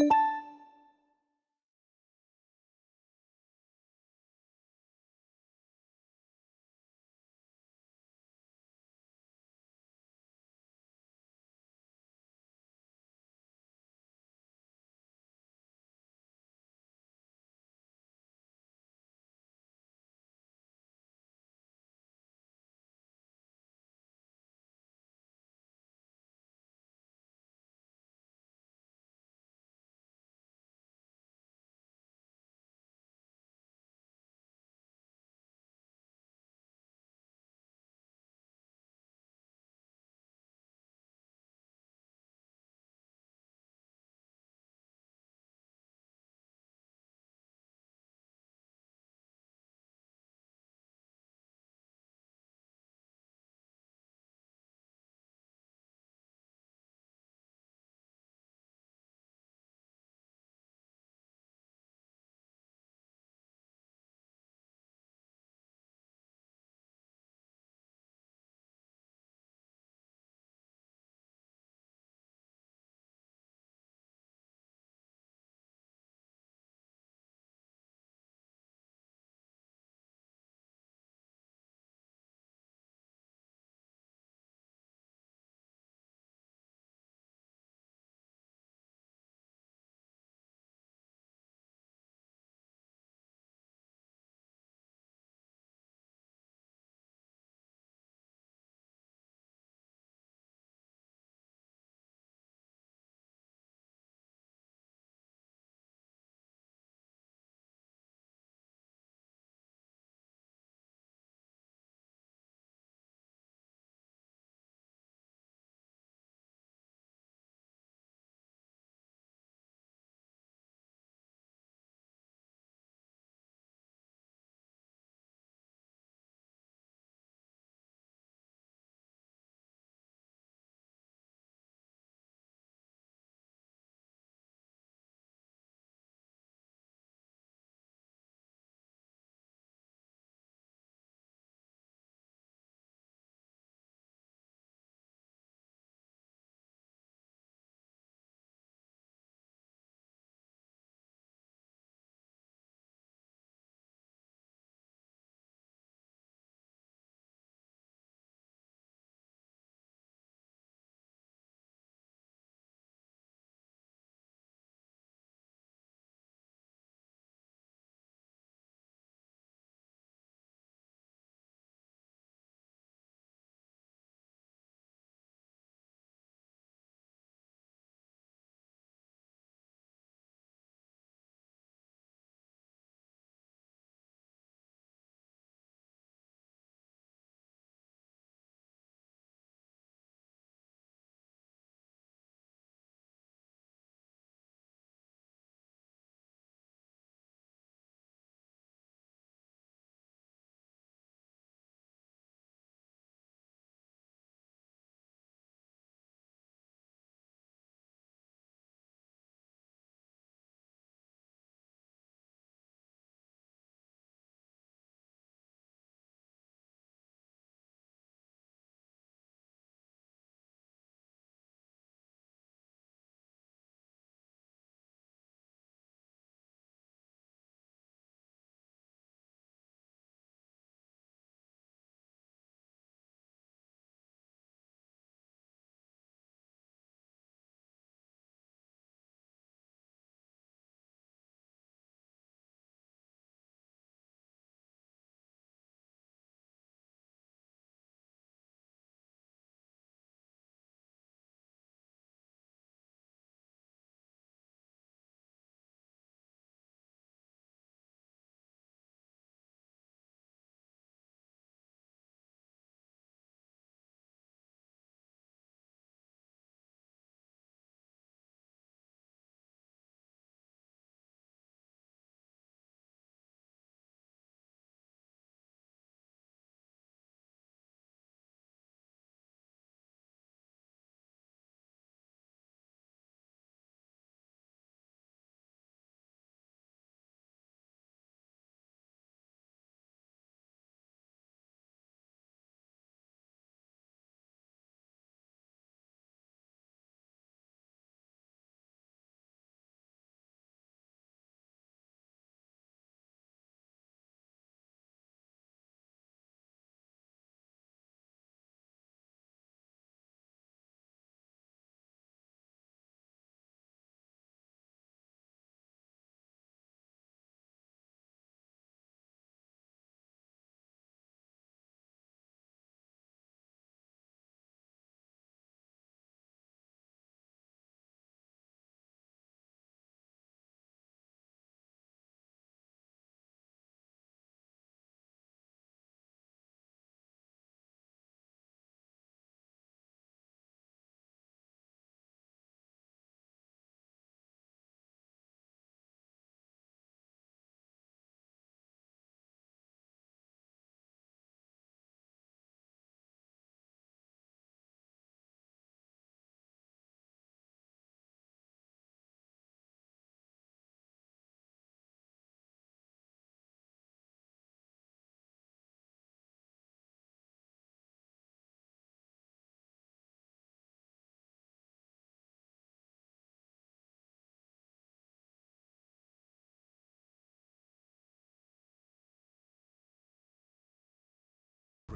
you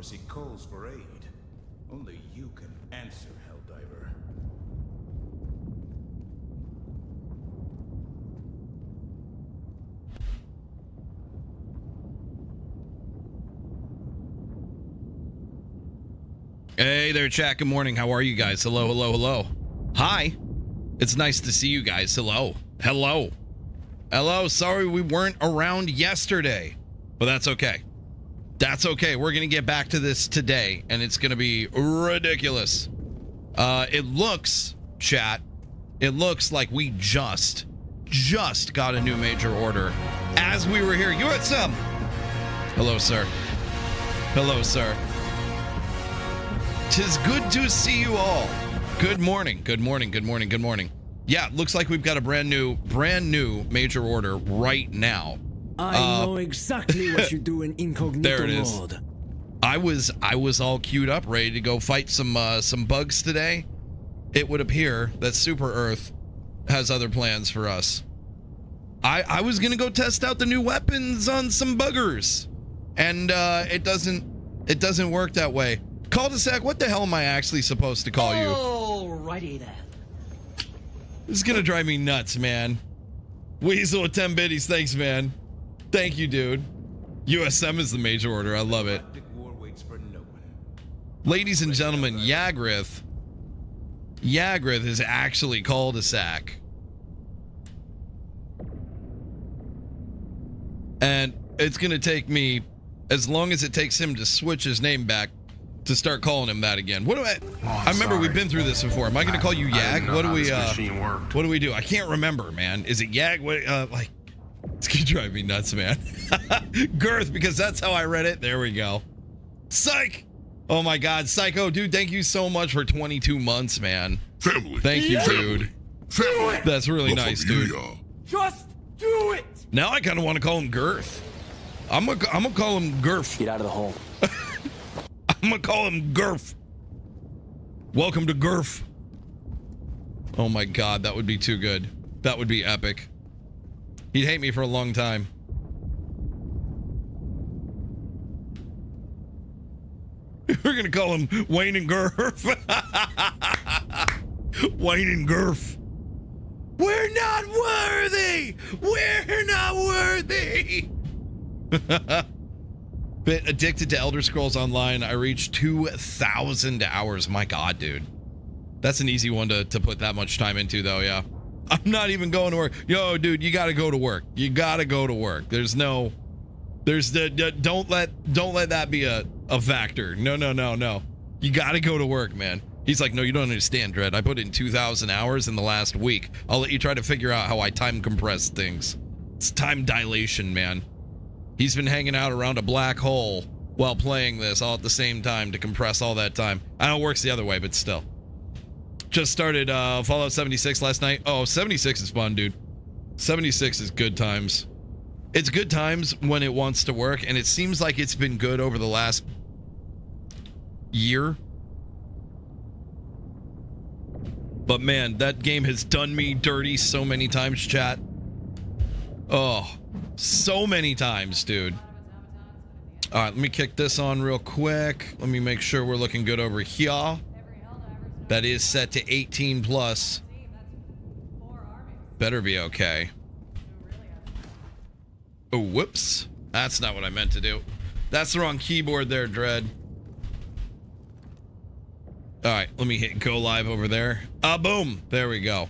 bureaucracy calls for aid. Only you can answer, Helldiver. Hey there, chat. Good morning. How are you guys? Hello, hello, hello. Hi. It's nice to see you guys. Hello. Hello. Hello. Sorry we weren't around yesterday, but that's okay. That's okay. We're going to get back to this today, and it's going to be ridiculous. Uh, it looks, chat, it looks like we just, just got a new major order as we were here. You had some. Hello, sir. Hello, sir. Tis good to see you all. Good morning. Good morning. Good morning. Good morning. Yeah, looks like we've got a brand new, brand new major order right now. I Uh, know exactly what you do in incognito There it is. mode. I was I was all queued up, ready to go fight some uh, some bugs today. It would appear that Super Earth has other plans for us. I I was gonna go test out the new weapons on some buggers, and uh, it doesn't it doesn't work that way. Cul-de-sac, what the hell am I actually supposed to call you? Alrighty then. This is gonna drive me nuts, man. Weasel with 10 biddies, thanks, man. Thank you, dude. USM is the major order. I love it. Galactic war waits for no one. Ladies and gentlemen, Yagrith. Yagrith is actually cul-de-sac. And it's gonna take me as long as it takes him to switch his name back to start calling him that again. What do I I remember we've been through this before. Am I gonna call you Yag? What do we uh what do we do? I can't remember, man. Is it Yag? What uh like it's gonna drive me nuts, man. Girth, because that's how I read it. There we go. Psych! Oh my god, Psycho, dude, thank you so much for 22 months, man. Family. Thank you, dude. Family. That's really La nice, dude. familia. Just do it! Now I kind of want to call him Girth. I'm gonna, I'm gonna call him Girth. Get out of the hole. I'm gonna call him Gurf. Welcome to Gurf. Oh my god, that would be too good. That would be epic. He'd hate me for a long time. We're gonna call him Wayne and Gurf. Wayne and Gurf. We're not worthy. We're not worthy. Bit addicted to Elder Scrolls Online. I reached 2,000 hours. My God, dude. That's an easy one to, to put that much time into, though, yeah. I'm not even going to work. Yo, dude, you got to go to work. You got to go to work. There's no, there's the, the- don't let, don't let that be a, a factor. No, no, no, no. You got to go to work, man. He's like, no, you don't understand, Dread. I put in 2,000 hours in the last week. I'll let you try to figure out how I time compress things. It's time dilation, man. He's been hanging out around a black hole while playing this all at the same time to compress all that time. I know it works the other way, but still. Just started uh, Fallout 76 last night. Oh, 76 is fun, dude. 76 is good times. It's good times when it wants to work, and it seems like it's been good over the last year. But man, that game has done me dirty so many times, chat. Oh, so many times, dude. All right, let me kick this on real quick. Let me make sure we're looking good over here. That is set to 18 plus. Better be okay. Oh, whoops. That's not what I meant to do. That's the wrong keyboard there, Dread. All right, let me hit go live over there. Ah, boom. There we go.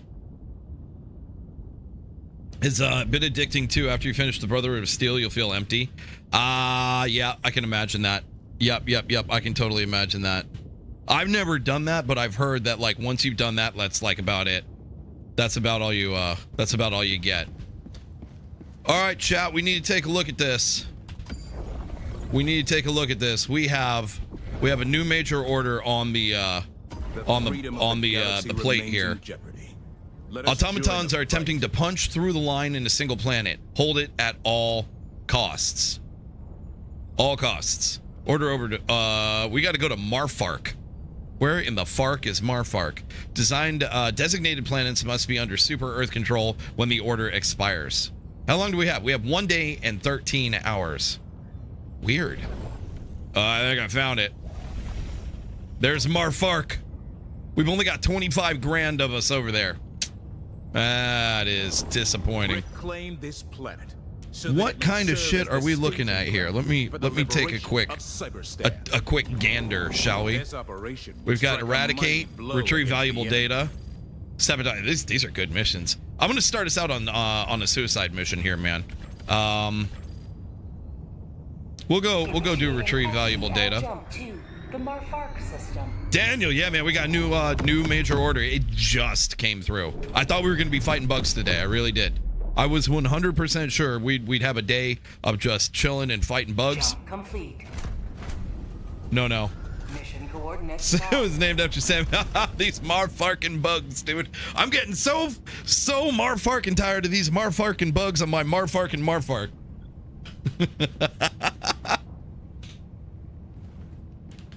It's uh, a bit addicting too. After you finish the Brotherhood of Steel, you'll feel empty. Ah, uh, yeah, I can imagine that. Yep, yep, yep. I can totally imagine that. I've never done that, but I've heard that like once you've done that, that's like about it. That's about all you uh that's about all you get. All right, chat, we need to take a look at this. We need to take a look at this. We have we have a new major order on the uh on the on the uh the plate here. jeopardy. Let us join Automatons are attempting to punch through the line in a single planet. Hold it at all costs. All costs. Order over to uh we got to go to Marfark. Where in the Fark is Marfark? Designed uh designated planets must be under super earth control when the order expires. How long do we have? We have 1 day and 13 hours. Weird. Uh, I think I found it. There's Marfark. We've only got 25 grand of us over there. That is disappointing. Reclaim this planet. So What that it may kind of shit are we looking at here? Let me- let me take a quick- A, a quick gander, shall we? This operation will We've got eradicate, retrieve valuable data, sabotage. These these are good missions. I'm gonna start us out on uh, on a suicide mission here, man. Um, we'll go we'll go do retrieve valuable data. Jump to the Marfark system. Daniel, yeah, man, we got new uh new major order. It just came through. I thought we were gonna be fighting bugs today. I really did. I was 100% sure we'd we'd have a day of just chilling and fighting bugs. Jump complete. No, no. Mission coordinates. So it was named after Sam. these Marfarkin bugs, dude. I'm getting so so Marfarkin tired of these Marfarkin bugs on my Marfarkin Marfark.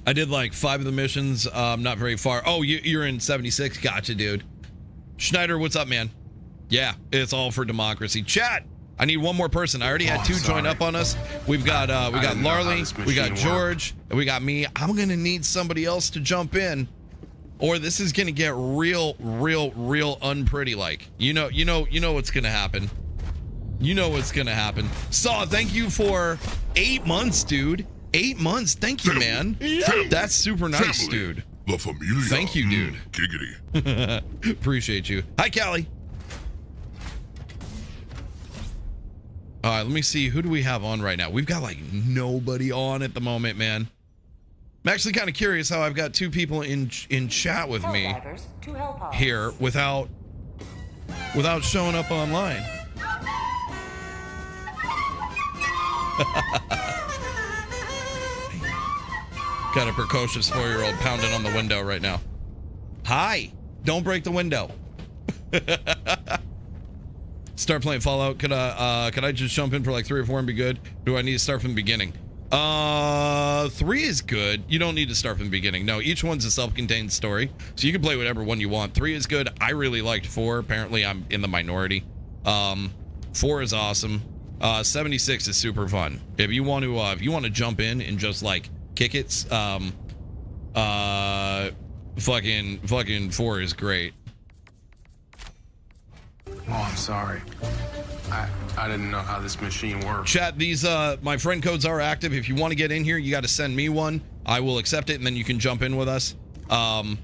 I did like five of the missions. Um, not very far. Oh, you, you're in 76. Gotcha, dude. Schneider, what's up, man? Yeah, it's all for democracy. Chat. I need one more person. I already had Oh, two join up on us. We've got uh, we got didn't know how Larly, we got machine worked. George, and we got me. I'm gonna need somebody else to jump in, or this is gonna get real, real, real unpretty. Like you know, you know, you know what's gonna happen. You know what's gonna happen. Saw, thank you for eight months, dude. Eight months. Thank you, man. Family. That's super nice, Family. dude. La Familia. Thank you, dude. Mm, giggity. Appreciate you. Hi, Callie. All right, let me see. Who do we have on right now? We've got like nobody on at the moment, man. I'm actually kind of curious how I've got two people in in chat with me Helldivers to Hellpods. here without without showing up online. Got a precocious four-year-old pounding on the window right now. Hi, don't break the window. start playing Fallout. Could I uh could I just jump in for like three or four and be good? Do I need to start from the beginning? Uh three is good. You don't need to start from the beginning. No, each one's a self-contained story. So you can play whatever one you want. Three is good. I really liked four. Apparently I'm in the minority. Um four is awesome. Uh 76 is super fun. If you want to uh if you want to jump in and just like kick it, um uh fucking fucking four is great. Oh, I'm sorry. I I didn't know how this machine works. Chat, these uh my friend codes are active. If you want to get in here, you got to send me one. I will accept it and then you can jump in with us. Um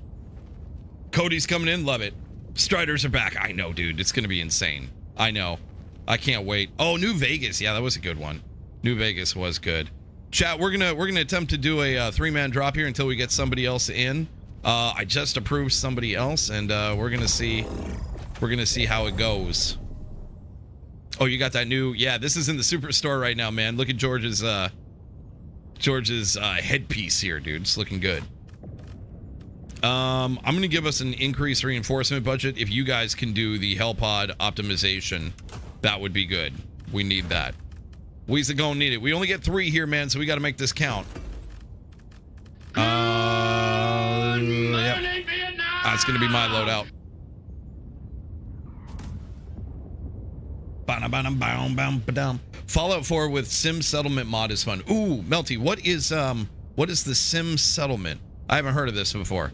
Cody's coming in, love it. Striders are back. I know, dude. It's to be insane. I know. I can't wait. Oh, New Vegas. Yeah, that was a good one. New Vegas was good. Chat, we're to we're to attempt to do a uh, three-man drop here until we get somebody else in. Uh I just approved somebody else and uh we're to see we're going to see how it goes. Oh, you got that new? Yeah, this is in the superstore right now, man. Look at George's uh George's uh headpiece here, dude. It's looking good. Um, I'm gonna give us an increased reinforcement budget. If you guys can do the Hellpod optimization, that would be good. We need that. We's gonna need it. We only get three here, man, so we gotta make this count. Uh, yep. That's gonna be my loadout. Fallout 4 with Sim Settlement mod is fun. Ooh, Melty, what is um what is the Sim Settlement? I haven't heard of this before.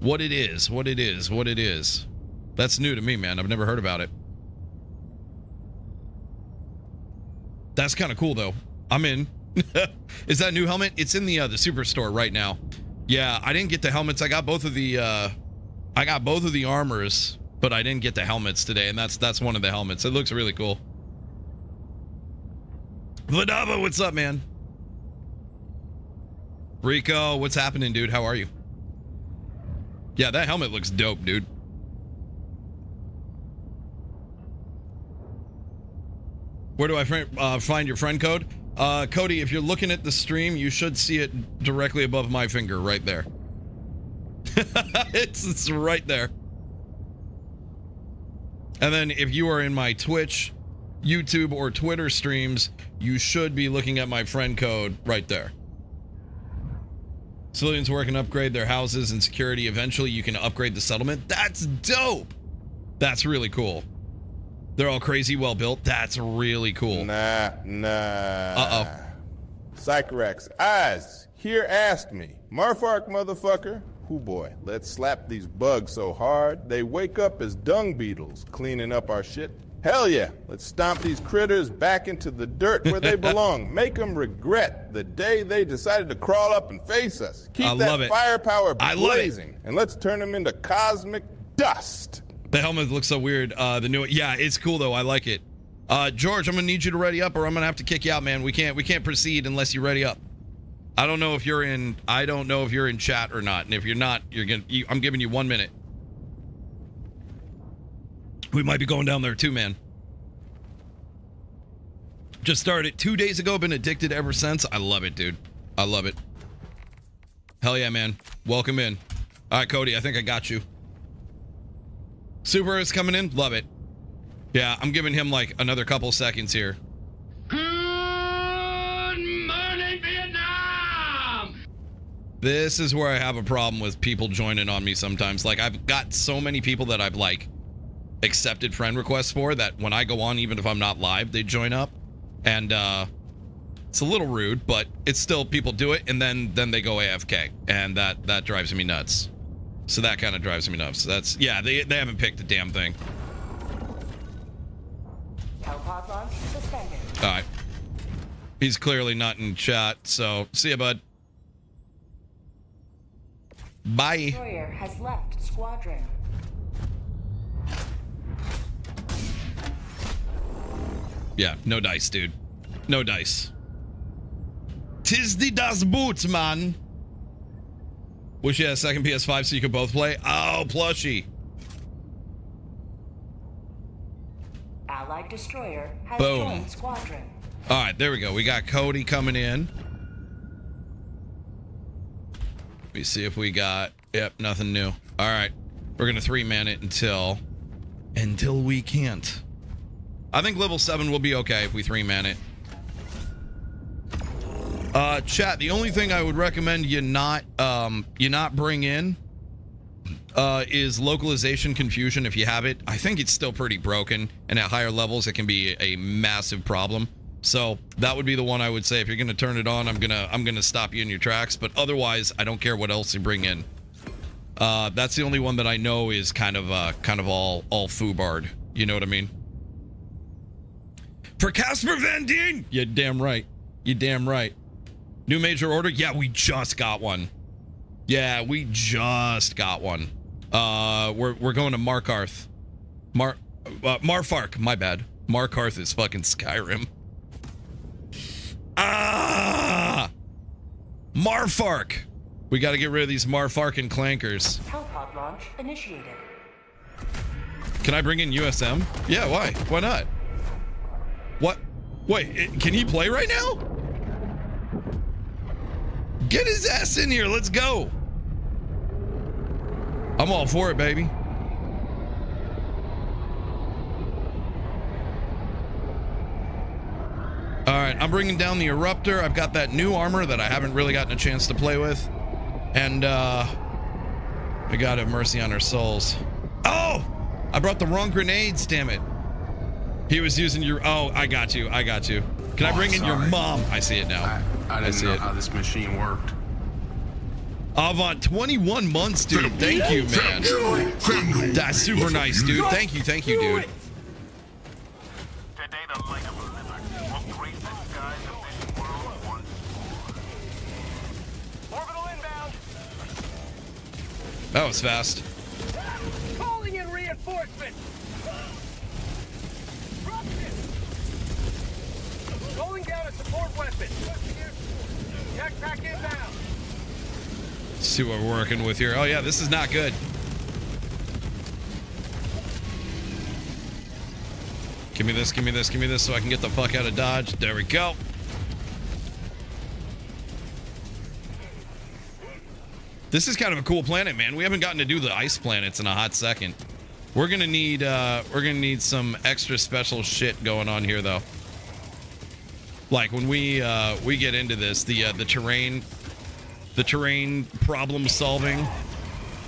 What it is, what it is, what it is. That's new to me, man. I've never heard about it. That's kind of cool though. I'm in. is that new helmet? It's in the uh, the superstore right now. Yeah, I didn't get the helmets. I got both of the uh I got both of the armors, but I didn't get the helmets today, and that's that's one of the helmets. It looks really cool. Vladava, what's up, man? Rico, what's happening, dude? How are you? Yeah, that helmet looks dope, dude. Where do I uh, find your friend code? Uh, Cody, if you're looking at the stream, you should see it directly above my finger right there. it's, it's right there. And then if you are in my Twitch, YouTube, or Twitter streams, you should be looking at my friend code right there. Civilians work and upgrade their houses and security. Eventually, you can upgrade the settlement. That's dope. That's really cool. They're all crazy well built. That's really cool. Nah, nah. Uh-oh. Sycorax, eyes, here asked me. Marfark, motherfucker. Who boy, let's slap these bugs so hard they wake up as dung beetles cleaning up our shit. Hell yeah, let's stomp these critters back into the dirt where they belong. Make them regret the day they decided to crawl up and face us. Keep I that love it. firepower I love it. blazing, and let's turn them into cosmic dust. The helmet looks so weird. Uh, the new, yeah, it's cool though. I like it. Uh, George, I'm gonna need you to ready up, or I'm gonna have to kick you out, man. We can't, we can't proceed unless you ready up. I don't know if you're in. I don't know if you're in chat or not. And if you're not, you're gonna. You, I'm giving you one minute. We might be going down there too, man. Just started two days ago. Been addicted ever since. I love it, dude. I love it. Hell yeah, man. Welcome in. All right, Cody. I think I got you. Super is coming in. Love it. Yeah, I'm giving him like another couple seconds here. This is where I have a problem with people joining on me sometimes. Like I've got so many people that I've like accepted friend requests for that when I go on, even if I'm not live, they join up. And uh it's a little rude, but it's still people do it and then then they go AFK. And that that drives me nuts. So that kind of drives me nuts. So That's yeah, they they haven't picked a damn thing. Hellpod launch suspended. All right. He's clearly not in chat, so see ya, bud. Bye. Destroyer has left squadron. Yeah, no dice, dude. No dice. Tis the Das Boots, man. Wish you had a second PS5 so you could both play. Oh, plushie. Allied destroyer has Boom. joined squadron. All right, there we go. We got Cody coming in. Let me see if we got. Yep, nothing new. All right, we're gonna three man it until until we can't. I think level seven will be okay if we three man it. Uh, chat. The only thing I would recommend you not um you not bring in uh, is localization confusion if you have it. I think it's still pretty broken, and at higher levels, it can be a massive problem. So that would be the one I would say if you're gonna turn it on, I'm gonna I'm gonna stop you in your tracks. But otherwise, I don't care what else you bring in. Uh, that's the only one that I know is kind of uh, kind of all all foobarred. You know what I mean? For Casper Van Dien, you damn right. You damn right. New major order? Yeah, we just got one. Yeah, we just got one. Uh, we're we're going to Markarth. Mar, uh, Marfark. My bad. Markarth is fucking Skyrim. Ah, Marfark. We got to get rid of these Marfark and clankers. Hellpod launch initiated. Can I bring in USM? Yeah, why? Why not? What? Wait, i- can he play right now? Get his ass in here. Let's go. I'm all for it, baby. All right, I'm bringing down the Eruptor. I've got that new armor that I haven't really gotten a chance to play with. And, uh, we gotta have mercy on our souls. Oh! I brought the wrong grenades, damn it. He was using your, oh, I got you, I got you. Can I Oh, bring in your mom? I see it now. I, I didn't see know it. how this machine worked. Avant, 21 months, dude. Thank you, man. That's super nice, dude. Thank you, thank you, dude. That was fast. Calling in reinforcements. Rolling down a support weapon. Jetpack inbound. Let's see what we're working with here. Oh, yeah, this is not good. Give me this, give me this, give me this so I can get the fuck out of Dodge. There we go. This is kind of a cool planet, man. We haven't gotten to do the ice planets in a hot second. We're gonna need uh we're gonna need some extra special shit going on here though. Like when we uh we get into this, the uh, the terrain the terrain problem solving,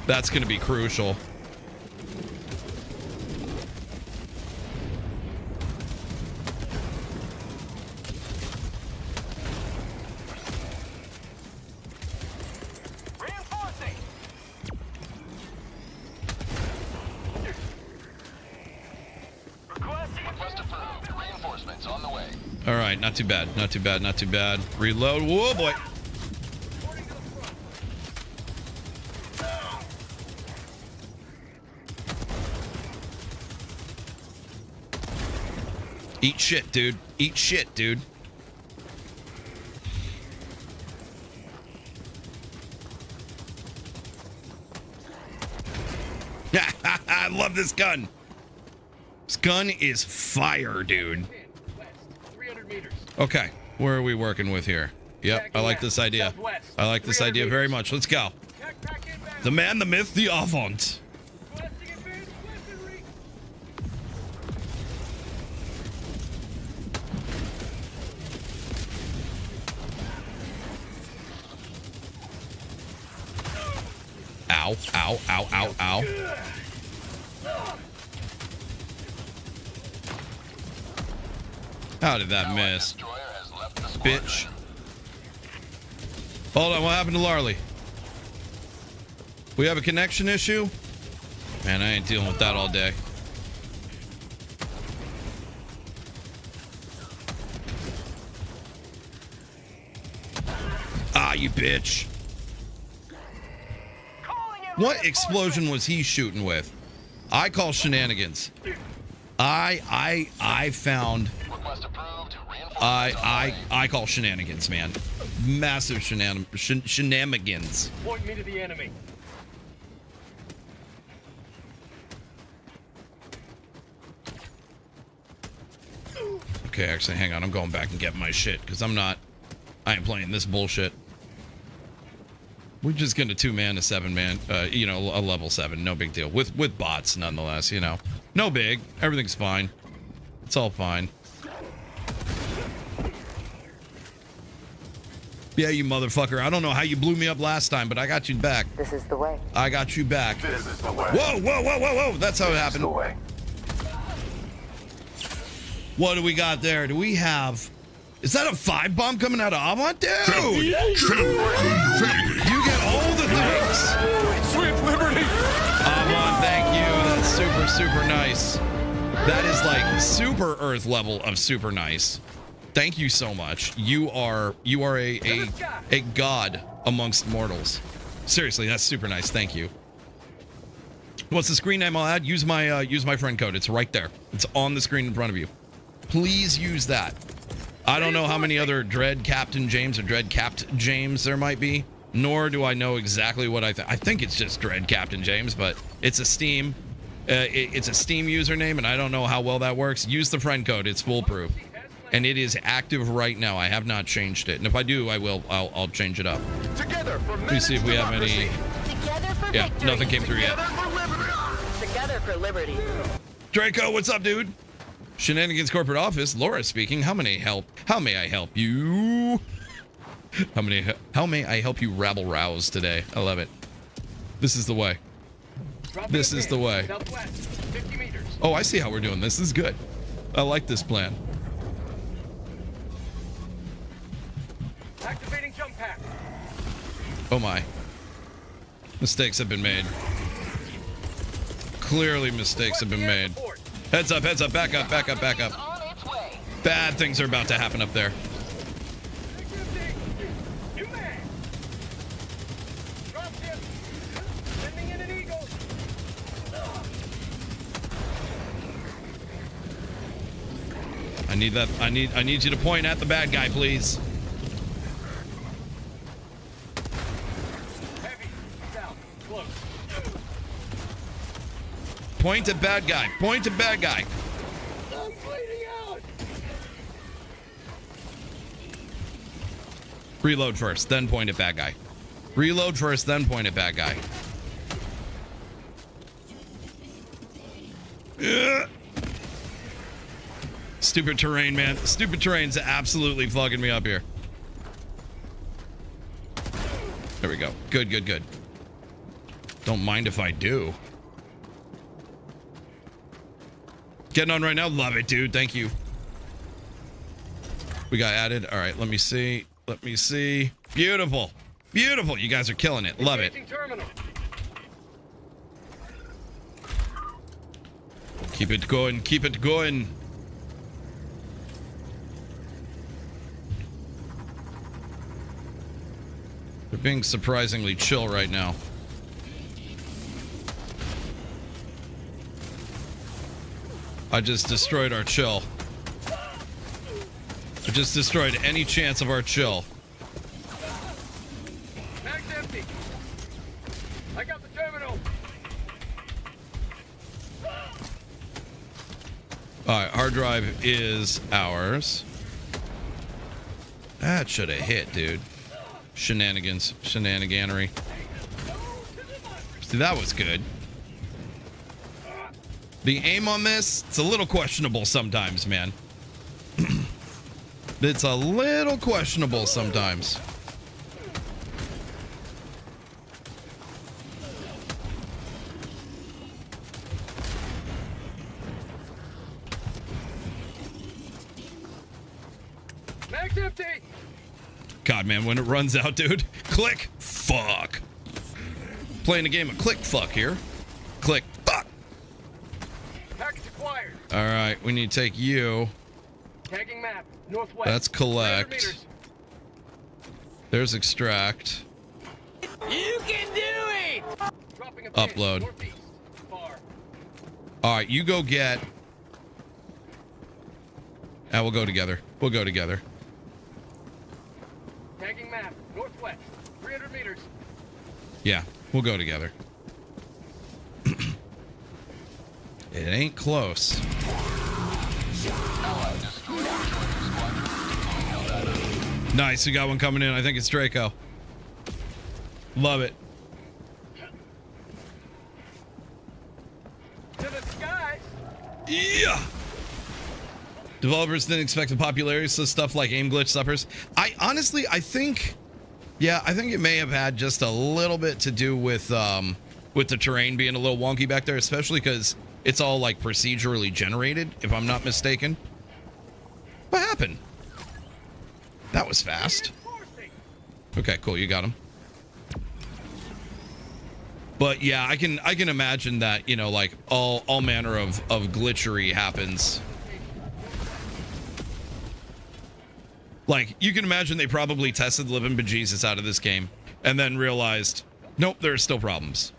that's gonna be crucial. Request approved. Reinforcements on the way. All right, not too bad. Not too bad. Not too bad. Reload. Whoa, boy. Eat shit, dude. Eat shit, dude. I love this gun. This gun is fire, dude. West, 300 meters. Okay, where are we working with here? Yep, I like this idea. I like this idea very much. Let's go. The man, the myth, the avant. Ow, ow, ow, ow, ow. How did that miss? Bitch. Hold on, what happened to Larley? We have a connection issue? Man, I ain't dealing with that all day. Ah, you bitch. What explosion was he shooting with? I call shenanigans. I I I found I I. I call shenanigans, man. Massive shenan shen shenanigans. Point me to the enemy. Okay, actually, hang on. I'm going back and getting my shit because I'm not. I ain't playing this bullshit. We're just gonna two man to seven man. Uh, you know, a level seven, no big deal. With with bots, nonetheless. You know, no big. Everything's fine. It's all fine. Yeah, you motherfucker. I don't know how you blew me up last time, but I got you back. This is the way. I got you back. This is the way. Whoa, whoa, whoa, whoa, whoa. That's how it This is happened. the way. What do we got there? Do we have? Is that a five bomb coming out of Avant? Dude! You get all the things. Sweet liberty. Avant, thank you. That's super, super nice. That is like super Earth level of super nice. Thank you so much. You are you are a a, a god amongst mortals. Seriously, that's super nice. Thank you. What's the screen name I'll add? Use my uh, use my friend code. It's right there. It's on the screen in front of you. Please use that. I don't know how many other Dread Captain James or Dread Capt James there might be, nor do I know exactly what I think. I think it's just Dread Captain James, but it's a Steam. Uh, it- it's a Steam username, and I don't know how well that works. Use the friend code; it's foolproof, and it is active right now. I have not changed it, and if I do, I will. I'll, I'll change it up. Together for Let me see if we have any. Together for Yeah, victory. nothing came through yet. Together for liberty. Draco, what's up, dude? Shenanigans corporate office. Laura speaking. How may I help? How may I help you? How many? How may I help you rabble rouse today? I love it. This is the way. Dropping This is the way. Southwest, 50 meters. Oh, I see how we're doing this. This is good. I like this plan. Activating jump pack. Oh my. Mistakes have been made. Clearly mistakes have been made. Heads up, heads up, back up, back up, back up. On its way. Bad things are about to happen up there. New man. Drop ship. Sending in an eagle. I need that. I need. I need you to point at the bad guy, please. Point at bad guy. Point at bad guy. I'm bleeding out. Reload first, then point at bad guy. Reload first, then point at bad guy. Ugh. Stupid terrain, man. Stupid terrain's absolutely fucking me up here. There we go. Good, good, good. Don't mind if I do. Getting on right now. Love it, dude. Thank you. We got added. All right, let me see. Let me see. Beautiful. Beautiful. You guys are killing it. Love it. Keep it going. Keep it going. They're being surprisingly chill right now. I just destroyed our chill. I just destroyed any chance of our chill. Mag's empty. I got the terminal. All right, hard drive is ours. That should have hit, dude. Shenanigans, shenaniganery. See, that was good. The aim on this, it's a little questionable sometimes, man. it's a little questionable sometimes. Mag's empty. God, man, when it runs out, dude. Click. Fuck. Playing a game of click fuck here. Click. Fuck. Package acquired. All right, we need to take you. Tagging map. Northwest. That's collect. There's extract. You can do it. Dropping a pin. Upload. Far. All right, you go get. And we'll go together. We'll go together. Tagging map. Northwest. 300 meters. Yeah, we'll go together. it ain't close. Nice, we got one coming in. I think it's Draco. Love it. To the skies. Yeah. Developers didn't expect the popularity, so stuff like aim glitch suppers. I honestly, I think, yeah, I think it may have had just a little bit to do with um, with the terrain being a little wonky back there, especially because it's all like procedurally generated, if I'm not mistaken. What happened? That was fast. Okay, cool. You got him. But yeah, I can I can imagine that you know like all all manner of of glitchery happens. Like you can imagine they probably tested living bejesus out of this game and then realized, nope, there are still problems.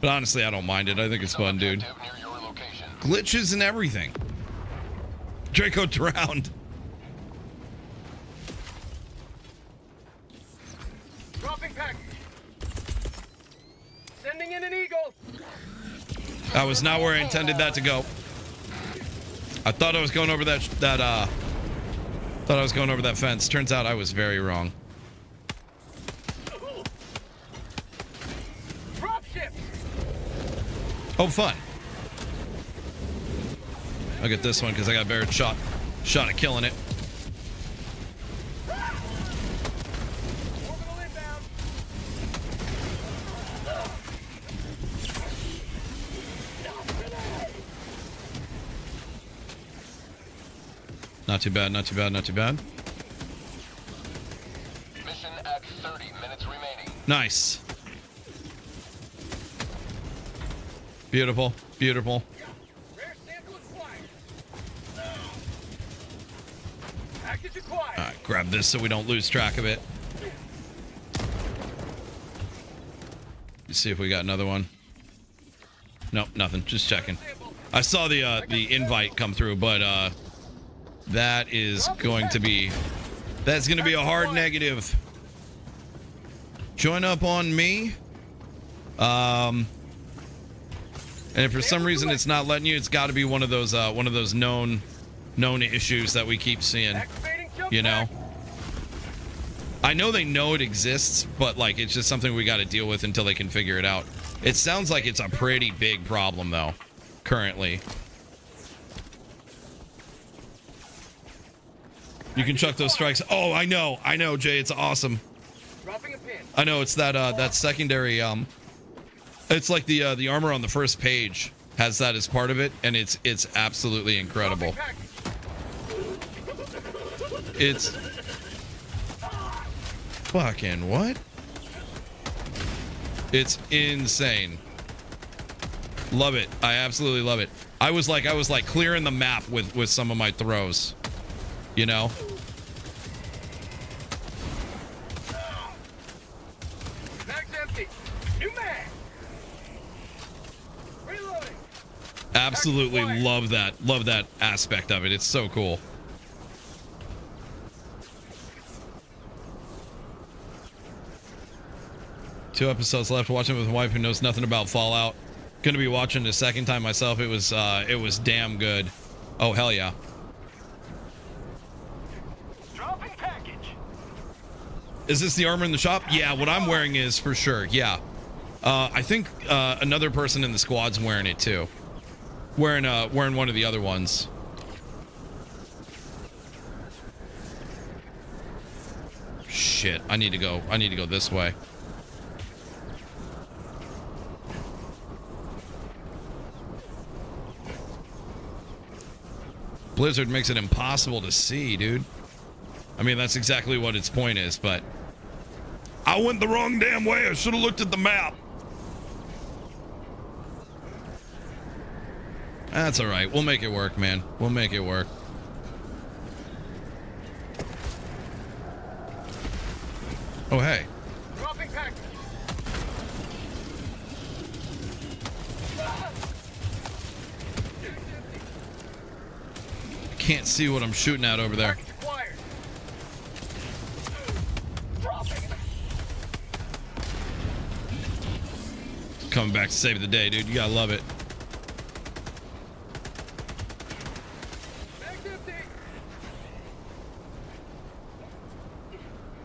But honestly, I don't mind it. I think it's fun, dude. Glitches and everything. Draco drowned. Dropping package. Sending in an eagle. That was not where I intended that to go. I thought I was going over that that uh thought I was going over that fence. Turns out I was very wrong. Drop ship. Oh, fun. I'll get this one because I got a better shot shot at killing it. Not too bad, not too bad, not too bad. Mission at 30 minutes remaining. Nice. Beautiful, beautiful. Right, grab this so we don't lose track of it. Let's see if we got another one. Nope, nothing. Just checking. I saw the uh, the invite come through, but uh, that is going to be that's going to be a hard negative. Join up on me. Um, and if for some reason it's not letting you, it's got to be one of those uh, one of those known known issues that we keep seeing. You know. I know they know it exists, but like it's just something we got to deal with until they can figure it out. It sounds like it's a pretty big problem though, currently. You can chuck those strikes. Oh, I know, I know, Jay. It's awesome. Dropping a pin. I know it's that uh that secondary um. It's like the uh, the armor on the first page has that as part of it, and it's it's absolutely incredible. It's fucking what? It's insane. Love it. I absolutely love it. I was like I was like clearing the map with with some of my throws. You know? Absolutely love that. Love that aspect of it. It's so cool. Two episodes left. Watching with my wife who knows nothing about Fallout. Gonna be watching the second time myself. It was uh it was damn good. Oh hell yeah. Dropping package. Is this the armor in the shop? Yeah, what I'm wearing is for sure. Yeah. Uh, I think uh, another person in the squad's wearing it too. Wearing uh wearing one of the other ones. Shit, I need to go. I need to go this way. Blizzard makes it impossible to see, dude. I mean, that's exactly what its point is, but I went the wrong damn way. I should have looked at the map. That's all right. We'll make it work, man. We'll make it work. Oh, hey. Dropping package. Can't see what I'm shooting at over there. Coming back to save the day, dude. You gotta love it.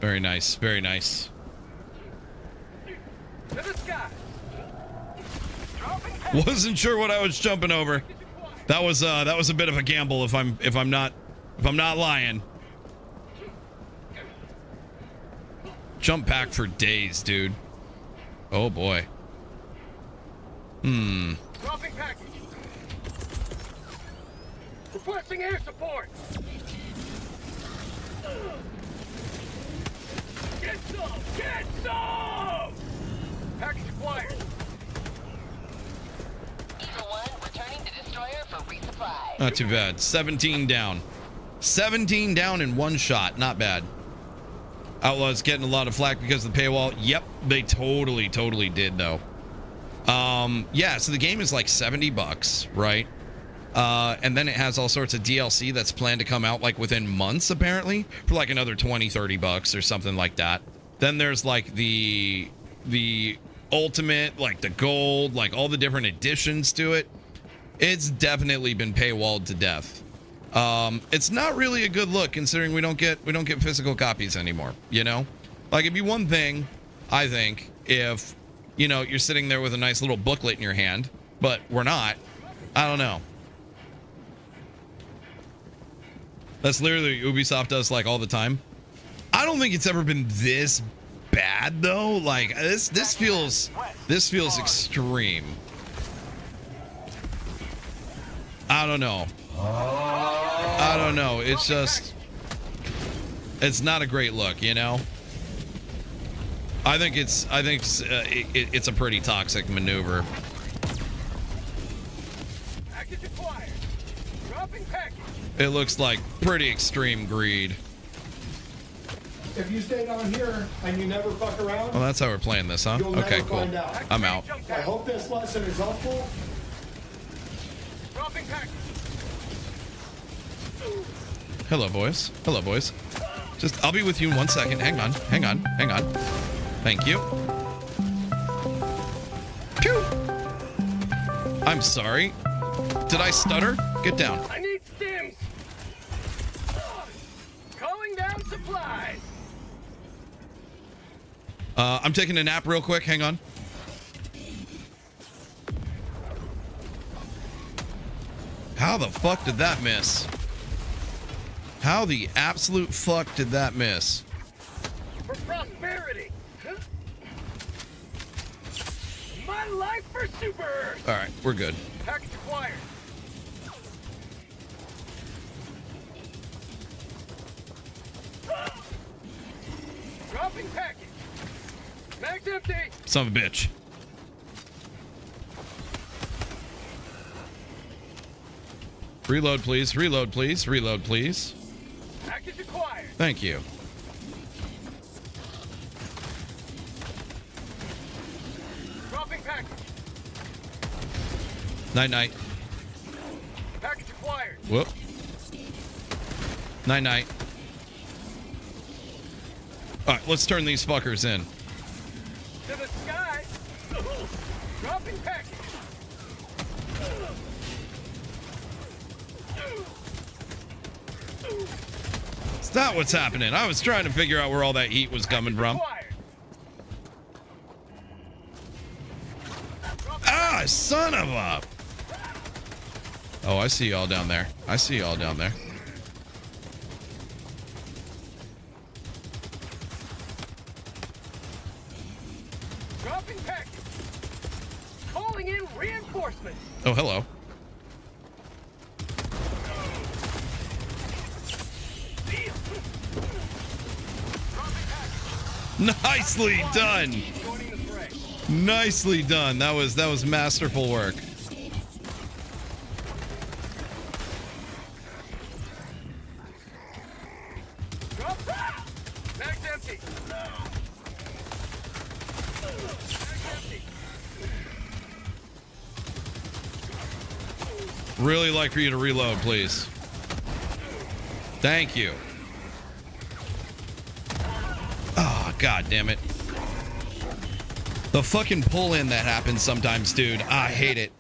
Very nice. Very nice. Wasn't sure what I was jumping over. That was uh that was a bit of a gamble if I'm if I'm not if I'm not lying. Jump pack for days, dude. Oh boy. Hmm. Dropping package. Requesting air support. Get some! Get some! Package acquired. Eagle 1 returning to destroyer for. Not too bad. 17 down. 17 down in one shot. Not bad. Outlaws getting a lot of flack because of the paywall. Yep, they totally, totally did though. Um, yeah, so the game is like 70 bucks, right? Uh, and then it has all sorts of DLC that's planned to come out like within months, apparently, for like another 20, 30 bucks or something like that. Then there's like the the ultimate, like the gold, like all the different additions to it. It's definitely been paywalled to death. Um, it's not really a good look considering we don't get we don't get physical copies anymore. You know, like it'd be one thing, I think, if you know you're sitting there with a nice little booklet in your hand, but we're not. I don't know. That's literally Ubisoft does like all the time. I don't think it's ever been this bad though. Like this this feels this feels extreme. I don't know. I don't know. It's just it's not a great look, you know. I think it's I think it's, uh, it, it's a pretty toxic maneuver. It looks like pretty extreme greed. If you stay down here and you never fuck around, Well, that's how we're playing this, huh? you'll Okay, never cool. find out. I'm out. I hope this lesson is helpful. Dropping. Hello, boys. Hello, boys. Just, I'll be with you in one second. Hang on. Hang on. Hang on. Thank you. Pew! I'm sorry. Did I stutter? Get down. I need stims. Calling down supplies. Uh, I'm taking a nap real quick. Hang on. How the fuck did that miss? How the absolute fuck did that miss? For prosperity. My life for Super Earth. All right, we're good. Package acquired. Dropping package. Mag's empty. Son of a bitch. Reload, please. Reload, please. Reload, please. Package acquired. Thank you. Dropping package. Night, night. Whoop. Night night. All right, let's turn these fuckers in. Not what's happening. I was trying to figure out where all that heat was coming from. Ah, son of a. Oh, I see y'all down there. I see y'all down there. Dropping package. Calling in reinforcements. Oh, hello. Nicely done. Nicely done. That was that was masterful work. Really like for you to reload, please. Thank you. Oh, god damn it. The fucking pull in that happens sometimes, dude. I hate it.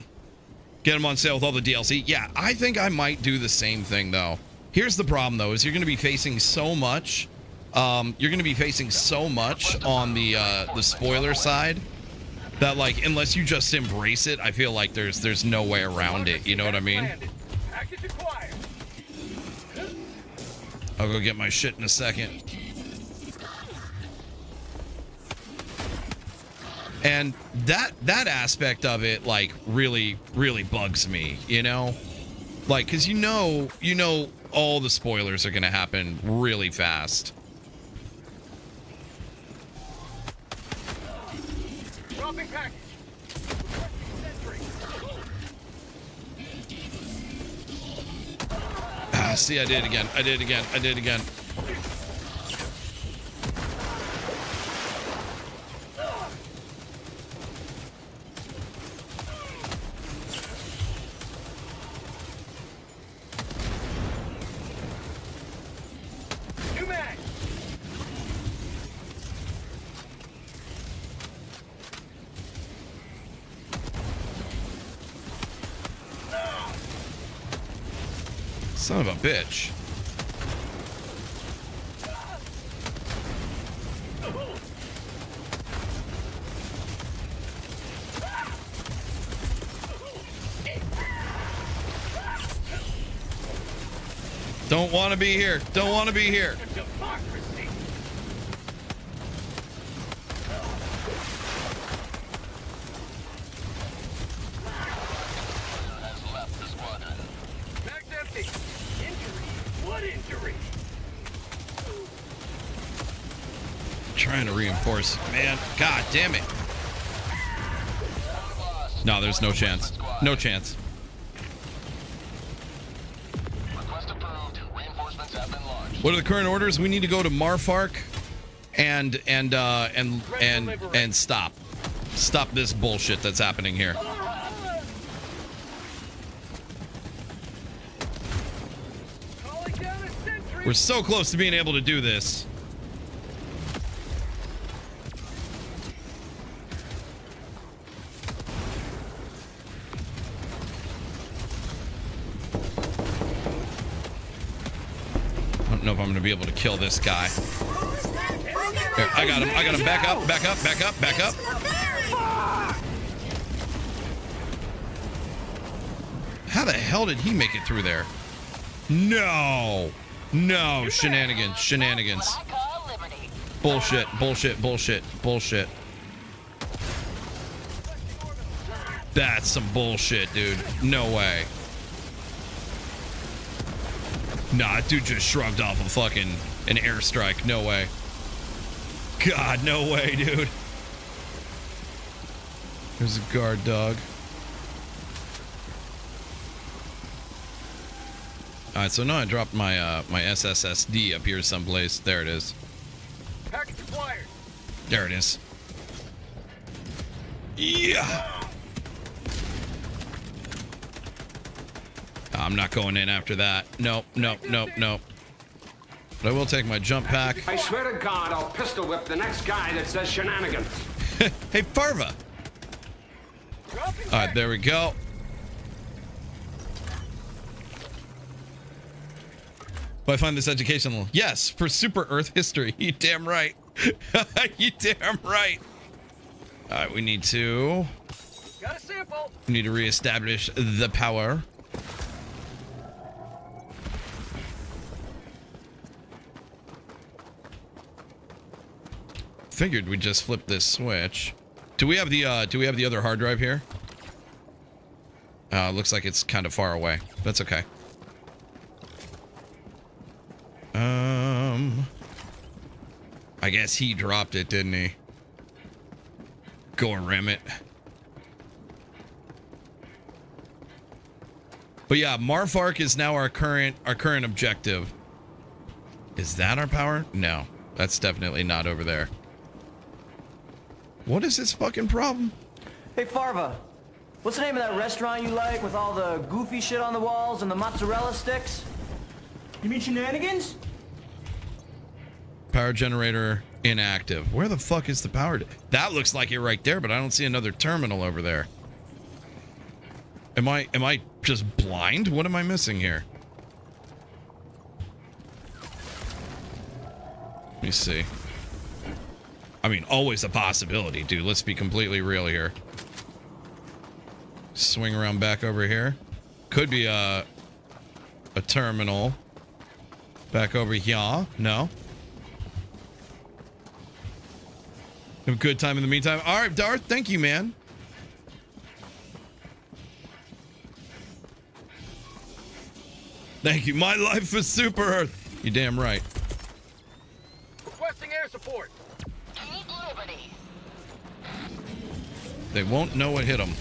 Get them on sale with all the DLC. Yeah, I think I might do the same thing though. Here's the problem though, is you're going to be facing so much. Um, you're going to be facing so much on the uh, the spoiler side that like unless you just embrace it, I feel like there's there's no way around it. You know what I mean? I'll go get my shit in a second. And that that aspect of it like really really bugs me, you know? Like cuz you know, you know all the spoilers are going to happen really fast. Dropping package. Ah, see, I did it again. I did it again. I did it again. Of a bitch. Don't want to be here. Don't want to be here. Democracy. Has left the squadron. Bag's empty. Injury. What injury? Trying to reinforce. Man, god damn it. No, there's no chance. No chance. Request approved. Reinforcements have been launched. What are the current orders? We need to go to Marfark and and uh and and and stop. Stop this bullshit that's happening here. We're so close to being able to do this. I'm to be able to kill this guy. I got him. I got him. Back up, back up, back up, back up. How the hell did he make it through there? No. No. Shenanigans. Shenanigans. Bullshit. Bullshit. Bullshit. Bullshit. That's some bullshit, dude. No way. Nah, dude just shrugged off a fucking an airstrike. No way. God, no way, dude. There's a guard dog. All right, so now I dropped my uh, my SSSD up here someplace. There it is. There it is. Yeah. I'm I'm not going in after that. Nope, nope, nope, nope. But I will take my jump pack. I swear to God, I'll pistol whip the next guy that says shenanigans. hey, Farva. All right, there we go. Do I find this educational? Yes, for super Earth history. You damn right. you damn right. All right, we need to. Got a sample. We need to reestablish the power. Figured we just flip this switch. Do we have the uh do we have the other hard drive here? Uh looks like it's kind of far away. That's okay. Um I guess he dropped it, didn't he? Go rim it. But yeah, Marfark is now our current our current objective. Is that our power? No, that's definitely not over there. What is this fucking problem? Hey, Farva. What's the name of that restaurant you like with all the goofy shit on the walls and the mozzarella sticks? You mean shenanigans? Power generator inactive. Where the fuck is the power? That looks like it right there, but I don't see another terminal over there. Am I am I just blind? What am I missing here? Let me see. I mean, always a possibility, dude. Let's be completely real here. Swing around back over here. Could be a a terminal. Back over here. No. Have a good time in the meantime. All right, Darth. Thank you, man. Thank you. My life is Super Earth. You damn right. Requesting air support. Keep liberty. They won't know what hit them.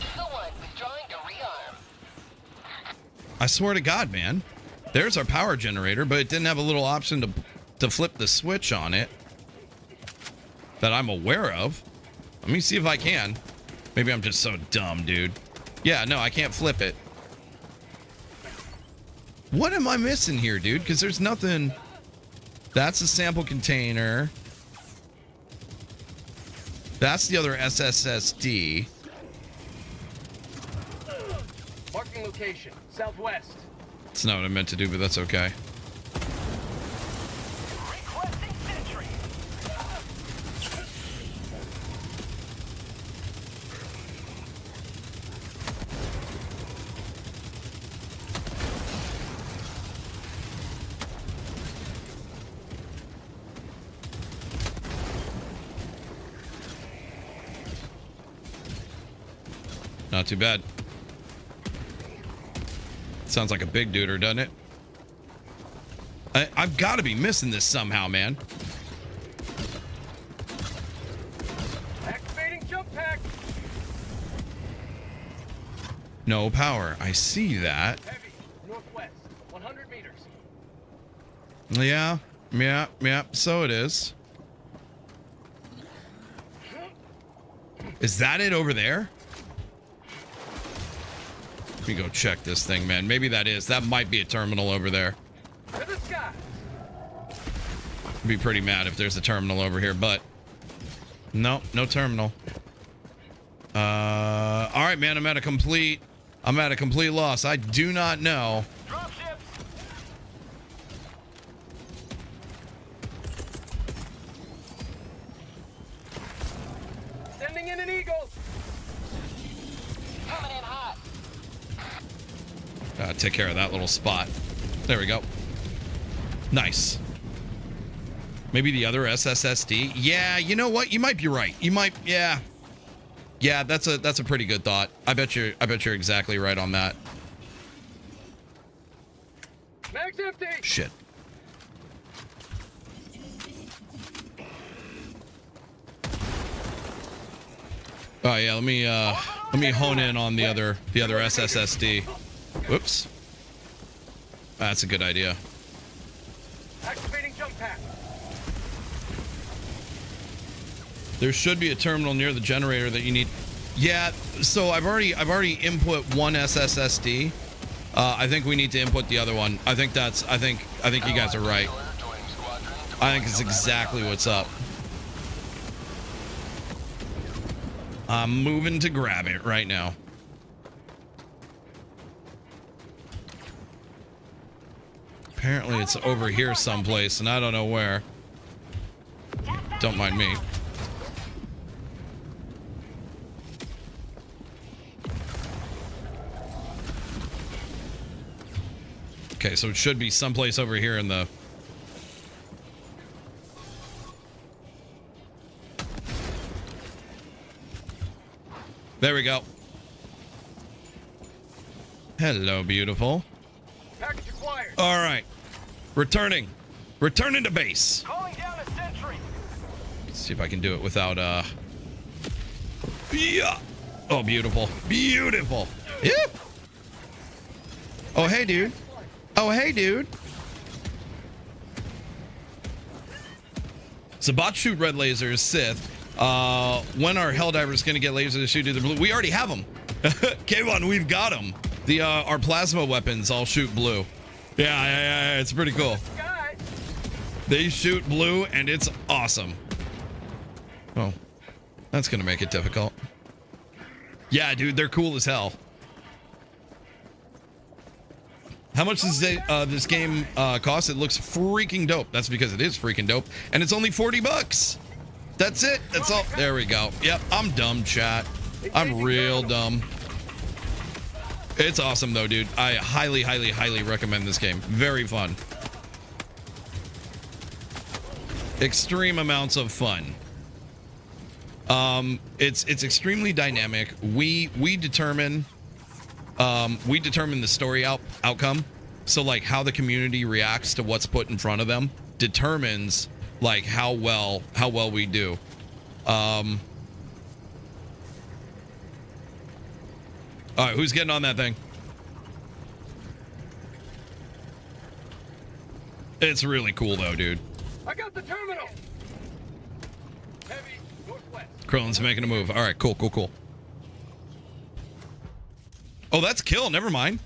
Eagle One withdrawing to rearm. I swear to God, man. There's our power generator, but it didn't have a little option to to flip the switch on it that I'm aware of. Let me see if I can. Maybe I'm just so dumb, dude. Yeah, no, I can't flip it. What am I missing here, dude? Because there's nothing. That's a sample container. That's the other SSSD. Marking location. Southwest. That's not what I meant to do, but that's okay. Too bad. Sounds like a big duder, doesn't it? I, I've got to be missing this somehow, man. Activating jump pack. No power. I see that. Heavy. Northwest. 100 meters. Yeah, yeah, yeah. So it is. Is that it over there? Let me go check this thing, man. Maybe that is. That might be a terminal over there. I'd be pretty mad if there's a terminal over here, but no, no terminal. Uh, all right, man. I'm at a complete. I'm at a complete loss. I do not know. Uh, take care of that little spot. There we go. Nice. Maybe the other SSSD. Yeah, you know what? You might be right. You might. Yeah. Yeah, that's a that's a pretty good thought. I bet you're I bet you're exactly right on that. Mag's empty. Shit. Oh yeah, let me uh let me hone in on the other the other SSSD. Whoops. That's a good idea. Activating jump pack. There should be a terminal near the generator that you need. Yeah, so I've already I've already input one SSSD. Uh, I think we need to input the other one. I think that's I think I think you guys are right. I think it's exactly what's up. I'm moving to grab it right now. Apparently it's over here someplace and I don't know where. Don't mind me. Okay, so it should be someplace over here in the... There we go. Hello, beautiful. All right. Returning. Returning to base. Calling down a sentry. Let's see if I can do it without, uh... Yeah. Oh, beautiful. Beautiful. Yeah. Oh, hey, dude. Oh, hey, dude. So bots shoot red lasers, Sith. Uh, when are Helldivers going to get lasers to shoot either blue? We already have them. K1, we've got them. The, uh, our plasma weapons all shoot blue. Yeah, yeah, yeah, it's pretty cool. They shoot blue and it's awesome. Oh, that's to make it difficult. Yeah, dude, they're cool as hell. How much does they, uh, this game uh, cost? It looks freaking dope. That's because it is freaking dope. And it's only 40 bucks. That's it. That's all. There we go. Yep, I'm dumb, chat. I'm real dumb. It's awesome, though, dude. I highly, highly, highly recommend this game. Very fun. Extreme amounts of fun. Um, it's it's extremely dynamic. We we determine um, we determine the story out outcome. So like how the community reacts to what's put in front of them determines like how well how well we do. Um, all right, who's getting on that thing? It's really cool though, dude. I got the terminal. Heavy northwest. Krillin's making a move. All right, cool, cool, cool. Oh, that's kill. Never mind.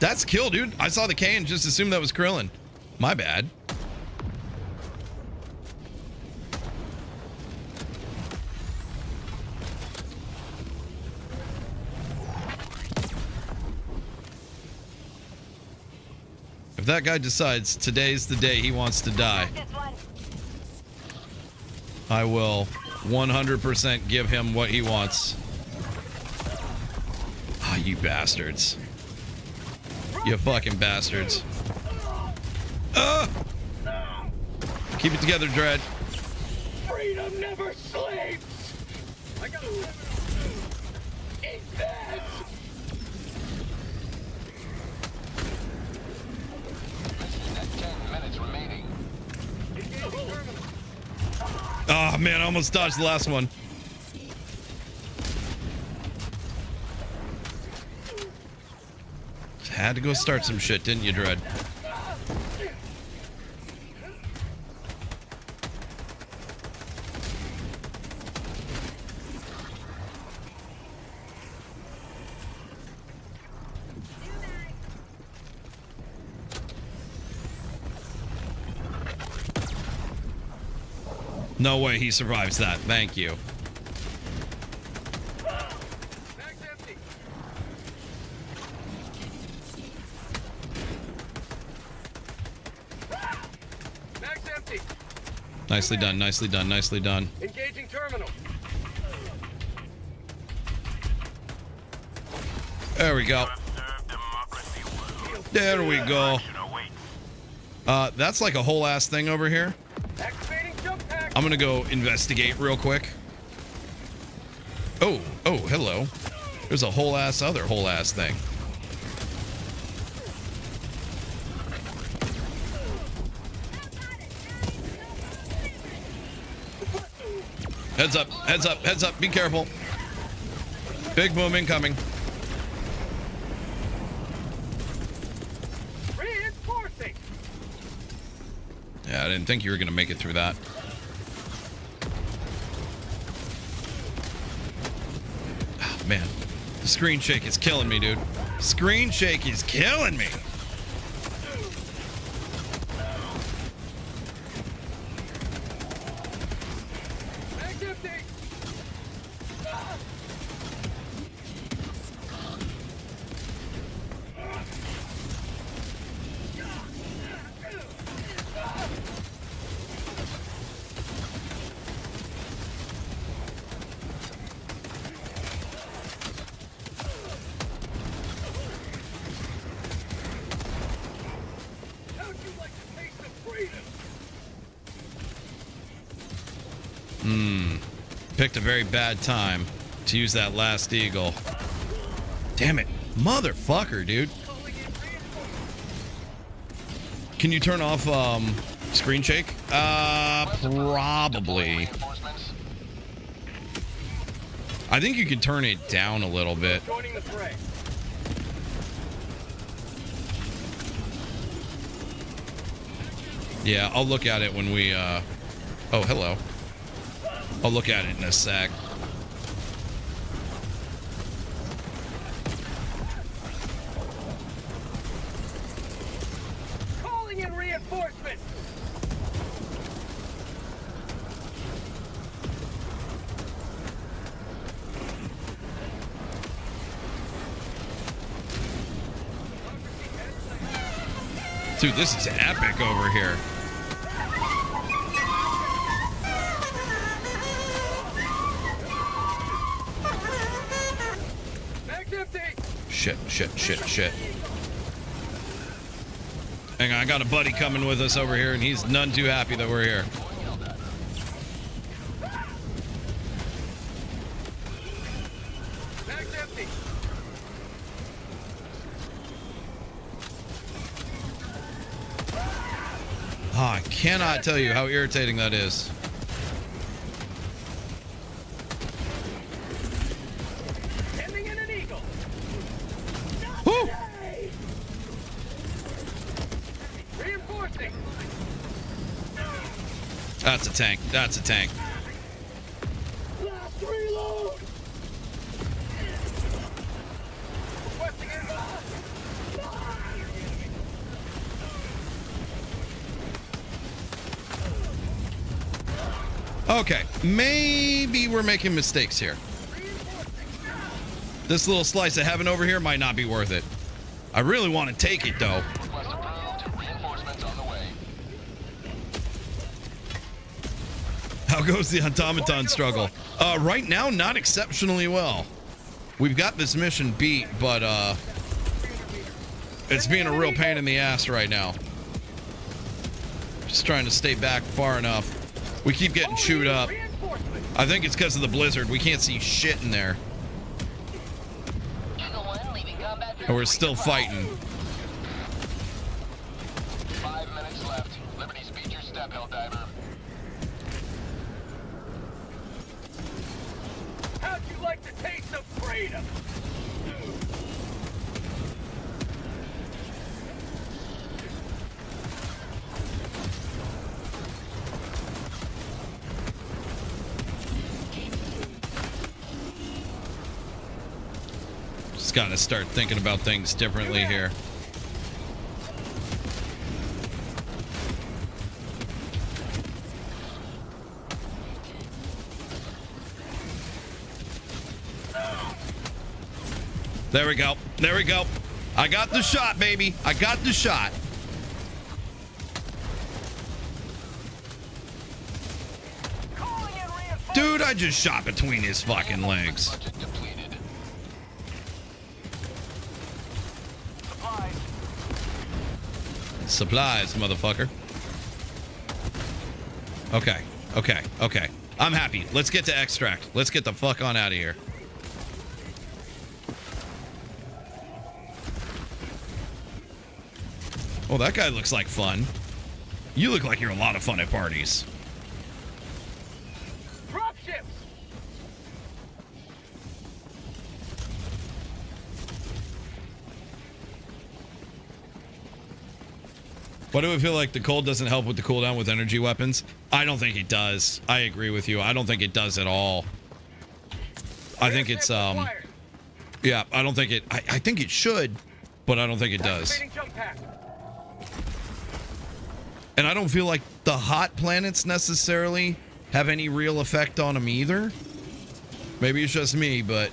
That's kill, dude. I saw the K and just assumed that was Krillin. My bad. That guy decides today's the day he wants to die, I will 100% give him what he wants. Ah, you bastards. You fucking bastards. Ah! Keep it together, Dread. Freedom never sleeps. I got Eat this. Oh man, I almost dodged the last one. Had to go start some shit, didn't you, Dread? No way he survives that. Thank you. Nicely done, nicely done, nicely done. Engaging terminal. There we go. There we go. Uh, that's like a whole ass thing over here. Activating jump pack. I'm gonna go investigate real quick. Oh, oh, hello. There's a whole ass other whole ass thing. Heads up, heads up, heads up. Be careful. Big boom incoming. Reinforcing. Yeah, I didn't think you were gonna make it through that. Man. The screen shake is killing me, dude. Screen shake is killing me. Picked a very bad time to use that last eagle. Damn it. Motherfucker, dude. Can you turn off um screen shake? Uh probably. I think you can turn it down a little bit. Yeah, I'll look at it when we uh Oh, hello. I'll look at it in a sec. Calling in reinforcements. Dude, this is epic over here. Shit, shit, shit, shit. Hang on, I got a buddy coming with us over here, and he's none too happy that we're here. Oh, I cannot tell you how irritating that is. That's a tank. Okay, maybe we're making mistakes here. This little slice of heaven over here might not be worth it. I really want to take it though. Goes the automaton struggle? Uh, right now, not exceptionally well. We've got this mission beat, but uh, it's being a real pain in the ass right now. Just trying to stay back far enough. We keep getting chewed up. I think it's because of the blizzard. We can't see shit in there. Eagle 1 leaving combat And we're still fighting. Got to start thinking about things differently here. There we go. There we go. I got the shot, baby. I got the shot. Dude, I just shot between his fucking legs. Budget depleted. Supplies, motherfucker. Okay, okay, okay. I'm happy. Let's get to extract. Let's get the fuck on out of here. Oh, that guy looks like fun. You look like you're a lot of fun at parties. Why do I feel like the cold doesn't help with the cooldown with energy weapons? I don't think it does. I agree with you. I don't think it does at all. I think it's um Yeah, I don't think it. I, I think it should, but I don't think it does. Activating jump pack. And I don't feel like the hot planets necessarily have any real effect on them either. Maybe it's just me, but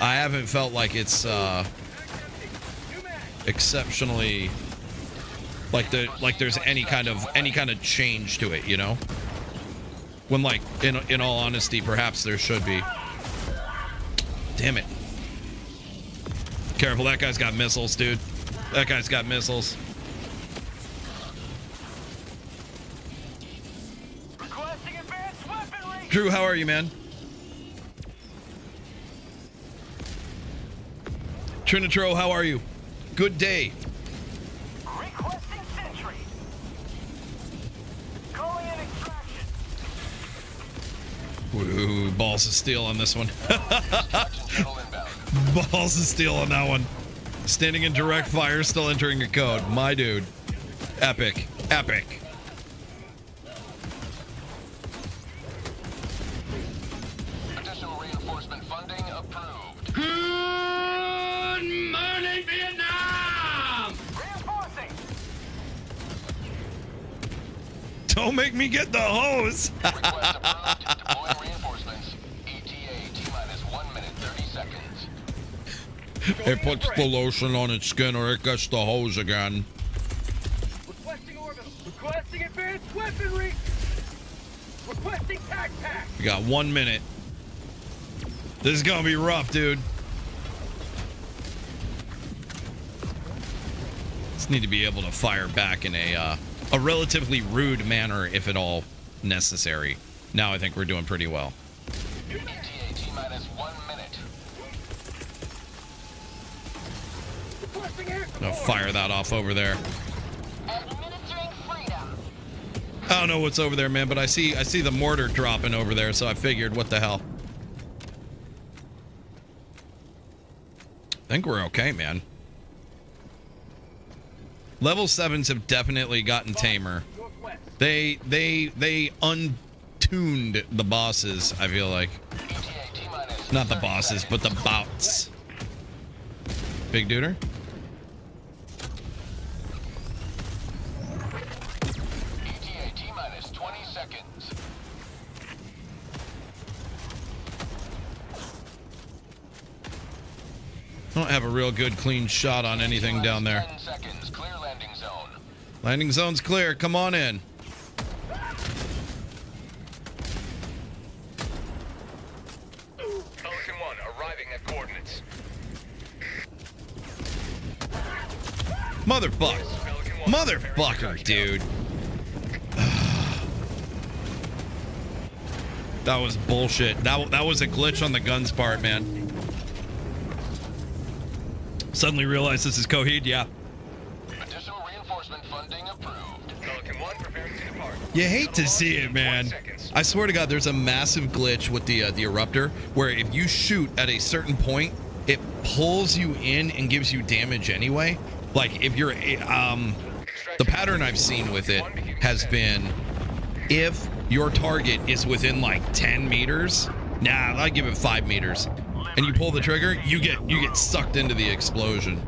I haven't felt like it's uh, exceptionally like the like there's any kind of any kind of change to it, you know? When like in in all honesty, perhaps there should be. Damn it. Careful, that guy's got missiles, dude. That guy's got missiles. Requesting advanced weaponry. Drew, how are you, man? Trinitro, how are you? Good day. Balls of steel on this one. balls of steel on that one. Standing in direct fire, still entering a code. My dude. Epic. Epic. Additional reinforcement funding approved. Good morning, Vietnam! Reinforcing. Don't make me get the hose. it puts the lotion on its skin or it gets the hose again. Requesting orbital. Requesting advanced weaponry. Requesting tac pack. We got one minute. This is gonna be rough, dude. Just need to be able to fire back in a uh, a relatively rude manner, if at all necessary. Now I think we're doing pretty well. Fire that off over there. I don't know what's over there, man, but I see I see the mortar dropping over there, so I figured, what the hell? I think we're okay, man. Level sevens have definitely gotten tamer. They they they untuned the bosses. I feel like ETA T minus not the bosses, but the bouts. Big duder. Real good clean shot on anything down there. 10 seconds. Clear landing zone. Landing zone's clear. Come on in. Pelican 1 arriving at coordinates. Motherfucker. Motherfucker, dude. That was bullshit. That, that was a glitch on the guns part, man. Suddenly realize this is Coheed, yeah. Additional reinforcement funding approved. Pelican 1 preparing to depart. You hate to see it, man. I swear to God, there's a massive glitch with the uh, the eruptor where if you shoot at a certain point, it pulls you in and gives you damage anyway. Like if you're um, the pattern I've seen with it has been if your target is within like 10 meters, nah, I give it five meters, and you pull the trigger, you get you get sucked into the explosion.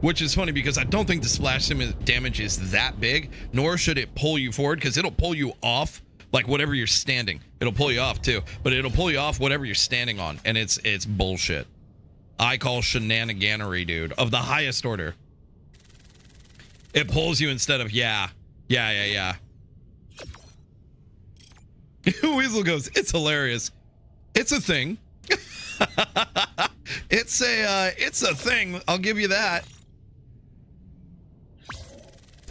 Which is funny because I don't think the splash damage is that big, nor should it pull you forward because it'll pull you off like whatever you're standing. It'll pull you off too, but it'll pull you off whatever you're standing on, and it's it's bullshit. I call shenaniganery, dude, of the highest order. It pulls you instead of yeah, yeah, yeah, yeah. Weasel goes, it's hilarious. It's a thing. it's a uh, it's a thing. I'll give you that.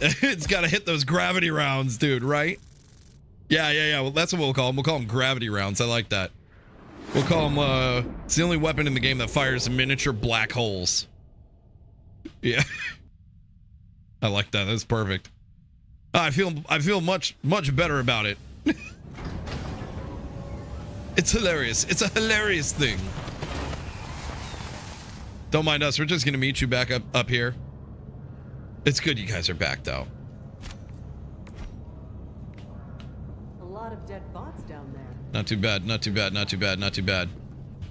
it's got to hit those gravity rounds, dude, right? Yeah, yeah, yeah. Well, that's what we'll call them. We'll call them gravity rounds. I like that. We'll call them, uh, it's the only weapon in the game that fires miniature black holes. Yeah. I like that. That's perfect. I feel, I feel much, much better about it. It's hilarious. It's a hilarious thing. Don't mind us. We're just going to meet you back up, up here. It's good you guys are back, though. A lot of dead bots down there. Not too bad, not too bad, not too bad, not too bad.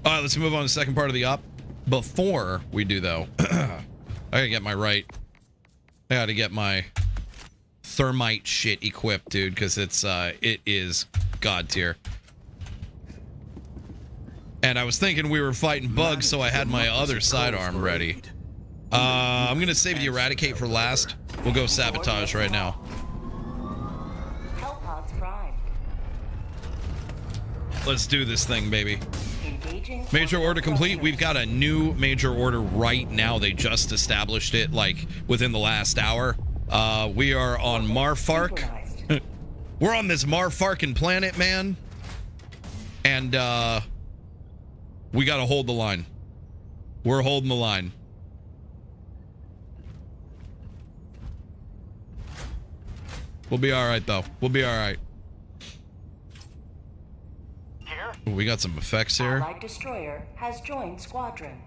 All right, let's move on to the second part of the op. Before we do, though, I gotta get my right. I gotta get my thermite shit equipped, dude, because it's uh, it is god tier. And I was thinking we were fighting bugs, so I had my other sidearm ready. Uh, I'm gonna save the eradicate for last. We'll go sabotage right now. Let's do this thing, baby. Major order complete. We've got a new major order right now. They just established it like within the last hour. Uh, we are on Marfark. We're on this Marfarkin planet, man. And uh we got to hold the line. We're holding the line. We'll be all right though. We'll be all right. Here? Ooh, we got some effects here. Allied destroyer has joined squadron.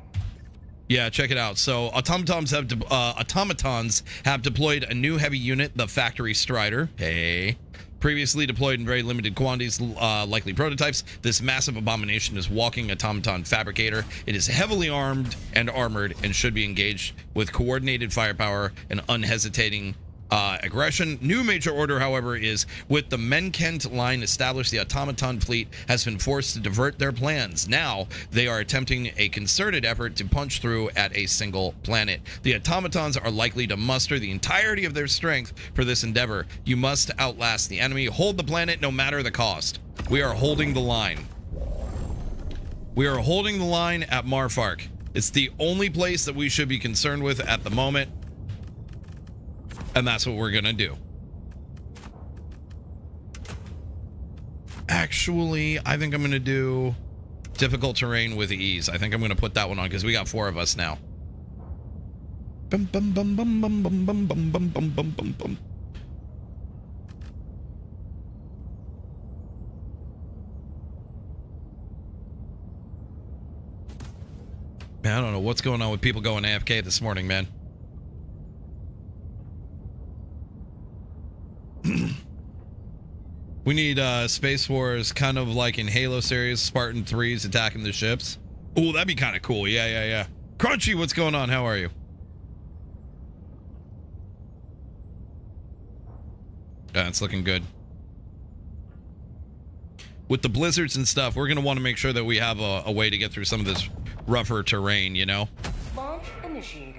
Yeah, check it out. So automatons have uh, automatons have deployed a new heavy unit, the Factory Strider. Hey. Previously deployed in very limited quantities, uh, likely prototypes, this massive abomination is walking automaton fabricator. It is heavily armed and armored and should be engaged with coordinated firepower and unhesitating uh, aggression. New major order, however, is with the Menkent line established, the automaton fleet has been forced to divert their plans. Now they are attempting a concerted effort to punch through at a single planet. The automatons are likely to muster the entirety of their strength for this endeavor. You must outlast the enemy, hold the planet no matter the cost. We are holding the line. We are holding the line at Marfark. It's the only place that we should be concerned with at the moment. And that's what we're gonna do. Actually, I think I'm gonna do difficult terrain with ease. I think I'm gonna put that one on because we got four of us now. Bum, bum, bum, bum, bum, bum, bum, bum, bum, bum, bum, bum, bum. Man, I don't know what's going on with people going AFK this morning, man. we need uh Space Wars kind of like in Halo series, Spartan 3s attacking the ships. Oh, that'd be kind of cool. Yeah, yeah, yeah. Crunchy, what's going on? How are you? Yeah, it's looking good. With the blizzards and stuff, we're going to want to make sure that we have a, a way to get through some of this rougher terrain, you know? Launch initiated.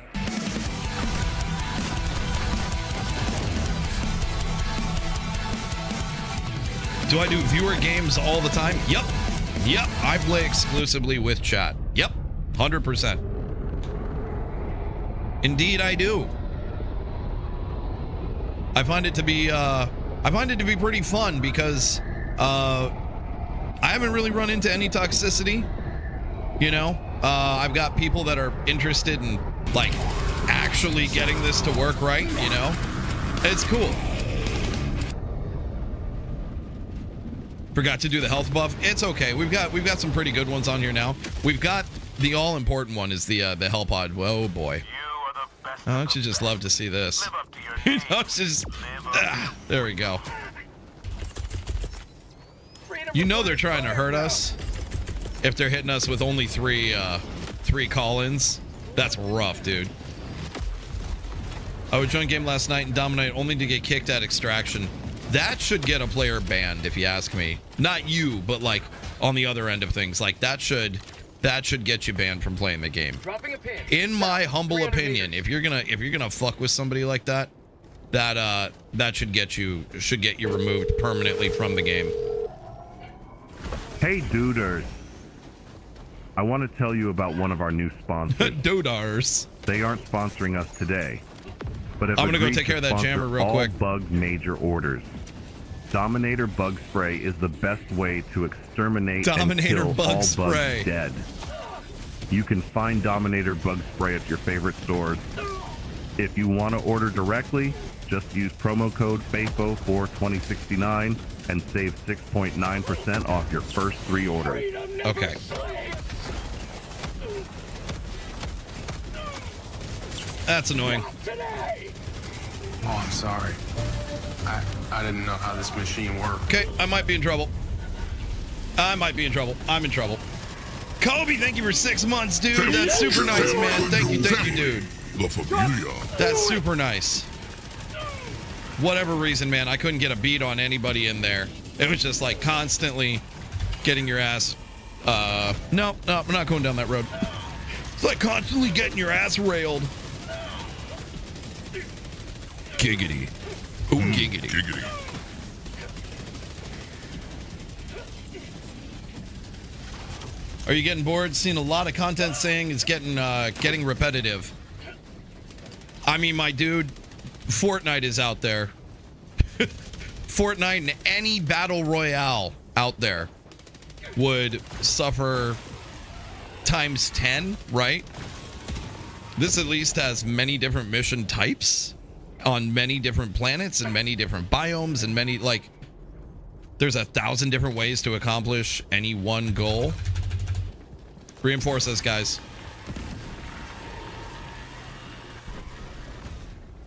Do I do viewer games all the time? Yep. Yep. I play exclusively with chat. Yep. 100%. Indeed, I do. I find it to be, uh, I find it to be pretty fun because, uh, I haven't really run into any toxicity. You know, uh, I've got people that are interested in, like, actually getting this to work right, you know? It's cool. Forgot to do the health buff. It's okay. We've got we've got some pretty good ones on here now. We've got the all important one is the uh, the hell pod. Whoa boy. You are the best. Oh, don't you just love to see this? To your You name. know, it's just ah, there we go. You know they're trying to hurt us if they're hitting us with only three uh three call-ins. That's rough, dude. I would join game last night and dominate only to get kicked at extraction. That should get a player banned, if you ask me. Not you, but like on the other end of things. Like that should that should get you banned from playing the game. Dropping a pin. In my humble opinion, meters. if you're gonna if you're gonna fuck with somebody like that, that uh that should get you should get you removed permanently from the game. Hey, duders. I want to tell you about one of our new sponsors. Dodars. they aren't sponsoring us today, but have I'm gonna go take care of that sponsor jammer real all quick. bug major orders. Dominator bug spray is the best way to exterminate Dominator and kill bug all spray. bugs dead. You can find Dominator bug spray at your favorite stores. If you want to order directly, just use promo code FAFO for 2069 and save 6.9% off your first three orders. Okay. That's annoying. Oh, I'm sorry. I I didn't know how this machine worked. Okay, I might be in trouble. I might be in trouble. I'm in trouble. Kobe, thank you for six months, dude. That's super nice, man. Thank you, thank you, dude. La Familia. That's super nice. Whatever reason, man, I couldn't get a beat on anybody in there. It was just like constantly getting your ass. Uh, no, no, we're not going down that road. It's like constantly getting your ass railed. Giggity. Giggity. Giggity. Are you getting bored? Seeing a lot of content saying it's getting uh, getting repetitive. I mean, my dude, Fortnite is out there. Fortnite and any battle royale out there would suffer times 10, right? This at least has many different mission types on many different planets and many different biomes and many like there's a thousand different ways to accomplish any one goal. Reinforce us, guys.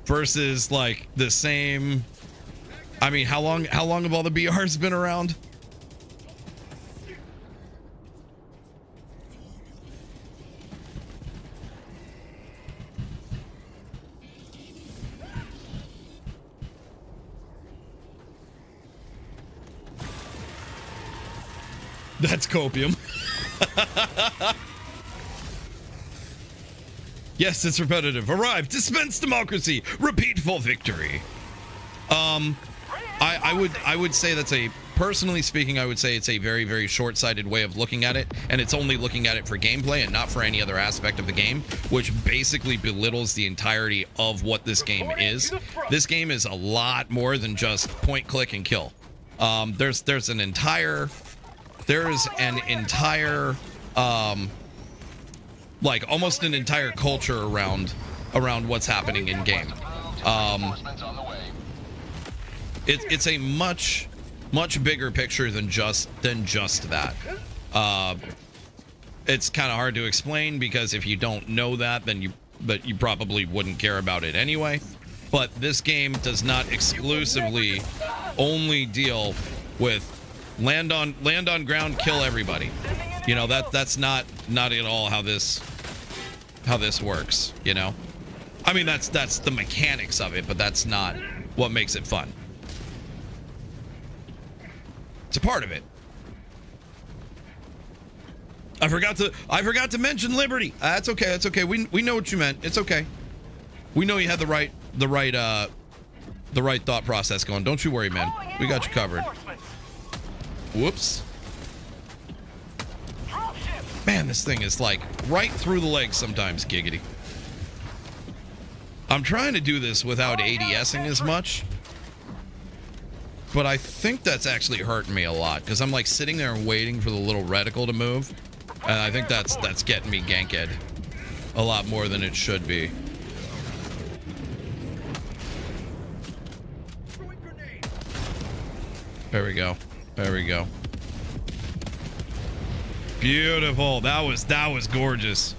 Versus like the same. I mean, how long? How long have all the BRs been around? That's copium. yes, it's repetitive. Arrive, dispense democracy, repeat for victory. Um, I, I would I would say that's a personally speaking, I would say it's a very very short-sighted way of looking at it, and it's only looking at it for gameplay and not for any other aspect of the game, which basically belittles the entirety of what this game is. This game is a lot more than just point, click, and kill. Um, there's there's an entire there's an entire um like almost an entire culture around around what's happening in game. Um it, it's a much much bigger picture than just than just that. Uh it's kind of hard to explain because if you don't know that then you but you probably wouldn't care about it anyway. But this game does not exclusively only deal with land on land on ground kill everybody. You know that that's not not at all how this how this works you know? I mean that's that's the mechanics of it but that's not what makes it fun. It's a part of it. I forgot to i forgot to mention liberty. Uh, that's okay that's okay. We we know what you meant. It's okay. We know you had the right the right uh the right thought process going. Don't you worry man. We got you covered Whoops. Man, this thing is like right through the legs sometimes, giggity. I'm trying to do this without ADSing as much. But I think that's actually hurting me a lot because I'm like sitting there and waiting for the little reticle to move. And I think that's that's getting me ganked a lot more than it should be. There we go. There we go. Beautiful. That was that was gorgeous.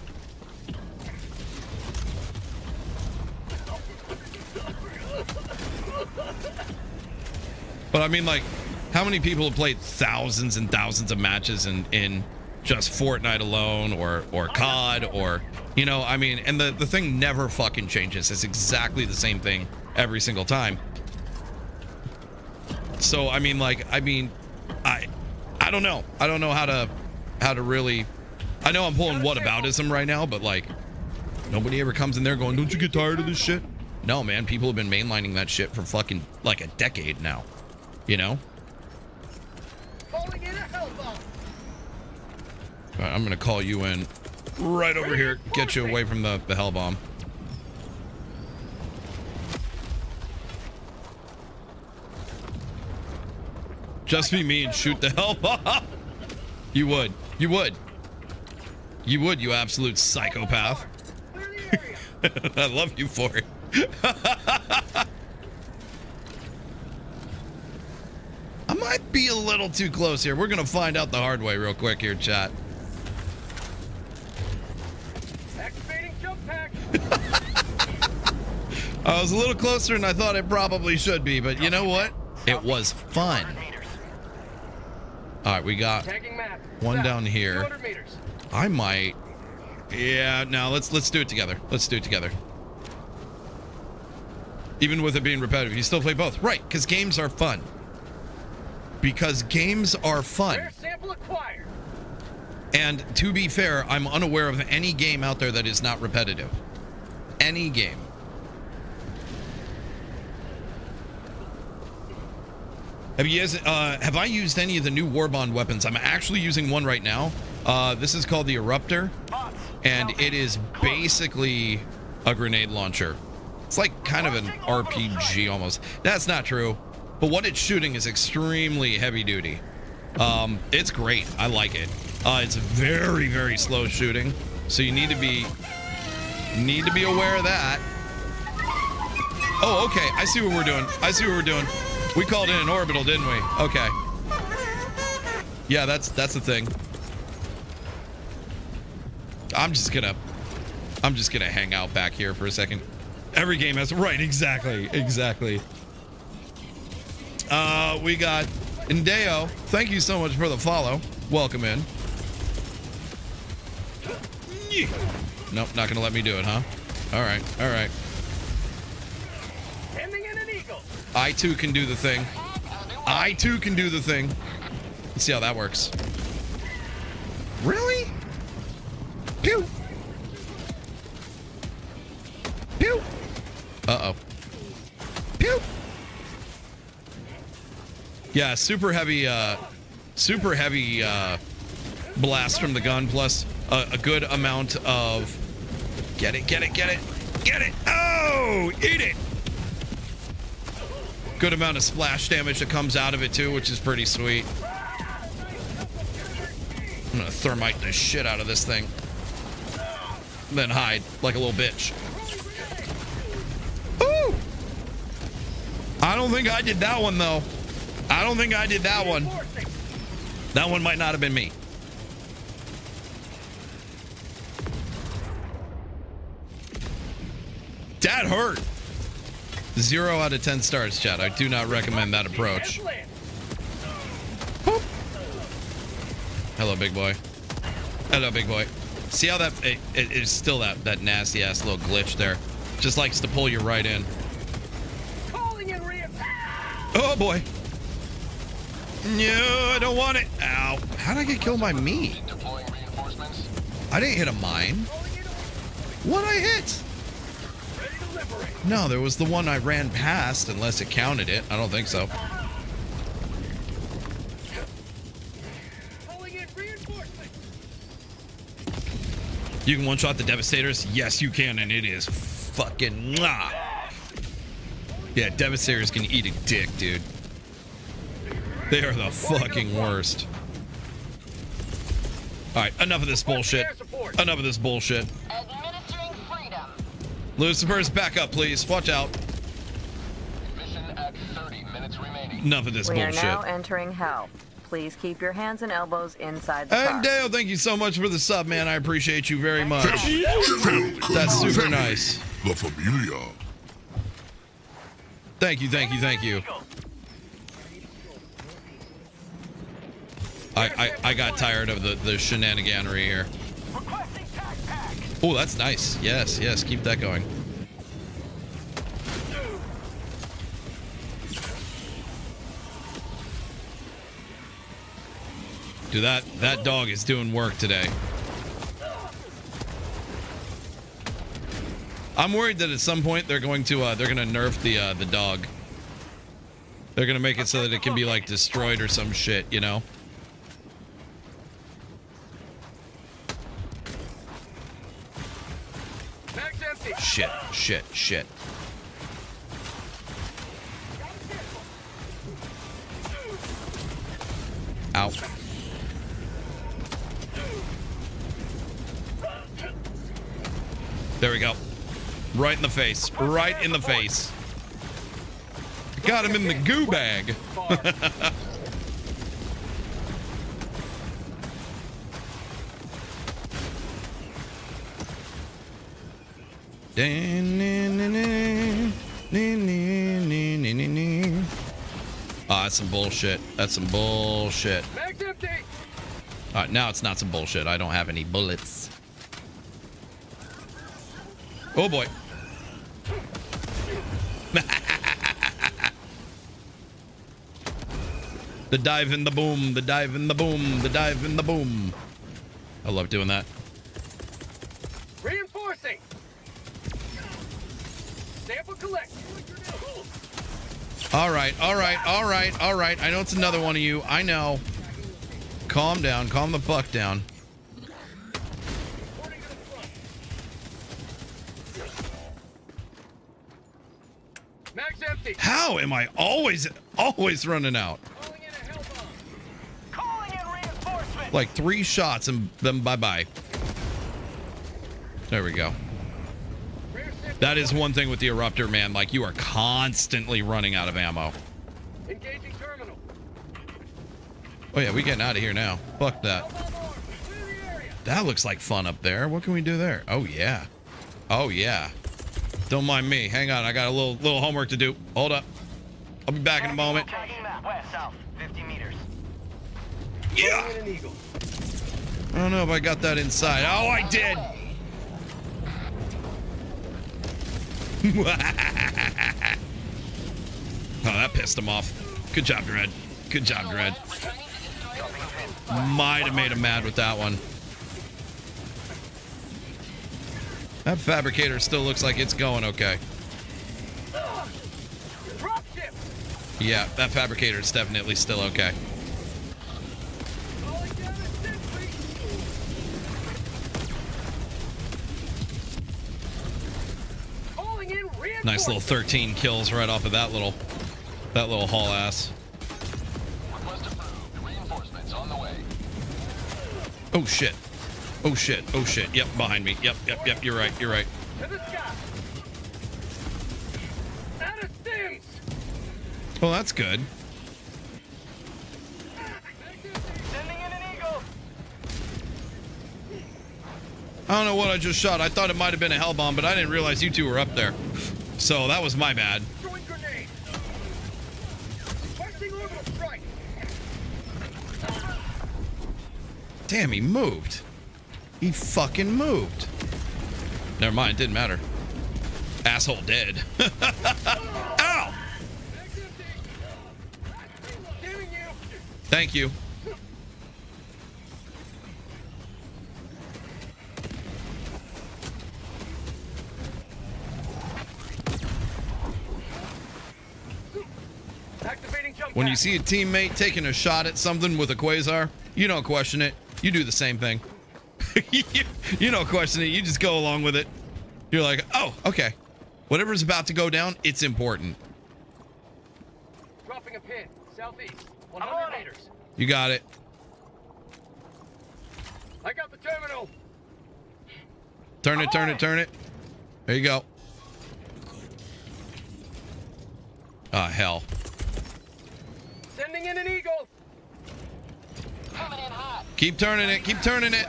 But I mean like how many people have played thousands and thousands of matches in in just Fortnite alone or or COD or you know, I mean, and the the thing never fucking changes. It's exactly the same thing every single time. So I mean like I mean I I don't know. I don't know how to how to really I know I'm pulling whataboutism right now, but like nobody ever comes in there going, "Don't you get tired of this shit?" No, man, people have been mainlining that shit for fucking like a decade now. You know? Right, I'm gonna call you in right over here, get you away from the, the hell bomb. Just be me and shoot the hell bomb. You would. You would. You would, you absolute psychopath. I love you for it. I might be a little too close here. We're going to find out the hard way real quick here, chat. Activating jump pack. I was a little closer than I thought it probably should be, but you know what? It was fun. All right, we got one down here. I might. Yeah, no, let's let's do it together. Let's do it together. Even with it being repetitive, you still play both. Right, because games are fun. Because games are fun. Rare sample acquired. And to be fair, I'm unaware of any game out there that is not repetitive. Any game. Have you guys, uh, have I used any of the new Warbond weapons? I'm actually using one right now. Uh, this is called the Eruptor, and it is basically a grenade launcher. It's like kind of an RPG almost. That's not true, but what it's shooting is extremely heavy duty. Um, it's great. I like it. Uh, it's very, very slow shooting, so you need to be need to be aware of that. Oh, okay. I see what we're doing. I see what we're doing. We called in an orbital, didn't we? Okay. Yeah, that's that's the thing. I'm just gonna I'm just gonna hang out back here for a second. Every game has right, exactly, exactly. Uh, we got Indeo. Thank you so much for the follow. Welcome in. Nope, not gonna let me do it, huh? All right, all right. Sending in an eagle. I too can do the thing. I too can do the thing. Let's see how that works. Really? Pew. Pew. Uh-oh. Pew. Yeah, super heavy, uh, super heavy, uh, blast from the gun, plus a, a good amount of... Get it, get it, get it, get it! Oh, eat it! Good amount of splash damage that comes out of it, too, which is pretty sweet. I'm gonna thermite the shit out of this thing. Then hide like a little bitch. Ooh! I don't think I did that one, though. I don't think I did that one. That one might not have been me. That hurt. Zero out of 10 stars, Chad. I do not recommend that approach. Boop. Hello, big boy. Hello, big boy. See how that it, it is still that that nasty ass little glitch there. Just likes to pull you right in. Calling in re Oh boy. No, I don't want it. Ow. How did I get killed by me? I didn't hit a mine. What I hit? Ready to liberate. No, there was the one I ran past, unless it counted it. I don't think so. Calling in reinforcements. You can one-shot the Devastators? Yes, you can, and it is fucking mwah. Yeah, Devastators can eat a dick, dude. They are the fucking worst. All right, enough of this bullshit. Enough of this bullshit. Administering. Lucifer's back up, please. Watch out. Mission at 30 minutes remaining. Enough of this we bullshit. are now entering hell. Please keep your hands and elbows inside the car. And Dale, thank you so much for the sub, man. I appreciate you very much. That's super nice. La Familia. Thank you, thank you, thank you. I, I, I got tired of the, the shenaniganery here. Oh, that's nice. Yes, yes, keep that going. Dude, that, that dog is doing work today. I'm worried that at some point they're going to uh, they're going to nerf the uh, the dog. They're going to make it so that it can be like destroyed or some shit, you know? Shit, shit, shit. Ow. There we go. Right in the face. Right in the face. Got him in the goo bag. Ah, that's some bullshit. That's some bullshit. All right, now it's not some bullshit. I don't have any bullets. Oh boy. the dive in the boom, the dive in the boom, the dive in the boom. I love doing that. Reinforcing. Sample collect. All right, all right, all right, all right. I know it's another one of you. I know. Calm down. Calm the fuck down. Mag's empty. How am I always, always running out? Like three shots and then bye-bye. There we go. That is one thing with the Eruptor, man. Like, you are constantly running out of ammo. Engaging terminal. Oh, yeah, we getting out of here now. Fuck that. That looks like fun up there. What can we do there? Oh, yeah. Oh, yeah. Don't mind me. Hang on. I got a little little homework to do. Hold up. I'll be back in a moment. West, south, 50 meters. Yeah. I don't know if I got that inside. Oh, I did. Oh, that pissed him off. Good job, Dread. Good job, Dread. Might have made him mad with that one. That fabricator still looks like it's going okay. Yeah, that fabricator is definitely still okay. Nice little 13 kills right off of that little that little haul ass. Oh shit. Oh shit. Oh shit. Yep, behind me. Yep, yep, yep. You're right. You're right. Well, that's good. I don't know what I just shot. I thought it might have been a hell bomb, but I didn't realize you two were up there. So that was my bad. Throwing grenade. Requesting orbital strike. Damn, he moved. He fucking moved. Never mind, didn't matter. Asshole dead. Ow! Thank you. When you see a teammate taking a shot at something with a quasar, you don't question it. You do the same thing. you, you don't question it. You just go along with it. You're like, oh, okay. Whatever's about to go down, it's important. Dropping a pin. Southeast. 100 meters. You got it. I got the terminal. Turn it, turn it, turn it. There you go. Ah, hell. Sending in an eagle. Keep turning it, keep turning it.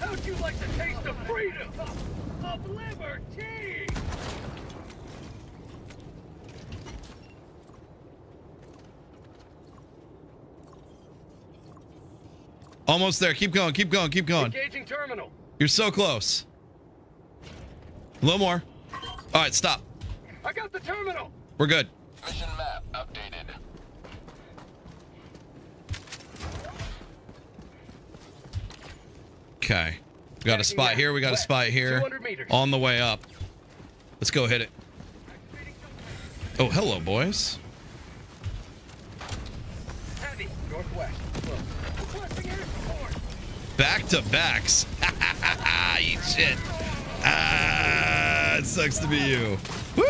How'd you like the taste of freedom? Of liberty. Almost there. Keep going, keep going, keep going. Engaging terminal. You're so close. A little more. All right, stop. I got the terminal. We're good. Mission map updated. Okay. We got a spot here. We got a spot here. On the way up. Let's go hit it. Oh, hello, boys. Heavy. Northwest. Close. Requesting air support. Back to backs. Eat shit. Ah, it sucks to be you. Woo!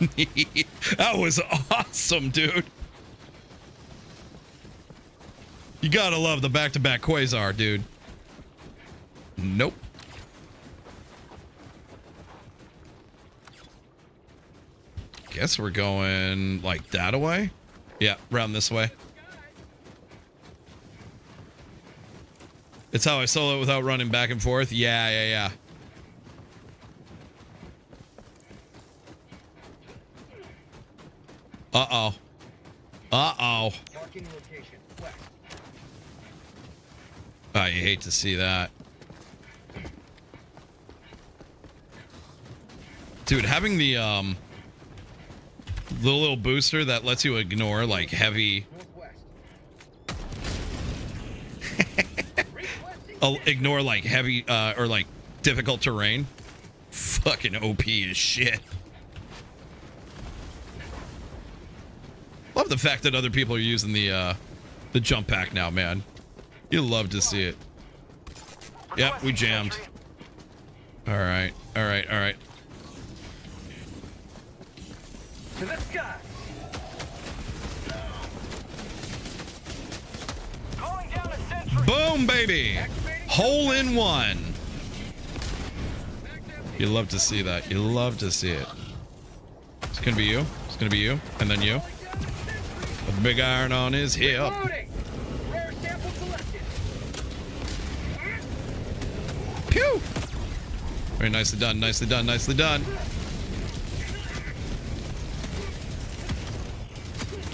That was awesome, dude. You gotta love the back-to-back Quasar, dude. Nope. Guess we're going like that away. Yeah, round this way. It's how I solo without running back and forth. Yeah, yeah, yeah. Uh-oh. Uh-oh. West. I hate to see that. Dude, having the um the little booster that lets you ignore like heavy uh, ignore like heavy uh or like difficult terrain. Fucking OP as shit. Love the fact that other people are using the uh the jump pack now, man. You love to see it. Yep, we jammed. All right, all right, all right. To the sky. Calling down a sentry. Boom, baby! Hole in one. You love to see that. You love to see it. It's gonna be you. It's gonna be you, and then you. A big iron on his hip. Loading. Rare sample. Pew! Very nicely done. Nicely done. Nicely done.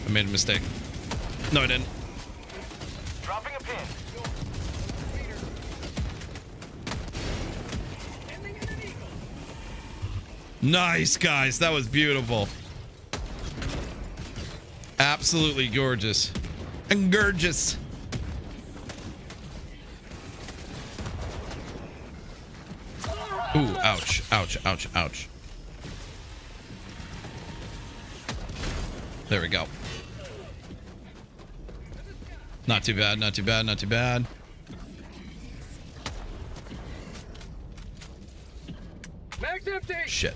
I made a mistake. No, I didn't. Dropping a pin. Nice, guys. That was beautiful. Absolutely gorgeous. And gorgeous. Ooh, ouch, ouch, ouch, ouch. There we go. Not too bad, not too bad, not too bad. Shit.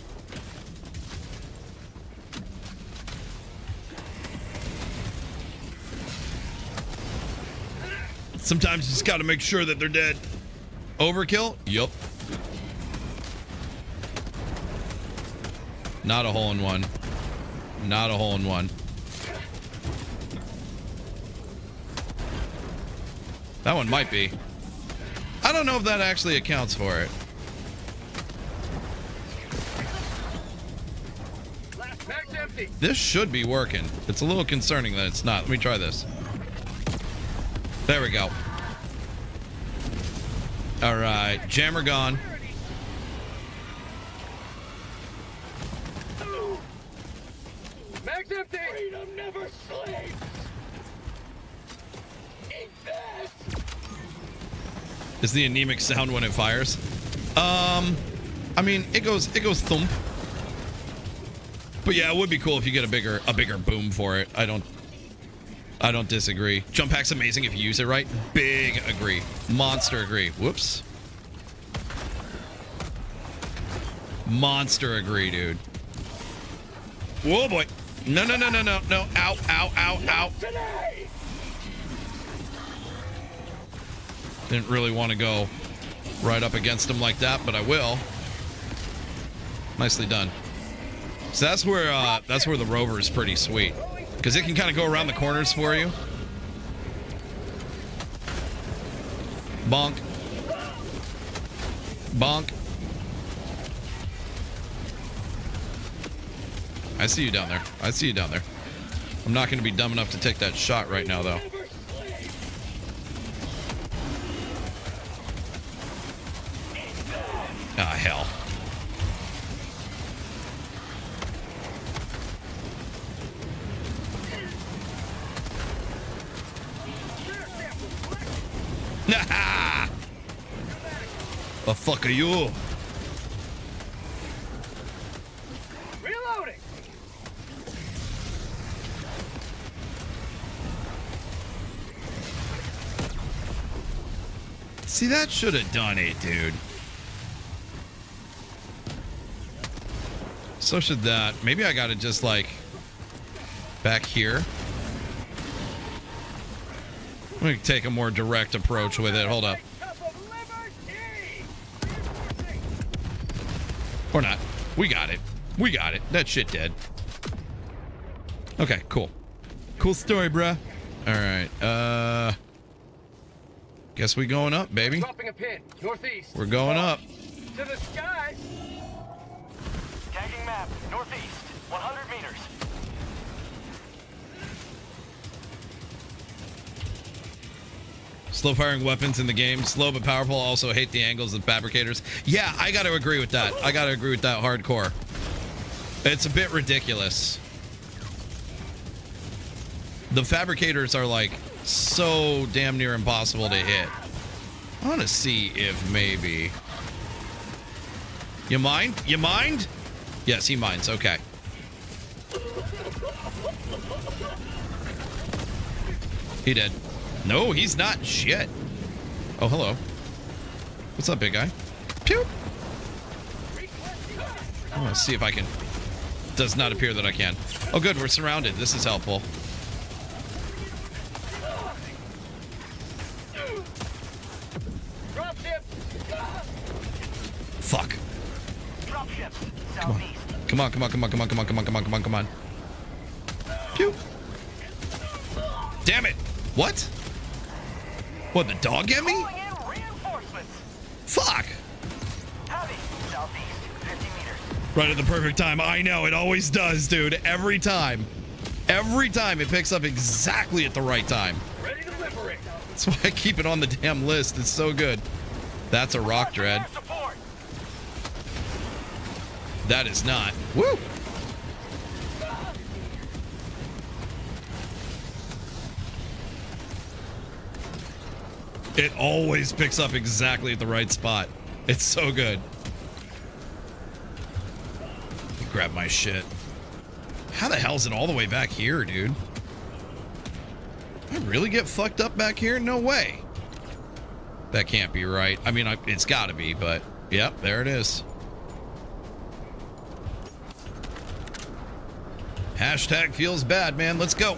Sometimes you just gotta make sure that they're dead. Overkill? Yup. Not a hole in one. Not a hole in one. That one might be. I don't know if that actually accounts for it. This should be working. It's a little concerning that it's not. Let me try this. There we go. All right, jammer gone. Max empty. Freedom never sleeps. Eat this. Is the anemic sound when it fires? Um, I mean, it goes it goes thump. But yeah, it would be cool if you get a bigger a bigger boom for it. I don't I don't disagree. Jump pack's amazing if you use it right. Big agree. Monster agree. Whoops. Monster agree, dude. Whoa, boy. No, no, no, no, no, no. Ow, ow, ow, ow. Didn't really want to go right up against him like that, but I will. Nicely done. So that's where uh, that's where the rover is pretty sweet because it can kind of go around the corners for you. Bonk. Bonk. I see you down there. I see you down there. I'm not going to be dumb enough to take that shot right now, though. You? Reloading. See, that should have done it, dude. So should that. Maybe I gotta just like back here. I'm gonna take a more direct approach with it. Hold up. We got it. We got it. That shit dead. Okay, cool. Cool story, bruh. All right. Uh Guess we going up, baby. Dropping a pin. Northeast. We're going up. To the skies. Tagging map. Northeast. 100 meters. Slow firing weapons in the game. Slow but powerful. Also hate the angles of fabricators. Yeah, I got to agree with that. I got to agree with that hardcore. It's a bit ridiculous. The fabricators are like so damn near impossible to hit. I want to see if maybe. You mind? You mind? Yes, he minds. Okay. He did. No, he's not. Shit. Oh, hello. What's up, big guy? Pew. I want to see if I can. Does not appear that I can. Oh, good. We're surrounded. This is helpful. Fuck. Come on. Come on, come on, come on, come on, come on, come on, come on, come on, come on. Pew. Damn it. What? What, the dog get me? Fuck. Right at the perfect time. I know, it always does, dude. Every time. Every time it picks up exactly at the right time. Ready to liberate. That's why I keep it on the damn list. It's so good. That's a rock dread. That is not. Woo! It always picks up exactly at the right spot. It's so good. Grab my shit. How the hell is it all the way back here, dude? I really get fucked up back here? No way. That can't be right. I mean, I, it's got to be, but yep, there it is. Hashtag feels bad, man. Let's go.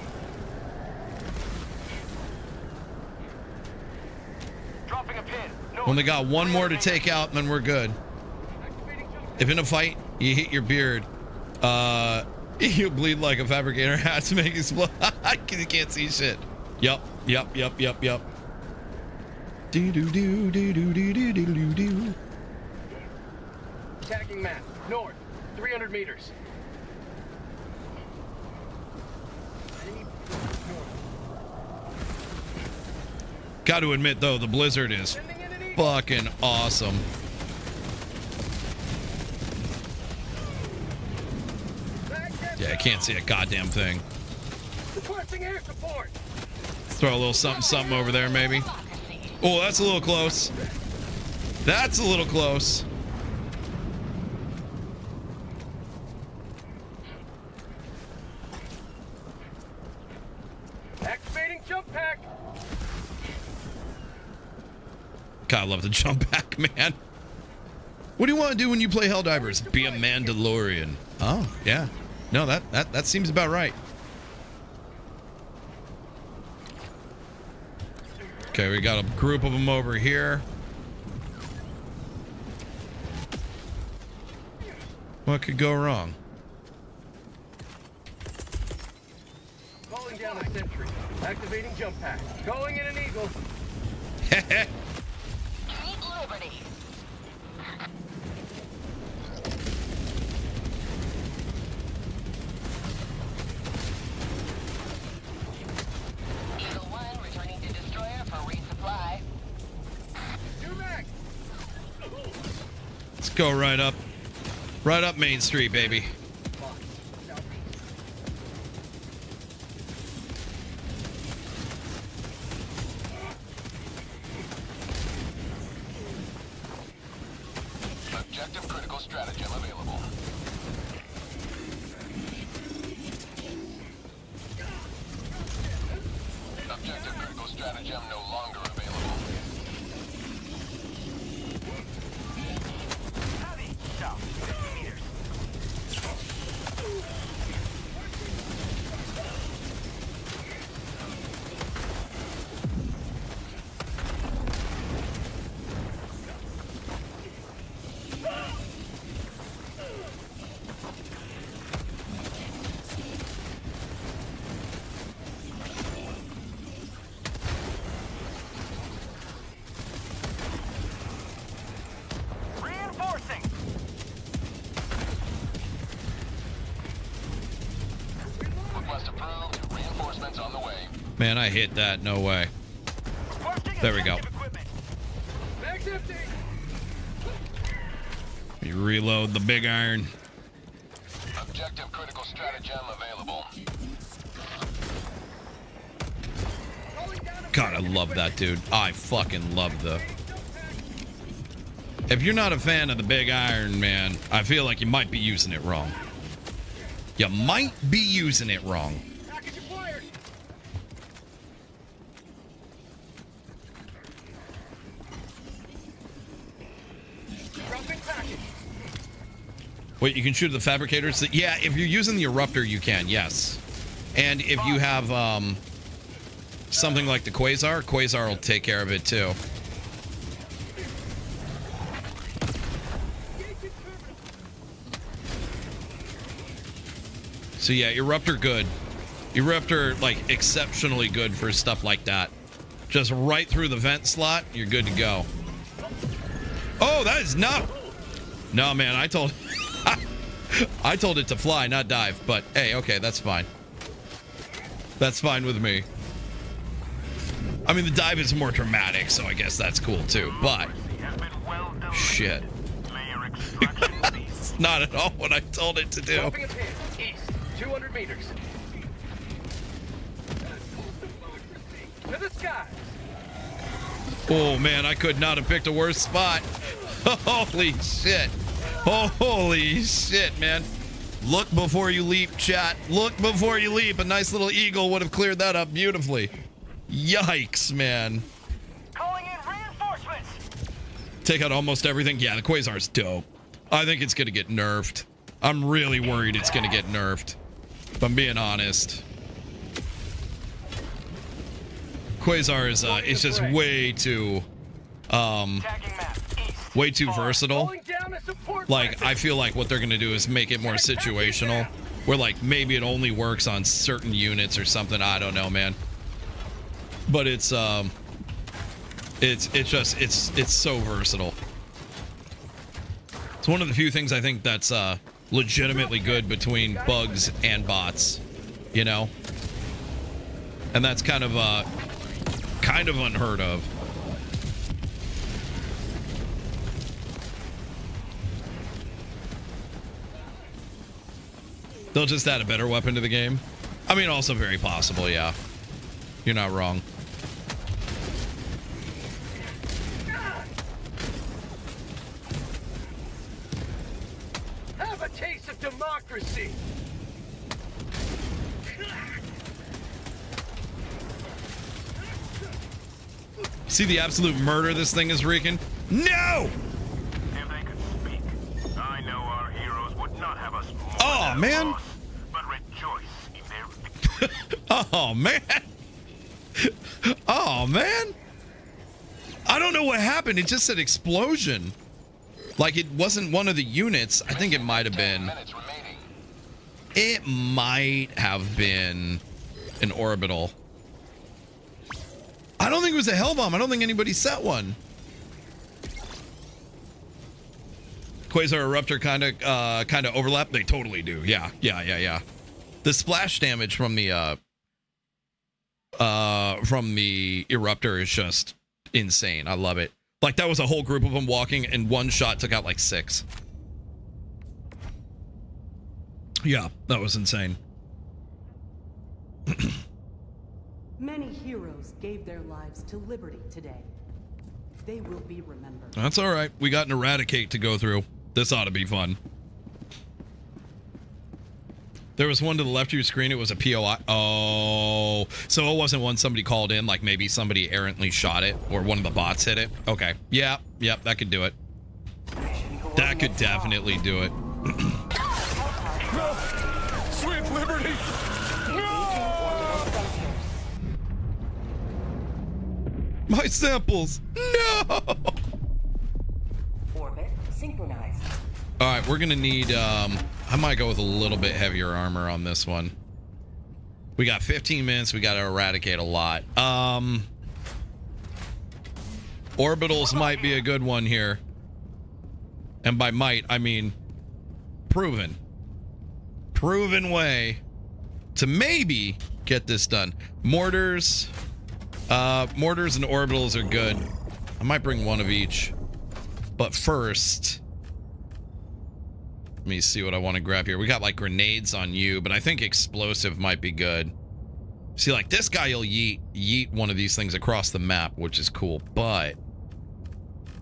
Dropping a pin. No. Only got one more to take out, and then we're good. If in a fight you hit your beard, uh, you bleed like a fabricator hat to make explode. you can't see shit. Yup, yup, yup, yup, yup. Do do do do do do do do do. Tagging map. North. 300 meters. Got to admit though, the blizzard is fucking awesome. Yeah, I can't see a goddamn thing. Throw a little something something over there, maybe. Oh, that's a little close. That's a little close. Activating jump pack. God, I love the jump back, man. What do you want to do when you play Helldivers? Be a Mandalorian. Oh, yeah. No, that, that, that seems about right. Okay, we got a group of them over here. What could go wrong? Calling down a sentry. Activating jump pack. Going in an eagle. Let's go right up. Right up Main Street, baby. Hit that. No way. There we go. You reload the big iron. Objective critical stratagem available. God, I love that dude. I fucking love the. If you're not a fan of the big iron, man, I feel like you might be using it wrong. You might be using it wrong. Package acquired. Dropping package. Wait, you can shoot at the fabricators? Yeah, if you're using the eruptor, you can, yes. And if you have um, something like the quasar, quasar will take care of it too. So yeah, eruptor good. Eruptor like exceptionally good for stuff like that. Just right through the vent slot, you're good to go. Oh, that is not. No, man, I told. I told it to fly, not dive. But hey, okay, that's fine. That's fine with me. I mean, the dive is more dramatic, so I guess that's cool too. But shit, it's not at all what I told it to do. Dropping a pin. East. 200 meters. To the sky. Oh man, I could not have picked a worse spot. Holy shit. Holy shit, man. Look before you leap, chat. Look before you leap. A nice little eagle would have cleared that up beautifully. Yikes, man. Calling in reinforcements. Take out almost everything. Yeah, the Quasar's dope. I think it's going to get nerfed. I'm really worried it's going to get nerfed. If I'm being honest. Quasar is uh, it's just way too um way too versatile. Calling down a support Like I feel like what they're gonna do is make it more situational, where like maybe it only works on certain units or something. I don't know, man. But it's um, it's it's just it's it's so versatile. It's one of the few things I think that's uh legitimately good between bugs and bots, you know. And that's kind of uh kind of unheard of. They'll just add a better weapon to the game. I mean, also very possible, yeah. You're not wrong. Have a taste of democracy. See the absolute murder this thing is wreaking? No! Oh, man. Oh, man. I don't know what happened. It just said explosion. Like it wasn't one of the units. I think it might have been. It might have been an orbital. I don't think it was a hell bomb. I don't think anybody set one. Quasar Eruptor kind of uh, kind of overlap. They totally do. Yeah, yeah, yeah, yeah. The splash damage from the uh, uh, from the Eruptor is just insane. I love it. Like that was a whole group of them walking, and one shot took out like six. Yeah, that was insane. Many heroes gave their lives to liberty today. They will be remembered. That's all right. We got an eradicate to go through. This ought to be fun. There was one to the left of your screen. It was a POI. Oh, so it wasn't one somebody called in, like maybe somebody errantly shot it or one of the bots hit it. Okay. Yeah. Yep. That could do it. That could definitely do it. Sweet liberty. My samples. No. Orbit synchronized. All right, we're gonna need. Um, I might go with a little bit heavier armor on this one. We got 15 minutes. We got to eradicate a lot. Um, orbitals might be a good one here. And by might, I mean proven, proven way to maybe get this done. Mortars. Uh, mortars and orbitals are good. I might bring one of each. But first, let me see what I want to grab here. We got like grenades on you, but I think explosive might be good. See, like this guy will yeet yeet one of these things across the map, which is cool. But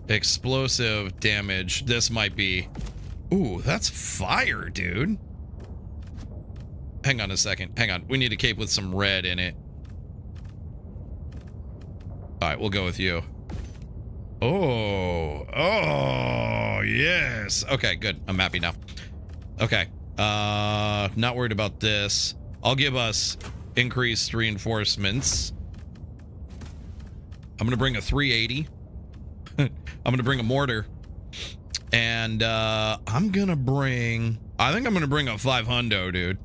explosive damage, this might be. Ooh, that's fire, dude. Hang on a second. Hang on. We need a cape with some red in it. All right, we'll go with you. Oh, oh, yes. Okay, good. I'm happy now. Okay. Uh, not worried about this. I'll give us increased reinforcements. I'm going to bring a 380. I'm going to bring a mortar. And uh, I'm going to bring... I think I'm going to bring a 500, dude.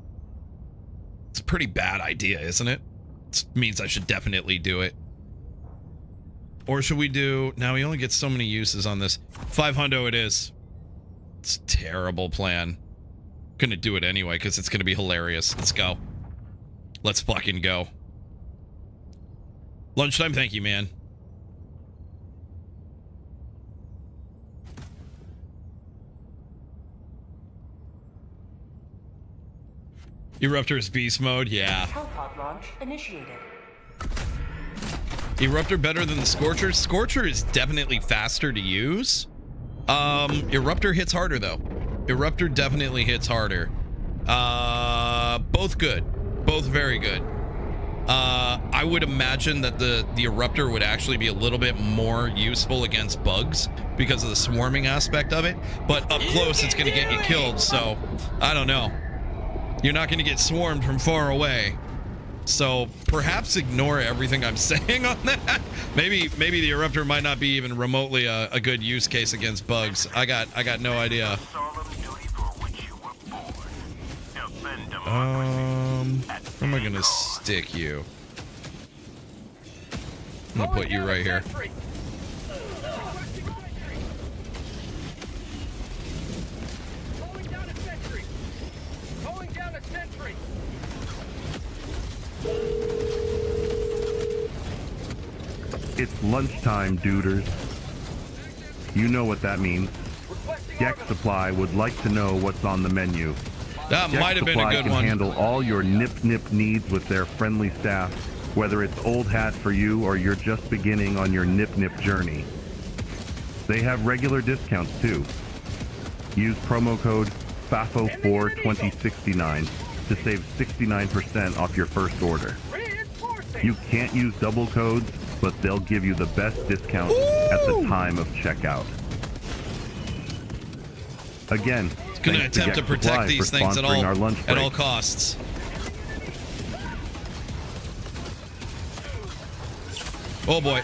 It's a pretty bad idea, isn't it? It means I should definitely do it. Or should we do... Now we only get so many uses on this. 500 it is. It's terrible plan. Gonna do it anyway because it's gonna be hilarious. Let's go. Let's fucking go. Lunchtime, thank you, man. Eruptor's beast mode, yeah. Hellpod launch initiated. Eruptor better than the Scorcher? Scorcher is definitely faster to use. Um, Eruptor hits harder though. Eruptor definitely hits harder. Uh, both good. Both very good. Uh, I would imagine that the, the Eruptor would actually be a little bit more useful against bugs because of the swarming aspect of it. But up close, it's going to get you killed. So, I don't know. You're not going to get swarmed from far away. So perhaps ignore everything I'm saying on that. Maybe maybe the eruptor might not be even remotely a, a good use case against bugs. I got I got no idea. Um, where am I gonna stick you? I'm gonna put you right here. Calling down a sentry. It's lunchtime, duders. You know what that means. Gex Supply would like to know what's on the menu. That might have been a Supply good can one. handle all your nip-nip needs with their friendly staff, whether it's old hat for you or you're just beginning on your nip-nip journey. They have regular discounts too. Use promo code FAFO42069 to save 69% off your first order. You can't use double codes, but they'll give you the best discount at the time of checkout. Again, Gonna thanks attempt to protect these things at all our lunch at all costs. Oh boy.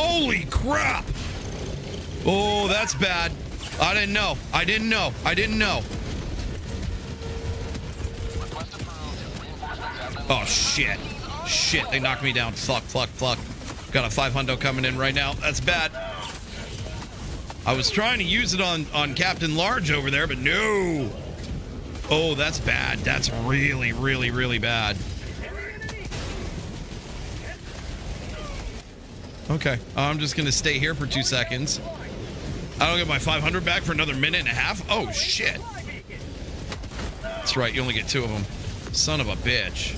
Holy crap! Oh, that's bad. I didn't know. I didn't know. I didn't know. Oh, shit. Shit, they knocked me down. Fuck, fuck, fuck. Got a 500 coming in right now. That's bad. I was trying to use it on, on Captain Large over there, but no. Oh, that's bad. That's really, really, really bad. Okay, I'm just gonna stay here for two seconds. I don't get my 500 back for another minute and a half. Oh shit! That's right, you only get two of them. Son of a bitch.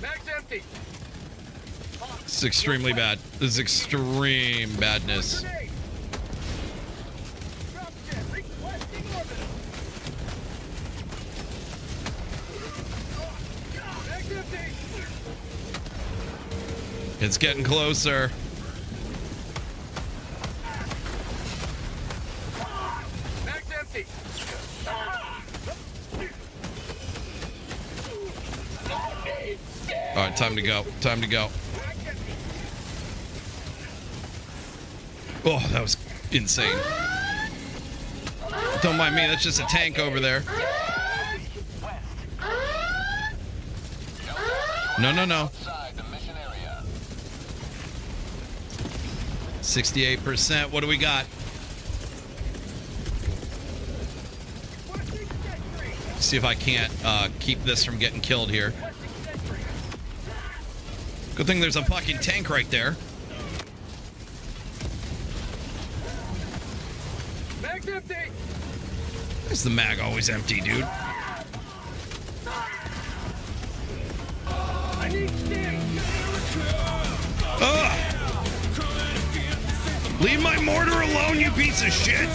Mag's empty. This is extremely bad. This is extreme badness. It's getting closer. All right, time to go. Time to go. Oh, that was insane. Don't mind me. That's just a tank over there. No, no, no. 68%. What do we got? See if I can't uh, keep this from getting killed here. Good thing there's a fucking tank right there. Mag's empty. Is the mag always empty, dude? I need. Ugh! Leave my mortar alone, you piece of shit!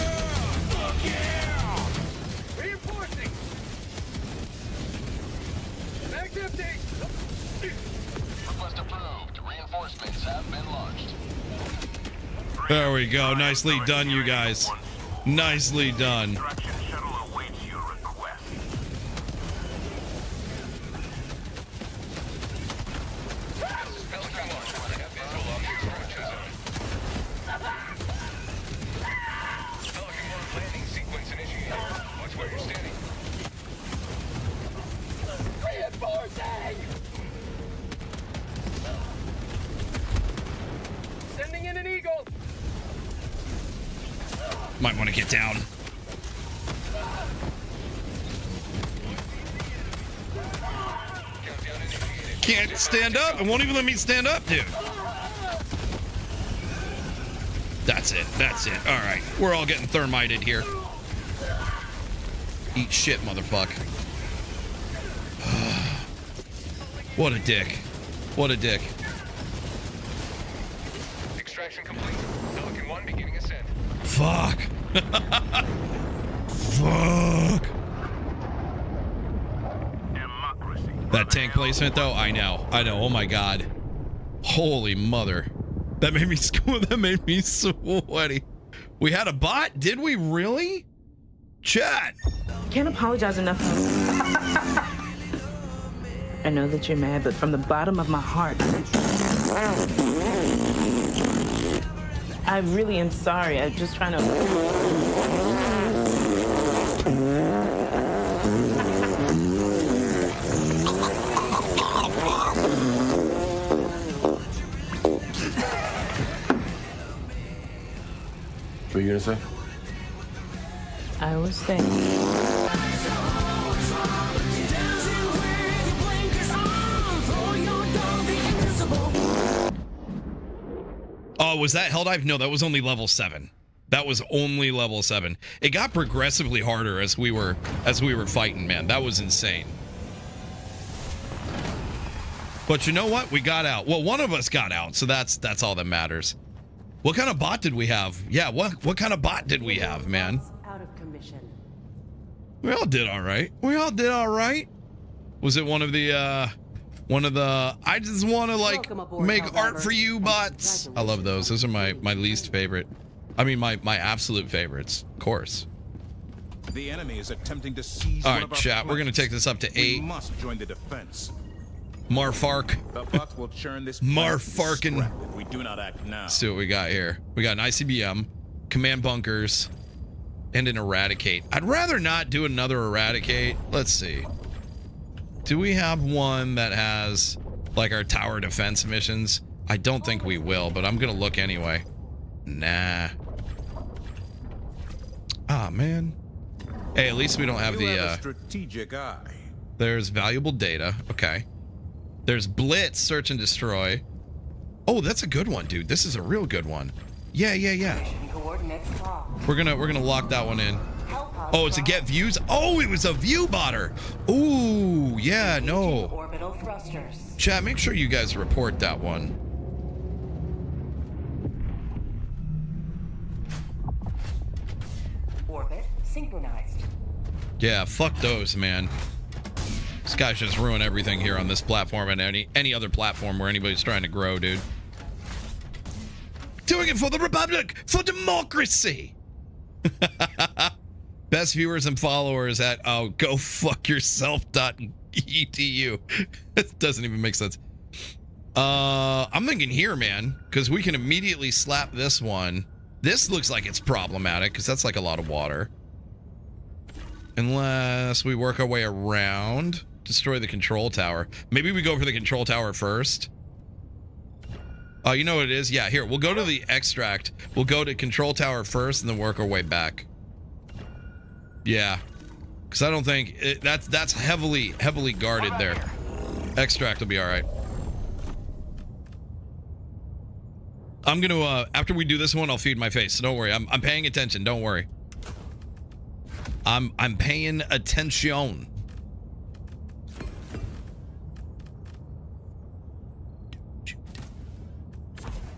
There we go. Nicely done, you guys. Nicely done. Might want to get down. Can't stand up. It won't even let me stand up, dude. That's it. That's it. All right. We're all getting thermited here. Eat shit, motherfucker. what a dick. What a dick. Extraction complete. Pelican 1 beginning ascent. Fuck. Fuck. That tank placement, though, I know. I know. Oh my god. Holy mother. That made me that made me sweaty. We had a bot? Did we really? Chat. Can't apologize enough. I know that you're mad, but from the bottom of my heart, I really am sorry. I'm just trying to. What are you gonna say? I was saying. Oh, was that Helldive? No, that was only level seven. That was only level seven. It got progressively harder as we were as we were fighting, man. That was insane. But you know what? We got out. Well, one of us got out, so that's that's all that matters. What kind of bot did we have? Yeah, what what kind of bot did we have, man? Out of commission. We all did all right. We all did all right. Was it one of the uh one of the I just want to like aboard, make Helldiver. art for you bots. I love those. Those are my my least favorite. I mean my my absolute favorites, of course. The enemy is attempting to seize All right, one right, chat. We're gonna take this up to We eight. must join the defense. Marfark. The bots will churn this Marfarkin. we do not act now. Let's see what we got here. We got an ICBM, command bunkers, and an eradicate. I'd rather not do another eradicate. Let's see. Do we have one that has like our tower defense missions? I don't think we will, but I'm gonna look anyway. Nah. Ah man. Hey, at least we don't have you the have a uh strategic eye. there's valuable data. Okay. There's Blitz, search and destroy. Oh, that's a good one, dude. This is a real good one. Yeah, yeah, yeah. We're gonna we're gonna lock that one in. Oh, it's a get views. Oh, it was a view botter. Ooh, yeah, no. Orbital thrusters. Chat, make sure you guys report that one. Orbit synchronized. Yeah, fuck those, man. This guy's just ruin everything here on this platform and any any other platform where anybody's trying to grow, dude. Doing it for the Republic, for democracy. Best viewers and followers at oh go fuck yourself dot edu. it doesn't even make sense. Uh, I'm thinking here, man, because we can immediately slap this one. This looks like it's problematic because that's like a lot of water. Unless we work our way around destroy the control tower. Maybe we go for the control tower first. Oh, you know what it is? Yeah, here, we'll go to the extract. We'll go to control tower first and then work our way back. Yeah. Because I don't think it, that's that's heavily heavily guarded there. Extract will be all right. I'm gonna uh, after we do this one, I'll feed my face. So don't worry. I'm I'm paying attention. Don't worry. I'm I'm paying attention.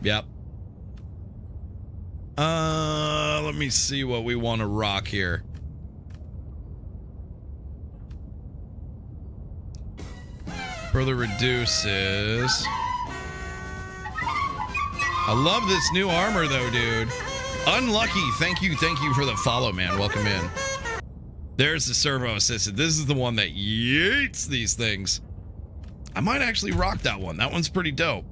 Yep. Uh, let me see what we want to rock here. Further reduces. I love this new armor though, dude. Unlucky. Thank you. Thank you for the follow, man. Welcome in. There's the servo assisted. This is the one that yeets these things. I might actually rock that one. That one's pretty dope.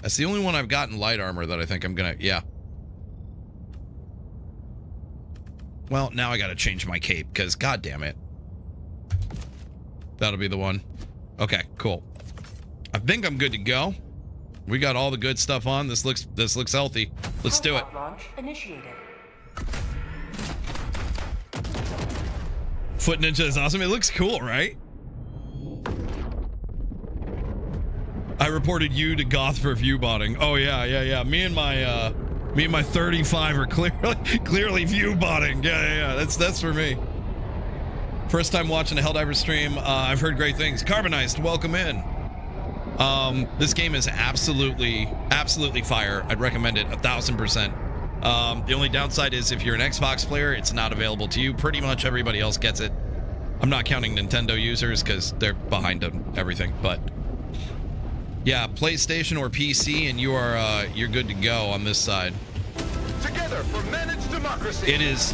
That's the only one I've got in light armor that I think I'm gonna, yeah. Well, now I gotta change my cape, because god damn it. That'll be the one. Okay, cool. I think I'm good to go. We got all the good stuff on. This looks this looks healthy. Let's do it. Launch initiated. Foot Ninja is awesome. It looks cool, right? I reported you to Goth for view botting. Oh yeah, yeah, yeah. Me and my uh me and my 35 are clearly clearly view botting. Yeah, yeah, yeah. That's that's for me. First time watching a Helldiver stream. Uh, I've heard great things. Carbonized, welcome in. Um, this game is absolutely, absolutely fire. I'd recommend it a thousand percent. Um, the only downside is if you're an Xbox player, it's not available to you. Pretty much everybody else gets it. I'm not counting Nintendo users because they're behind on everything, but yeah, PlayStation or PC, and you are uh, you're good to go on this side. Together for managed democracy. It is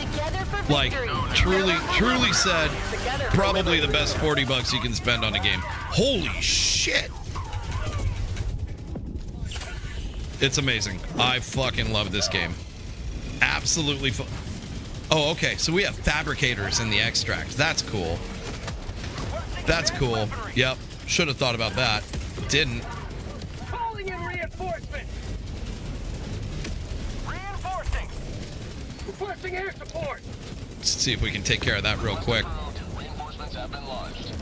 like truly, truly said, probably the best 40 bucks you can spend on a game. Holy shit! It's amazing. I fucking love this game. Absolutely. Fu oh, okay. So we have fabricators in the extract. That's cool. That's cool. Yep. Should have thought about that. Didn't. Calling in reinforcements. Requesting air support. Let's see if we can take care of that real quick. Reinforcements have been launched.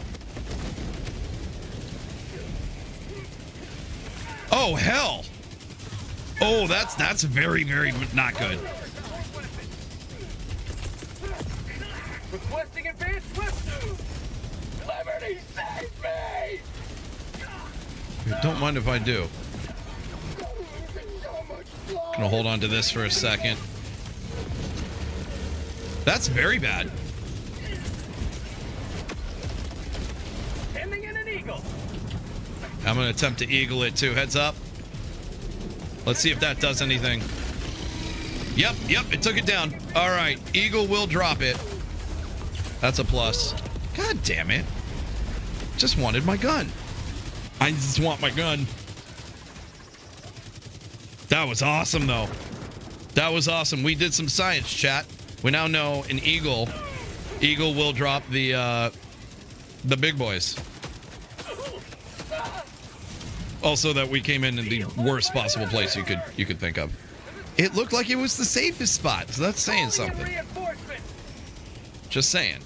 Oh hell! Oh, that's that's very very not good. Requesting advanced. Liberty, save me! Don't mind if I do. Gonna hold on to this for a second. That's very bad. Sending in an eagle. I'm gonna attempt to eagle it too. Heads up. Let's see if that does anything. Yep, yep, it took it down. All right, eagle will drop it. That's a plus. God damn it. Just wanted my gun. I just want my gun. That was awesome, though. That was awesome. We did some science, chat. We now know an eagle, eagle will drop the uh, the big boys. Also, that we came in in the worst possible place you could you could think of. It looked like it was the safest spot, so that's saying something. Just saying.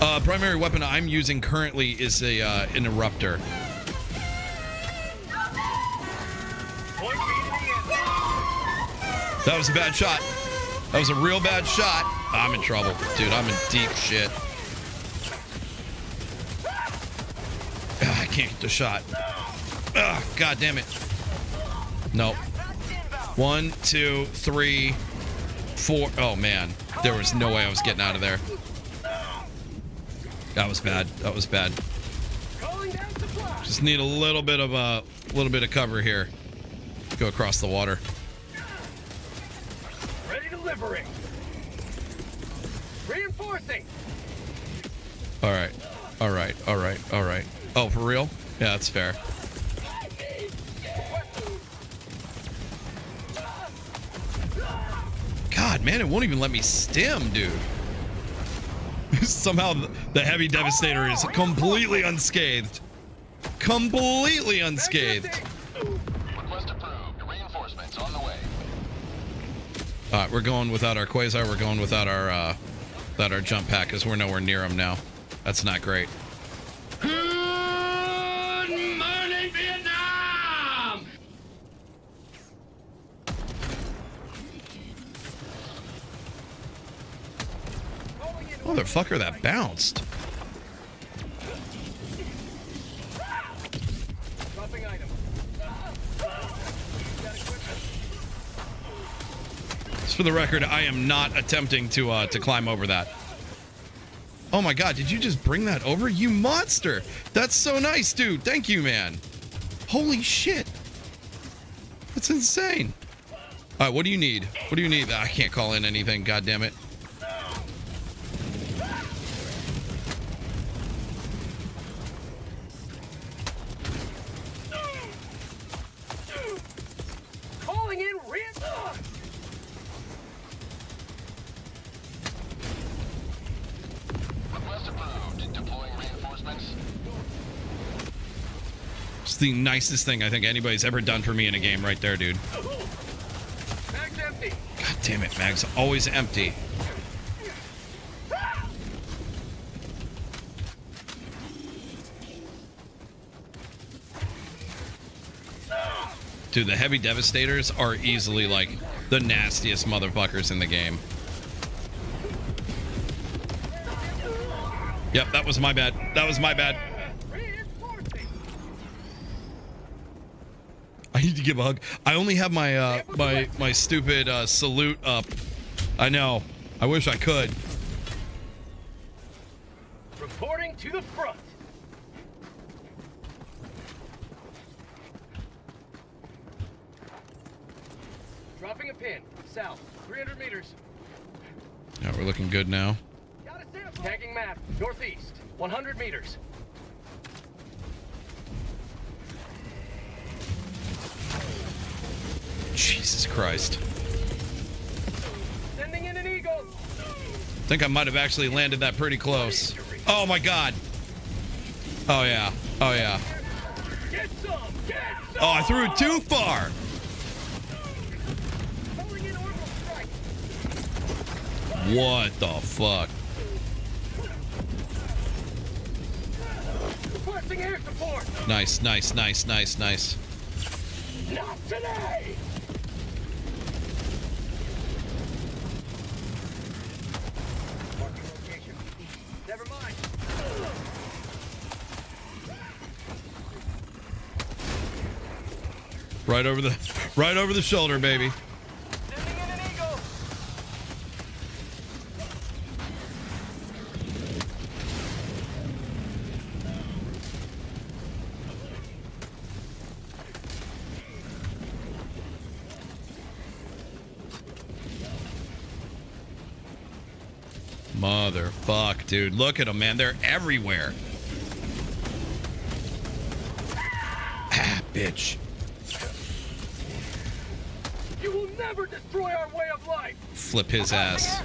Uh, primary weapon I'm using currently is a uh, an eruptor. That was a bad shot. That was a real bad shot. I'm in trouble, dude. I'm in deep shit. Ugh, I can't get the shot. Ugh, God damn it. Nope. One, two, three, four. Oh man, there was no way I was getting out of there. That was bad. That was bad. Just need a little bit of a little bit of cover here. Go across the water. Liberate. Reinforcing. All right. All right. All right. All right. Oh, for real? Yeah, that's fair. God, man, it won't even let me stim, dude. Somehow the heavy devastator is completely unscathed. Completely unscathed. Request approved. Reinforcements on the way. Right, we're going without our quasar. We're going without our uh, without our jump pack because we're nowhere near them now. That's not great. Good morning, Vietnam! Motherfucker, that bounced. Just for the record, I am not attempting to uh, to climb over that. Oh my god, did you just bring that over? You monster! That's so nice, dude. Thank you, man. Holy shit. That's insane. All right, what do you need? What do you need? I can't call in anything, god damn it. The nicest thing I think anybody's ever done for me in a game right there, dude. Mag's empty. God damn it, Mag's always empty. Dude, the heavy devastators are easily like the nastiest motherfuckers in the game. Yep, that was my bad. That was my bad. I need to give a hug. I only have my uh my my stupid uh salute up. I know. I wish I could. Reporting to the front. Dropping a pin. South. 300 meters. Yeah, we're looking good now. Tagging map. Northeast. 100 meters. Jesus Christ. Sending in an eagle. I think I might have actually landed that pretty close. Oh my god. Oh yeah. Oh yeah. Get some. Get some. Oh, I threw it too far. Calling in orbital strike. What the fuck? Requesting air support. Nice, nice, nice, nice, nice. Not today. Location. Never mind. Right over the right over the shoulder, baby. Motherfuck, dude. Look at them, man. They're everywhere. Ah, bitch. You will never destroy our way of life. Flip his ass.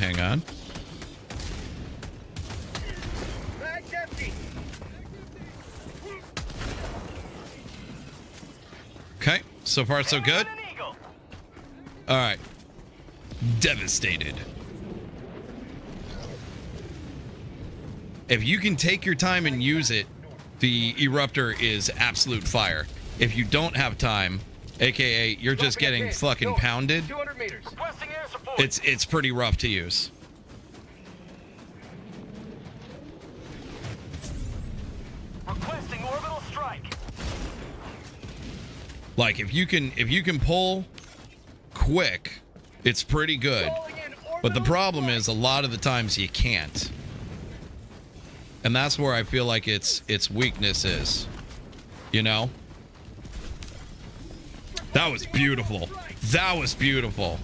Hang on, hang on. Bag's empty. Okay, so far so good. All right. Devastated. If you can take your time and use it, the eruptor is absolute fire. If you don't have time, aka you're just getting fucking pounded, it's it's pretty rough to use. Requesting orbital strike. Like if you can if you can pull quick, it's pretty good. But the problem is a lot of the times you can't. And that's where I feel like its its weakness is. You know? That was beautiful. That was beautiful.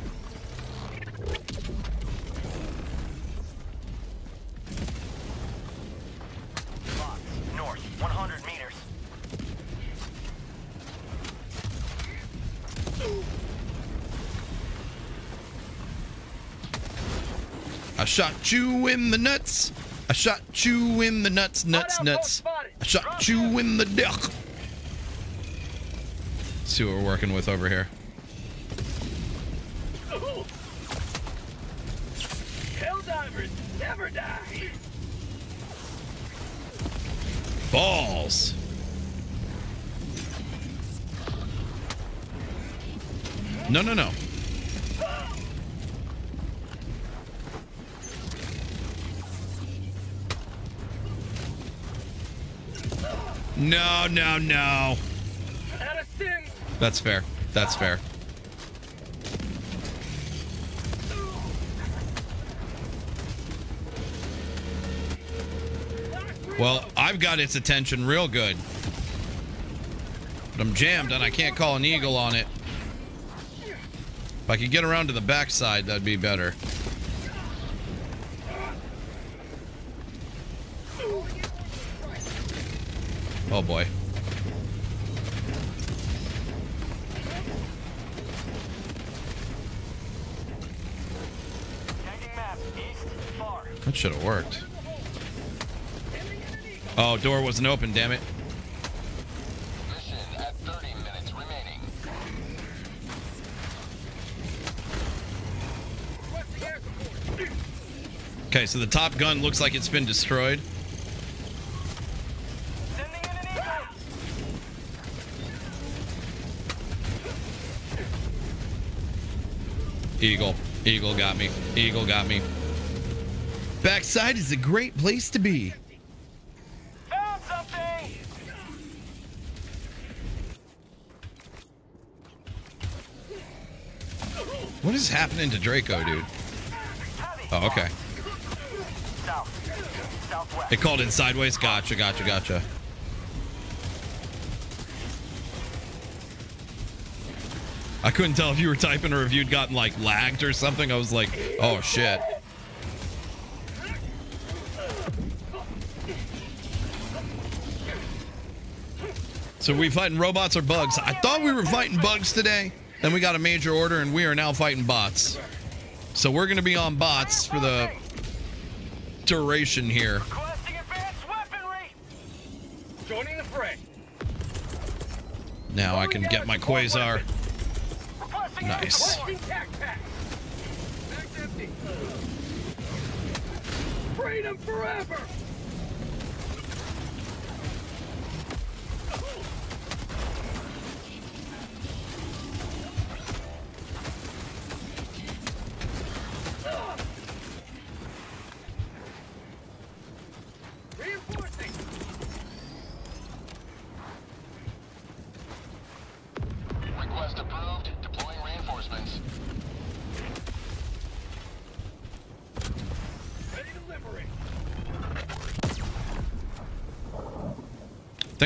North, 100 meters. I shot you in the nuts. I shot you in the nuts, nuts, nuts. I shot you in the dick. See what we're working with over here. No, no. That's fair. That's fair. Well, I've got its attention real good. But I'm jammed and I can't call an eagle on it. If I could get around to the backside, that'd be better. Oh boy. Worked. Oh, door wasn't open, damn it. Okay, so the top gun looks like it's been destroyed. Eagle. Eagle got me. Eagle got me. Backside is a great place to be. What is happening to Draco, dude? Oh, okay. It called in sideways. Gotcha, gotcha, gotcha. I couldn't tell if you were typing or if you'd gotten like lagged or something. I was like, oh shit. So we fighting robots or bugs? I thought we were fighting bugs today. Then we got a major order and we are now fighting bots. So we're going to be on bots for the duration here. Joining the fray. Now I can get my quasar. Nice. Requesting tac pack. Bag's empty. Freedom forever.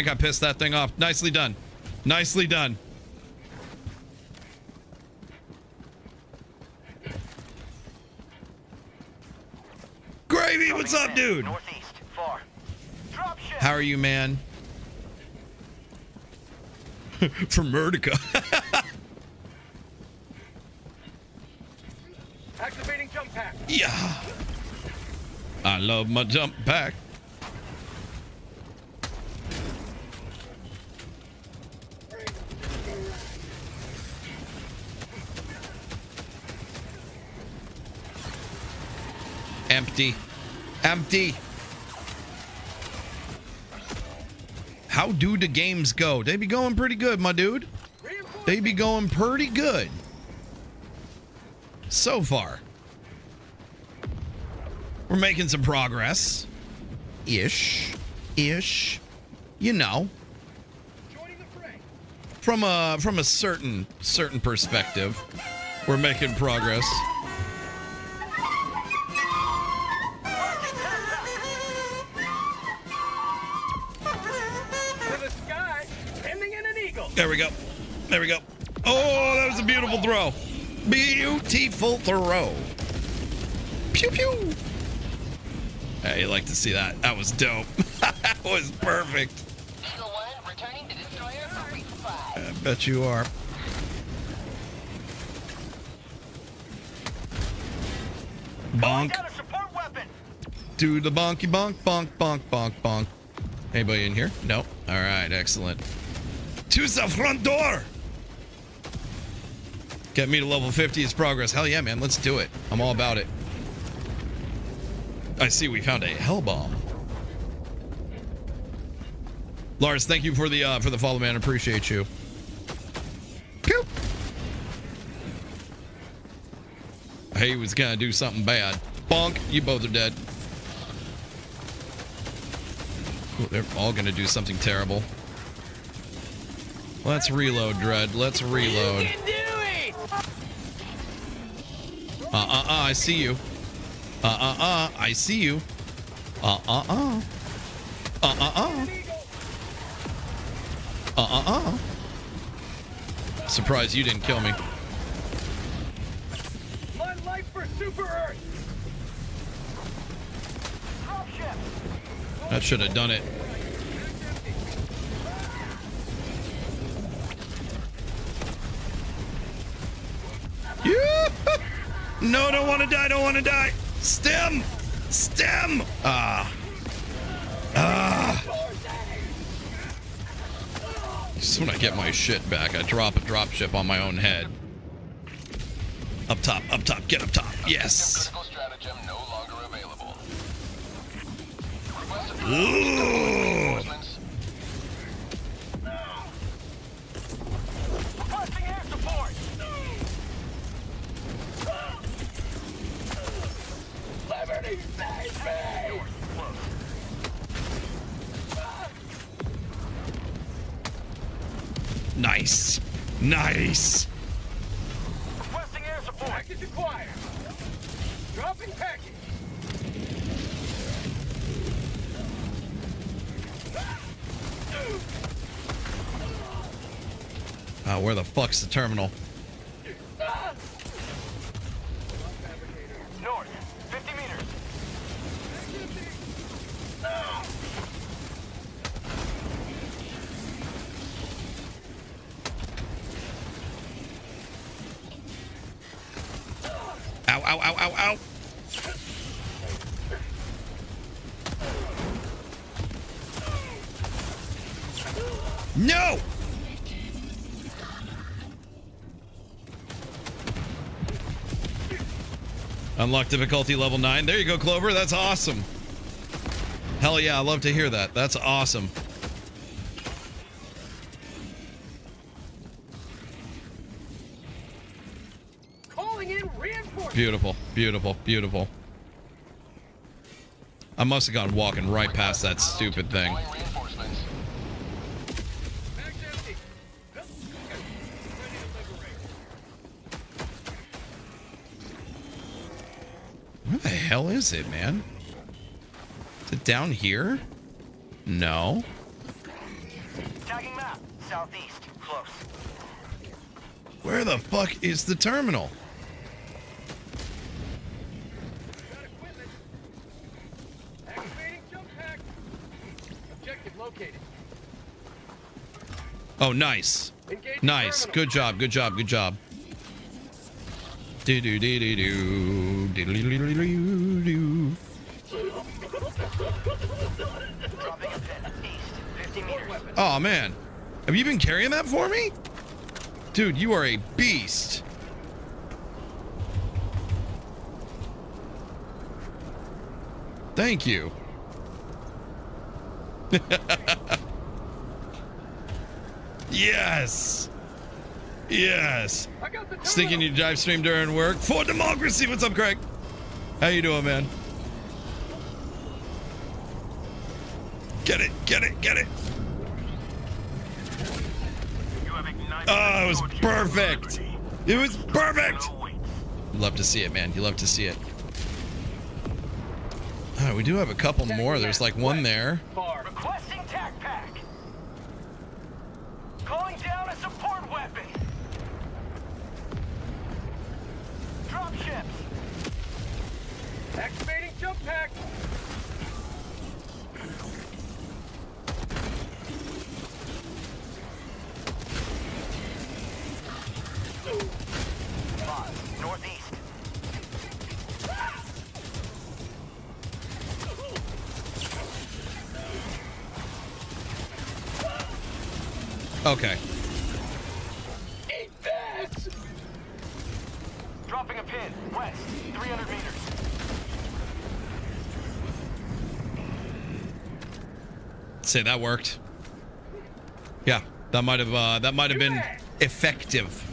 Think I pissed that thing off. Nicely done. Nicely done. Gravy, what's up, dude? Northeast, far. Drop ship. How are you, man? From Murdica. Activating jump pack. yeah. I love my jump pack. Empty. Empty. How do the games go? They be going pretty good, my dude. They be going pretty good. So far. We're making some progress. Ish. Ish. You know. from a from a certain certain perspective, we're making progress. Beautiful throw. Pew pew. Hey, you like to see that? That was dope. that was perfect. 1, returning to destroyer for resupply. I bet you are. Bonk. Do the bonky bonk, bonk, bonk, bonk, bonk. Anybody in here? No. All right, excellent. To the front door. Get me to level 50 is progress. Hell yeah, man. Let's do it. I'm all about it. I see we found a hell bomb. Lars, thank you for the uh, for the follow, man. Appreciate you. Pew. He was gonna do something bad. Bonk. You both are dead. Ooh, they're all gonna do something terrible. Let's reload, Dread. Let's reload. I see you. Uh uh uh, I see you. Uh uh uh. Uh uh uh. Uh uh uh. Surprised you didn't kill me. My life for Super Earth. That should have done it. Yeah! No, don't want to die, don't want to die. Stim! Stim! Ah. Ah. Just when I get my shit back, I drop a drop ship on my own head. Up top, up top, get up top. Yes. Ooh. blocks the terminal. Unlock difficulty level 9. There you go, Clover. That's awesome. Hell yeah, I love to hear that. That's awesome. Calling in. Beautiful, beautiful, beautiful. I must have gone walking right past that stupid thing. Hell is it, man? Is it down here? No. Tagging map. Southeast. Close. Where the fuck is the terminal? Activating jump pack. Objective located. Oh, nice. Nice. terminal. Good job. Good job. Good job. Do do do do do. Do do do do do do. Oh man, have you been carrying that for me? Dude, you are a beast. Thank you. yes. Yes. Sneaking you dive stream during work for democracy. What's up, Craig? How you doing, man? Get it, get it, get it. You have a Oh, it was perfect. It was perfect. Love to see it, man. You love to see it. Oh, we do have a couple more. There's like one there. Okay. Eat this! Dropping a pin. West. 300 meters. Say that worked. Yeah, that might have uh, that might have been effective.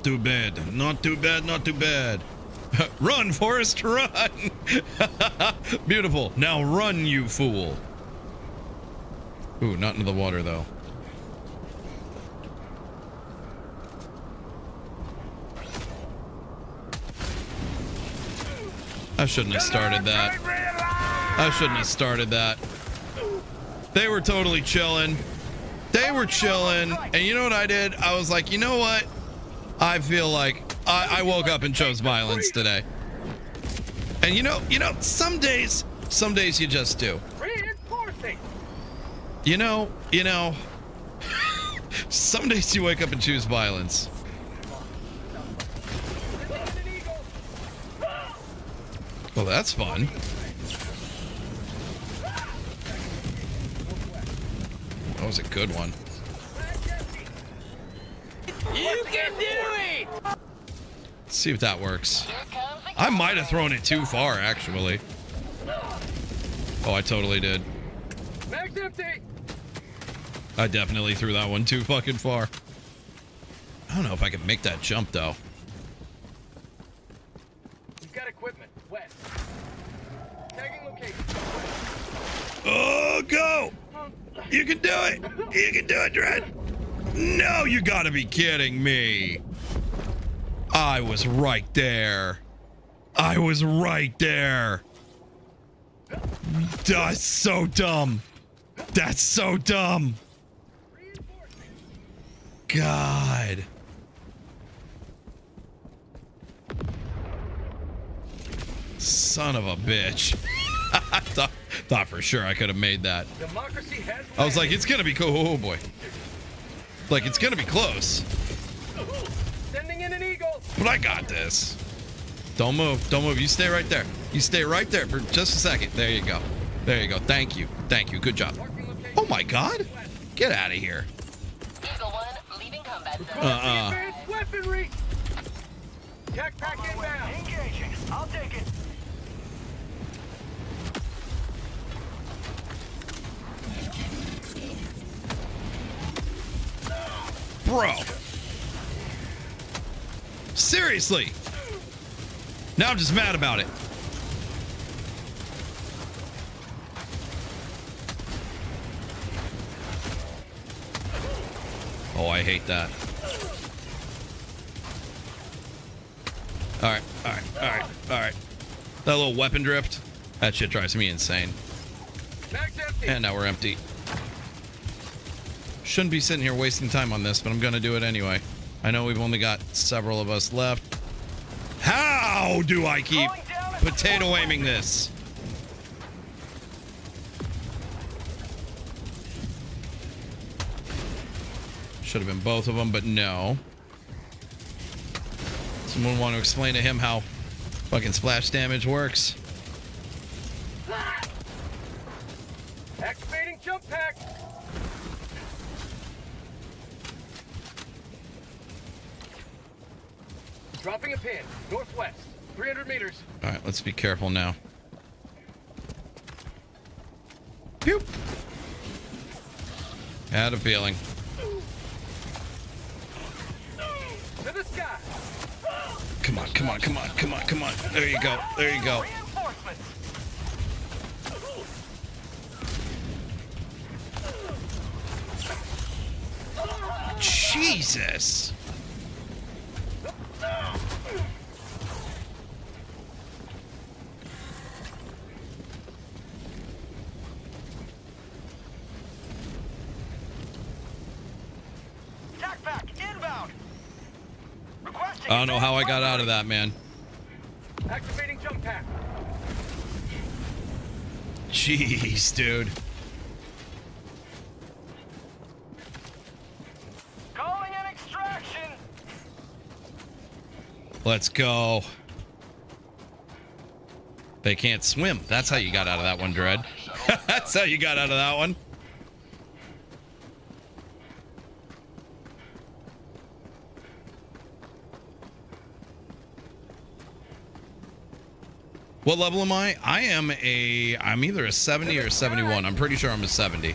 Not too bad. Not too bad. Not too bad. run, Forrest, run! Beautiful. Now run, you fool. Ooh, not into the water though. I shouldn't have started that. I shouldn't have started that. They were totally chilling. They were chilling. And you know what I did? I was like, you know what? I feel like I, I woke up and chose violence today. And you know, you know, some days, some days you just do. You know, you know, some days you wake up and choose violence. Well, that's fun. That was a good one. You can do! Let's see if that works. I might have thrown it too far, actually. Oh, I totally did. Mag's empty. I definitely threw that one too fucking far. I don't know if I can make that jump, though. You've got equipment. West. Tagging location. Oh, go! You can do it! You can do it, Dread! No, you gotta be kidding me. I was right there. I was right there. That's so dumb. That's so dumb. God. Son of a bitch. I thought, thought for sure I could have made that. I was like, it's gonna be cool. Oh, oh boy. Like, it's gonna be close. Sending in an eagle. But I got this. Don't move. Don't move. You stay right there. You stay right there for just a second. There you go. There you go. Thank you. Thank you. Good job. Oh my god. Get out of here. Eagle 1, leaving combat zone. Uh-uh. Advanced Seriously. Now I'm just mad about it. Oh, I hate that. All right, all right, all right, all right. That little weapon drift, that shit drives me insane. And now we're empty. Shouldn't be sitting here wasting time on this, but I'm gonna do it anyway. I know we've only got several of us left. How do I keep potato aiming this? Should have been both of them, but no. Someone want to explain to him how fucking splash damage works? Activating jump pack. Dropping a pin. Northwest. 300 meters. All right, let's be careful now. Pew. Had a feeling. To the sky. Come on, come on, come on, come on, come on. There you go. There you go. Jesus. I don't know how I got out of that, man. Activating jump pack. Jeez, dude. Calling in extraction. Let's go. They can't swim. That's how you got out of that one, Dread. That's how you got out of that one. What level am I? I am a I'm either a 70 or a 71. I'm pretty sure I'm a 70.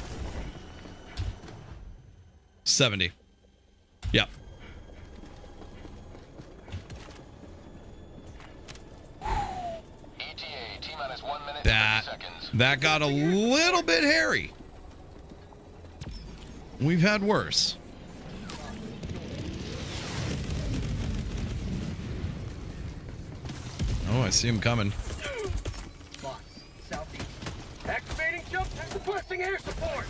70. Yep. That that got a little bit hairy. We've had worse. Oh, I see him coming. Box. Southeast. Activating jump pack. Requesting air support.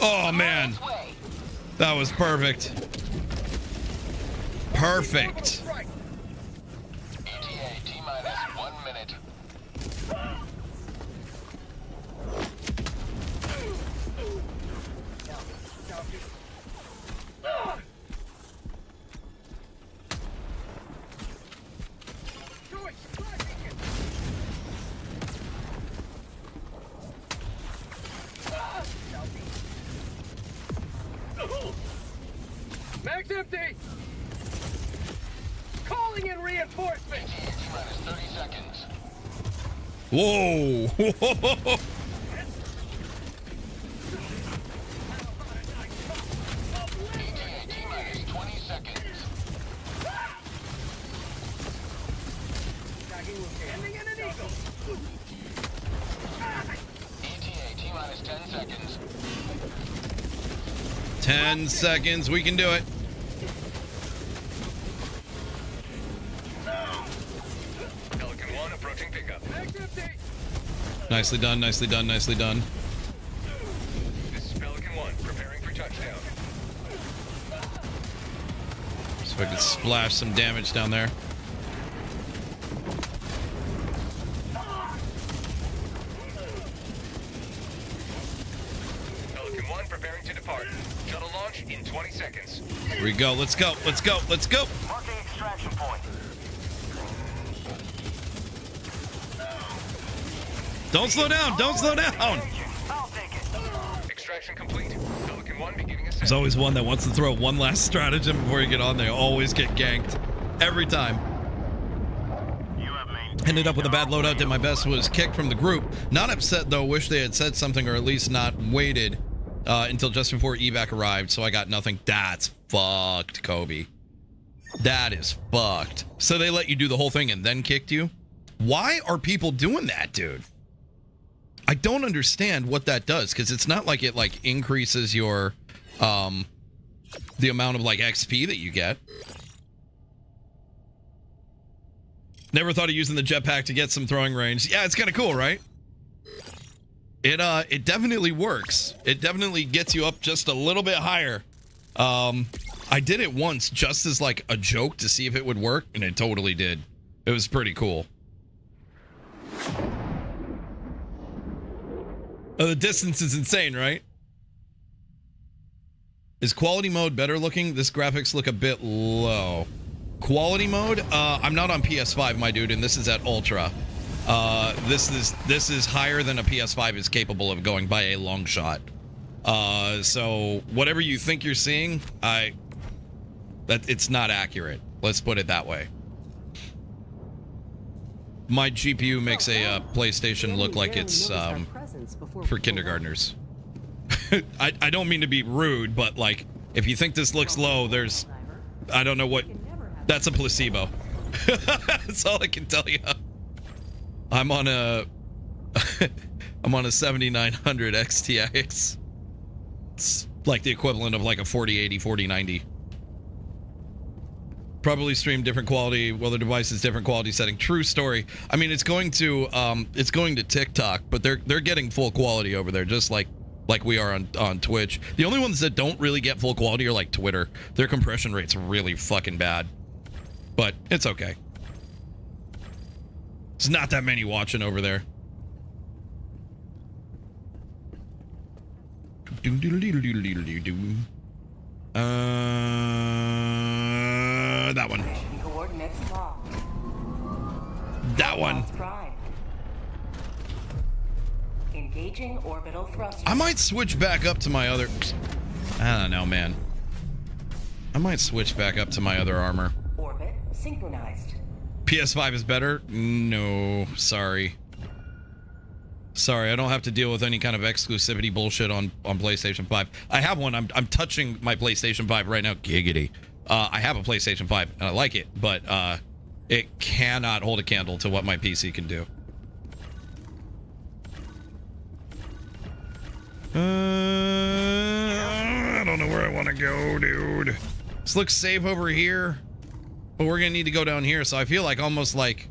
Oh, oh man. That was perfect. Perfect. Mag's empty. Calling in reinforcements. minus 30 seconds. Whoa. minus 20 seconds. Ending in an eagle. ETA T minus 10 seconds. 10 seconds. We can do it. Nicely done. Nicely done. Nicely done. This is Pelican 1 preparing for touchdown. So I can splash some damage down there. Pelican 1 preparing to depart. Shuttle launch in 20 seconds. Here we go. Let's go. Let's go. Let's go. Marking extraction point. Don't slow down. Don't slow down. I'll take it. Extraction complete. Pelican 1 beginning There's always one that wants to throw one last stratagem before you get on. They always get ganked. Every time. Ended up with a bad loadout. Did my best. Was kicked from the group. Not upset though. Wish they had said something or at least not waited uh, until just before evac arrived. So I got nothing. That's fucked, Kobe. That is fucked. So they let you do the whole thing and then kicked you. Why are people doing that, dude? I don't understand what that does because it's not like it like increases your um the amount of like XP that you get. Never thought of using the jetpack to get some throwing range. Yeah, it's kind of cool, right? It uh it definitely works. It definitely gets you up just a little bit higher. Um I did it once just as like a joke to see if it would work and it totally did. It was pretty cool. Oh, the distance is insane, right? Is quality mode better looking? This graphics look a bit low. Quality mode? Uh, I'm not on PS5, my dude, and this is at ultra. Uh, this is this is higher than a PS5 is capable of going by a long shot. Uh, so whatever you think you're seeing, I that it's not accurate. Let's put it that way. My GPU makes a uh, PlayStation look like it's um, for kindergartners. I, I don't mean to be rude, but like, if you think this looks low, there's, I don't know what, that's a placebo. that's all I can tell you. I'm on a, I'm on a 7900 XTX. It's like the equivalent of like a 4080, 4090. Probably stream different quality while the device is different quality setting. True story. I mean, it's going to um, it's going to TikTok, but they're they're getting full quality over there, just like like we are on on Twitch. The only ones that don't really get full quality are like Twitter. Their compression rate's really fucking bad, but it's okay. It's not that many watching over there. Uh, that one. That one. Engaging orbital thrusters. I might switch back up to my other. I don't know, man. I might switch back up to my other armor. Orbit synchronized. PS5 is better? No, sorry. Sorry, I don't have to deal with any kind of exclusivity bullshit on, on PlayStation 5. I have one. I'm, I'm touching my PlayStation 5 right now. Giggity. Uh, I have a PlayStation 5, and I like it, but uh, it cannot hold a candle to what my PC can do. Uh, I don't know where I want to go, dude. This looks safe over here, but we're going to need to go down here, so I feel like almost like...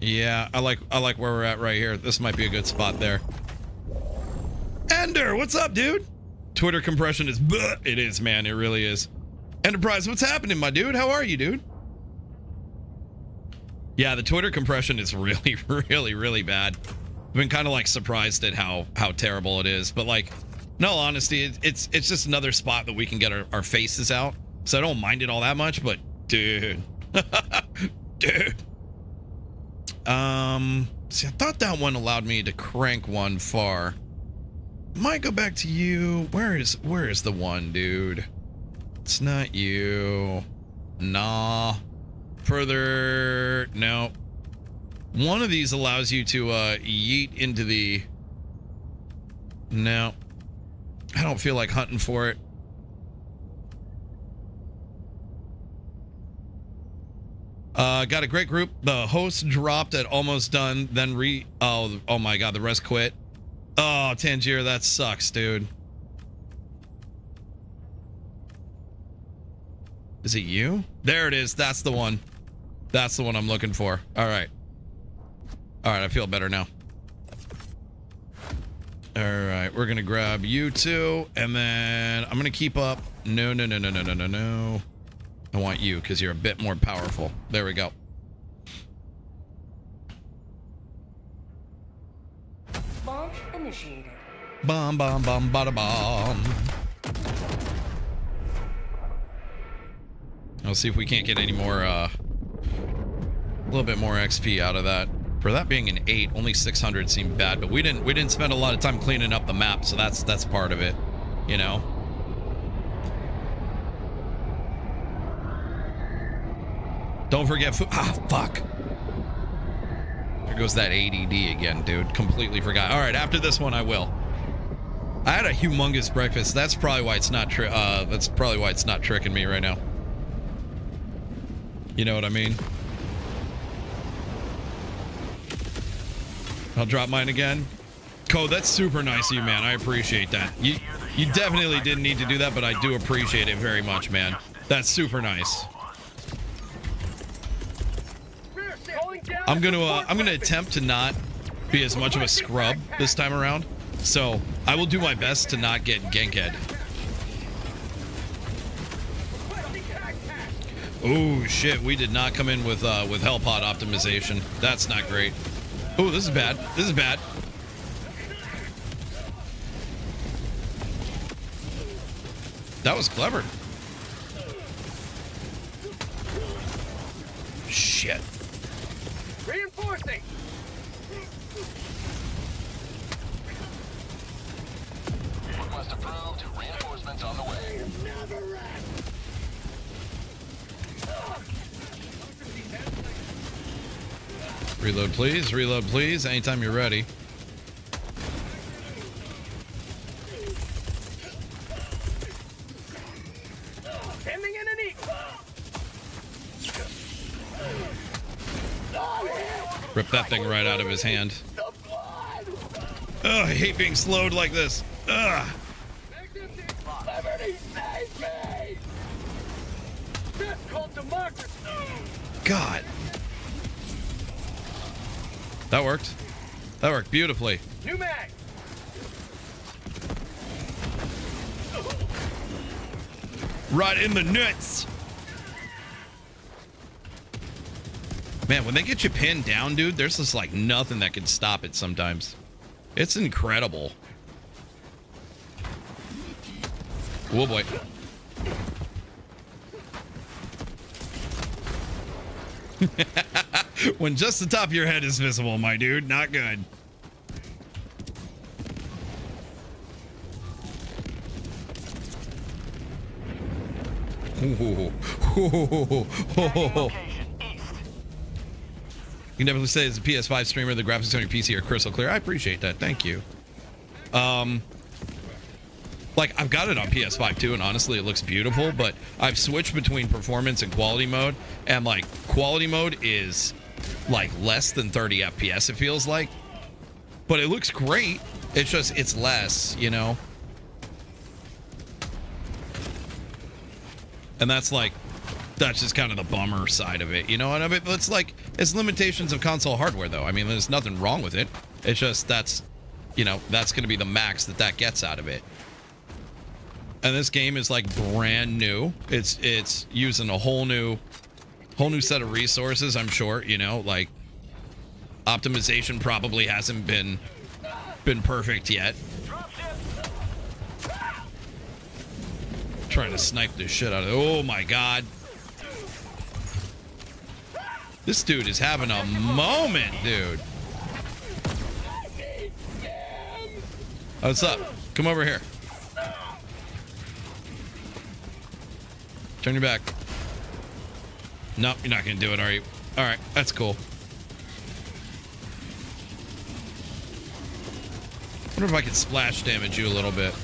Yeah, I like I like where we're at right here. This might be a good spot there. Ender, what's up, dude? Twitter compression is bleh. It is, man. It really is. Enterprise, what's happening, my dude? How are you, dude? Yeah, the Twitter compression is really, really, really bad. I've been kind of like surprised at how how terrible it is, but like, no honesty, it, it's it's just another spot that we can get our, our faces out. So I don't mind it all that much, but dude, dude. Um, see, I thought that one allowed me to crank one far. Might go back to you. Where is where is the one, dude? It's not you. Nah. Further, no. One of these allows you to uh, yeet into the. No. I don't feel like hunting for it. Uh, got a great group. The host dropped at almost done, then re. Oh, oh my god, the rest quit. Oh, Tangier, that sucks, dude. Is it you? There it is. That's the one. That's the one I'm looking for. All right. All right, I feel better now. All right, we're gonna grab you two, and then I'm gonna keep up. No, no, no, no, no, no, no, no. I want you because you're a bit more powerful. There we go. Launch initiated. Bomb, bomb, bomb, bada bomb. I'll see if we can't get any more, uh, a little bit more XP out of that. For that being an eight, only 600 seemed bad, but we didn't, we didn't spend a lot of time cleaning up the map, so that's, that's part of it, you know? Don't forget food. Ah, fuck. There goes that ADD again, dude. Completely forgot. All right, after this one, I will. I had a humongous breakfast. That's probably why it's not. uh, that's probably why it's not tricking me right now. You know what I mean? I'll drop mine again. Code, that's super nice of you, man. I appreciate that. You you definitely didn't need to do that, but I do appreciate it very much, man. That's super nice. I'm gonna uh, I'm gonna attempt to not be as much of a scrub this time around. So I will do my best to not get ganked. Oh shit, we did not come in with uh, with Hellpod optimization. That's not great. Oh, this is bad. This is bad. That was clever. Shit. Reinforcing. Request approved. Reinforcements on the way. Reload, please. Reload, please. Anytime you're ready. Rip that thing right out of his hand. Ugh, I hate being slowed like this. Ugh. God. That worked. That worked beautifully. New mag! Right in the nuts. Man, when they get you pinned down, dude, there's just like nothing that can stop it sometimes. It's incredible. Oh boy. when just the top of your head is visible, my dude, not good. Ooh. Ooh. You can definitely say as a PS5 streamer, the graphics on your PC are crystal clear. I appreciate that. Thank you. Um, like I've got it on PS5 too, and honestly, it looks beautiful. But I've switched between performance and quality mode, and like quality mode is like less than 30 FPS. It feels like, but it looks great. It's just it's less, you know. And that's like that's just kind of the bummer side of it, you know. And I mean, it's like it's limitations of console hardware, though. I mean, there's nothing wrong with it. It's just that's, you know, that's going to be the max that that gets out of it. And this game is like brand new. It's it's using a whole new, whole new set of resources. I'm sure, you know, like optimization probably hasn't been been perfect yet. Trying to snipe the shit out of. Oh my god. This dude is having a moment, dude. What's up? Come over here. Turn your back. Nope, you're not gonna do it, are you? Alright, that's cool. wonder if I can splash damage you a little bit.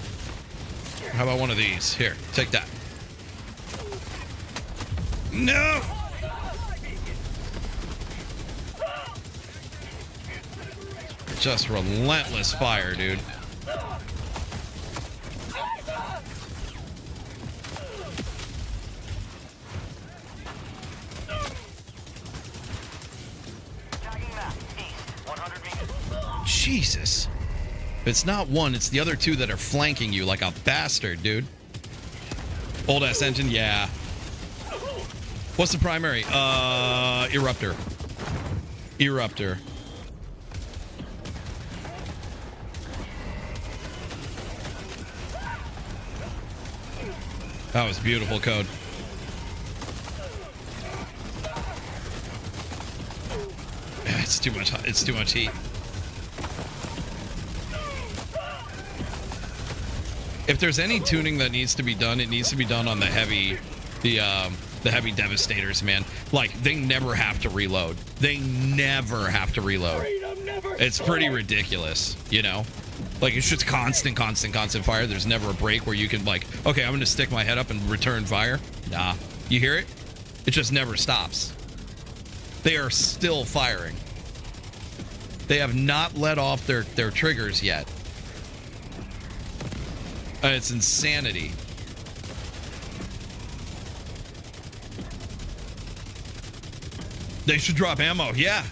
How about one of these? Here, take that. No! Just relentless fire, dude. Jesus. It's not one, it's the other two that are flanking you like a bastard, dude. Old ass engine, yeah. What's the primary? Uh, Eruptor. Eruptor. That was beautiful code. It's too much. It's too much heat. If there's any tuning that needs to be done, it needs to be done on the heavy, the um, the heavy devastators, man. Like they never have to reload. They never have to reload. It's pretty ridiculous, you know. Like it's just constant, constant, constant fire. There's never a break where you can like, okay, I'm gonna stick my head up and return fire. Nah, you hear it? It just never stops. They are still firing. They have not let off their their triggers yet. And it's insanity. They should drop ammo. Yeah.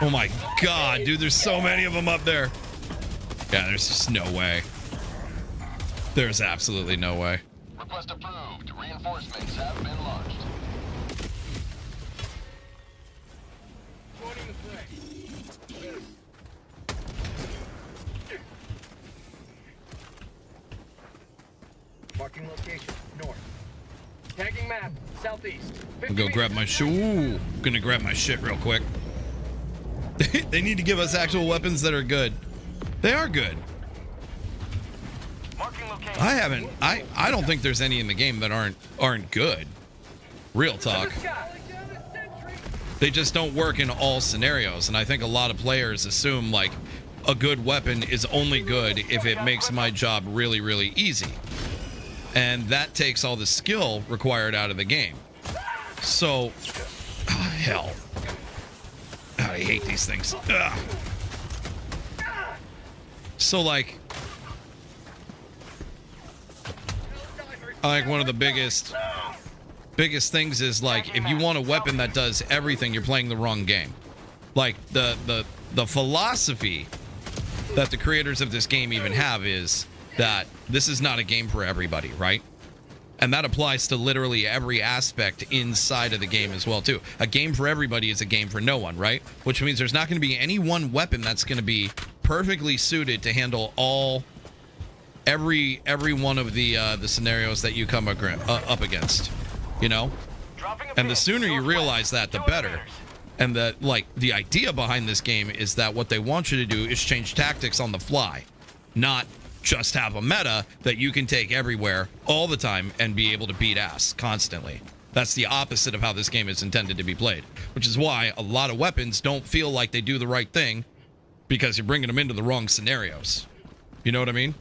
Oh my god, dude, there's so many of them up there. Yeah, there's just no way. There's absolutely no way. Request approved. Reinforcements have been launched. Marking location, north. Tagging map, southeast. I'll go grab my shoe. Ooh, gonna grab my shit real quick. They need to give us actual weapons that are good. They are good. I haven't. I I don't think there's any in the game that aren't aren't good. Real talk. They just don't work in all scenarios, and I think a lot of players assume like a good weapon is only good if it makes my job really really easy, and that takes all the skill required out of the game. So, oh, hell. I hate these things. Ugh. So, like, I think one of the biggest biggest things is like if you want a weapon that does everything, you're playing the wrong game. Like the the the philosophy that the creators of this game even have is that this is not a game for everybody, right? And that applies to literally every aspect inside of the game as well, too. A game for everybody is a game for no one, right? Which means there's not going to be any one weapon that's going to be perfectly suited to handle all every every one of the uh, the scenarios that you come uh, up against, you know. And the sooner you realize that, the better. And that, like, the idea behind this game is that what they want you to do is change tactics on the fly, not just have a meta that you can take everywhere all the time and be able to beat ass constantly. That's the opposite of how this game is intended to be played, which is why a lot of weapons don't feel like they do the right thing because you're bringing them into the wrong scenarios. You know what I mean?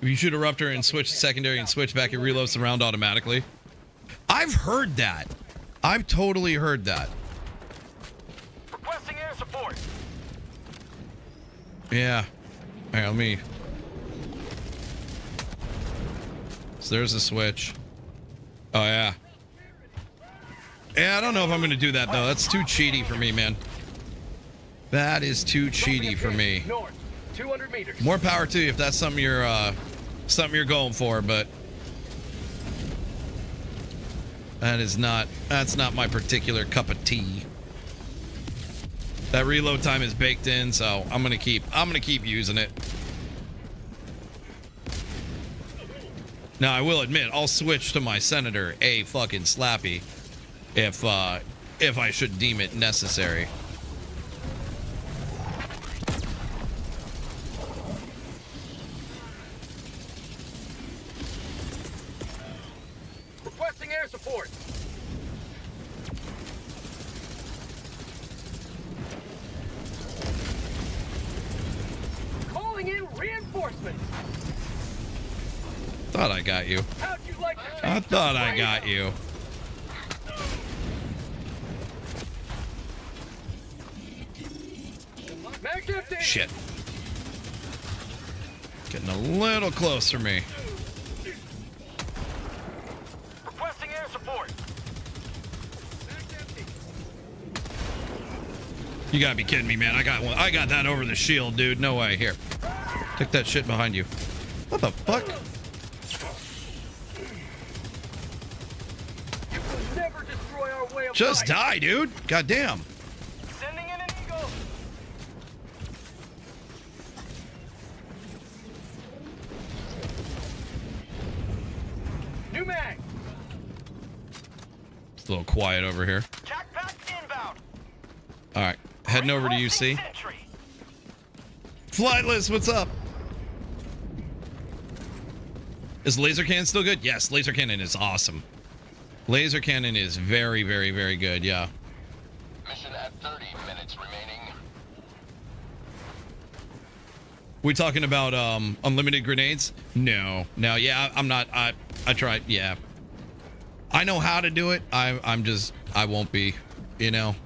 You shoot Eruptor and switch to secondary and switch back, it reloads the round automatically. I've heard that. I've totally heard that. Support. Yeah. Right, let me. So there's a switch. Oh, yeah. Yeah, I don't know if I'm going to do that, though. That's too cheaty for me, man. That is too cheaty for me. North, 200 meters. More power to you if that's something you're, uh, something you're going for, but that is not, that's not my particular cup of tea. That reload time is baked in, so I'm gonna keep, I'm gonna keep using it. Now I will admit, I'll switch to my senator a fucking slappy if, uh, if I should deem it necessary. Requesting air support. Calling in reinforcements. Thought I got you. How'd you like I thought I got you. Shit. Getting a little close for me. Requesting air support. You gotta be kidding me, man. I got one. I got that over the shield, dude. No way. Here. Take that shit behind you. What the fuck? Never destroy our way of Just die, dude. God damn. Sending in an eagle. New mag. It's a little quiet over here. All right. Heading over to UC. Flightless, what's up? Is laser cannon still good? Yes, laser cannon is awesome. Laser cannon is very, very, very good. Yeah. Mission at 30 minutes remaining. We talking about um unlimited grenades? No. No, yeah, I'm not I I tried, yeah. I know how to do it. I I'm just I won't be, you know.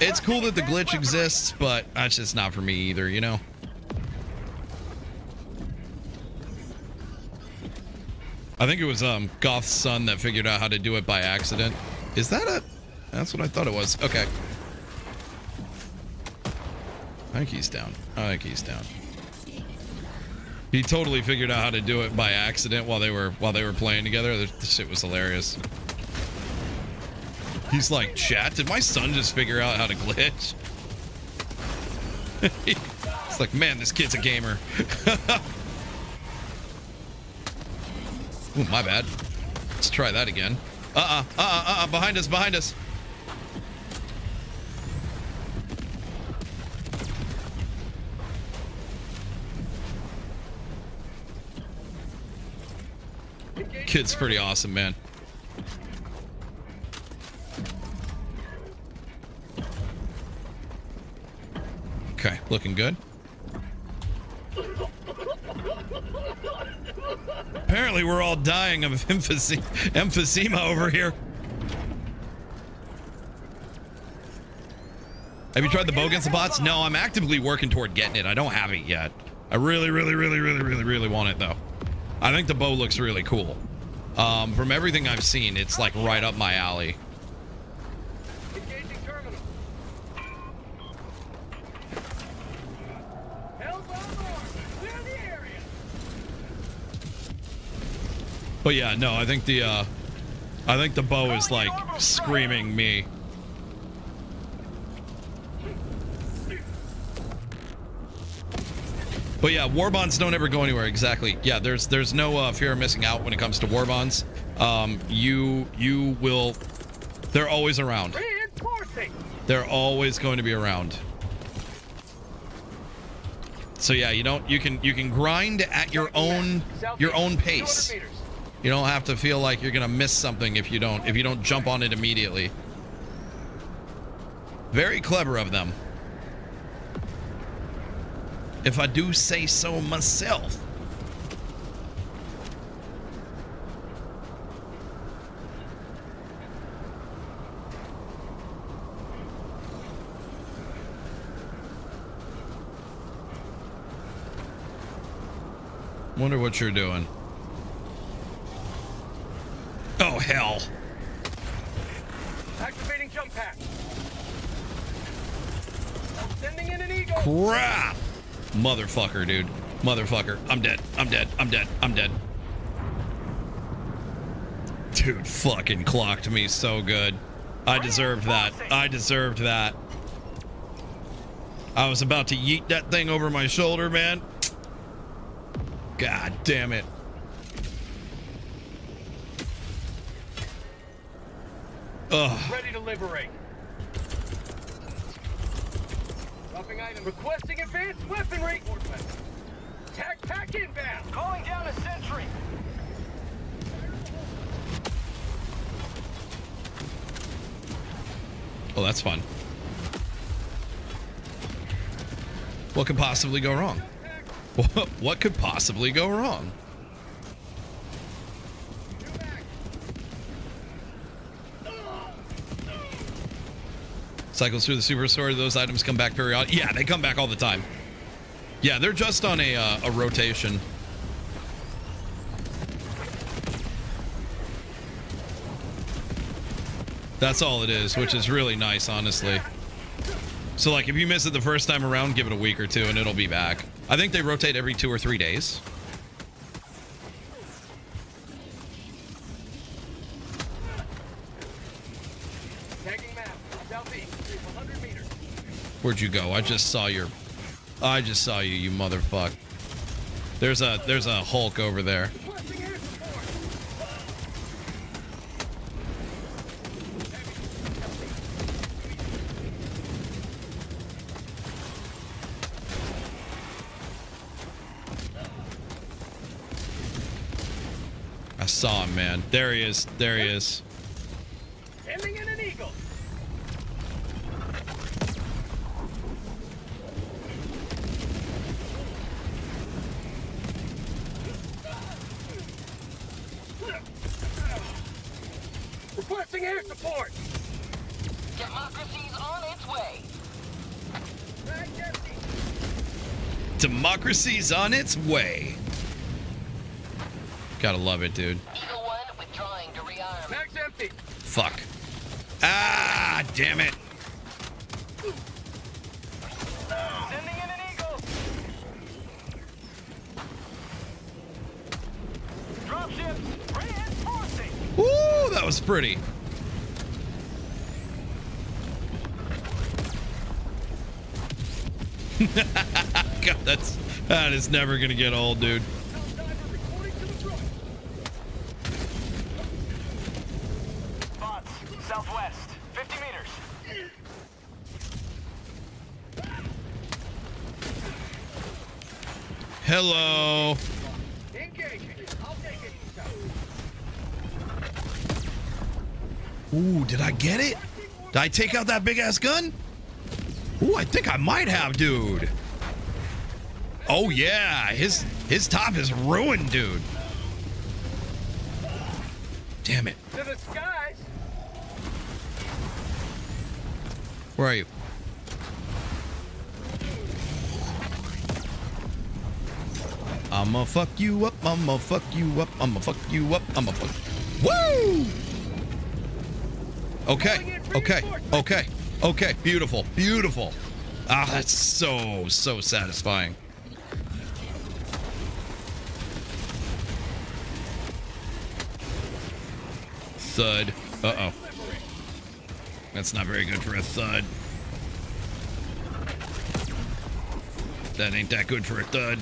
It's cool that the glitch exists, but that's just not for me either, you know. I think it was um Goth's son that figured out how to do it by accident. Is that a That's what I thought it was. Okay. I think he's down. I think he's down. He totally figured out how to do it by accident while they were while they were playing together. This shit was hilarious. He's like, chat, did my son just figure out how to glitch? it's like, man, this kid's a gamer. Ooh, my bad. Let's try that again. Uh-uh, uh-uh, uh-uh, behind us, behind us. Kid's pretty awesome, man. Okay, looking good. Apparently, we're all dying of emphysema, over here. Have you tried the bow bots? No, I'm actively working toward getting it. I don't have it yet. I really, really, really, really, really, really want it though. I think the bow looks really cool. Um, from everything I've seen, it's like right up my alley. Engaging terminal. Elbow north. Clear the area. But yeah, no, I think the uh I think the bow is like screaming me. But yeah, war bonds don't ever go anywhere. Exactly. Yeah, there's there's no uh, fear of missing out when it comes to war bonds. Um, you you will, they're always around. They're always going to be around. So yeah, you don't you can you can grind at your own your own pace. You don't have to feel like you're gonna miss something if you don't if you don't jump on it immediately. Very clever of them. If I do say so myself. Wonder what you're doing. Oh, hell. Activating jump pack. Sending in an eagle. Crap! Motherfucker, dude. Motherfucker. I'm dead. I'm dead. I'm dead. I'm dead. Dude fucking clocked me so good. I deserved that. I deserved that. I was about to yeet that thing over my shoulder, man. God damn it. Ugh. Ready to liberate. Dropping item. Requesting advanced weaponry. Tac pack inbound. Calling down a sentry. Oh, that's fun. What could possibly go wrong? What, what could possibly go wrong? Cycles through the super store. Those items come back periodically. Yeah, they come back all the time. Yeah, they're just on a uh, a rotation. That's all it is, which is really nice, honestly. So, like, if you miss it the first time around, give it a week or two, and it'll be back. I think they rotate every two or three days. Where'd you go? I just saw your... I just saw you, you motherfuck. There's a there's a Hulk over there. I saw him, man. There he is. There he is. Sending in an eagle. Requesting air support. Democracy's on its way. Democracy's on its way. Gotta love it, dude. Eagle One withdrawing to rearm. Mag's empty. Fuck. Ah, damn it. Sending in an eagle. Dropships reinforcing. Woo, that was pretty. God, that's that is never gonna get old, dude. Bots, southwest, 50 meters. Hello. Engaging. I'll take it. Ooh, did I get it? Did I take out that big ass gun? Ooh, I think I might have, dude. Oh yeah, his his top is ruined, dude. damn it. To the skies. Where are you? I'ma fuck you up, I'ma fuck you up, I'ma fuck you up, I'ma fuck. Woo! Okay, okay, okay, okay. Beautiful, beautiful. Ah, that's so, so satisfying. Thud. Uh-oh. That's not very good for a thud. That ain't that good for a thud.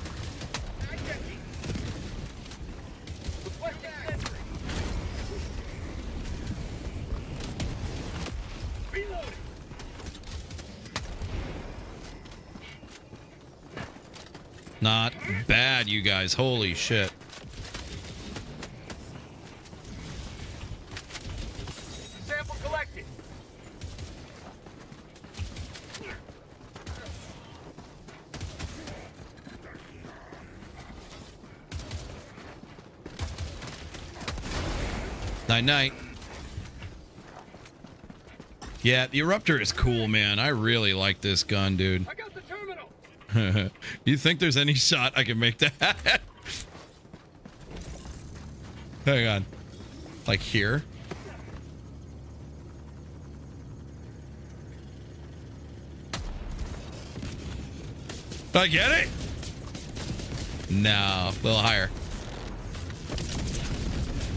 Not bad, you guys. Holy shit. Sample collected. Night night. Yeah, the Eruptor is cool, man. I really like this gun, dude. I got the terminal. you think there's any shot I can make that? Hang on. Like here? I get it? No, a little higher.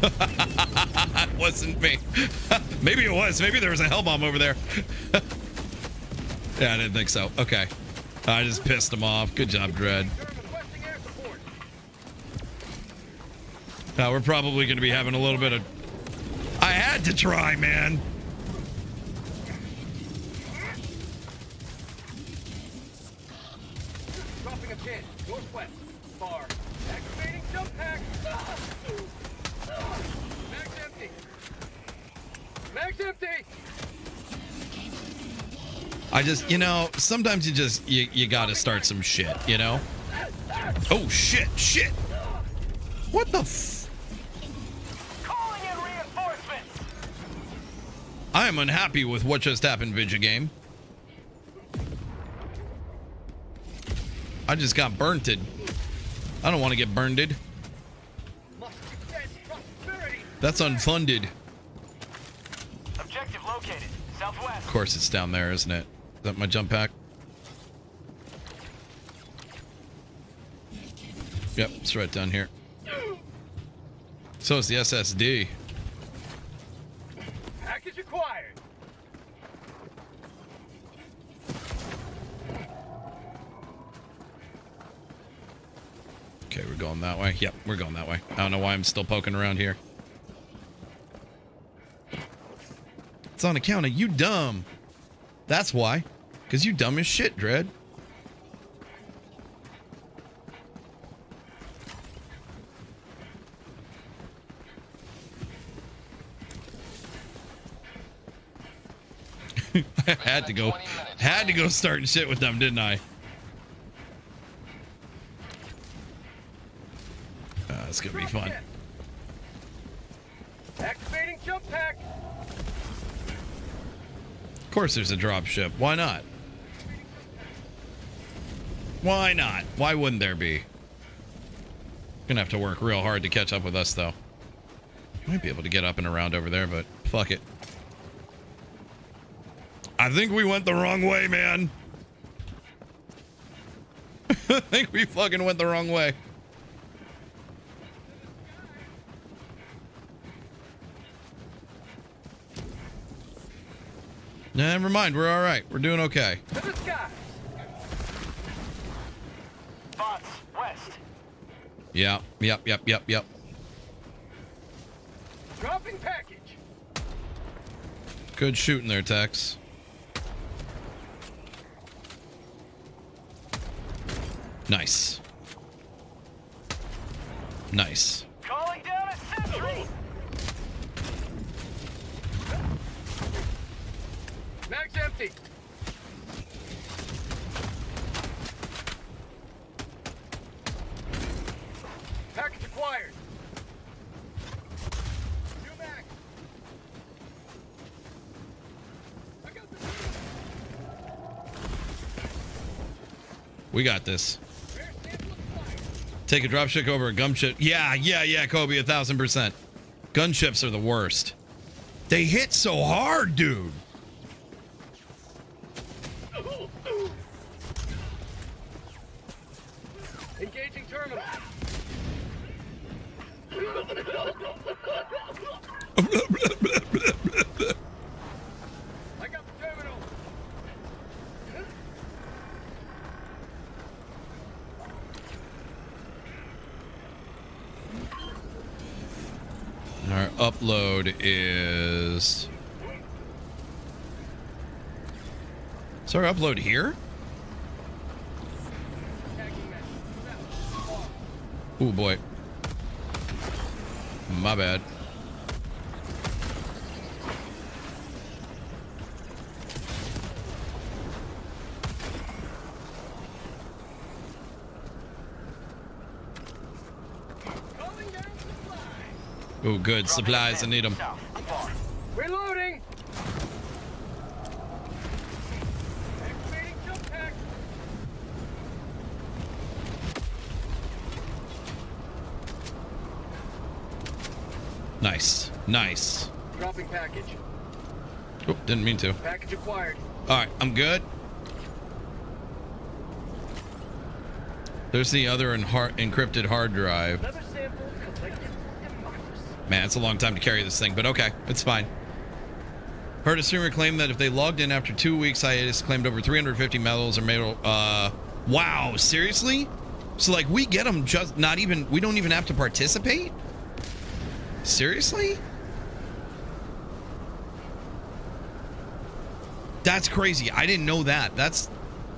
it wasn't me. Maybe it was. Maybe there was a hell bomb over there. yeah, I didn't think so. Okay. I just pissed him off. Good job, Dread. Now we're probably going to be having a little bit of... I had to try, man. Dropping a pin. Northwest. Bar. Activating jump pack. Ah! Ah! Mag's empty. Mag's empty. I just, you know, sometimes you just, you, you got to start some shit, you know? Oh, shit, shit. What the f... Calling in reinforcements. I am unhappy with what just happened, Vidya game. I just got burnted. I don't want to get burned. That's unfunded. Objective located. Southwest. Of course it's down there, isn't it? Is that my jump pack? Yep, it's right down here. So is the SSD. Package acquired. Okay, we're going that way. Yep, we're going that way. I don't know why I'm still poking around here. It's on account of you dumb. That's why. Because you dumb as shit, Dread. I had to go had to go starting shit with them, didn't I? Uh, it's gonna be fun. Activating jump pack. Of course there's a drop ship. Why not? Why not? Why wouldn't there be? Gonna have to work real hard to catch up with us though. You might be able to get up and around over there, but fuck it. I think we went the wrong way, man. I think we fucking went the wrong way. Never mind, we're all right. We're doing okay. To the sky. Bots, west. Yep, yep, yep, yep, yep. Dropping package. Good shooting there, Tex. Nice. Nice. Calling down a sentry. Mag's empty. Package acquired. New mag. We got this. Take a dropship over a gunship. Yeah, yeah, yeah, Kobe, a thousand percent. Gunships are the worst. They hit so hard, dude. Engaging terminal. I got the terminal. Our upload is. Is our upload here? Oh boy. My bad. Oh, good. Supplies. I need them. Reloading. Activating jump pack. Nice. Dropping package. Oh, didn't mean to. Package acquired. All right, I'm good. There's the other en- encrypted hard drive. Another sample collected democracy. Man, it's a long time to carry this thing, but okay, it's fine. Heard a streamer claim that if they logged in after two weeks I hiatus, claimed over 350 medals or medal. Uh, wow, seriously? So like we get them just not even. We don't even have to participate. Seriously? That's crazy. I didn't know that. That's.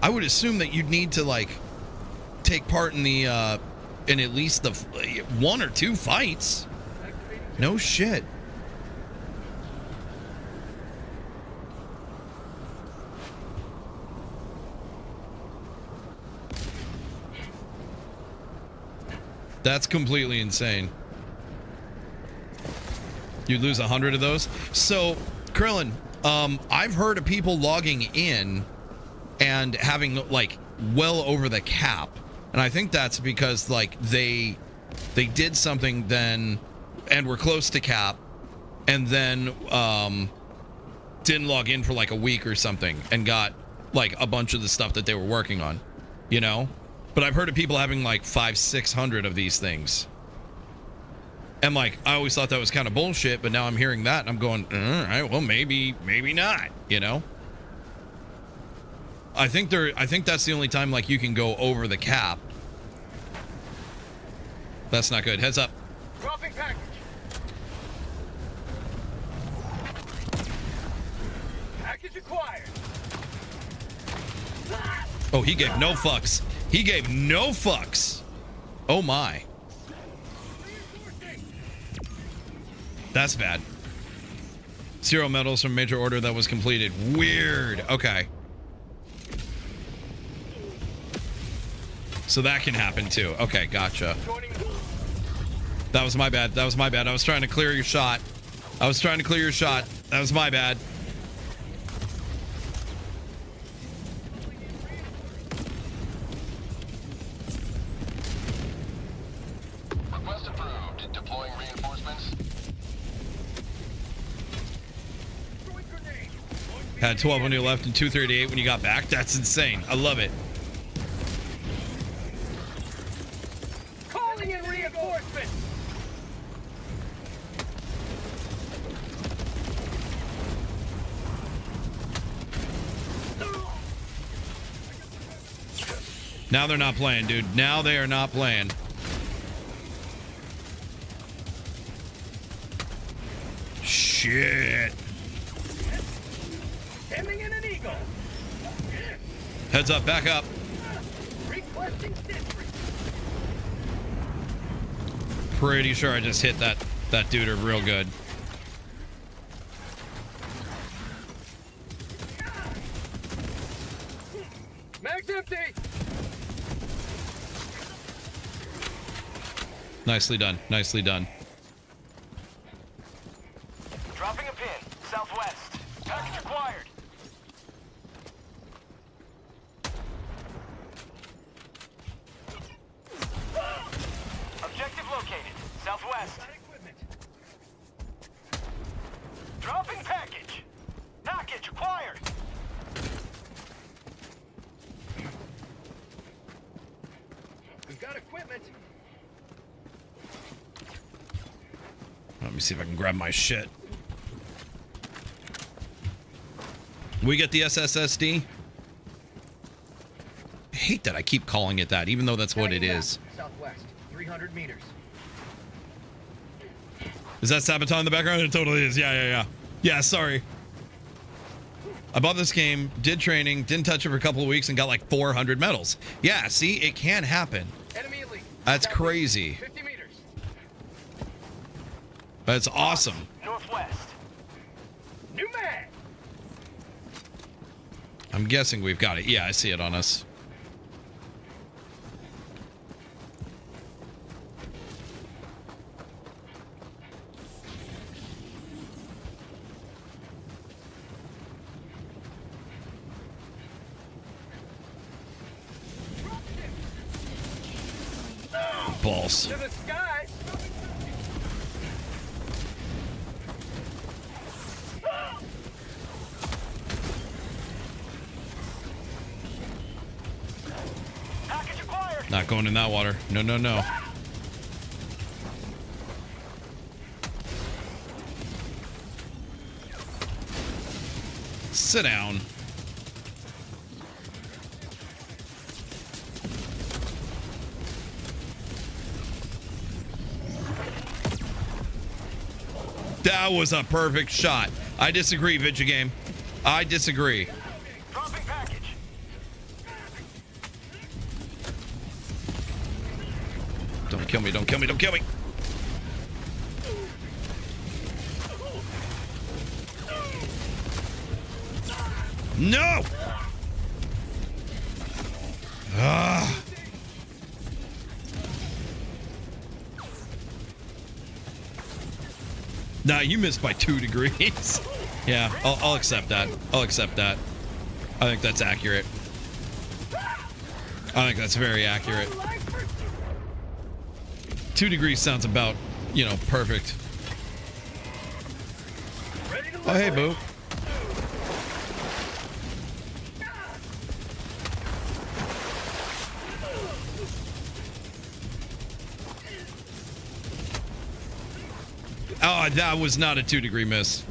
I would assume that you'd need to like take part in the uh in at least the f- one or two fights. No shit. That's completely insane. You'd lose a hundred of those. So, Krillin, um, I've heard of people logging in and having like well over the cap, and I think that's because like they they did something then and were close to cap, and then um, didn't log in for like a week or something and got like a bunch of the stuff that they were working on, you know. But I've heard of people having like five, six hundred of these things. And like, I always thought that was kind of bullshit, but now I'm hearing that and I'm going, uh, all right, well, maybe, maybe not, you know? I think there, I think that's the only time like you can go over the cap. That's not good. Heads up. Dropping package. Package acquired. Oh, he gave no fucks. He gave no fucks. Oh my. That's bad. Zero medals from major order that was completed. Weird. Okay. So that can happen too. Okay, gotcha. That was my bad. That was my bad. I was trying to clear your shot. I was trying to clear your shot. That was my bad. Had 12 when you left and 238 when you got back. That's insane. I love it. Calling in reinforcements. Now they're not playing, dude. Now they are not playing. Shit. Hemming in an eagle. Heads up, back up. Pretty sure I just hit that that dude real good. Mag's empty. Nicely done. Nicely done. Dropping a pin. Southwest. Package acquired. Northwest. Dropping package. Package acquired. We've got equipment. Let me see if I can grab my shit. We get the SSSD. I hate that I keep calling it that, even though that's what it is. Southwest, 300 meters. Is that Sabaton in the background? It totally is. Yeah, yeah, yeah. Yeah, sorry. I bought this game, did training, didn't touch it for a couple of weeks, and got like 400 medals. Yeah, see, it can happen. Enemy. That's crazy. 50 meters. That's awesome. Northwest. New mag. I'm guessing we've got it. Yeah, I see it on us. Balls. To the sky. Package acquired. Not going in that water. No, no, no. Sit down. That was a perfect shot. I disagree, Video Game. I disagree. Don't kill me, don't kill me, don't kill me. No! Ah. Nah, you missed by two degrees. yeah, I'll, I'll accept that. I'll accept that. I think that's accurate. I think that's very accurate. Two degrees sounds about, you know, perfect. Oh, hey, boo. Oh, that was not a two degree miss.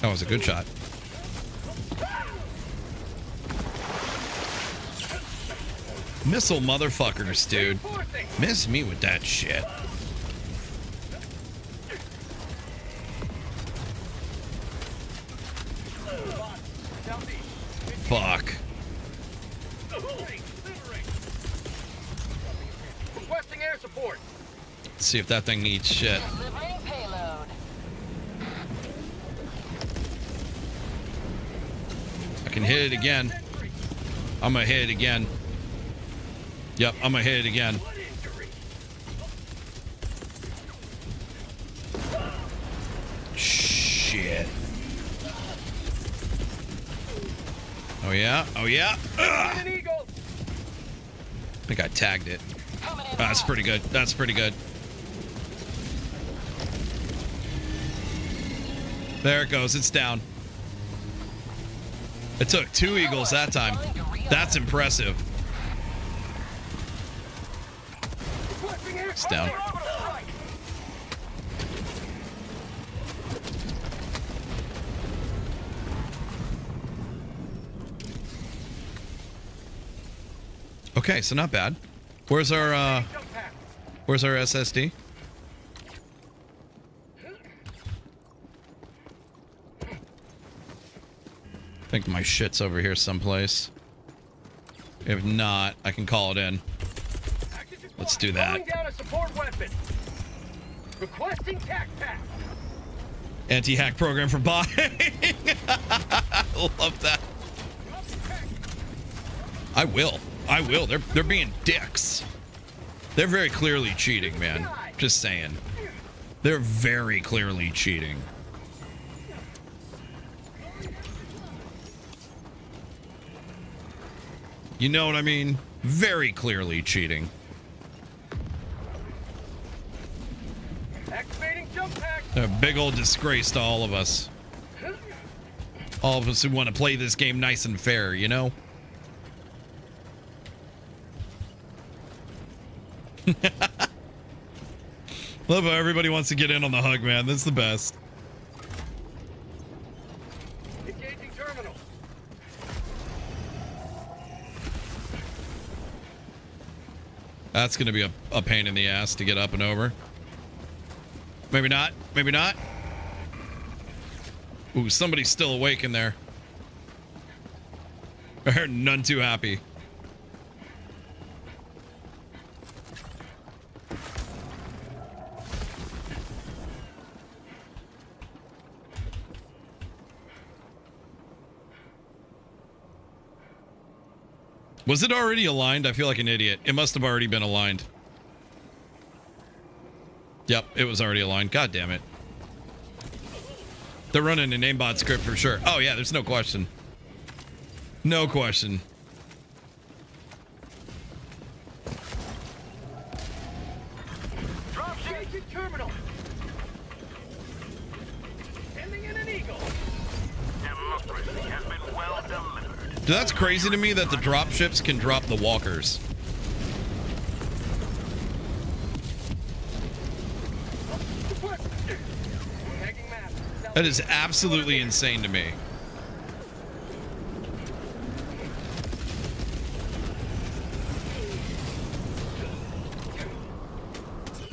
That was a good shot. Missile motherfuckers, dude. Miss me with that shit. Fuck. Requesting air support. Let's see if that thing needs shit. I can hit it again. I'm gonna hit it again. Yep, I'm gonna hit it again. Shit. Oh yeah, oh yeah. Ugh. I think I tagged it. Ah, that's pretty good. That's pretty good. There it goes. It's down. It took two eagles that time. That's impressive. It's down. Okay, so not bad. Where's our uh where's our SSD? Think my shit's over here someplace. If not, I can call it in. Let's do that. Calling down a support weapon. Requesting. Anti-hack program for buying. I love that. I will. I will. They're they're being dicks. They're very clearly cheating, man. Just saying. They're very clearly cheating. You know what I mean? Very clearly cheating. Activating jump pack. A big old disgrace to all of us. All of us who want to play this game nice and fair, you know? Love how everybody wants to get in on the hug, man. That's the best. That's going to be a, a pain in the ass to get up and over. Maybe not. Maybe not. Ooh, somebody's still awake in there. They're none too happy. Was it already aligned? I feel like an idiot. It must have already been aligned. Yep, it was already aligned. God damn it. They're running an aimbot script for sure. Oh yeah, there's no question. No question. Engaging terminal. Sending in an eagle. Democracy has been well delivered. Dude, that's crazy to me that the drop ships can drop the walkers. That is absolutely insane to me.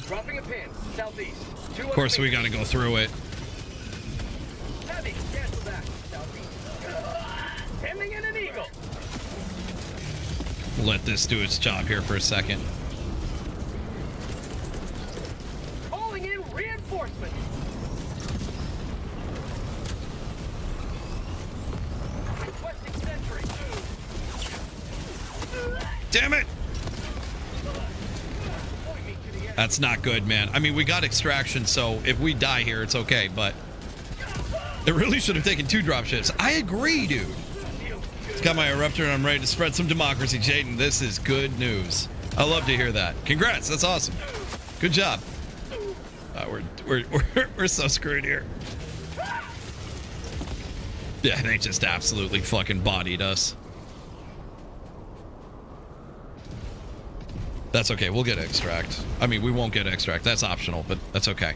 Dropping a pin. Southeast. Of course, we got to go through it. Heavy. Cancel that. Southeast. Sending in an eagle. Let this do its job here for a second. Calling in reinforcements. Requesting sentry. Damn it! That's not good, man. I mean, we got extraction, so if we die here, it's okay, but it really should have taken two drop ships. I agree, dude. Got my eruptor and I'm ready to spread some democracy, Jaden. This is good news. I love to hear that. Congrats, that's awesome. Good job. Uh, we're, we're, we're, we're so screwed here. Yeah, they just absolutely fucking bodied us. That's okay. We'll get extract. I mean, we won't get extract. That's optional, but that's okay.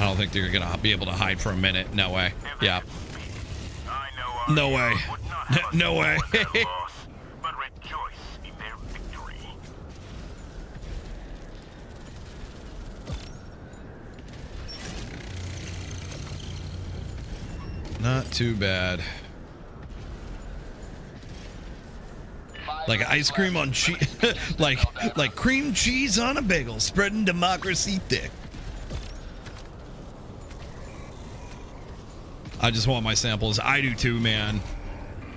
I don't think they're gonna be able to hide for a minute. No way. Yeah. No way. No way. Not too bad. Like ice cream on cheese, like like cream cheese on a bagel, spreading democracy thick. I just want my samples. I do too, man.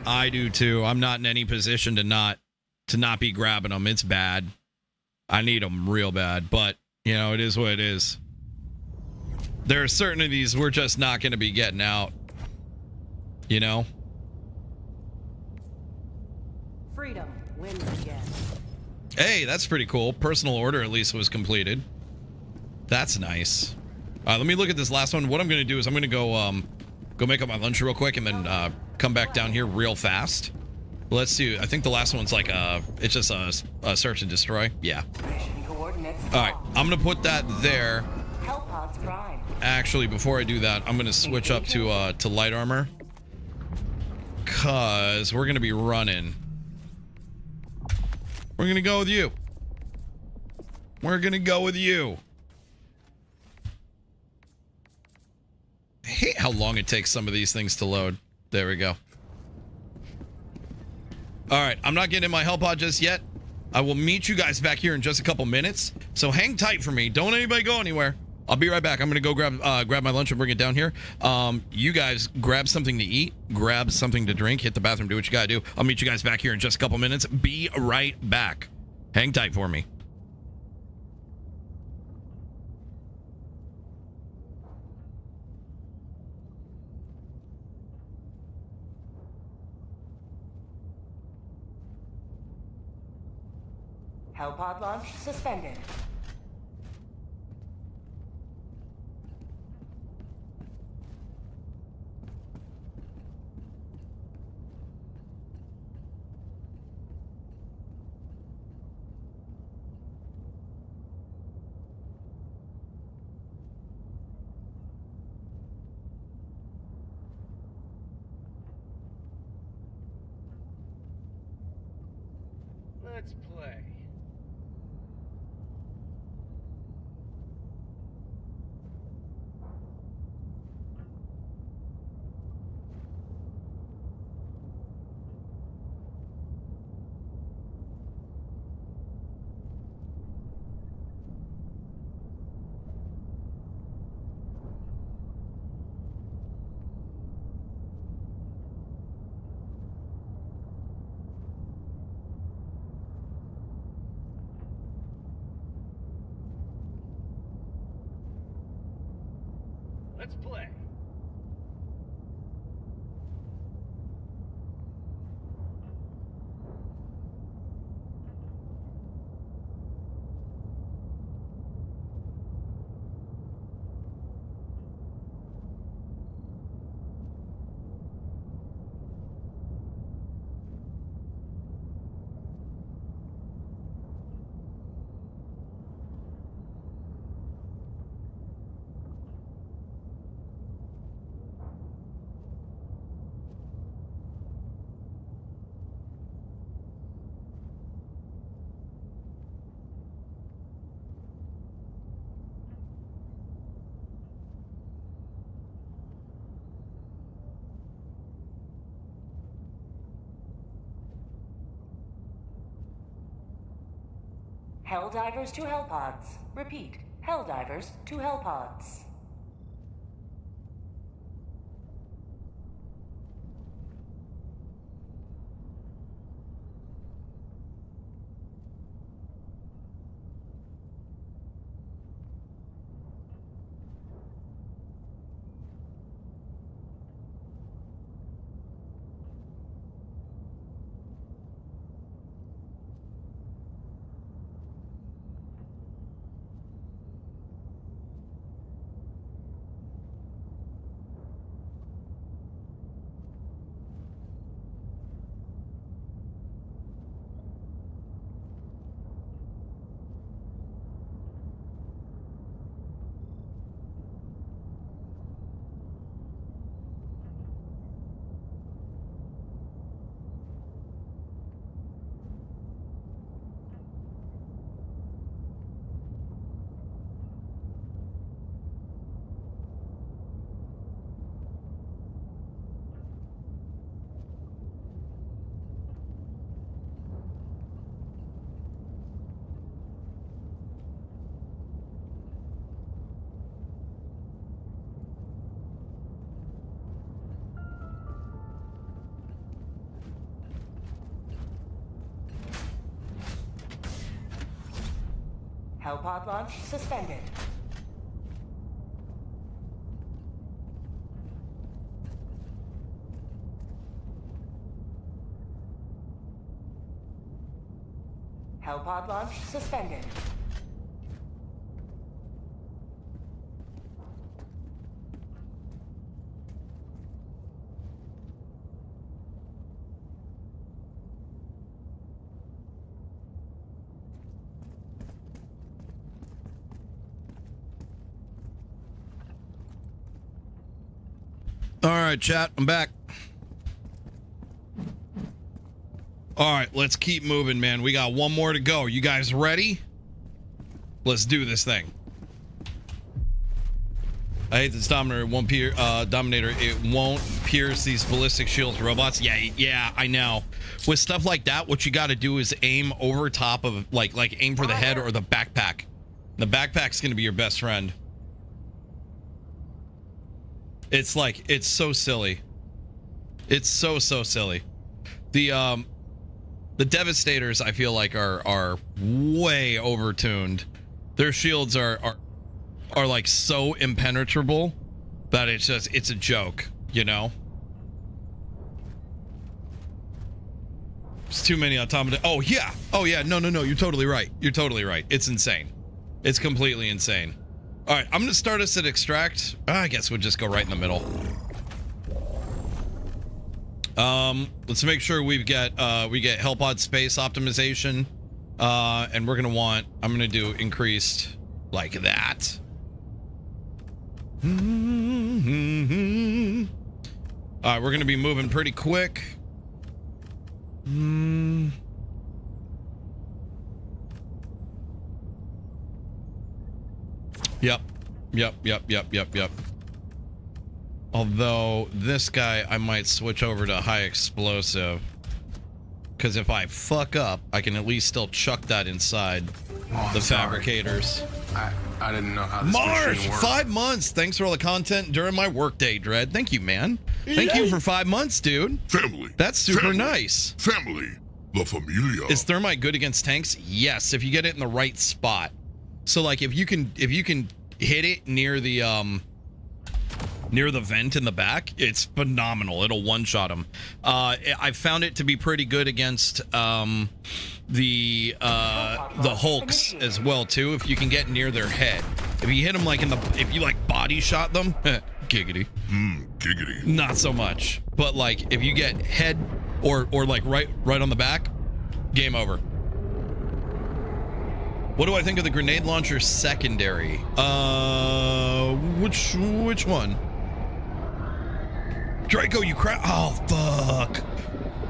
I do too. I'm not in any position to not to not be grabbing them. It's bad. I need them real bad, but you know it is what it is. There are certain of these we're just not going to be getting out. You know. Freedom wins again. Hey, that's pretty cool. Personal order at least was completed. That's nice. Uh, let me look at this last one. What I'm going to do is I'm going to go um, go make up my lunch real quick and then uh, come back down here real fast. Let's see. I think the last one's like a, it's just a, a search and destroy. Yeah. All right. I'm going to put that there. Actually, before I do that, I'm going to switch up to uh, to light armor. Cause we're going to be running. We're going to go with you. We're going to go with you. I hate how long it takes some of these things to load. There we go. All right, I'm not getting in my hell pod just yet. I will meet you guys back here in just a couple minutes. So hang tight for me. Don't anybody go anywhere. I'll be right back. I'm gonna go grab uh, grab my lunch and bring it down here. Um, you guys grab something to eat, grab something to drink, hit the bathroom, do what you gotta do. I'll meet you guys back here in just a couple minutes. Be right back. Hang tight for me. Hellpod launch suspended. Let's play. Helldivers to Hellpods. Repeat. Helldivers to Hellpods. Hellpod launch suspended. Hellpod launch suspended. All right, chat. I'm back. All right, let's keep moving, man. We got one more to go. You guys ready? Let's do this thing. I hate this Dominator. It won't pier, uh, Dominator. It won't pierce these ballistic shields robots. Yeah, yeah, I know. With stuff like that, what you got to do is aim over top of like like aim for the head or the backpack. The backpack's gonna be your best friend. It's like it's so silly. It's so so silly. The um the devastators I feel like are are way overtuned. Their shields are are are like so impenetrable that it's just it's a joke, you know? It's too many automata. Oh yeah. Oh yeah. No, no, no. You're totally right. You're totally right. It's insane. It's completely insane. All right, I'm gonna start us at extract. Ah, I guess we'll just go right in the middle. Um, let's make sure we've got uh we get Hellpod space optimization. Uh, and we're gonna want. I'm gonna do increased like that. All right, we're gonna be moving pretty quick. Hmm. Yep. Yep, yep, yep, yep, yep. Although this guy, I might switch over to high explosive. Because if I fuck up, I can at least still chuck that inside Oh, the sorry. fabricators. I, I didn't know how this Marsh, machine worked. five months. Thanks for all the content during my workday, Dread. Thank you, man. Thank you for five months, dude. Family. That's super Family. nice. Family. La Familia. Is thermite good against tanks? Yes, if you get it in the right spot. So like if you can if you can hit it near the um near the vent in the back, it's phenomenal. It'll one shot them. Uh, I found it to be pretty good against um the uh the hulks as well too. If you can get near their head, if you hit them like in the if you like body shot them, giggity. Hmm, giggity. Not so much. But like if you get head or or like right right on the back, game over. What do I think of the grenade launcher secondary? Uh which which one? Draco, you crap. Oh fuck.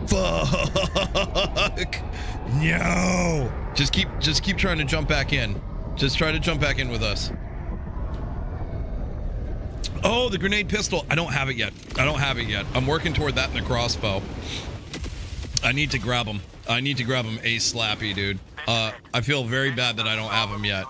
Fuck. No. Just keep just keep trying to jump back in. Just try to jump back in with us. Oh, the grenade pistol. I don't have it yet. I don't have it yet. I'm working toward that in the crossbow. I need to grab him. I need to grab him a slappy, dude. Uh, I feel very bad that I don't have him yet.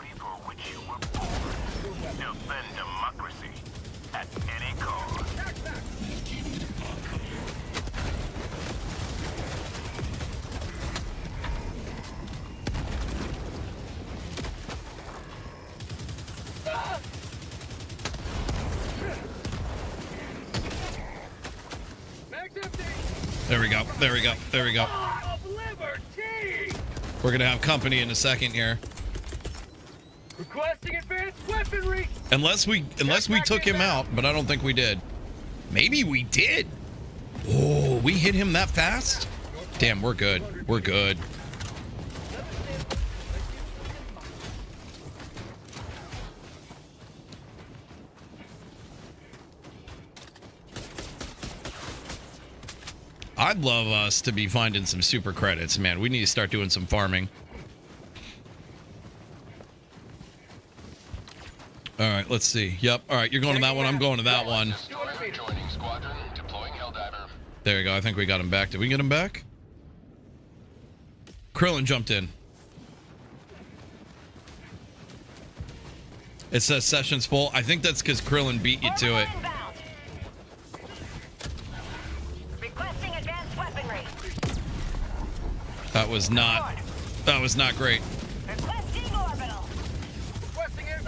There we go. There we go. There we go. We're gonna have company in a second here. Requesting advanced weaponry. Unless we unless we took him out, but I don't think we did. Maybe we did. Oh, we hit him that fast? Damn, we're good. We're good. I'd love us to be finding some super credits, man. We need to start doing some farming. All right, let's see. Yep. All right, you're going to that one. I'm going to that one. There you go. I think we got him back. Did we get him back? Krillin jumped in. It says session's full. I think that's because Krillin beat you to it. That was not. That was not great. Requesting orbital. Requesting it.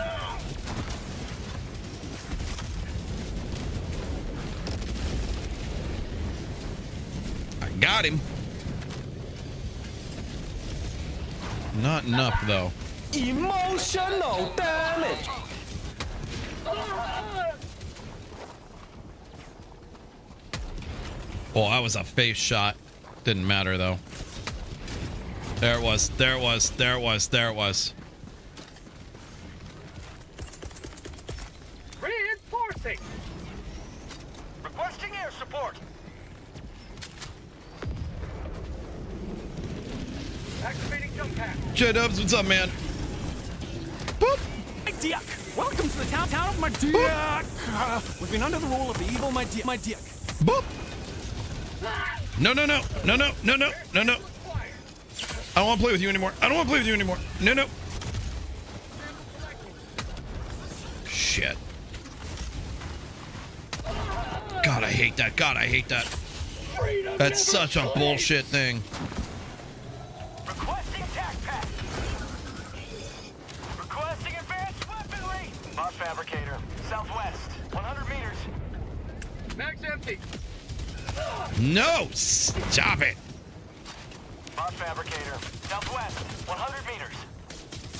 I got him. Not enough though. Emotional damage. Oh, that was a face shot. Didn't matter though. There it was. There it was. There it was. There it was. Reinforcing. Requesting air support. Activating jump pack. J Dubs, what's up, man? My dick! Welcome to the town, town of my dick! Uh, we've been under the rule of the evil my dick. My dick. Boop. No, no, no, no, no, no, no, no, no. I don't want to play with you anymore. I don't want to play with you anymore. No, no. Shit. God, I hate that. God, I hate that. That's such a bullshit thing. Requesting tac pack. Requesting advanced weaponry. Bot fabricator. Southwest. 100 meters. Max empty. No, stop it. Bot fabricator. Southwest, 100 meters.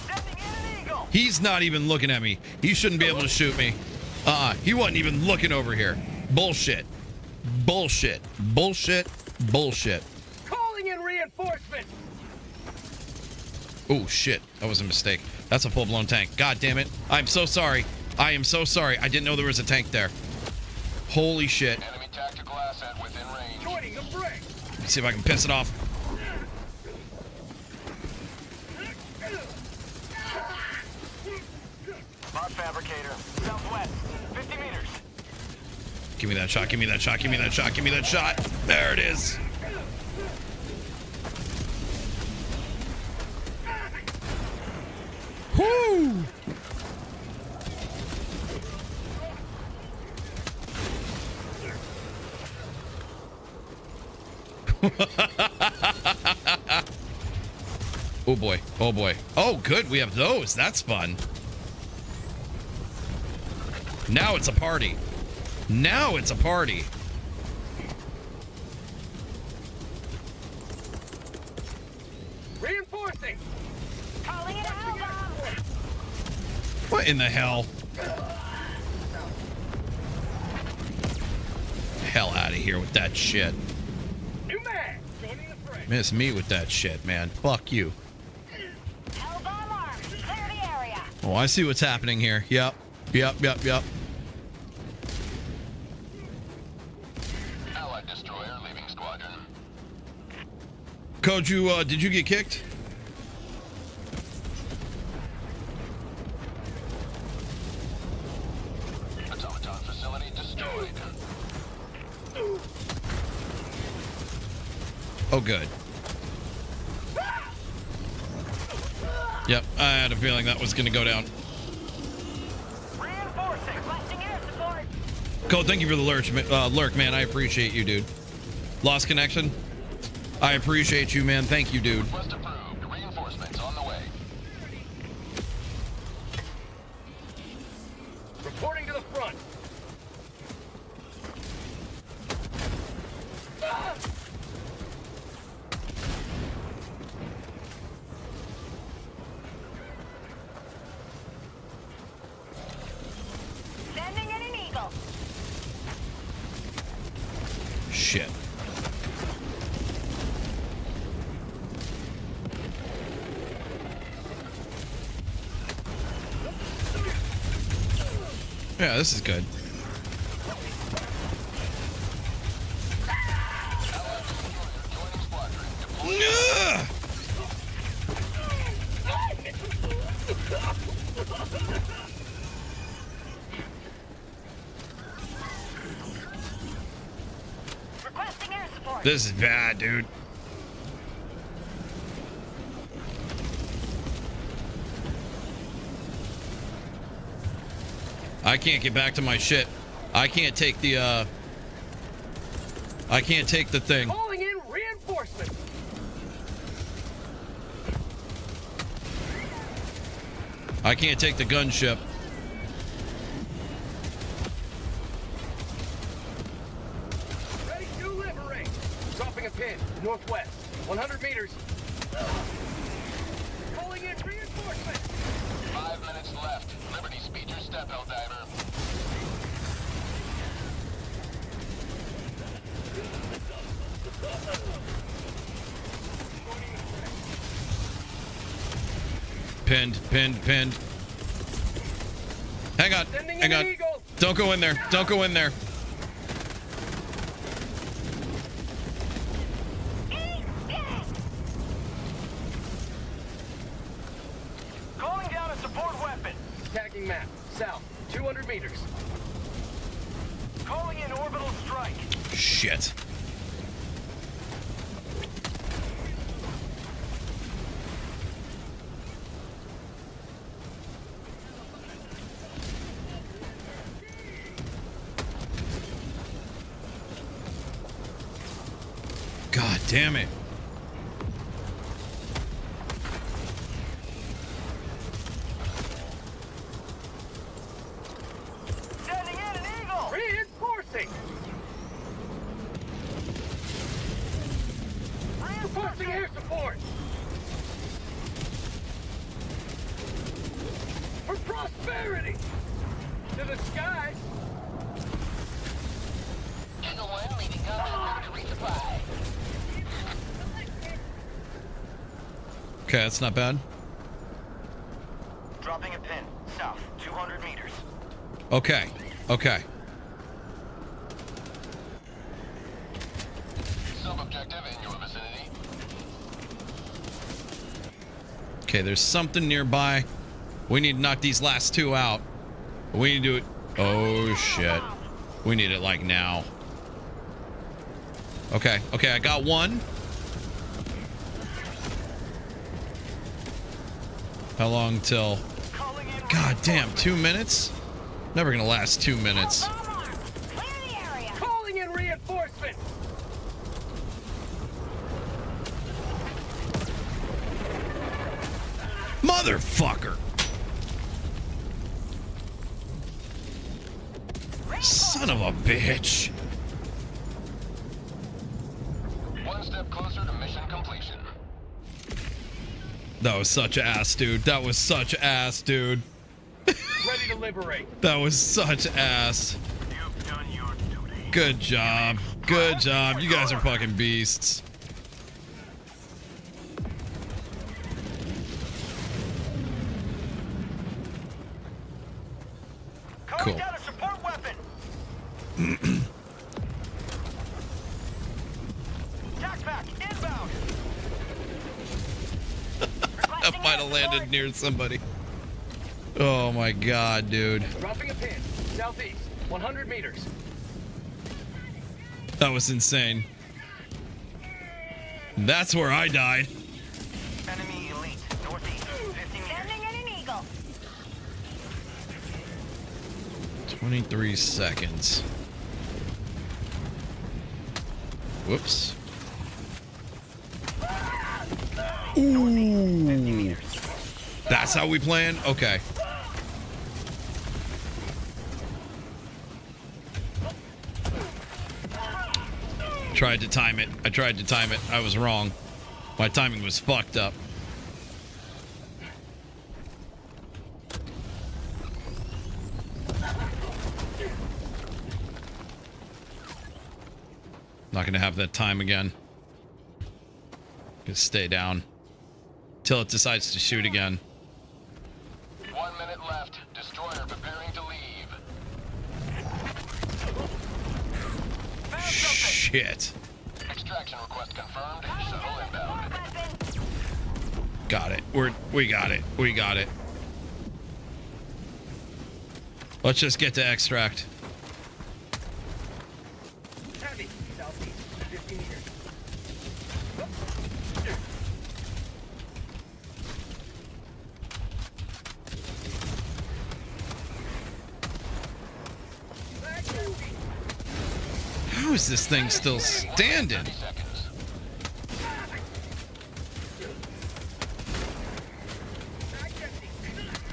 Sending in an eagle. He's not even looking at me. He shouldn't be able to shoot me. Uh-uh. He wasn't even looking over here. Bullshit. Bullshit. Bullshit. Bullshit. Calling in reinforcements. Oh, shit. That was a mistake. That's a full-blown tank. God damn it. I'm so sorry. I am so sorry. I didn't know there was a tank there. Holy shit. Enemy tactical asset within range. Joining the fray. Let's see if I can piss it off. Fabricator. Southwest, 50 meters. Give me that shot. Give me that shot. Give me that shot. Give me that shot. There it is. Whoo! oh boy. Oh boy. Oh, good. We have those. That's fun. Now it's a party. Now it's a party. Reinforcing. Calling it out. What in the hell? Hell out of here with that shit. New mag. Joining the fray. Miss me with that shit, man. Fuck you. Hellbomb. Clear the area. Oh, I see what's happening here. Yep. Yep, yep, yep. Code, you, uh, did you get kicked? Automaton facility destroyed. Oh, good. Yep, I had a feeling that was going to go down. Reinforcing. Requesting air support. Code, thank you for the lurch, uh, lurk, man. I appreciate you, dude. Lost connection? I appreciate you, man. Thank you, dude. This is good. Ugh! Requesting air support. This is bad, dude. I can't get back to my shit. I can't take the, uh... I can't take the thing. Calling in reinforcements. I can't take the gunship. Ready to liberate. Dropping a pin. Northwest. 100 meters. Calling in reinforcements. Five minutes left. Liberty speed your step, Helldiver. Pinned, pinned, pinned. Hang on, Sending hang in on. an eagle. Don't go in there. Don't go in there. Calling down a support weapon. Tagging map. South. 200 meters. Calling in orbital strike. Shit. God damn it. Sending in an eagle. Reinforcing. Reinforcing. Requesting air support! For prosperity! To the skies! Eagle 1 leaving combat to resupply. Okay, that's not bad. Dropping a pin. South, 200 meters. Okay. Okay. Sub-objective in your vicinity. Okay, there's something nearby. We need to knock these last two out. We need to do it. Oh, shit. We need it like now. Okay, okay, I got one. How long till? God damn, two minutes? Never gonna last two minutes. Such ass, dude. That was such ass, dude. Ready to liberate. That was such ass. Good job. Good job. You guys are fucking beasts. Landed near somebody. Oh my god, dude. Dropping a pin. Southeast. 100 meters. That was insane. That's where I died. Enemy elite. Northeast. 50 meters. Sending in an eagle. 23 seconds. Whoops. Ah! Ooh. How we plan? Okay. Tried to time it. I tried to time it. I was wrong. My timing was fucked up. Not gonna have that time again. Just stay down. Till it decides to shoot again. We got it. Let's just get to extract. Heavy. Southeast. 50 meters. How is this thing still standing?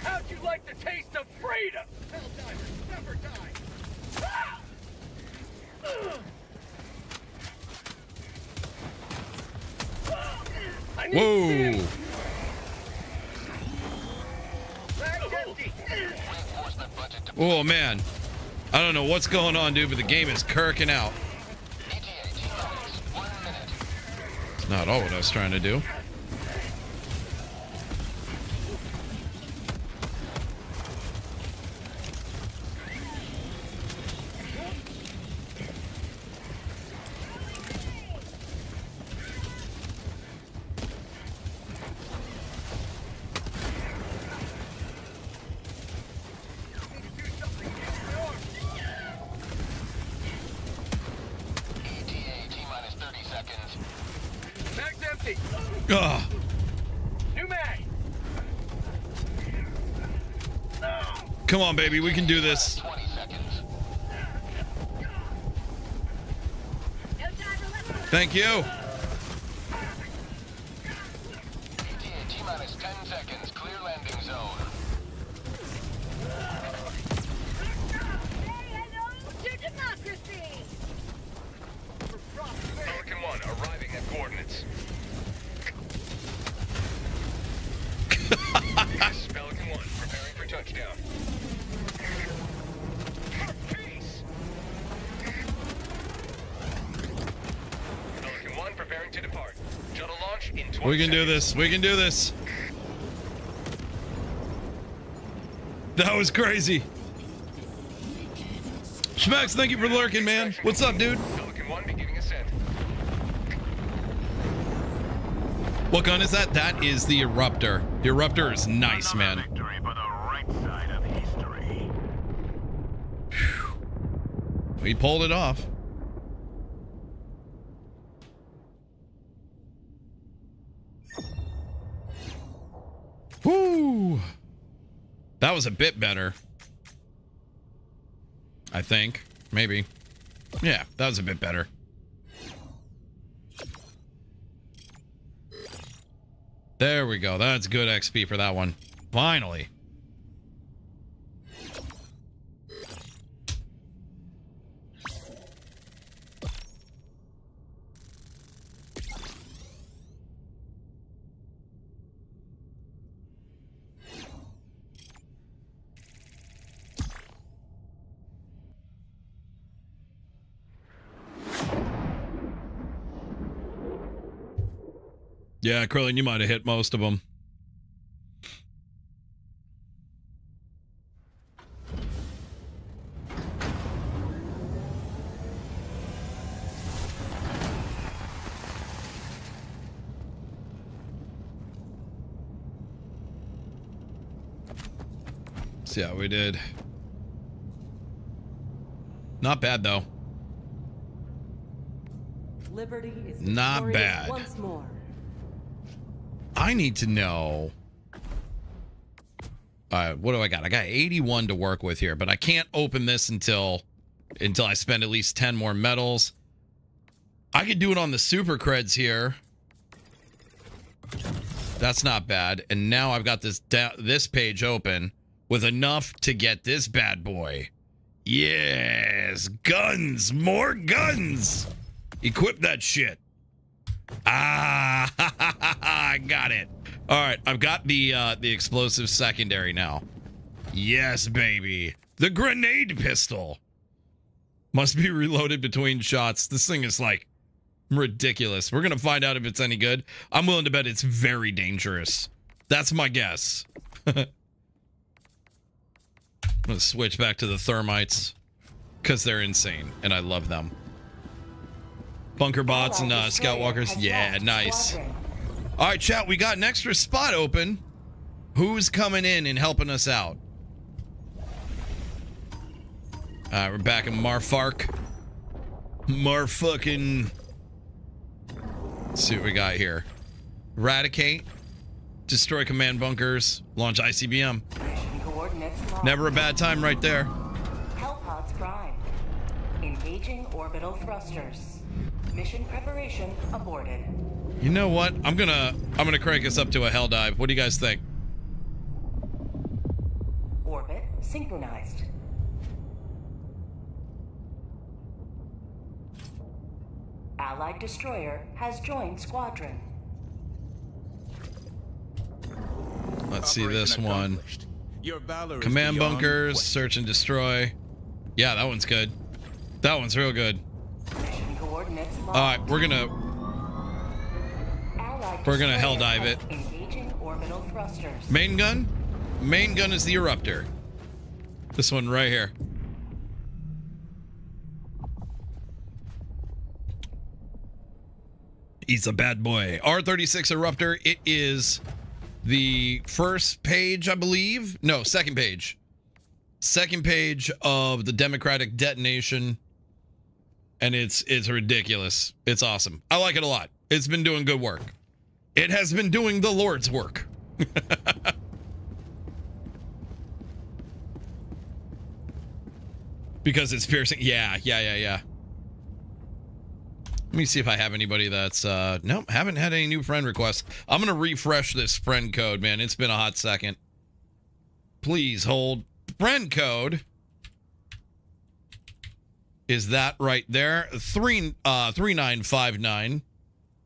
How'd you like the taste of freedom? Helldivers, never die. Ah! Ugh. I need Whoa. stim. Bag's empty. Oh man. I don't know what's going on, dude, but the game is kirking out. It's not all what I was trying to do. On, baby, we can do this. Thank you. Can do this. We can do this. That was crazy. Schmex, thank you for lurking, man. What's up, dude? Pelican 1 beginning ascent. What gun is that? That is the Eruptor. The Eruptor is nice, man. Victory for the right side of history. We pulled it off. Was a bit better. I think. Maybe. Yeah, that was a bit better. There we go. That's good XP for that one. Finally. Yeah, Krillin, you might have hit most of them. See how we did. Not bad though. Liberty is Not bad. once more. I need to know. Uh, what do I got? I got 81 to work with here, but I can't open this until until I spend at least 10 more medals. I could do it on the super creds here. That's not bad. And now I've got this this page open with enough to get this bad boy. Yes, guns, more guns. Equip that shit. Ah, I got it. All right, I've got the uh, the explosive secondary now. Yes, baby. The grenade pistol must be reloaded between shots. This thing is like ridiculous. We're gonna find out if it's any good. I'm willing to bet it's very dangerous. That's my guess. Gonna switch back to the thermites because they're insane and I love them. Bunker bots and uh, scout walkers. Yeah, nice. All right, chat. We got an extra spot open. Who's coming in and helping us out? All right, we're back in Marfark. Marfucking. Let's see what we got here. Eradicate. Destroy command bunkers. Launch ICBM. Never a bad time right there. Hellpods prime. Engaging orbital thrusters. Mission preparation aborted. You know what? I'm gonna I'm gonna crank us up to a hell dive. What do you guys think? Orbit synchronized. Allied destroyer has joined squadron. Let's see this one. Your valor Command bunkers, question. search and destroy. Yeah, that one's good. That one's real good. All right, we're gonna we're gonna hell dive it. has Engaging orbital thrusters. main gun. Main gun is the eruptor. This one right here. He's a bad boy. R36 Eruptor. It is the first page, I believe. No, second page. Second page of the Democratic detonation. And it's it's ridiculous. It's awesome. I like it a lot. It's been doing good work. It has been doing the Lord's work. because it's piercing. Yeah, yeah, yeah, yeah. Let me see if I have anybody that's uh nope, haven't had any new friend requests. I'm gonna refresh this friend code, man. It's been a hot second. Please hold. Friend code is that right there. Three uh three nine five nine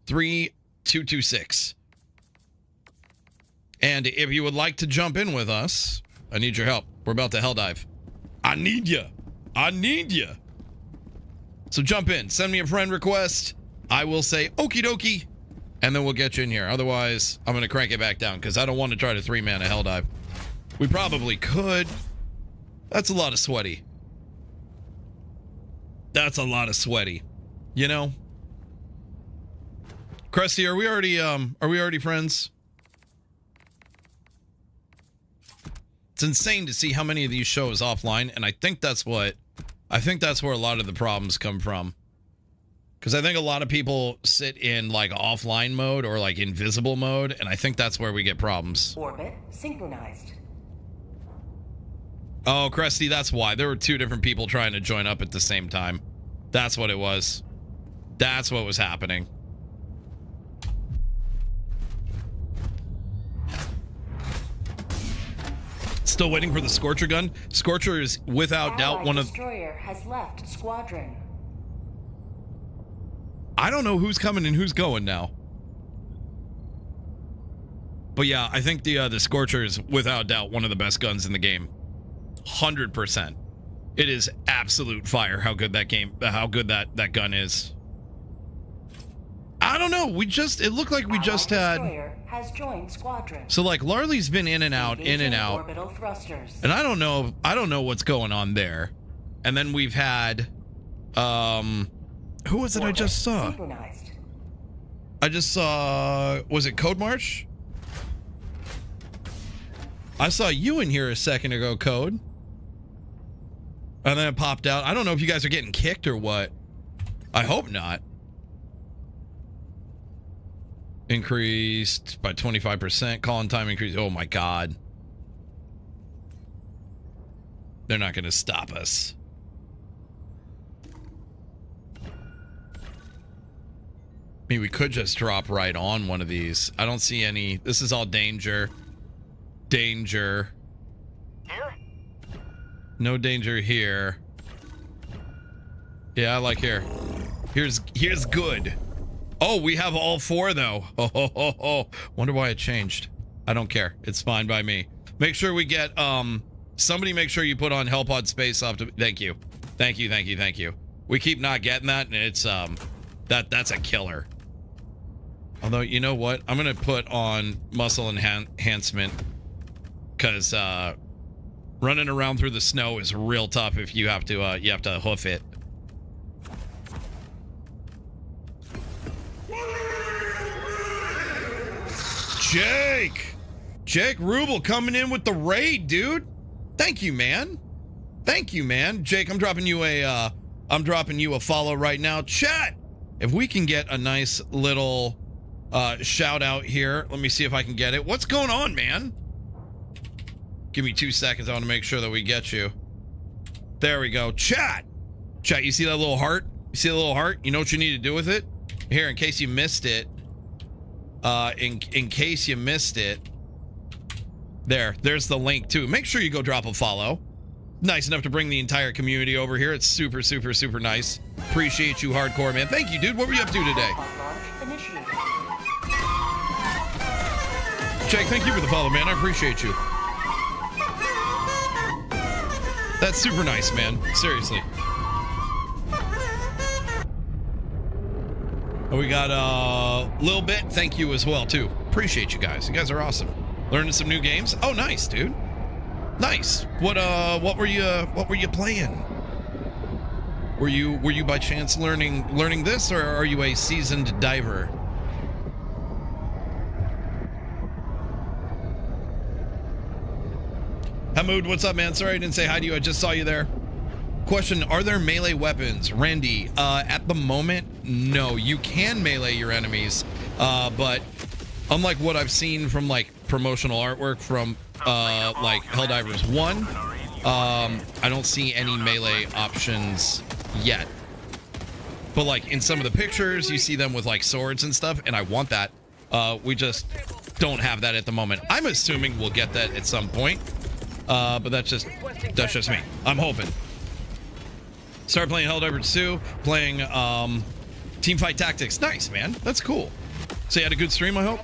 three two two six. And if you would like to jump in with us, I need your help. We're about to hell dive. I need you. I need you. So jump in. Send me a friend request. I will say okie dokie, and then we'll get you in here. Otherwise, I'm gonna crank it back down because I don't want to try to three man a hell dive. We probably could. That's a lot of sweaty. That's a lot of sweaty. You know? Krusty, are we already um are we already friends? It's insane to see how many of these shows offline, and I think that's what I think that's where a lot of the problems come from. Because I think a lot of people sit in like offline mode or like invisible mode, and I think that's where we get problems. Orbit synchronized. Oh, Krusty, that's why. There were two different people trying to join up at the same time. That's what it was. That's what was happening. Still waiting for the Scorcher gun. Scorcher is without doubt one of. destroyer has left squadron. I don't know who's coming and who's going now. But yeah, I think the uh, the Scorcher is without doubt one of the best guns in the game. Hundred percent. It is absolute fire. How good that game, how good that that gun is. I don't know. We just it looked like we just had. Has joined squadron. So like Larly's been in and out, in and out. And I don't know, I don't know what's going on there. And then we've had, um, who was it I just saw? I just saw, was it Code March? I saw you in here a second ago, Code. And then it popped out. I don't know if you guys are getting kicked or what. I hope not. Increased by 25%. Calling time increased. Oh my God. They're not going to stop us. I mean, we could just drop right on one of these. I don't see any. This is all danger. Danger. No danger here. Yeah, I like here. Here's here's good. Oh, we have all four though. Oh, oh, oh, oh. wonder why it changed. I don't care. It's fine by me. Make sure we get um somebody make sure you put on Hellpod space up to thank you. Thank you, thank you, thank you. We keep not getting that and it's um that that's a killer. Although you know what? I'm gonna put on muscle enhan enhancement because uh running around through the snow is real tough if you have to uh you have to hoof it. Jake! Jake Rubel coming in with the raid, dude. Thank you, man. Thank you, man. Jake, I'm dropping you a uh I'm dropping you a follow right now. Chat! If we can get a nice little uh shout out here. Let me see if I can get it. What's going on, man? Give me two seconds. I want to make sure that we get you. There we go. Chat! Chat, you see that little heart? You see the little heart? You know what you need to do with it? Here, in case you missed it. Uh, in, in case you missed it. There, there's the link too. Make sure you go drop a follow. Nice enough to bring the entire community over here. It's super, super, super nice. Appreciate you hardcore, man. Thank you, dude. What were you up to today? Jake, thank you for the follow, man. I appreciate you. That's super nice, man. Seriously. We got a uh, little bit. Thank you as well, too. Appreciate you guys. You guys are awesome. Learning some new games. Oh, nice, dude. Nice. What uh what were you uh, what were you playing? Were you were you by chance learning learning this or are you a seasoned diver? Hamoud, what's up, man? Sorry I didn't say hi to you. I just saw you there. Question, are there melee weapons? Randy, uh, at the moment, no. You can melee your enemies, uh, but unlike what I've seen from, like, promotional artwork from, uh, like, Helldivers 1, um, I don't see any melee options yet. But, like, in some of the pictures, you see them with, like, swords and stuff, and I want that. Uh, we just don't have that at the moment. I'm assuming we'll get that at some point. Uh, but that's just that's just me. I'm hoping. Start playing Helldivers 2, playing um, Teamfight Tactics. Nice, man. That's cool. So you had a good stream, I hope.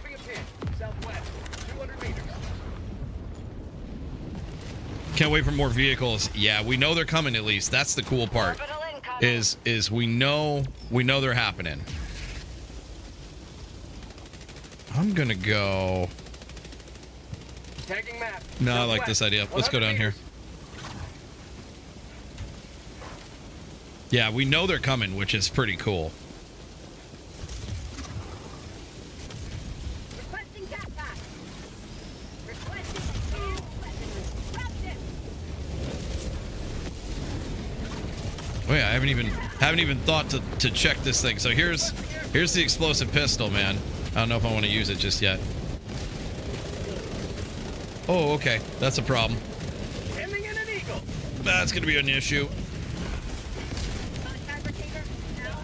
Can't wait for more vehicles. Yeah, we know they're coming at least. That's the cool part. Is is we know we know they're happening. I'm gonna go. Tagging map. No, I like this idea. Let's go down here. Yeah, we know they're coming, which is pretty cool. Requesting backpack. Requesting assault weapons. Reception. Oh yeah, I haven't even haven't even thought to, to check this thing. So here's here's the explosive pistol, man. I don't know if I want to use it just yet. Oh, okay. That's a problem. Sending in an eagle. That's gonna be an issue. Fabricator. Now.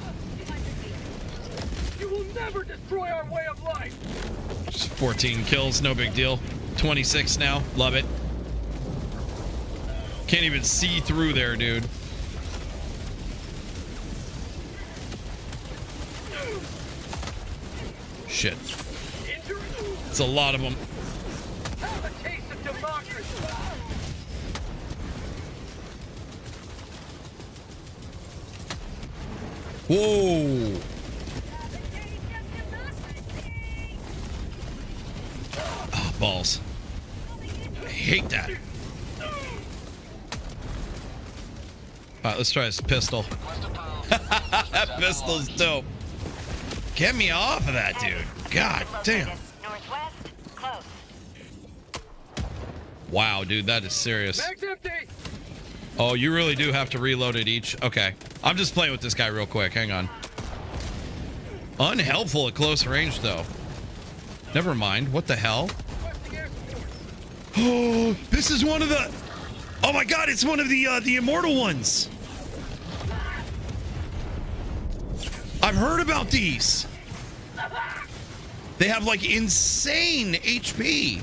200 meters. You will never destroy our way of life. Just 14 kills, no big deal. 26 now, love it. Can't even see through there, dude. Shit. It's a lot of them. Have a taste of democracy. Whoa. Oh, balls. I hate that. All right, let's try this pistol. that pistol's dope. Get me off of that, dude. God damn. Wow, dude, that is serious. Empty. Oh, you really do have to reload it each. Okay. I'm just playing with this guy real quick. Hang on. Unhelpful at close range, though. Never mind. What the hell? Oh, this is one of the. Oh my God! It's one of the uh, the immortal ones. I've heard about these. They have like insane HP.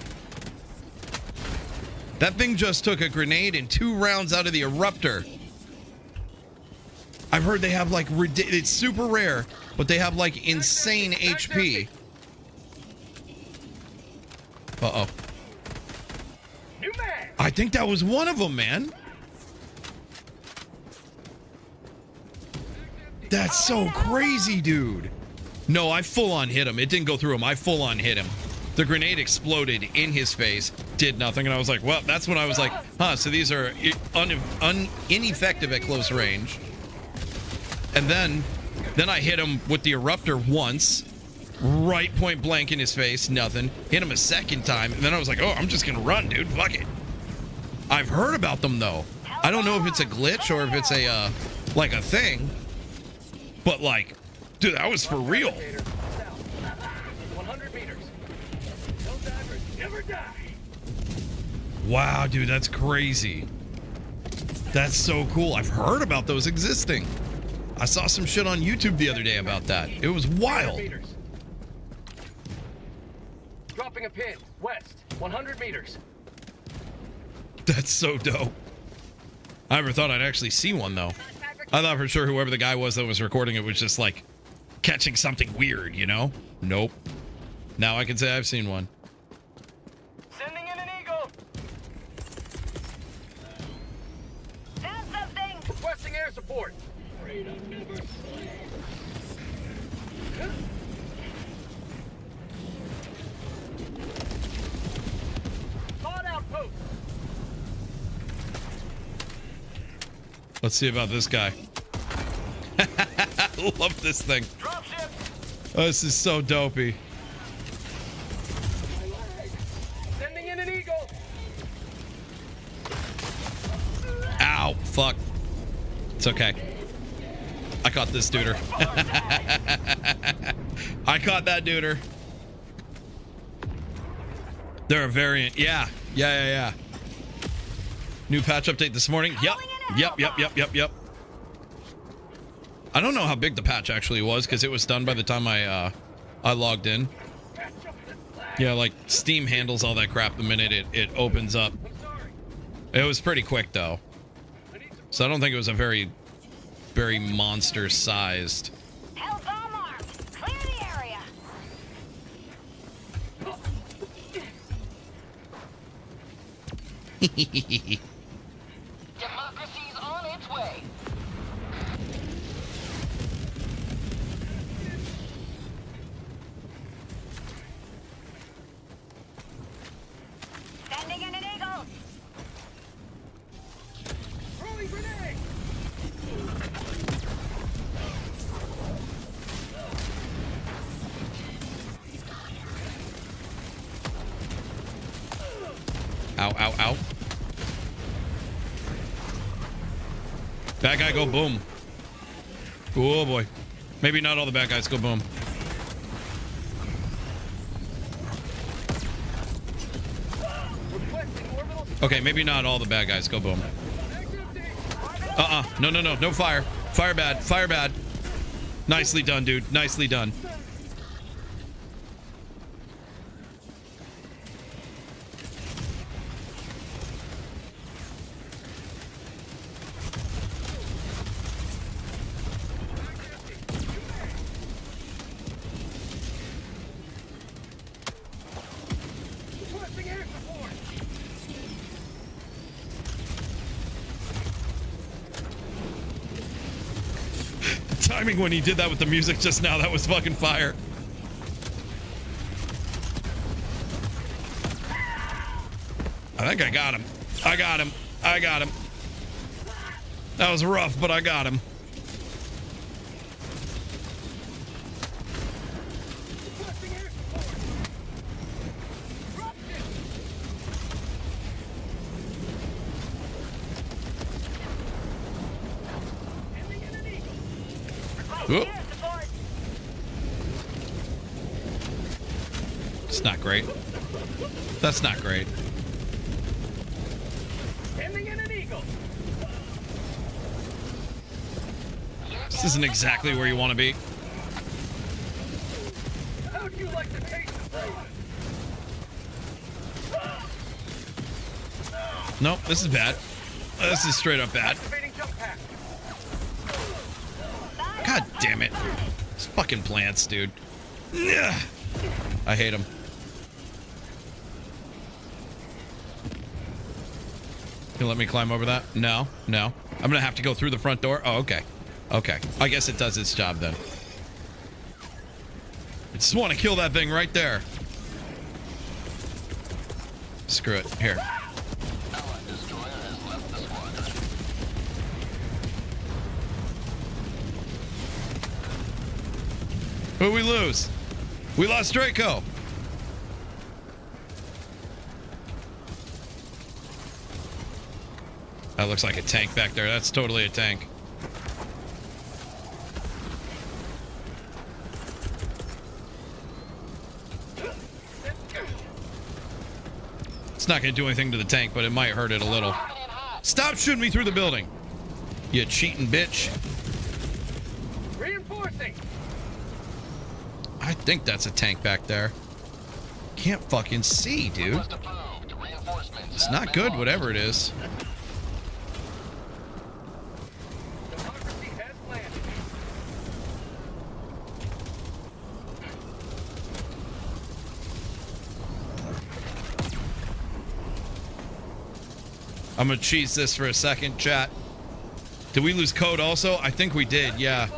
That thing just took a grenade and two rounds out of the eruptor. I've heard they have like it's super rare, but they have like insane HP. Uh oh. I think that was one of them, man. That's so crazy, dude. No, I full on hit him. It didn't go through him. I full on hit him. The grenade exploded in his face, did nothing, and I was like, well, that's when I was like, huh, so these are un, un, ineffective at close range. And then, then I hit him with the eruptor once, right point blank in his face, nothing. Hit him a second time, and then I was like, oh, I'm just gonna run, dude, fuck it. I've heard about them though. I don't know if it's a glitch or if it's a, uh, like a thing, but like, dude, that was for real. Wow, dude, that's crazy. That's so cool. I've heard about those existing. I saw some shit on YouTube the other day about that. It was wild. Dropping a pin. West. 100 meters. That's so dope. I never thought I'd actually see one though. I thought for sure whoever the guy was that was recording it was just like catching something weird, you know? Nope. Now I can say I've seen one. Sending in an eagle. Found something. Requesting air support. Thought outpost. Let's see about this guy. I love this thing. Oh, this is so dopey. Sending in an eagle. Ow, fuck. It's okay. I caught this duder. I caught that duder. They're a variant. Yeah. Yeah, yeah, yeah. New patch update this morning. Yep. Yep, yep, yep, yep, yep. I don't know how big the patch actually was because it was done by the time I uh I logged in. Yeah, like Steam handles all that crap the minute it, it opens up. It was pretty quick though. So I don't think it was a very very monster sized. Hell Ow, ow, ow. Bad guy go boom. Oh boy. Maybe not all the bad guys go boom. Okay, maybe not all the bad guys go boom. Uh-uh. No, no, no. No fire. Fire bad. Fire bad. Nicely done, dude. Nicely done. Timing when he did that with the music just now, that was fucking fire. I think I got him. I got him. I got him. That was rough, but I got him. Whoop. It's not great. That's not great. Ending in an eagle. This isn't exactly where you want to be. How do you like the taste of frozen? Nope, this is bad. This is straight up bad. God damn it. These fucking plants, dude. I hate them. You let me climb over that? No, no. I'm gonna have to go through the front door. Oh, okay. Okay. I guess it does its job then. I just want to kill that thing right there. Screw it. Here. Who we lose? We lost Draco. That looks like a tank back there. That's totally a tank. It's not going to do anything to the tank, but it might hurt it a little. Stop shooting me through the building. You cheating bitch. Reinforcing. I think that's a tank back there. Can't fucking see, dude. It's not good, whatever it is. I'm gonna cheese this for a second, chat. Did we lose code also? I think we did, yeah.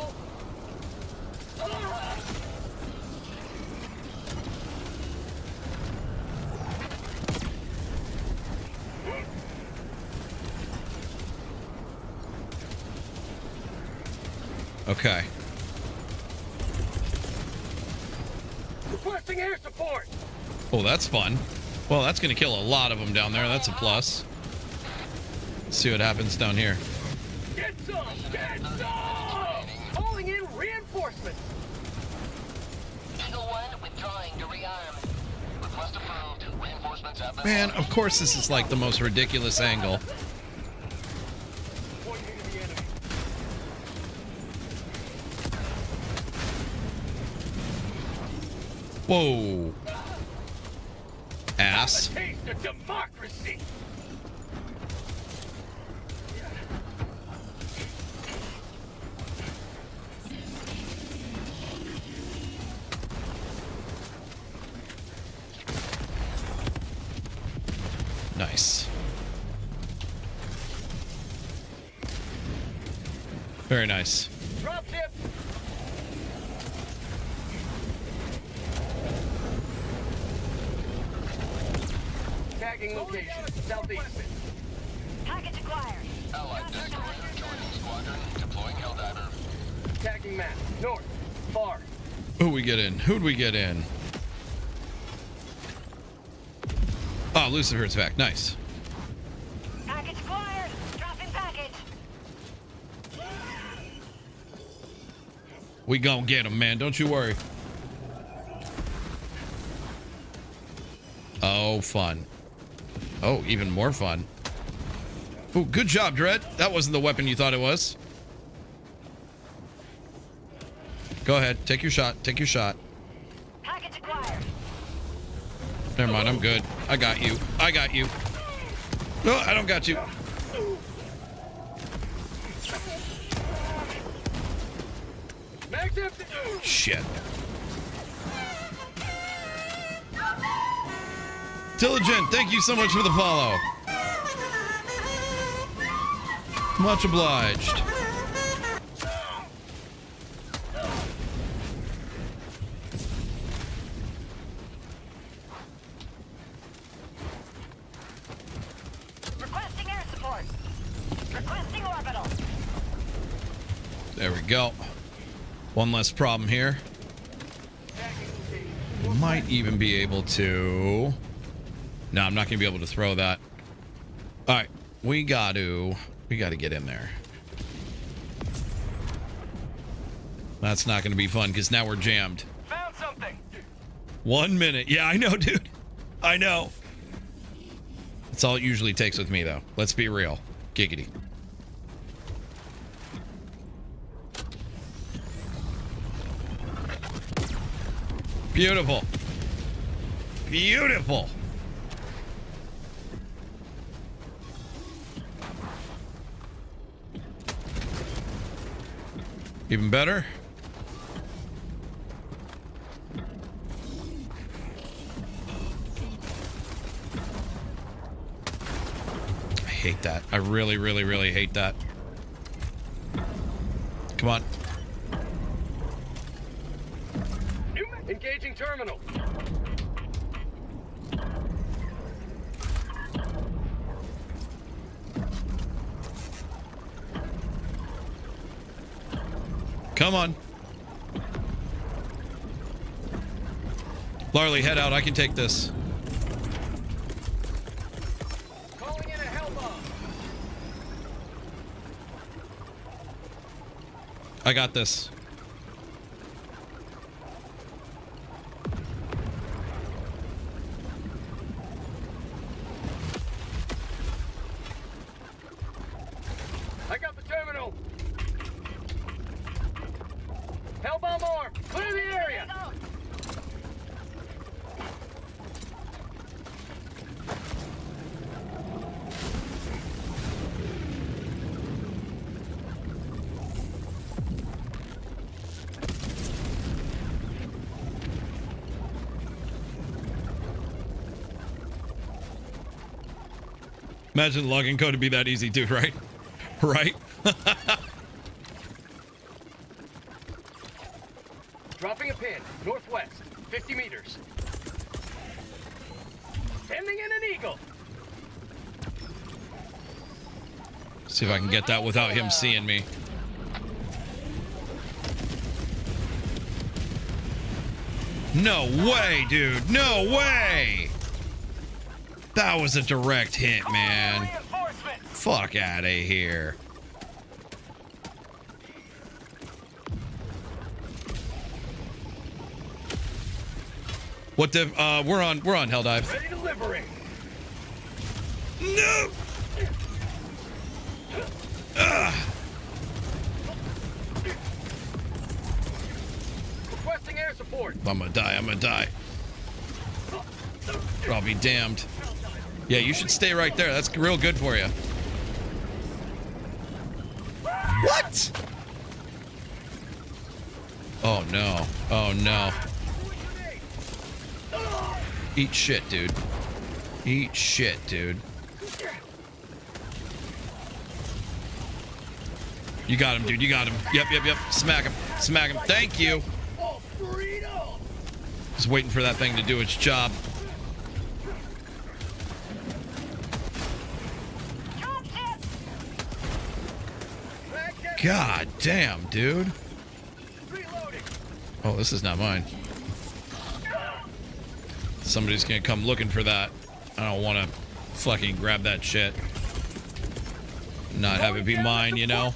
Okay. Requesting air support. Oh, that's fun. Well, that's gonna kill a lot of them down there. That's a plus. Let's see what happens down here. Get some. Get some. Calling in reinforcements. Eagle 1 withdrawing to rearm. Request approved. Reinforcements have been Man, of course this is like the most ridiculous angle. Whoa. Ass. Democracy. Nice. Very nice. Tagging location. Southeast. Package acquired. Allied destroyer joining squadron. Deploying Helldiver. Tagging map. North. Far. Who'd we get in? Who'd we get in? Oh, Lucifer's back. Nice. Package acquired. Dropping package. We gonna get him, man. Don't you worry. Oh, fun. Oh, even more fun. Oh, good job, Dread. That wasn't the weapon you thought it was. Go ahead. Take your shot. Take your shot. Package acquired. Never mind. I'm good. I got you. I got you. No, I don't got you. Shit. Diligent, thank you so much for the follow. Much obliged. Requesting air support. Requesting orbital. There we go. One less problem here. Might even be able to... No, I'm not going to be able to throw that. All right. We got to... We got to get in there. That's not going to be fun because now we're jammed. Found something. One minute. Yeah, I know, dude. I know. That's all it usually takes with me, though. Let's be real. Giggity. Beautiful. Beautiful. Even better. I hate that. I really, really, really hate that. Come on. Engaging terminal. Come on. Larley, head out. I can take this. Calling in a. I got this. I got the terminal. Hellbomb arm. Clear the area. Imagine logging code to be that easy, dude, right? Right? Dropping a pin. Northwest. 50 meters. Sending in an eagle. See if I can get that without him seeing me. No way, dude. No way. That was a direct hit, man. Fuck out of here. What the uh we're on we're on to liberate. No. Requesting air support. I'm gonna die, I'm gonna die. I'll be damned. Yeah, you should stay right there. That's real good for you. What? Oh no. Oh no. Eat shit, dude. Eat shit, dude. You got him, dude. You got him. Yep, yep, yep. Smack him. Smack him. Thank you. Just waiting for that thing to do its job. God damn, dude. Oh, this is not mine. Somebody's gonna come looking for that. I don't want to fucking grab that shit. Not have it be mine, you know?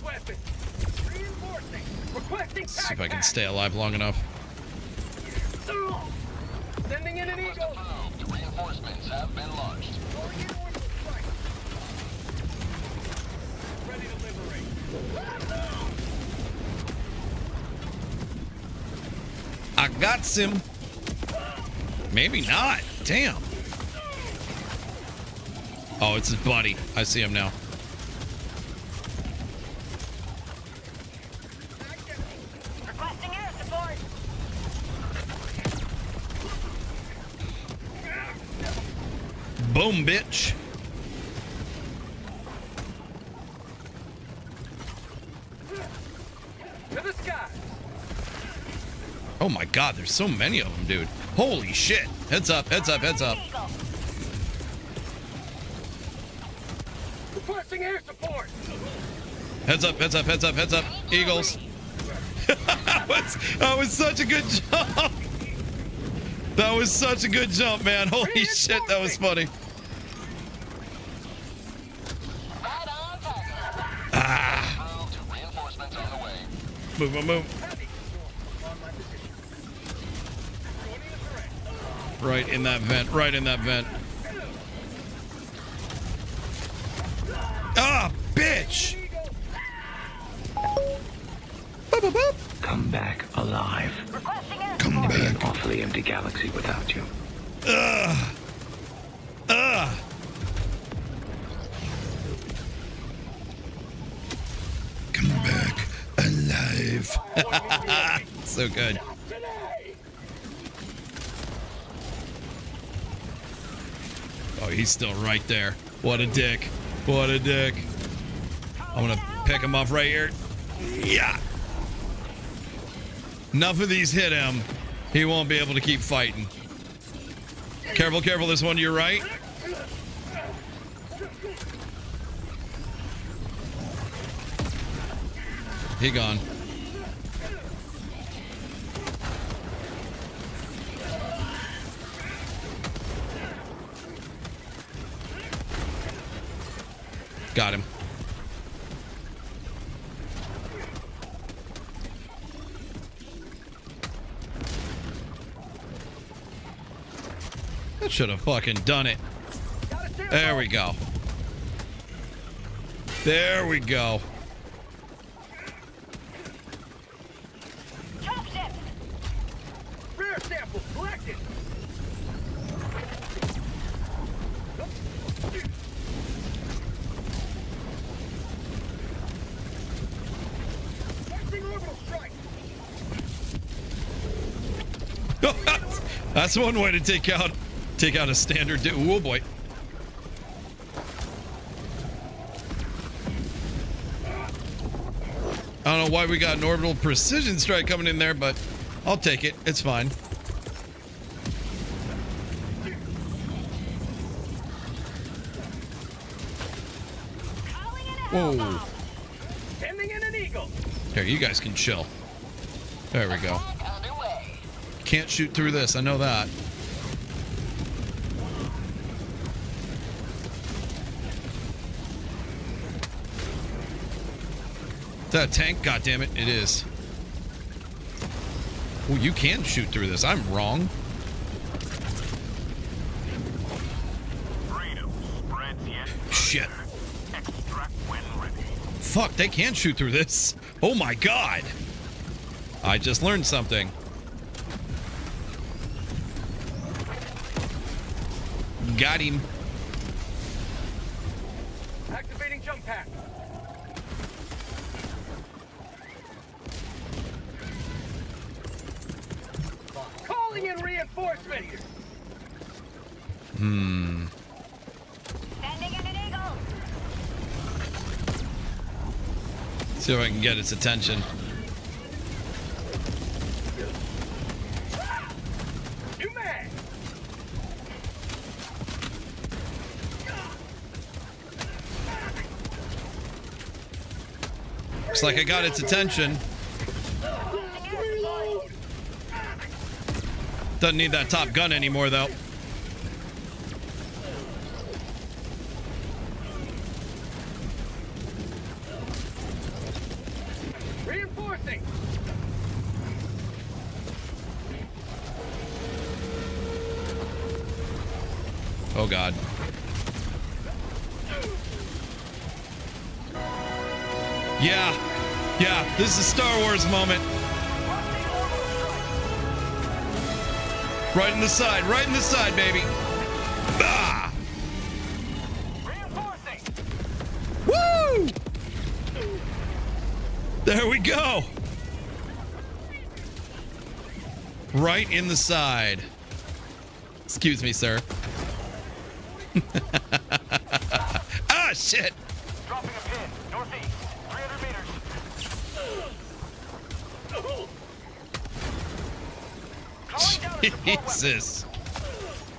Let's see if I can stay alive long enough. Him. Maybe not. Damn. Oh, it's his buddy. I see him now. Requesting air support. Boom, bitch. To the sky. Oh my god, there's so many of them, dude. Holy shit. Heads up, heads up, heads up. Requesting air support. Heads up, heads up, heads up, heads up. Eagles. that, was, that was such a good jump. That was such a good jump, man. Holy shit, that was funny. Ah. Reinforcements on the way. Move, move, move. Right in that vent, right in that vent. Still right there. What a dick. What a dick. I'm gonna pick him up right here. Yeah. Enough of these hit him. He won't be able to keep fighting. Careful, careful. This one to your right. He gone. Should have fucking done it. There we go. There we go. Rare sample collected. Requesting orbital strike. That's one way to take out take out a standard. Oh boy. I don't know why we got an orbital precision strike coming in there, but I'll take it. It's fine. Whoa. Sending in an eagle. Here, you guys can chill. There we go. Can't shoot through this. I know that. That a tank? God damn it, it is. Well, you can shoot through this. I'm wrong. Shit. Fuck, they can shoot through this. Oh my god. I just learned something. Got him. Activating jump pack. Calling in reinforcements. Hmm. Sending in an eagle. See if I can get its attention. Looks like I got its attention. Doesn't need that top gun anymore, though. Moment. Right in the side, right in the side, baby. Ah! Woo! There we go. Right in the side. Excuse me, sir. Jesus.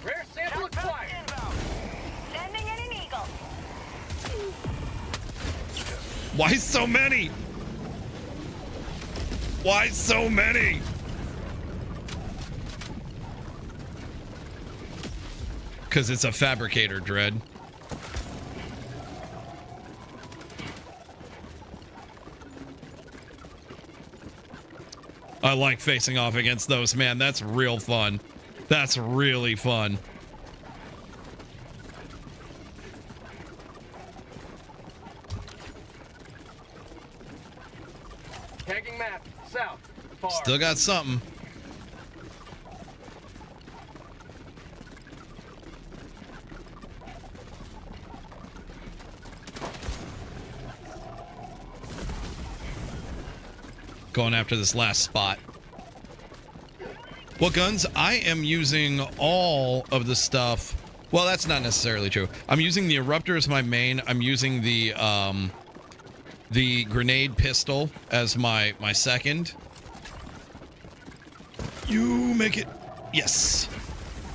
Rare sample acquired. Sending in an eagle. Why so many? Why so many? Because it's a fabricator, Dread. I like facing off against those, man. That's real fun. That's really fun. Tagging map. South. Far. Still got something. Going after this last spot. Well, guns, I am using all of the stuff. Well, that's not necessarily true. I'm using the eruptor as my main. I'm using the um, the grenade pistol as my my second. You make it. Yes.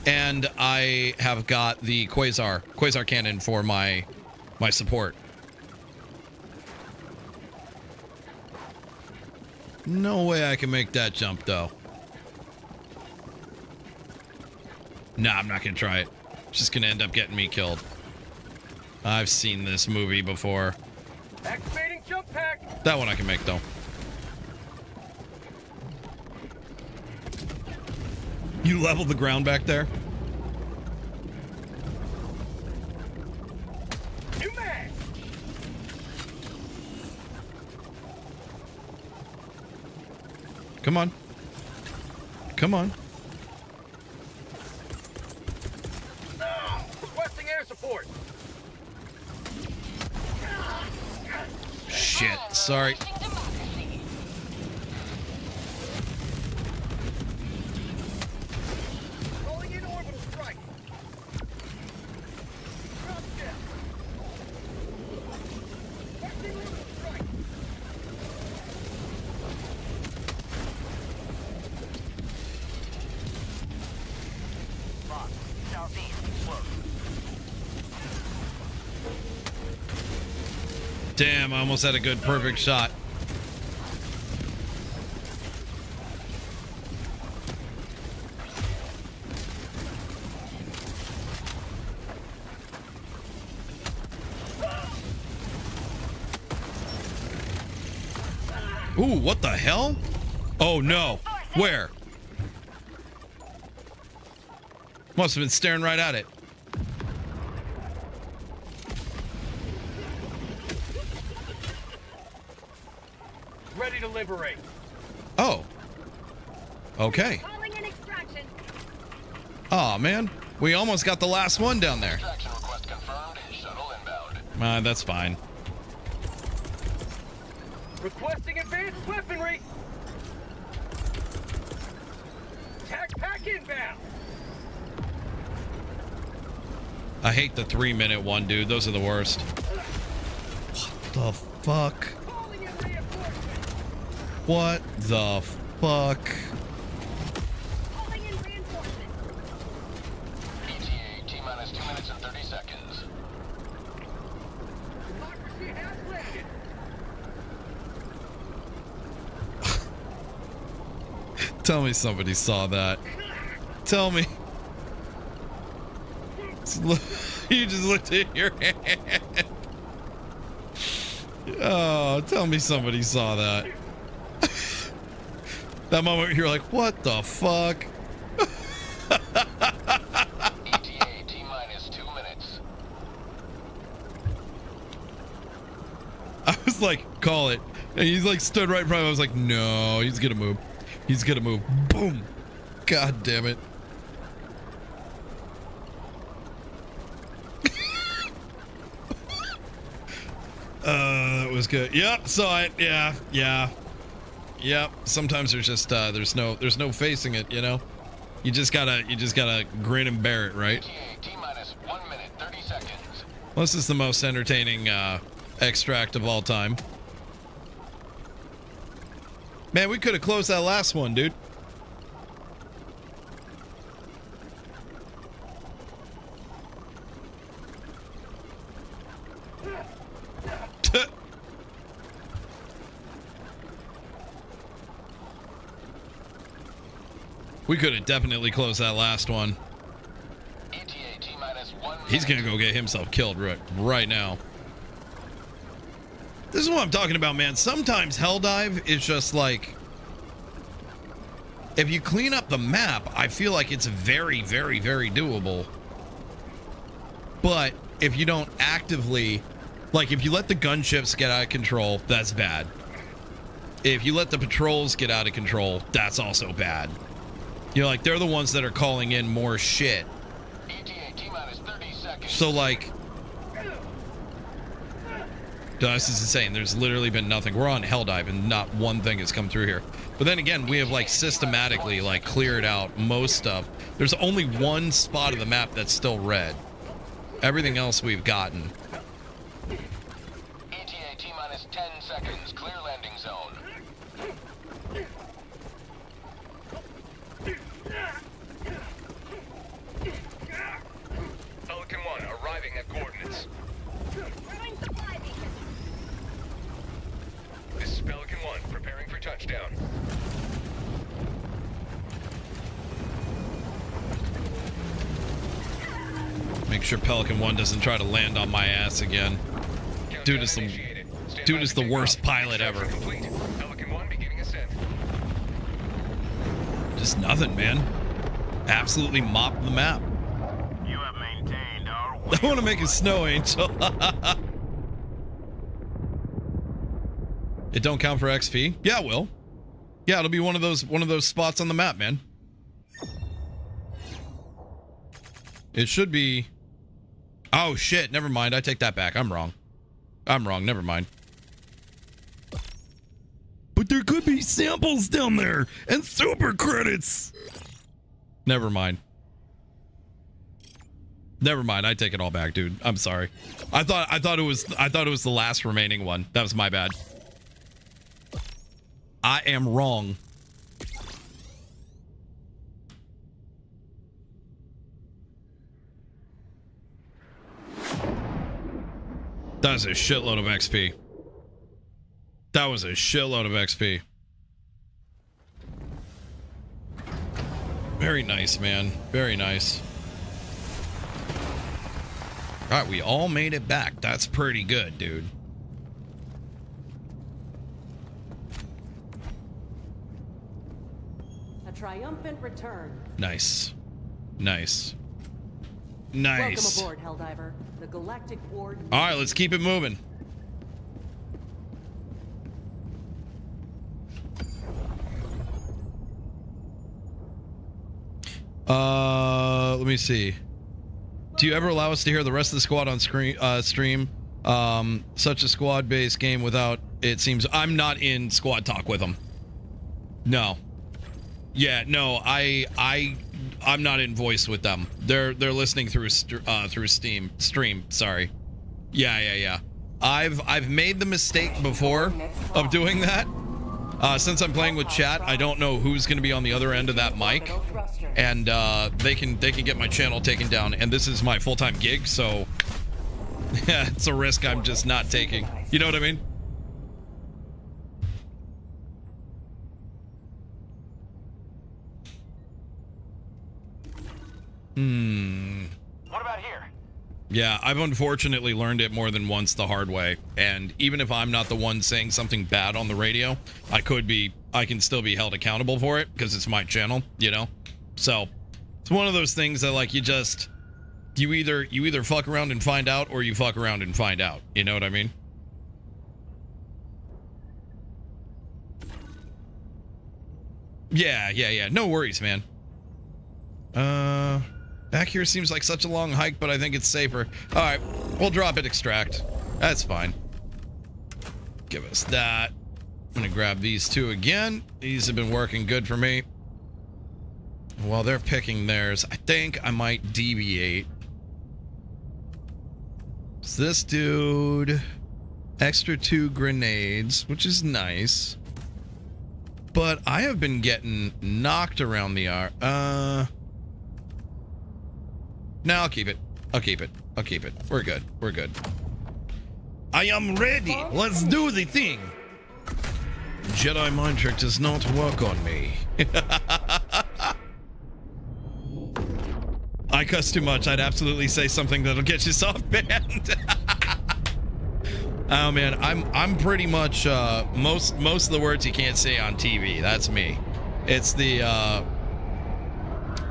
And I have got the quasar quasar cannon for my my support. No way I can make that jump though. Nah, I'm not gonna try it. It's just gonna end up getting me killed. I've seen this movie before. Activating jump pack. That one I can make though. You leveled the ground back there? New. Come on. Come on. Requesting air support. Shit. Sorry. Calling in orbital strike. Drop jet. Requesting orbital strike. Lock. Southeast. Close. Damn, I almost had a good perfect shot. Ooh, what the hell? Oh no. Where? Must have been staring right at it. Ready to liberate. Oh. Okay. Calling in extraction. Oh man, we almost got the last one down there. Uh, that's fine. Requesting advanced weaponry. Tac pack inbound. I hate the three minute one, dude. Those are the worst. What the fuck? Calling in reinforcements. What the fuck? me somebody saw that. Tell me. You just looked at your hand. Oh, tell me somebody saw that. that moment you're like, what the fuck? ETA T minus two minutes. I was like, call it. And he's like stood right in front of me. I was like, no, he's gonna move. He's gonna move. Boom. God damn it. uh, that was good. Yep, saw it. Yeah, yeah. Yep. Sometimes there's just uh there's no there's no facing it, you know? You just gotta you just gotta grin and bear it, right? Well, this is the most entertaining uh extract of all time. Man, we could have closed that last one, dude. We could have definitely closed that last one. He's gonna go get himself killed right, right now. This is what I'm talking about, man. Sometimes Helldive is just like... If you clean up the map, I feel like it's very, very, very doable. But if you don't actively... Like, if you let the gunships get out of control, that's bad. If you let the patrols get out of control, that's also bad. You know, like, they're the ones that are calling in more shit. So, like... This is insane. There's literally been nothing. We're on Helldive, and not one thing has come through here. But then again, we have, like, systematically, like, cleared out most stuff. There's only one spot of the map that's still red. Everything else we've gotten. ETA T minus 10 seconds. Clear landing zone. Pelican 1 arriving at coordinates. This is Pelican 1 preparing for touchdown. Make 1 doesn't try to land on my ass again. Dude is the dude is the worst pilot ever. Pelican 1 beginning ascent. Just nothing, man. Absolutely mopped the map. I want to make a snow angel. it don't count for XP? Yeah, it will. Yeah, it'll be one of those one of those spots on the map, man. It should be Oh shit, never mind. I take that back. I'm wrong. I'm wrong. Never mind. But there could be samples down there and super credits. Never mind. Never mind. I take it all back, dude. I'm sorry. I thought I thought it was I thought it was the last remaining one. That was my bad. I am wrong. That was a shitload of XP. That was a shitload of XP. Very nice, man. Very nice. All right, we all made it back. That's pretty good, dude. A triumphant return. Nice. Nice. Nice. Welcome aboard, Helldiver. The Galactic War. All right, let's keep it moving. Uh, let me see. Do you ever allow us to hear the rest of the squad on screen uh, stream? Um, such a squad-based game without it seems I'm not in squad talk with them. No. Yeah, no, I I I'm not in voice with them. They're they're listening through uh, through Steam stream. Sorry. Yeah, yeah, yeah. I've I've made the mistake before of doing that. Uh, since I'm playing with chat, I don't know who's going to be on the other end of that mic, and uh, they can they can get my channel taken down. And this is my full time gig, so yeah, it's a risk I'm just not taking. You know what I mean? Hmm. What about here? Yeah, I've unfortunately learned it more than once the hard way. And even if I'm not the one saying something bad on the radio, I could be, I can still be held accountable for it because it's my channel, you know? So it's one of those things that like you just, you either, you either fuck around and find out or you fuck around and find out. You know what I mean? Yeah, yeah, yeah. No worries, man. Uh back here seems like such a long hike, but I think it's safer. All right, we'll drop it extract. That's fine. Give us that. I'm gonna grab these two again. These have been working good for me. While they're picking theirs, I think I might deviate. It's this dude. Extra two grenades, which is nice. But I have been getting knocked around the arm. Uh. No, I'll keep it. I'll keep it. I'll keep it. We're good. We're good. I am ready. Let's do the thing. Jedi mind trick does not work on me. I cuss too much. I'd absolutely say something that'll get you soft banned. oh man, I'm I'm pretty much uh, most most of the words you can't say on TV. That's me. It's the uh,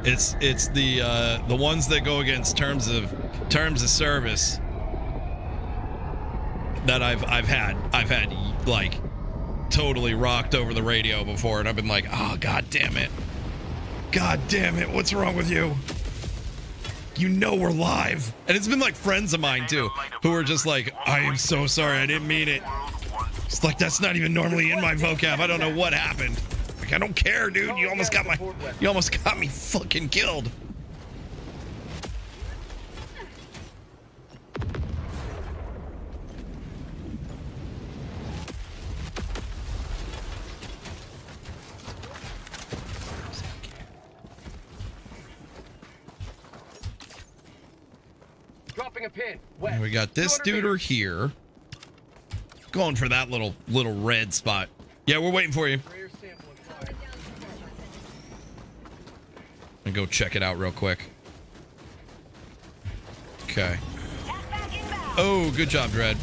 it's it's the uh, the ones that go against terms of terms of service that I've I've had I've had like totally rocked over the radio before, and I've been like, oh god damn it, god damn it, what's wrong with you? You know we're live, and it's been like friends of mine too, who are just like, I am so sorry, I didn't mean it. It's like that's not even normally in my vocab. I don't know what happened. Like I don't care, dude. You almost got my, you almost got me fucking killed. Dropping a pin. And we got this duder here. Going for that little little red spot. Yeah, we're waiting for you. And go check it out real quick. Okay. Oh, good job, Dread.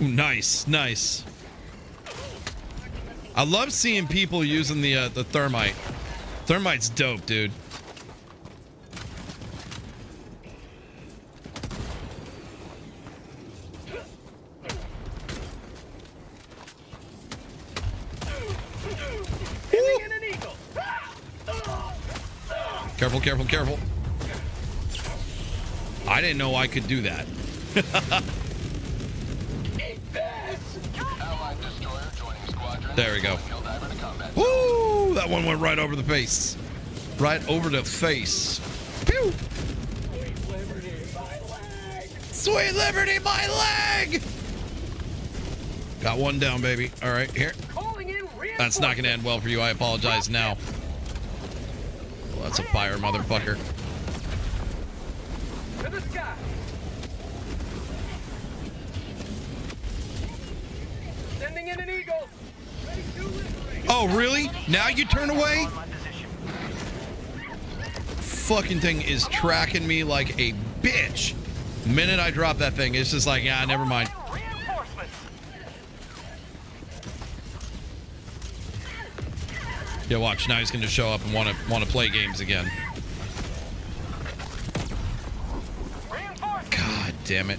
Nice, nice. I love seeing people using the uh, the thermite. Thermite's dope, dude. Careful, careful, careful. I didn't know I could do that. there we go. Woo! That one went right over the face. Right over the face. Pew! Sweet liberty, my leg! Got one down, baby. All right, here. That's not going to end well for you. I apologize now. That's a fire, motherfucker. To the sky. Sending in an eagle. Ready to liberate. Oh, really? Now you turn away? Fucking thing is tracking me like a bitch. Minute I drop that thing, it's just like, yeah, never mind. Yeah, watch. Now he's going to show up and want to want to play games again. God damn it.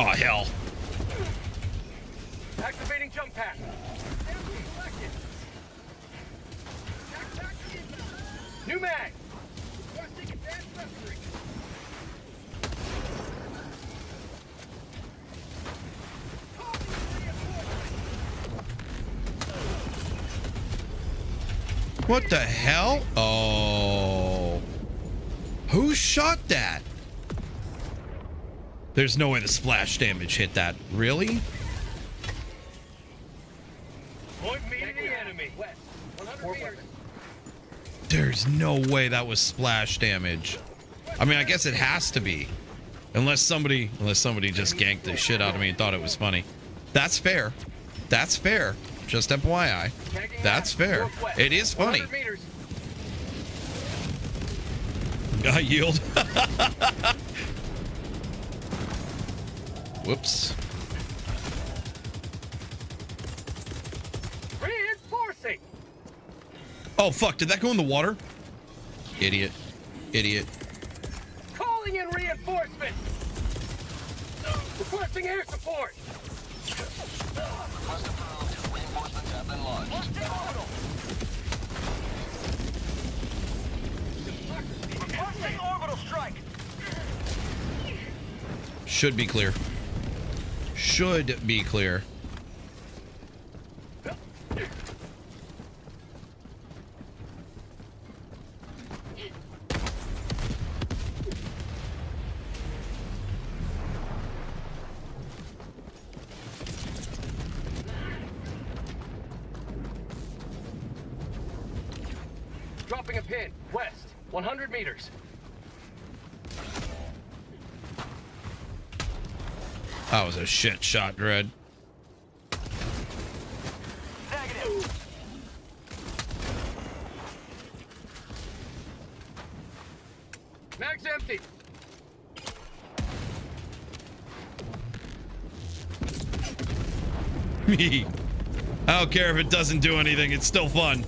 Oh, hell. Activating jump pack. New mag. What the hell? Oh. Who shot that? There's no way the splash damage hit that. Really? Point me to the enemy. West. 100 meters. There's no way that was splash damage. I mean, I guess it has to be. Unless somebody unless somebody just ganked the shit out of me and thought it was funny. That's fair. That's fair. Just FYI. That's fair. It is funny. 100 meters. I yield. Whoops. Reinforcing. Oh fuck! Did that go in the water? Idiot. Idiot. Calling in reinforcement. Requesting air support. Request approved. Reinforcements have been launched. Requesting orbital strike. Should be clear. Should be clear. Shit shot, Dread. Mag's empty. Me. I don't care if it doesn't do anything. It's still fun.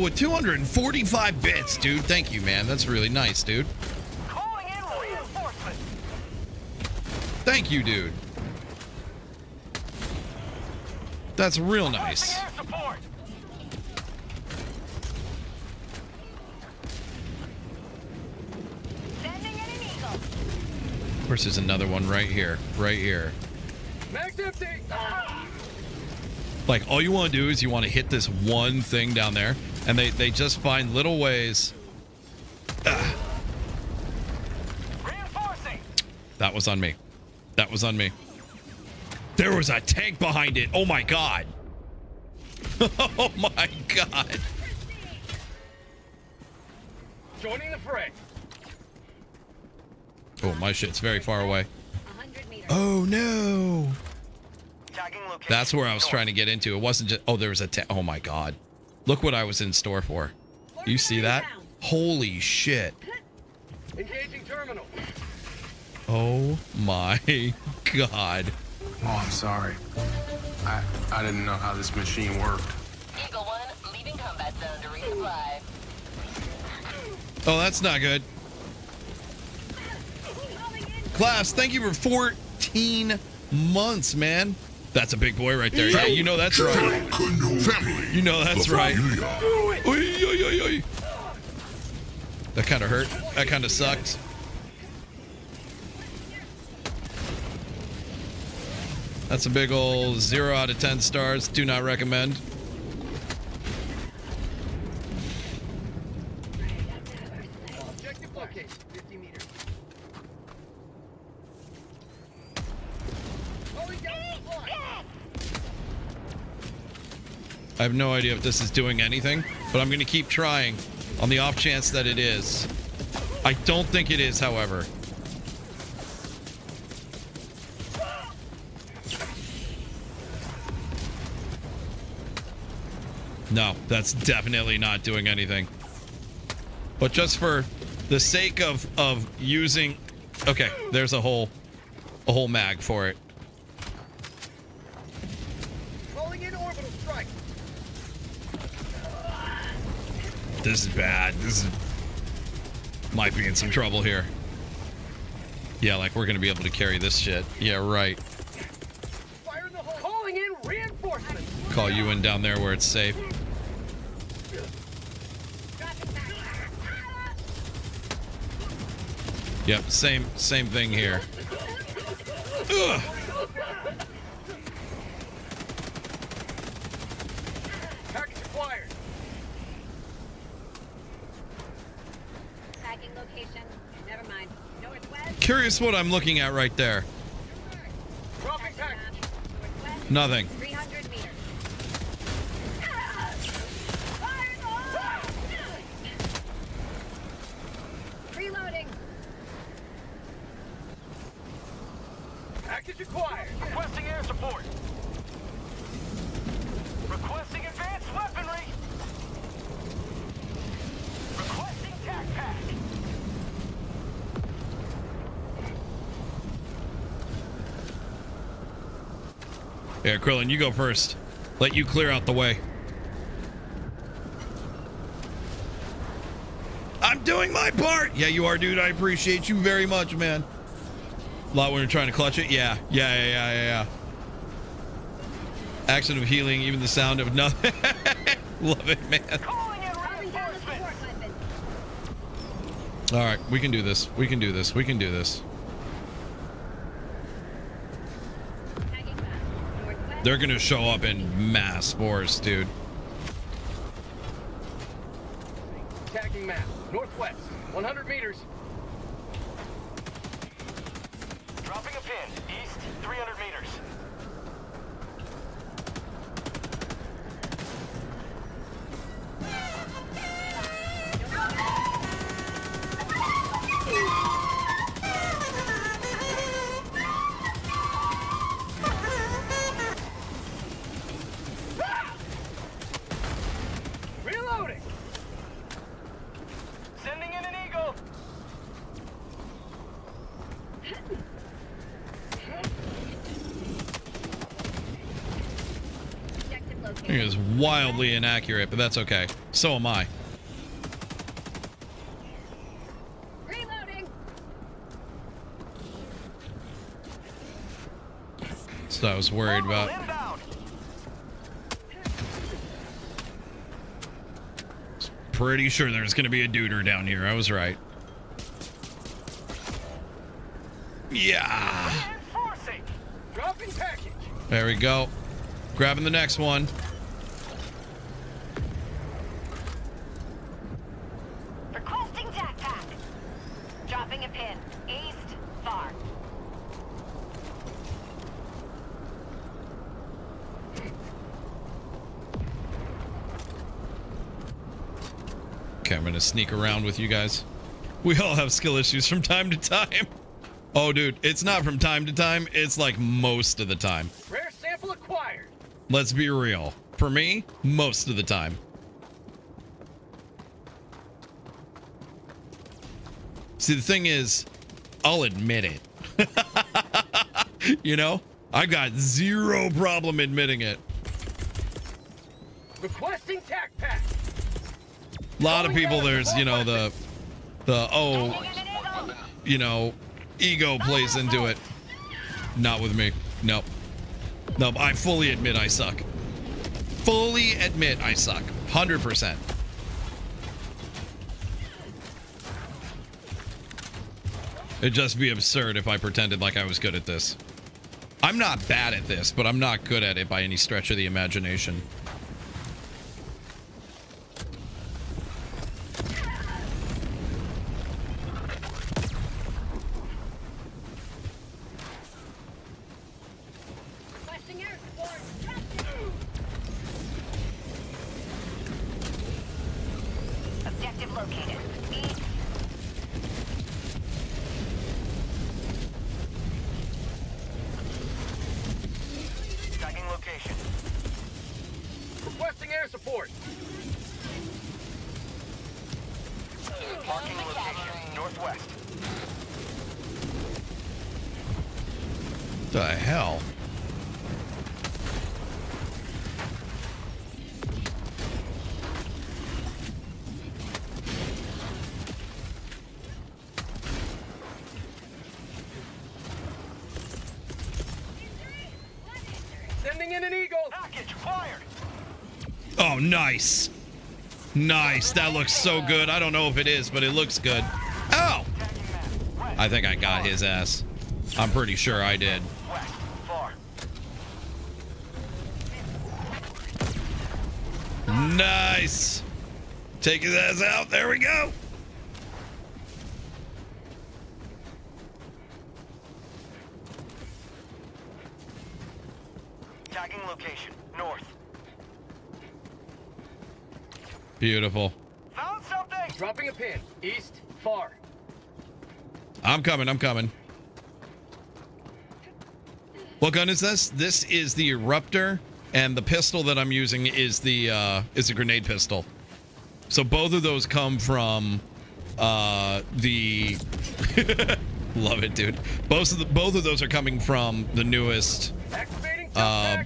With 245 bits, dude. Thank you, man. That's really nice, dude. Calling in reinforcement. Thank you, dude. That's real nice. Air support. Sending in an eagle. Of course, there's another one right here. Right here. Like, all you want to do is you want to hit this one thing down there, and they, they just find little ways. Reinforcing. That was on me. That was on me. There was a tank behind it. Oh my god. oh my god. Joining the fray. Oh, my shit's very far away. Oh no. That's where I was trying to get into. It wasn't just. Oh, there was a. Ta- oh my god. Look what I was in store for. You see that? Holy shit. Engaging terminal. Oh my god. Oh, I'm sorry. I I didn't know how this machine worked. Eagle 1, leaving combat zone to resupply. Oh, that's not good. Class, thank you for 14 months, man. That's a big boy right there. Yeah, you know that's right. Family. You know that's right. That kind of hurt. That kind of sucked. That's a big old zero out of 10 stars. Do not recommend. Objective location. 50 meters. Calling down supply. I have no idea if this is doing anything, but I'm going to keep trying on the off chance that it is. I don't think it is, however. No, that's definitely not doing anything. But just for the sake of of using Okay, there's a whole a whole mag for it. This is bad. This is... Might be in some trouble here. Yeah, like we're gonna be able to carry this shit. Yeah, right. Calling in reinforcements. Call you in down there where it's safe. Yep, same same thing here. Ugh. Curious what I'm looking at right there. Nothing. 300 meters. Reloading. Package acquired. Requesting air support. Requesting advanced weaponry. Requesting tac pack. Yeah, Krillin, you go first. Let you clear out the way. I'm doing my part. Yeah, you are, dude. I appreciate you very much, man. A lot when you're trying to clutch it. Yeah, yeah, yeah, yeah, yeah. Action of healing, even the sound of nothing. Love it, man. All right, we can do this. We can do this. We can do this. They're gonna show up in mass force, dude. Tagging map. Northwest. 100 meters. Wildly inaccurate, but that's okay. So am I. Reloading. So I was worried about. Pretty sure there's gonna be a duder down here. I was right. Yeah. Dropping package. There we go. Grabbing the next one. Requesting tac pack. Dropping a pin. East, far. Okay, I'm gonna sneak around with you guys. We all have skill issues from time to time. Oh, dude, it's not from time to time. It's like most of the time. Rare sample acquired. Let's be real. For me, most of the time. See, the thing is, I'll admit it. you know, I got zero problem admitting it. Requesting tac pack. A lot of people, there's, you know, the, the, oh, you know, ego plays into it. Not with me. Nope. Nope. I fully admit I suck. Fully admit I suck. 100%. It'd just be absurd if I pretended like I was good at this. I'm not bad at this, but I'm not good at it by any stretch of the imagination. Nice. Nice. That looks so good. I don't know if it is, but it looks good. Oh! I think I got his ass. I'm pretty sure I did. Nice. Take his ass out. There we go. Tagging location. North. Beautiful. Found something! Dropping a pin. East, far. I'm coming. I'm coming. What gun is this? This is the Eruptor, and the pistol that I'm using is the uh, is a grenade pistol. So both of those come from uh, the. Love it, dude. Both of the both of those are coming from the newest uh,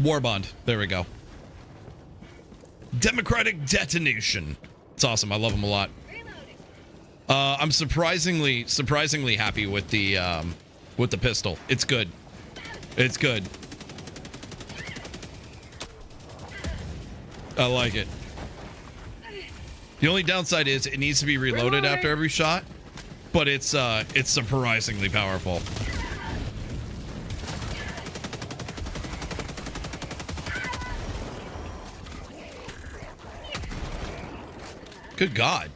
War Bond. There we go. Democratic detonation. It's awesome. I love them a lot. Uh, I'm surprisingly surprisingly happy with the um, with the pistol. It's good. It's good. I like it. The only downside is it needs to be reloaded after every shot, but it's uh it's surprisingly powerful. Good God.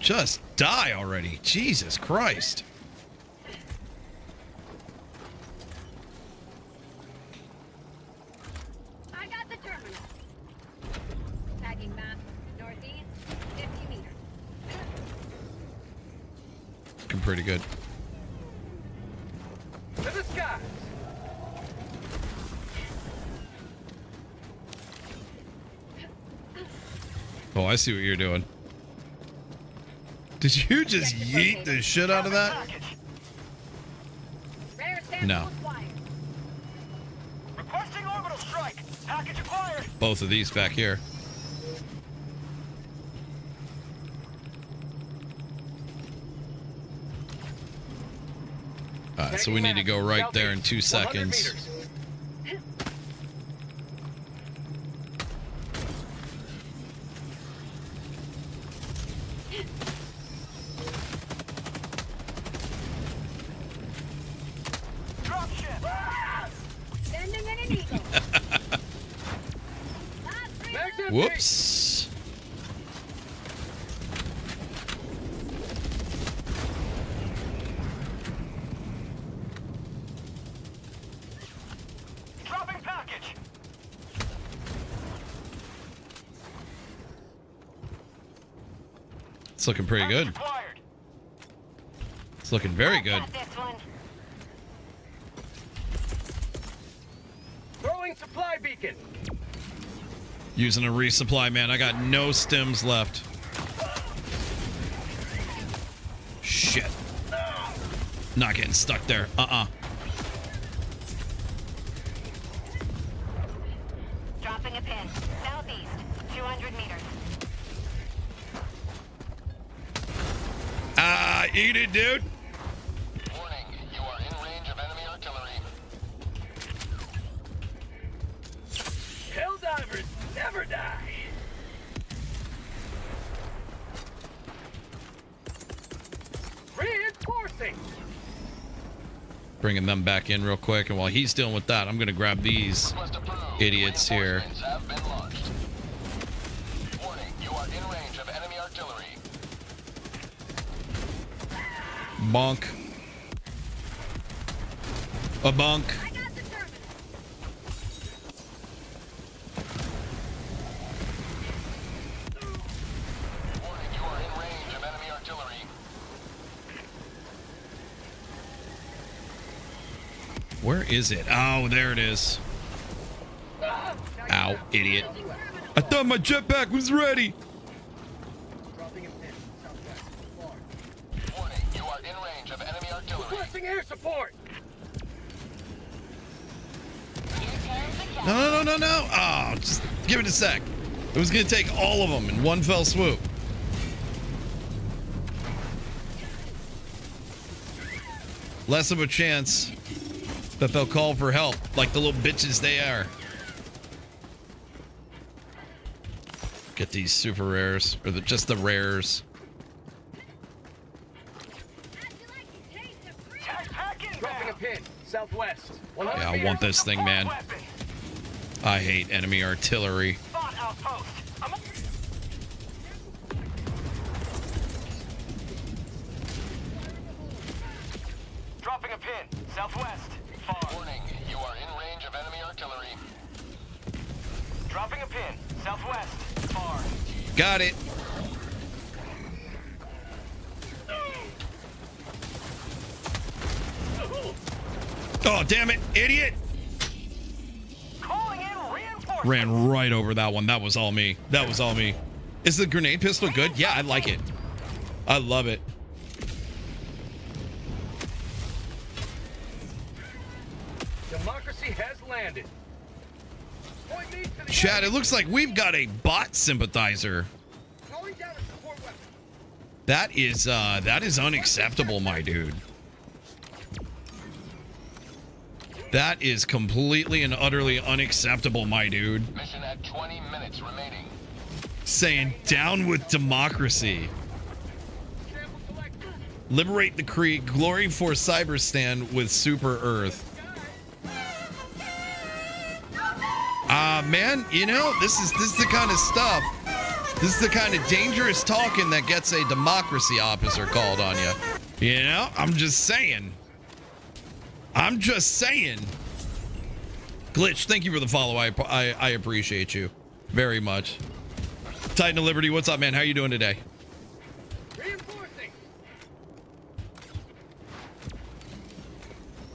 Just die already. Jesus Christ. I got I see what you're doing. Did you just yeet the shit out of that? No. Requesting orbital strike. Package acquired. Both of these back here. Alright, so we need to go right there in two seconds. Sending in an eagle. Whoops. Dropping package. It's looking pretty good. It's looking very good. Throwing supply beacon. Using a resupply, man. I got no stims left. Shit. Not getting stuck there. Uh-uh. Them back in real quick. And while he's dealing with that, I'm going to grab these idiots here. Have been launched. Warning, you are in range of enemy artillery. Bonk. A bunk. Warning, you are in range of enemy artillery. Where is it? Oh, there it is. Ow, idiot. I thought my jetpack was ready. Warning, you are in range of enemy artillery. Requesting air support. No, no, no, no, no. Oh, just give it a sec. It was going to take all of them in one fell swoop. Less of a chance but they'll call for help like the little bitches they are. Get these super rares, or the, just the rares. Yeah, I want this thing, man. I hate enemy artillery. That was all me. That was all me. Is the grenade pistol good? Yeah, I like it. I love it. Democracy has landed. Point me to the Chad, it looks like we've got a bot sympathizer. Down a. That is uh that is unacceptable, my dude. That is completely and utterly unacceptable, my dude. Saying down with democracy. Liberate the Creek, glory for Cyberstan with Super Earth. Uh man, you know, this is this is the kind of stuff. This is the kind of dangerous talking that gets a democracy officer called on you. You know, I'm just saying. I'm just saying. Glitch, thank you for the follow. I, I, I appreciate you very much. Titan of Liberty, what's up, man? How you doing today? Reinforcing.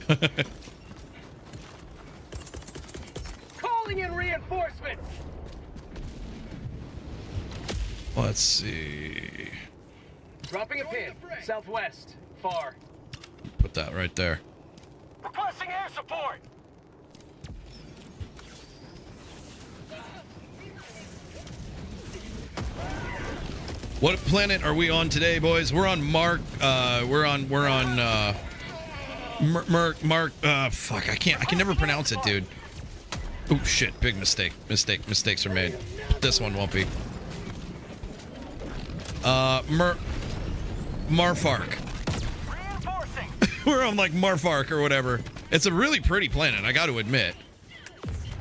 Calling in reinforcements. Let's see. Dropping a pin. Southwest. Far. Put that right there. Requesting air support. What planet are we on today, boys? We're on Mark. Uh, we're on. We're on. Uh. Mark. Mark. Uh, fuck. I can't. I can never pronounce it, dude. Oh shit! Big mistake. Mistake. Mistakes are made. This one won't be. Uh, Mer. Marfark. we're on like Marfark or whatever. It's a really pretty planet. I got to admit.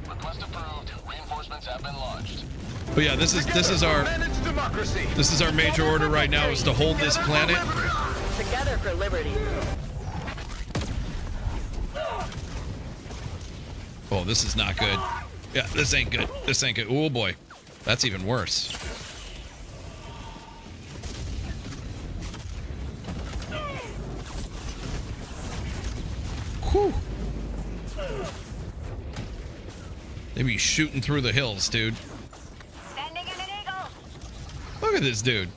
Request approved. Reinforcements have been launched. But yeah, this is this is our this is our major order right now is to hold this planet. Together for liberty. Oh, this is not good. Yeah, this ain't good. This ain't good. Oh boy, that's even worse. Whew. They be shooting through the hills, dude. Look at this dude.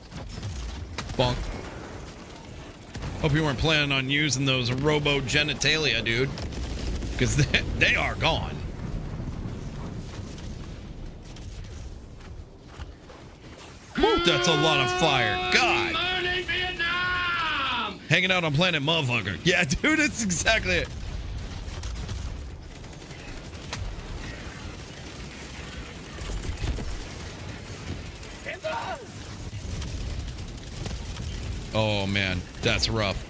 Bonk. Hope you weren't planning on using those robo genitalia, dude. Because they, they are gone. That's a lot of fire. God. Hanging out on planet motherfucker. Yeah, dude, it's exactly it. Oh man, that's rough.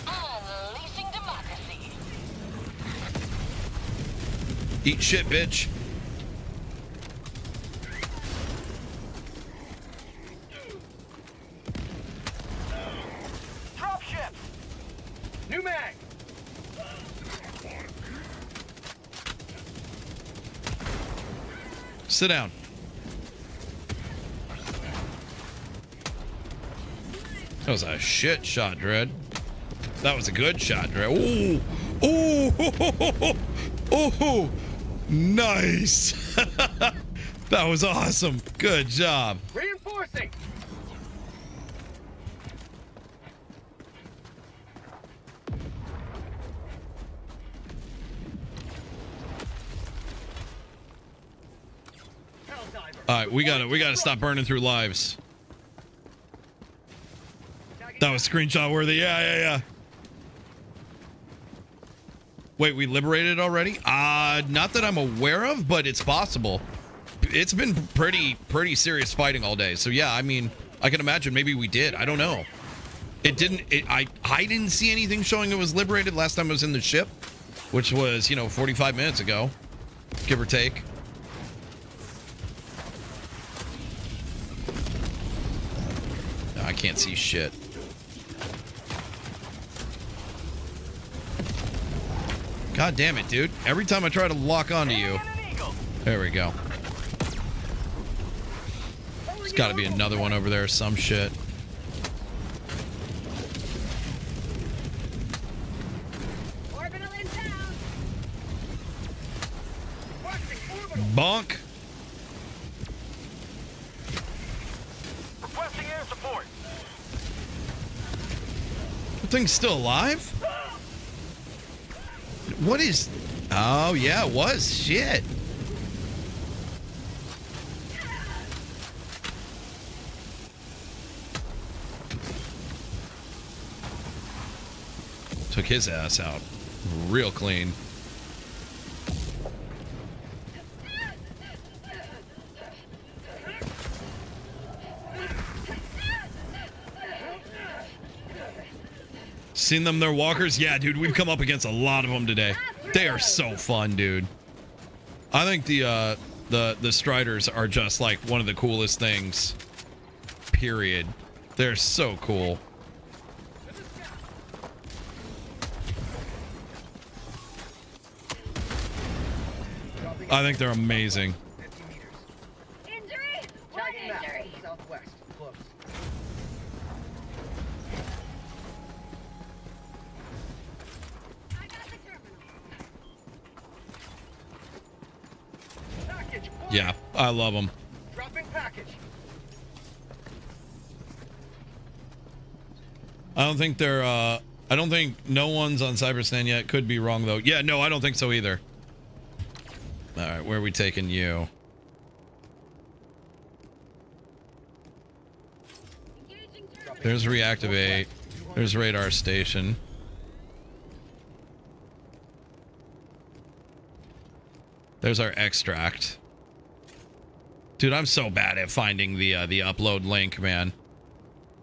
Eat shit, bitch. Drop ship. New mag. Sit down. That was a shit shot, Dread. That was a good shot, Dread. Ooh, ooh, ooh, nice. that was awesome. Good job. Reinforcing. All right, we gotta we gotta stop burning through lives. That was screenshot worthy. Yeah, yeah, yeah. Wait, we liberated already? Uh, not that I'm aware of, but it's possible. It's been pretty, pretty serious fighting all day. So yeah, I mean, I can imagine maybe we did. I don't know. It didn't. It, I I didn't see anything showing it was liberated last time I was in the ship, which was you know 45 minutes ago, give or take. I can't see shit. God damn it, dude. Every time I try to lock onto you. There we go. There's got to be another one over there, some shit. Bonk. Requesting air support. The thing's still alive? What is... Oh, yeah, it was. Shit. Took his ass out. Real clean. Seen them, they're walkers? Yeah, dude, we've come up against a lot of them today. They are so fun, dude. I think the uh the the striders are just like one of the coolest things. Period. They're so cool. I think they're amazing. I love them. Dropping package. I don't think they're uh I don't think no one's on Cyberstan yet. Could be wrong though. Yeah, no, I don't think so either. All right, where are we taking you? There's reactivate. There's radar station. There's our extract. Dude, I'm so bad at finding the uh, the upload link, man.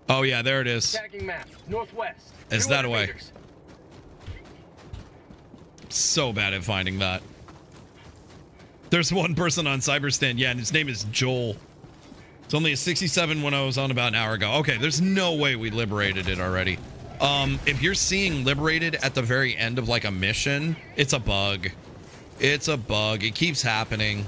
Oh yeah, there it is. Tagging map. Northwest. It's that way. So bad at finding that. There's one person on Cyberstan, yeah, and his name is Joel. It's only a 67 when I was on about an hour ago. Okay, there's no way we liberated it already. Um, if you're seeing liberated at the very end of like a mission, it's a bug. It's a bug. It keeps happening.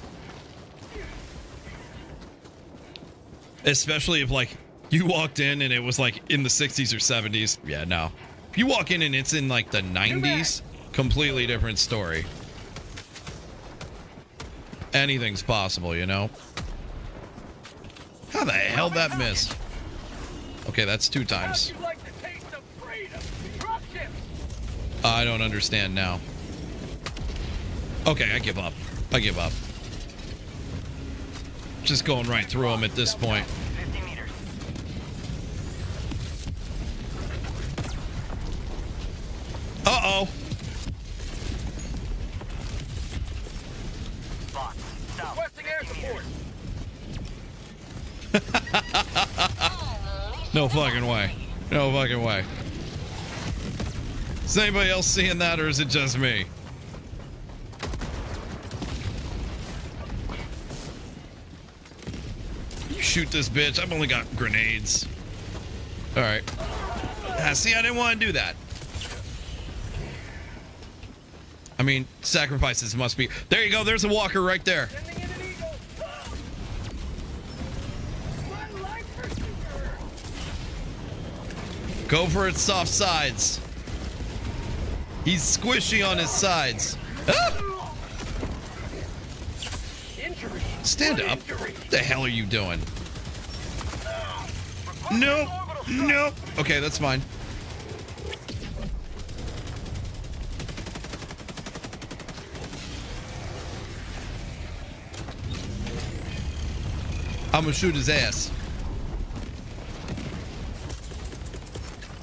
Especially if like you walked in and it was like in the 60s or 70s. Yeah, no. If you walk in and it's in like the 90s, completely different story. Anything's possible, you know? How the hell that miss? Okay, that's two times. You like the taste of freedom. Drop ships. I don't understand now. Okay, I give up. I give up. Just going right through them at this point. Uh-oh. No fucking way. No fucking way. Is anybody else seeing that or is it just me? Shoot this bitch. I've only got grenades. All right. Ah, see, I didn't want to do that. I mean, sacrifices must be. There you go. There's a walker right there. Go for its soft sides. He's squishy on his sides. Ah! Stand up. What the hell are you doing? Nope. Nope. Okay, that's fine. I'm gonna shoot his ass.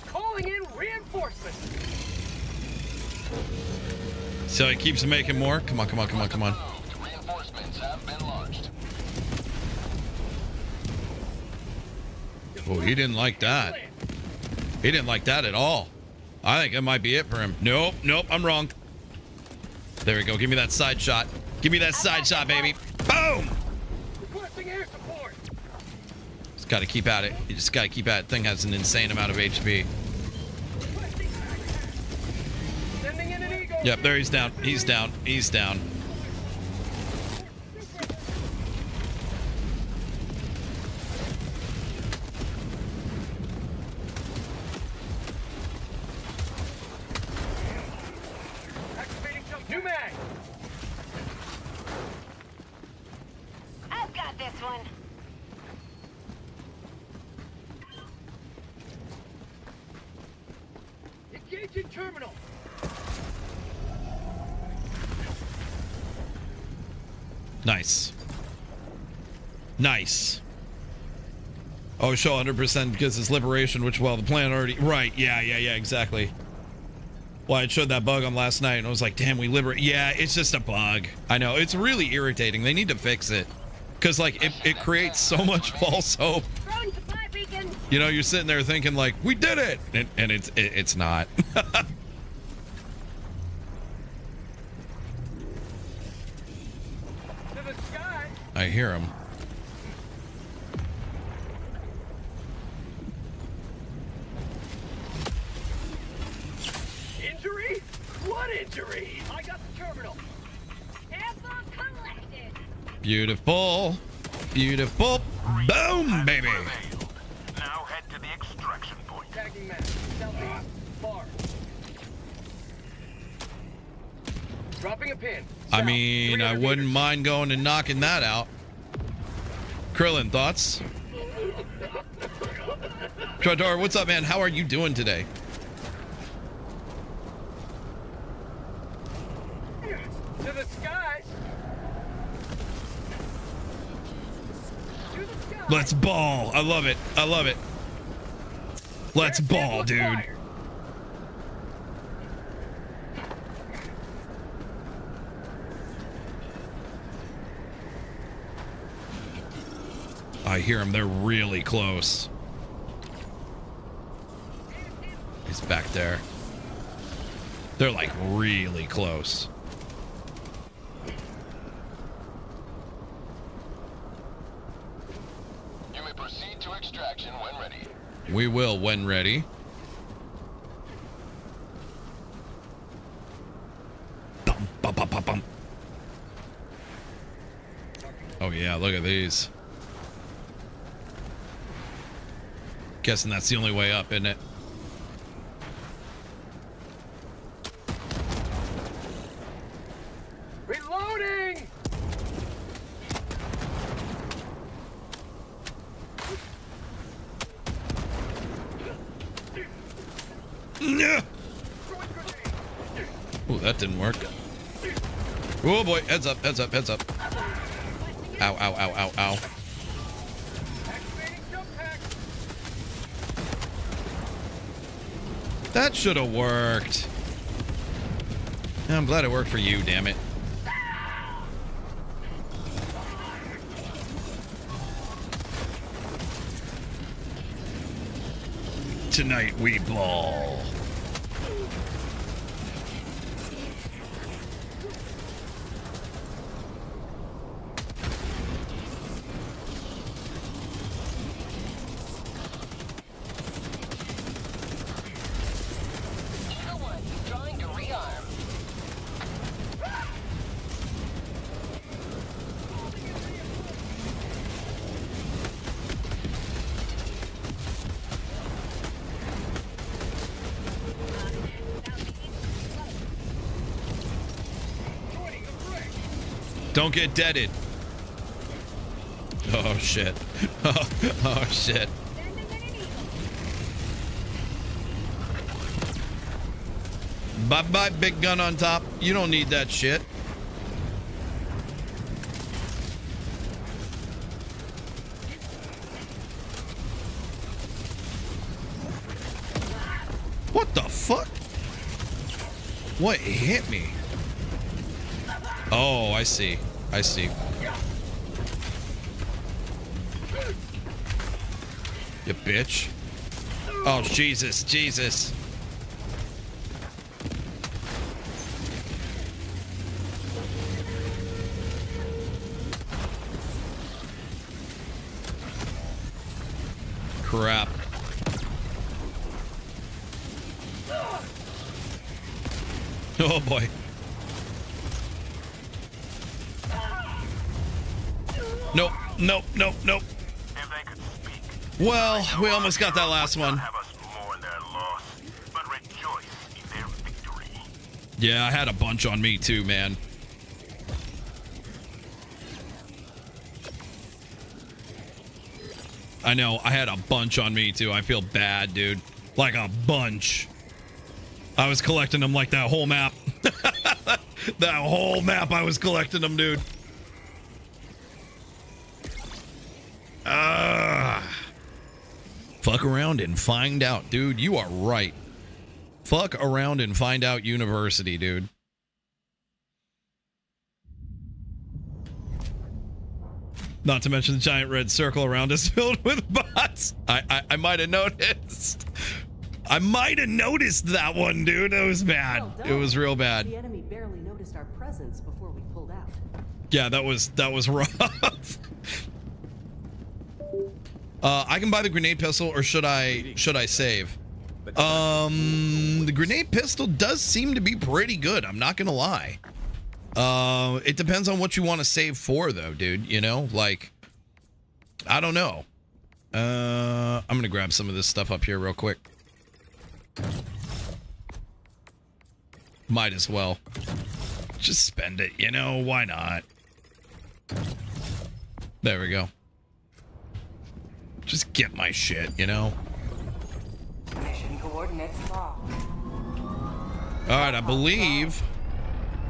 Calling in reinforcements. So he keeps making more. Come on, come on, come on, come on. Reinforcements have been launched. Oh, he didn't like that. He didn't like that at all. I think that might be it for him. Nope, nope, I'm wrong. There we go. Give me that side shot. Give me that side shot, baby. Boom! Just gotta keep at it. You just gotta keep at it. Thing has an insane amount of HP. Yep, there he's down. He's down. He's down. Activating jump. New mag. I've got this one. Engaging terminal. Nice. Nice. Oh, show 100% because it's liberation, which, well, the plan already... Right, yeah, yeah, yeah, exactly. Well, I showed that bug on last night, and I was like, damn, we liberate... Yeah, it's just a bug. I know, it's really irritating. They need to fix it. Because, like, it, it creates so much false hope. Throwing supply beacon. You know, you're sitting there thinking, like, we did it! And, and it's, it, it's not. To the sky. I hear him. Injury? What injury? I got the terminal. Beautiful. Beautiful. Boom, baby. Now head to the extraction point. Tagging map. Southeast. Far. Dropping a pin. I mean, I wouldn't mind going and knocking that out. Krillin, thoughts? Trador, what's up, man? How are you doing today? To the skies. To the skies. Let's ball. I love it. I love it. Let's ball, dude. I hear him. They're really close. He's back there. They're like really close. You may proceed to extraction when ready. We will when ready. Bum, bum, bum. Oh yeah, look at these. Guessing that's the only way up, isn't it? Reloading. Ooh, that didn't work. Oh boy, heads up, heads up, heads up. Ow, ow, ow, ow, ow. That should have worked. I'm glad it worked for you, damn it. Tonight we ball. Don't get deaded. Oh shit. Oh, oh shit. Bye bye, big gun on top. You don't need that shit. What the fuck? What hit me? Oh, I see. I see. You bitch. Oh, Jesus, Jesus. We almost got that last one. Yeah, I had a bunch on me too, man. I know, I had a bunch on me too. I feel bad, dude. Like a bunch. I was collecting them like that whole map. that whole map, I was collecting them, dude. Ah. Fuck around and find out. Dude, you are right. Fuck around and find out university, dude. Not to mention the giant red circle around us filled with bots. I I, I might have noticed. I might have noticed that one, dude. It was bad. Well it was real bad. The enemy barely noticed our presence before we pulled out. Yeah, that was that was rough. Uh, I can buy the grenade pistol, or should I should I save? Um, the grenade pistol does seem to be pretty good. I'm not gonna lie. Uh, it depends on what you want to save for, though, dude. You know, like, I don't know. Uh, I'm gonna grab some of this stuff up here real quick. Might as well. Just spend it, you know? Why not? There we go. Just get my shit, you know? Mission coordinates locked. All right, I believe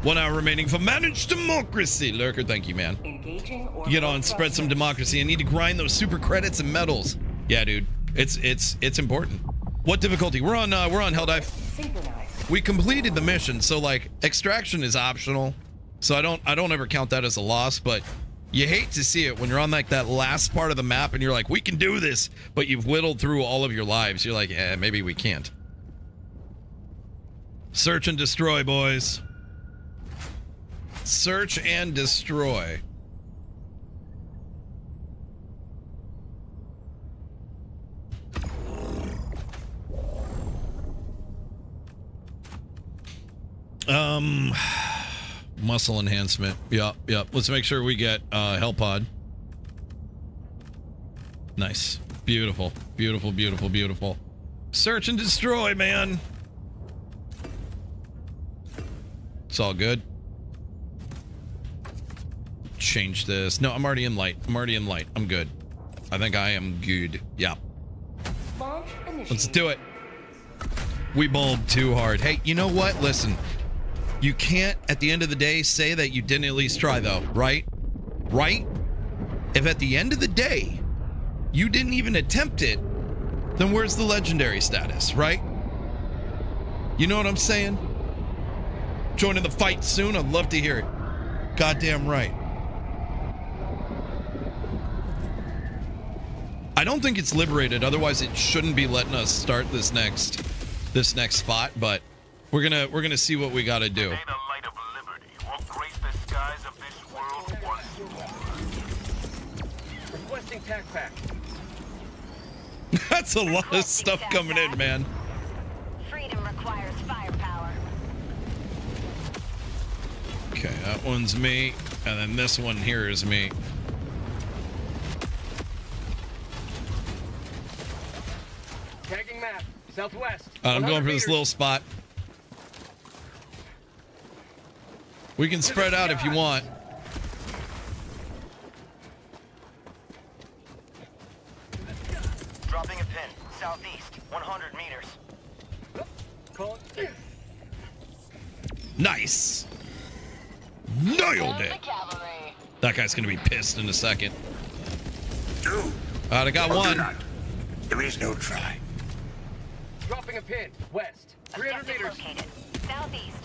one hour remaining for managed democracy. Lurker, thank you, man. Engaging or Get on, spread some democracy. I need to grind those super credits and medals. Yeah, dude, it's it's it's important. What difficulty? We're on uh, we're on Helldive. Synchronize. We completed the mission, so like extraction is optional. So I don't I don't ever count that as a loss, but you hate to see it when you're on like that last part of the map and you're like, we can do this, but you've whittled through all of your lives. You're like, eh, maybe we can't. Search and destroy, boys. Search and destroy. Um, muscle enhancement. Yep, yep. Let's make sure we get uh, Hell Pod. Nice. Beautiful. Beautiful, beautiful, beautiful. Search and destroy, man. It's all good. Change this. No, I'm already in light. I'm already in light. I'm good. I think I am good. Yeah. Let's do it. We bulbed too hard. Hey, you know what? Listen. You can't, at the end of the day, say that you didn't at least try, though, right? Right? If at the end of the day, you didn't even attempt it, then where's the legendary status, right? You know what I'm saying? Joining the fight soon? I'd love to hear it. Goddamn right. I don't think it's liberated, otherwise it shouldn't be letting us start this next this next spot, but we're gonna we're gonna see what we gotta do. Requesting tac pack. That's a lot of stuff coming in, man. Freedom requires firepower. Okay, that one's me, and then this one here is me. Tagging map. Southwest. Uh, I'm going for this little spot. We can spread out if you want. Dropping a pin. Southeast. 100 meters. Nice. Nailed it. That guy's gonna be pissed in a second. Dude. Alright, I got Or do one. not. There is no try. Dropping a pin. West. 300 meters. located. Southeast.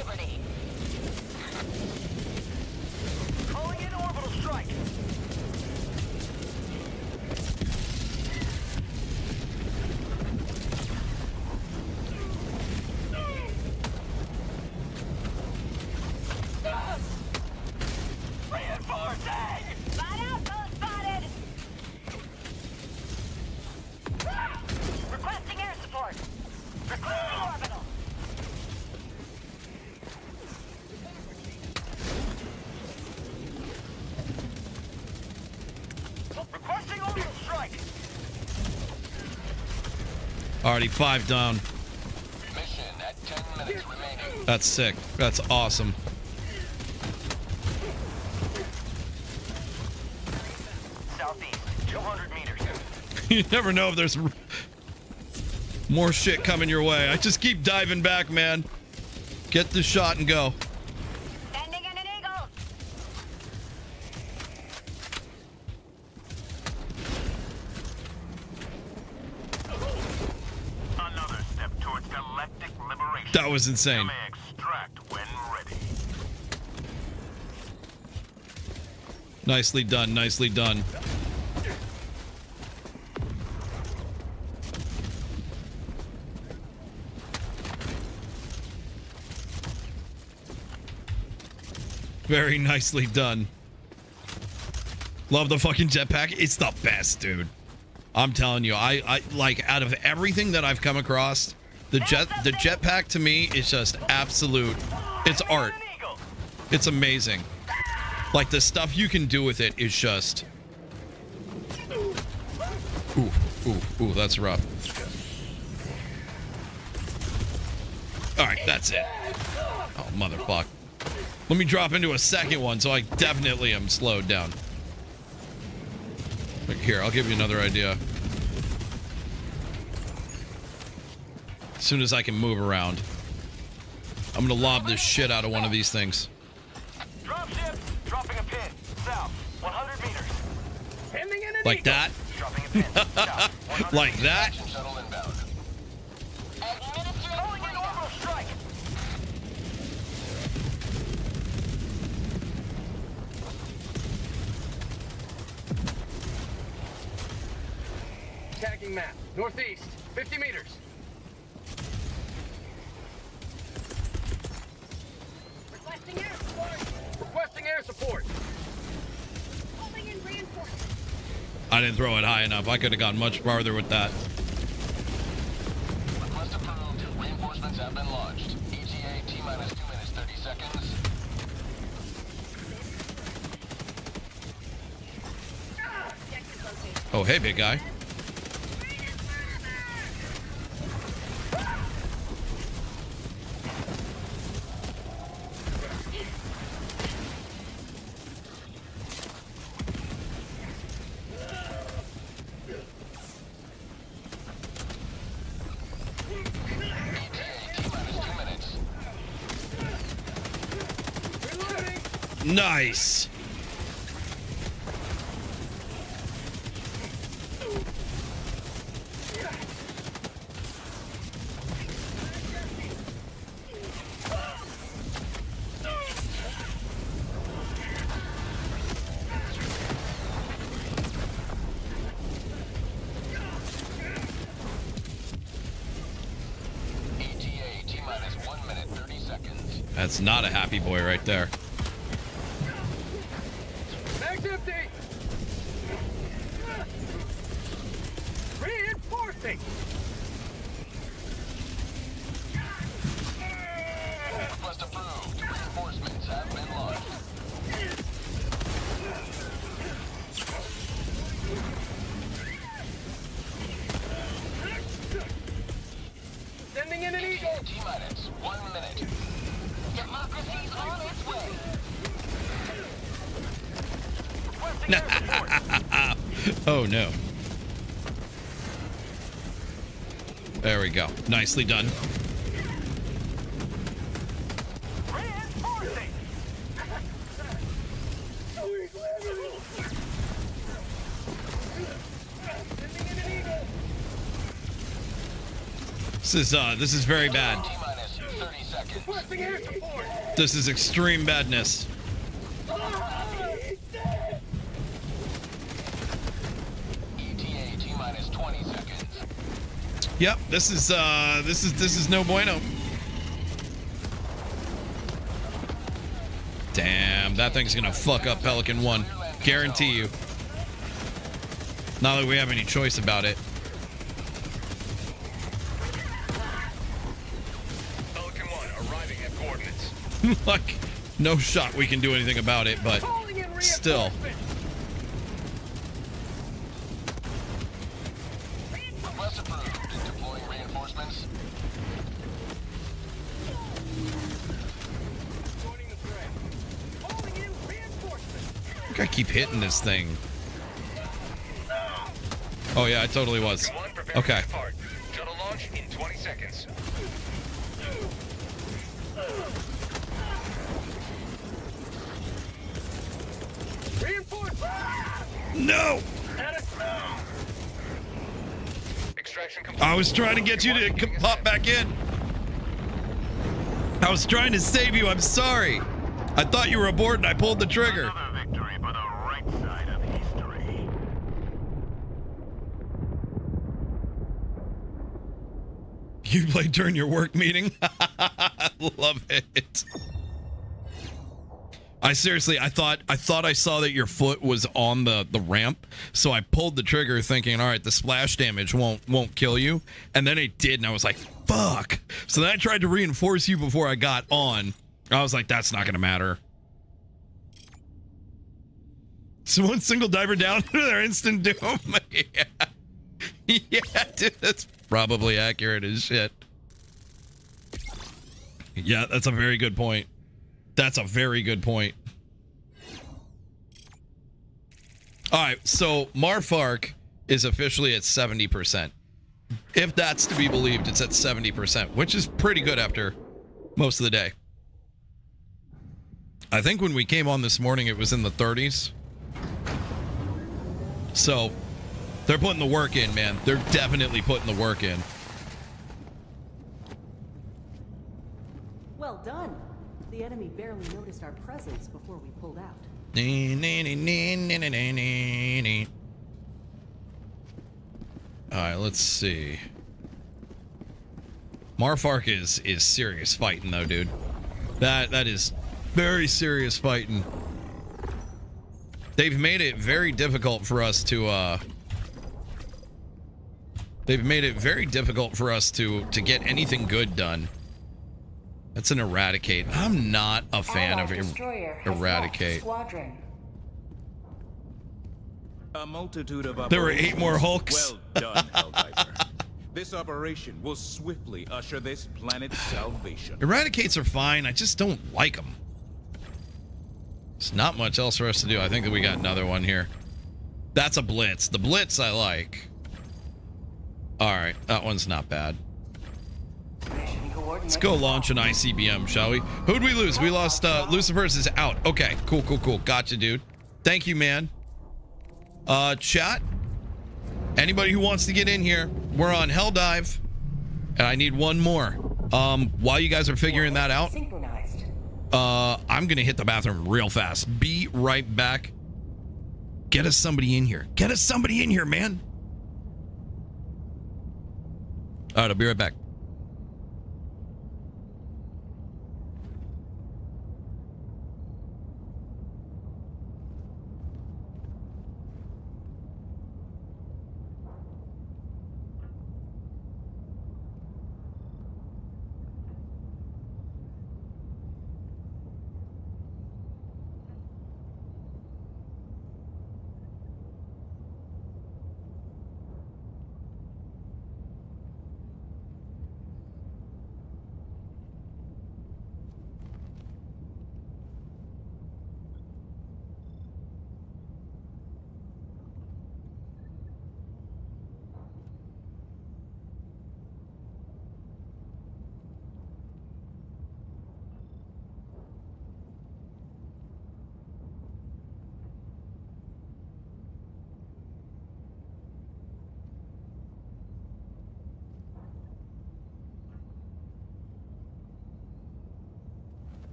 Liberty. Pulling it orbital strike. Reinforcing! Spot outpost spotted! Requesting air support. Requesting orbital. Requesting orbital strike. Already five down. Mission at 10 minutes remaining. That's sick. That's awesome. Southeast, 200 meters. you never know if there's more shit coming your way. I just keep diving back, man. Get the shot and go. Sending in an eagle. Another step towards galactic liberation. That was insane. You may extract when ready. Nicely done. Nicely done. Very nicely done. Love the fucking jetpack. It's the best, dude. I'm telling you, I, I like out of everything that I've come across, the jet the jetpack to me is just absolute. It's art. It's amazing. Like the stuff you can do with it is just. Ooh, ooh, ooh, that's rough. All right, that's it. Oh, motherfuck. Let me drop into a second one so I definitely am slowed down. Look here, I'll give you another idea. As soon as I can move around, I'm gonna lob this shit out of one of these things. Dropship, dropping a pin. South, 100 meters. Sending an Like eagle. that? Dropping. South, Like that? Shuttle inbound. Calling in orbital strike. Tagging map. Northeast, 50 meters. Requesting air support. Requesting air support. Calling in reinforcements. I didn't throw it high enough. I could have gone much farther with that. Request approved. Reinforcements have been launched. ETA T minus 2 minutes 30 seconds. Oh, hey, big guy. T minus 2 minutes. Nice. ETA T minus 1 minute 30 seconds. That's not a happy boy right there. Nicely done. This is uh this is very bad. T minus 30 seconds. Requesting air support. This is extreme badness. Yep, this is uh this is this is no bueno. Damn, that thing's gonna fuck up Pelican 1. Guarantee you. Not that we have any choice about it. Pelican 1 arriving at coordinates. like, no shot we can do anything about it, but still. Request approved. Deploying reinforcements. I think I keep hitting this thing. Oh yeah, I totally was. Okay. Shuttle launch in 20 seconds. No! Extraction complete. I was trying to get you to pop back in. I was trying to save you. I'm sorry. I thought you were aboard and I pulled the trigger. You played during your work meeting? Love it. I seriously, I thought, I thought I saw that your foot was on the the ramp, so I pulled the trigger, thinking, all right, the splash damage won't won't kill you, and then it did, and I was like, fuck. So then I tried to reinforce you before I got on. I was like, that's not gonna matter. So one single diver down, they're instant doom. yeah. yeah, dude, that's probably accurate as shit. Yeah, that's a very good point. That's a very good point. All right, so Marfark is officially at 70%. If that's to be believed, it's at 70%, which is pretty good after most of the day. I think when we came on this morning, it was in the 30s. So they're putting the work in, man. They're definitely putting the work in. Well done. The enemy barely noticed our presence before we pulled out. Alright, let's see. Marfark is is serious fighting though, dude. That that is very serious fighting. They've made it very difficult for us to uh They've made it very difficult for us to to get anything good done. That's an eradicate. I'm not a fan Allied of er- destroyer eradicate. Squadron. A multitude of There were eight more Hulks. Well done, Helldiver. this operation will swiftly usher this planet's salvation. Eradicates are fine. I just don't like them. There's not much else for us to do. I think that we got another one here. That's a blitz. The blitz I like. All right, that one's not bad. Let's go launch an ICBM, shall we? Who'd we lose? We lost uh Lucifer's is out. Okay, cool, cool, cool. Gotcha, dude. Thank you, man. Uh chat. Anybody who wants to get in here, we're on Hell Dive. And I need one more. Um, while you guys are figuring that out, uh, I'm gonna hit the bathroom real fast. Be right back. Get us somebody in here. Get us somebody in here, man. All right, I'll be right back.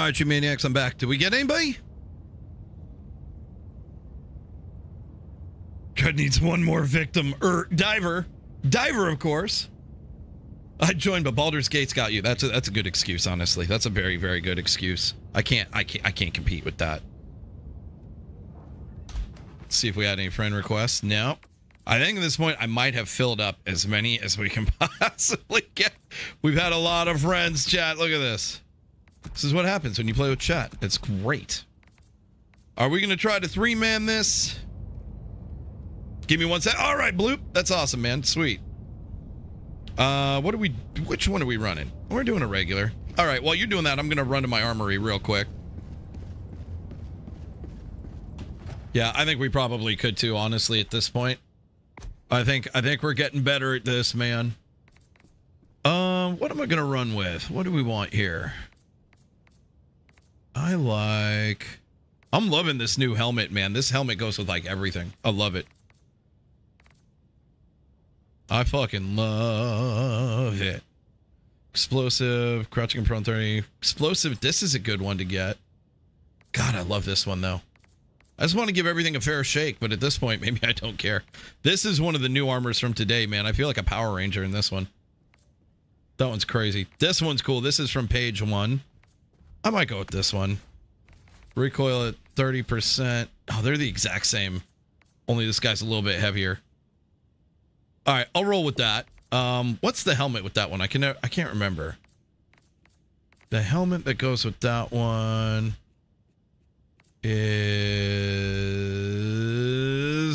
All right, you maniacs, I'm back. Did we get anybody? Rapid needs one more victim. Er, diver. Diver, of course. I joined, but Baldur's Gate's got you. That's a, that's a good excuse, honestly. That's a very, very good excuse. I can't, I can't, I can't compete with that. Let's see if we had any friend requests. No. I think at this point I might have filled up as many as we can possibly get. We've had a lot of friends, chat. Look at this. This is what happens when you play with chat. It's great. Are we going to try to three-man this? Give me one sec. All right, Bloop. That's awesome, man. Sweet. Uh, what are we, which one are we running? We're doing a regular. All right, while you're doing that, I'm going to run to my armory real quick. Yeah, I think we probably could too, honestly, at this point. I think, I think we're getting better at this, man. Um, what am I going to run with? What do we want here? I like... I'm loving this new helmet, man. This helmet goes with, like, everything. I love it. I fucking love it. Explosive, crouching and prone 30. Explosive, this is a good one to get. God, I love this one, though. I just want to give everything a fair shake, but at this point, maybe I don't care. This is one of the new armors from today, man. I feel like a Power Ranger in this one. That one's crazy. This one's cool. This is from page one. I might go with this one. Recoil at 30%. Oh, they're the exact same. Only this guy's a little bit heavier. All right, I'll roll with that. Um, what's the helmet with that one? I can I can't remember. The helmet that goes with that one is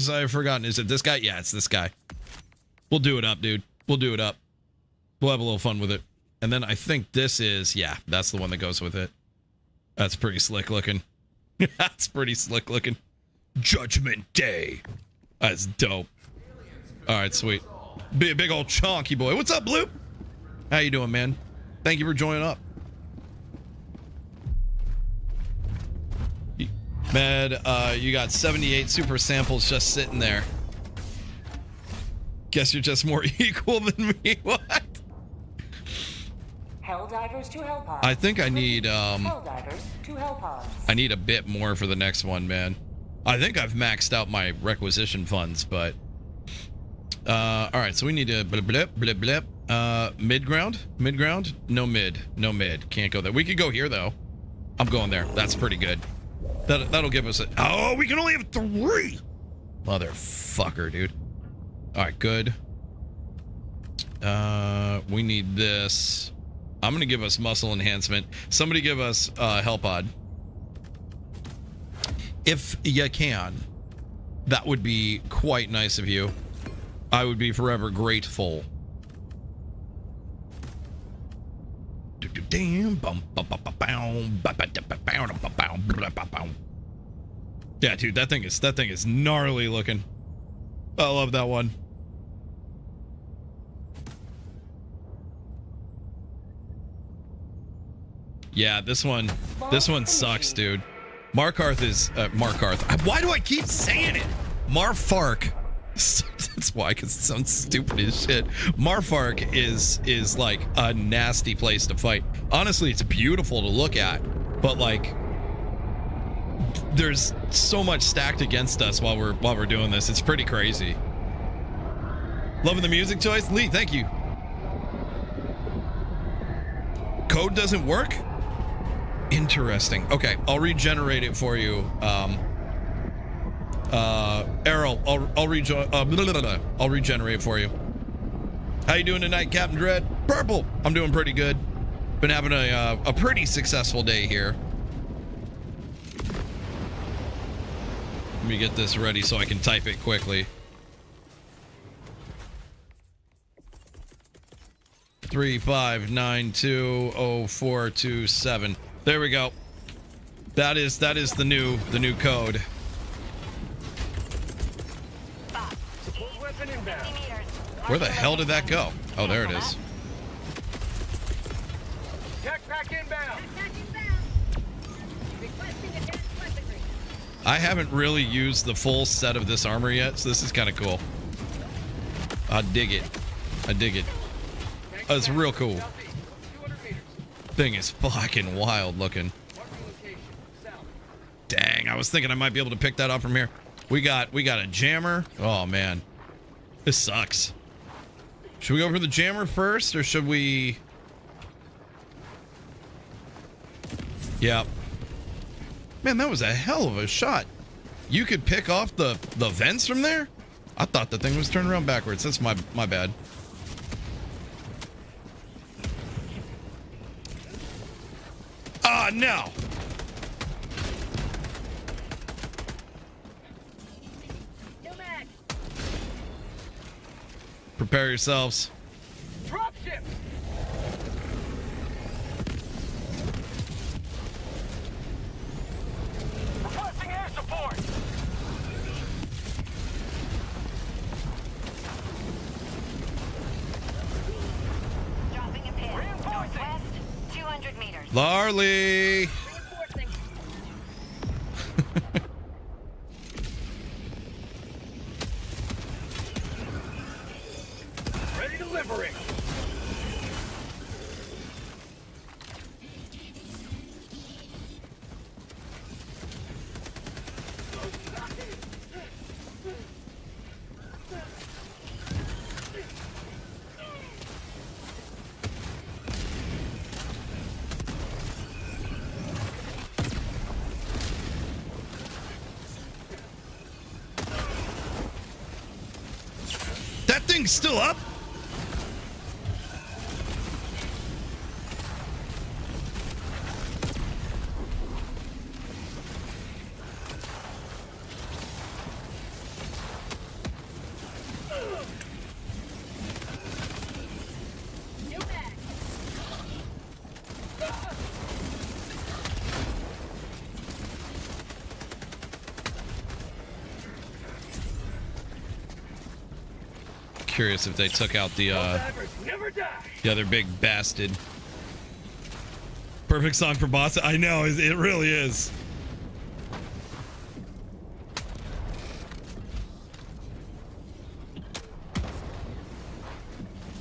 I've forgotten. Is it this guy? Yeah, it's this guy. We'll do it up, dude. We'll do it up. We'll have a little fun with it. And then I think this is, yeah, that's the one that goes with it. That's pretty slick looking. that's pretty slick looking. Judgment Day. That's dope. All right, sweet. Big, big old chonky boy. What's up, Bloop? How you doing, man? Thank you for joining up. Med, uh, you got 78 super samples just sitting there. Guess you're just more equal than me. What? Helldivers to. I think I need, um... Helldivers to Hellpods. I need a bit more for the next one, man. I think I've maxed out my requisition funds, but... Uh, all right, so we need to blip, blip, blip, blip. Uh, mid ground? Mid ground? No mid. No mid. Can't go there. We could go here, though. I'm going there. That's pretty good. That, that'll give us a... Oh, we can only have three! Motherfucker, dude. All right, good. Uh, we need this. I'm going to give us muscle enhancement. Somebody give us uh, Hellpod. If you can. That would be quite nice of you. I would be forever grateful. Yeah, dude, that thing is that thing is gnarly looking. I love that one. Yeah, this one, this one sucks, dude. Markarth is uh, Markarth. Why do I keep saying it? Marfark. That's why, because it sounds stupid as shit. Marfark is is like a nasty place to fight. Honestly, it's beautiful to look at, but like, there's so much stacked against us while we're while we're doing this. It's pretty crazy. Loving the music choice, Lee. Thank you. Code doesn't work. Interesting. Okay, I'll regenerate it for you. Um, uh, Errol, I'll I'll, rejo uh, I'll regenerate for you. How you doing tonight, Captain Dread? Purple. I'm doing pretty good. Been having a uh, a pretty successful day here. Let me get this ready so I can type it quickly. Three five nine two oh four two seven. There we go. That is that is the new the new code. Where the hell did that go? Oh, there it is. I haven't really used the full set of this armor yet, so this is kind of cool. I dig it. I dig it. Oh, it's real cool. Thing is fucking wild looking. Dang, I was thinking I might be able to pick that up from here. We got we got a jammer. Oh man. This sucks. Should we go for the jammer first or should we Yeah. Man, that was a hell of a shot. You could pick off the the vents from there? I thought the thing was turned around backwards. That's my my bad. Ah, no. Prepare yourselves. Dropship! Requesting air support. Dropping a pin. Northwest, 200 meters. Larly. Still up? Curious if they took out the uh the other big bastard. Perfect song for boss. I know, it it really is.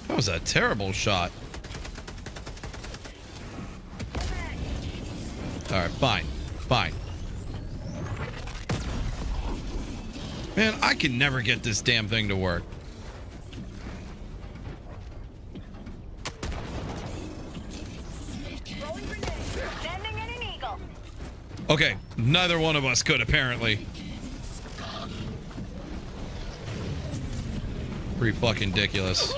That was a terrible shot. All right, fine, fine. Man, I can never get this damn thing to work. Okay, neither one of us could apparently. Pretty fucking ridiculous.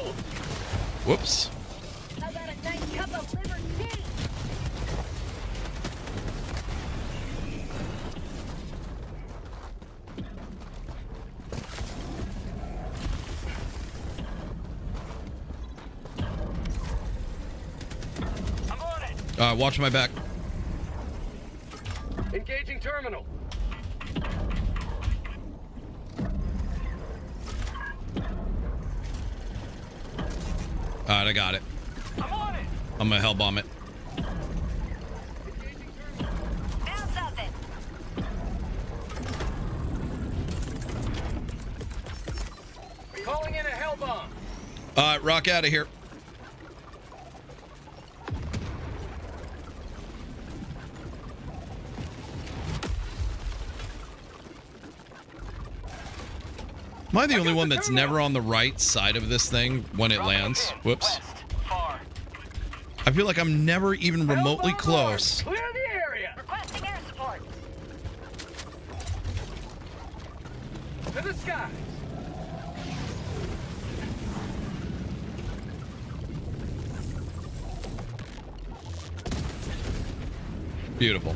Whoops. How about a nice cup of liver tea? Uh, watch my back. Engaging terminal. All right, I got it. I'm gonna hell bomb it. Calling in a hell bomb. All right, rock out of here. Am I the only one that's never on the right side of this thing when it lands? Whoops. I feel like I'm never even remotely close. Clear the area. Requesting air support. To the sky. Beautiful.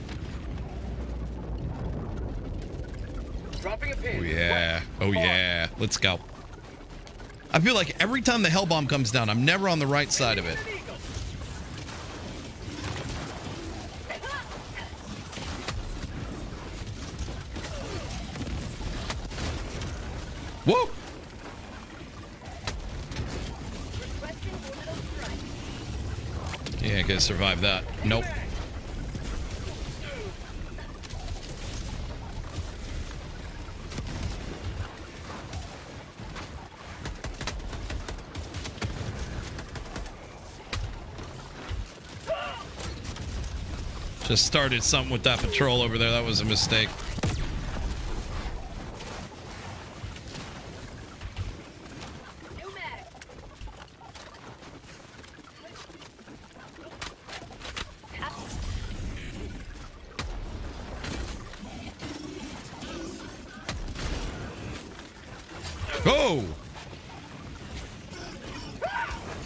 Dropping a pin. Oh yeah. Oh yeah. Let's go. I feel like every time the hell bomb comes down, I'm never on the right side of it. Whoa! Yeah, I could survive that. Nope. Just started something with that patrol over there. That was a mistake. Oh!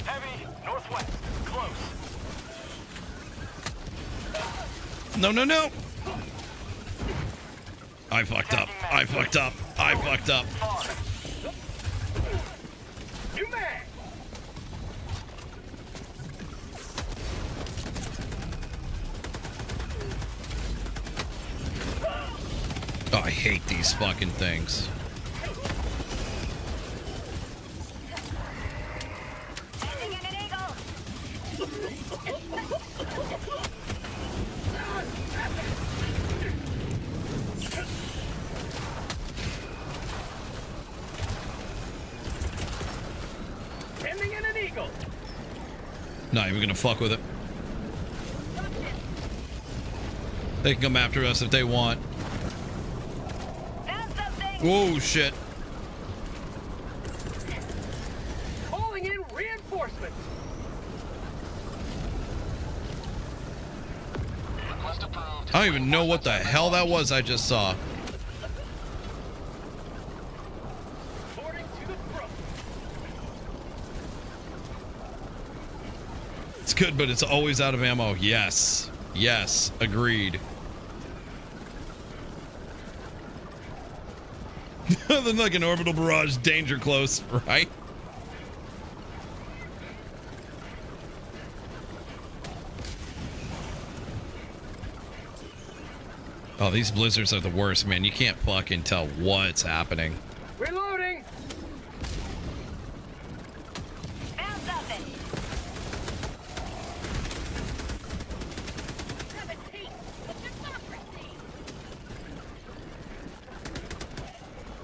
Heavy, northwest, close. No! I fucked up. I fucked up. I fucked up. Oh, I hate these fucking things. Sending in an eagle! Not even gonna fuck with it. They can come after us if they want. Whoa, shit. Calling in reinforcements! I don't even know what the hell that was I just saw. Good, but it's always out of ammo. Yes. Yes. Agreed. Nothing like an orbital barrage danger close, right? Oh, these blizzards are the worst, man. You can't fucking tell what's happening. Reloading!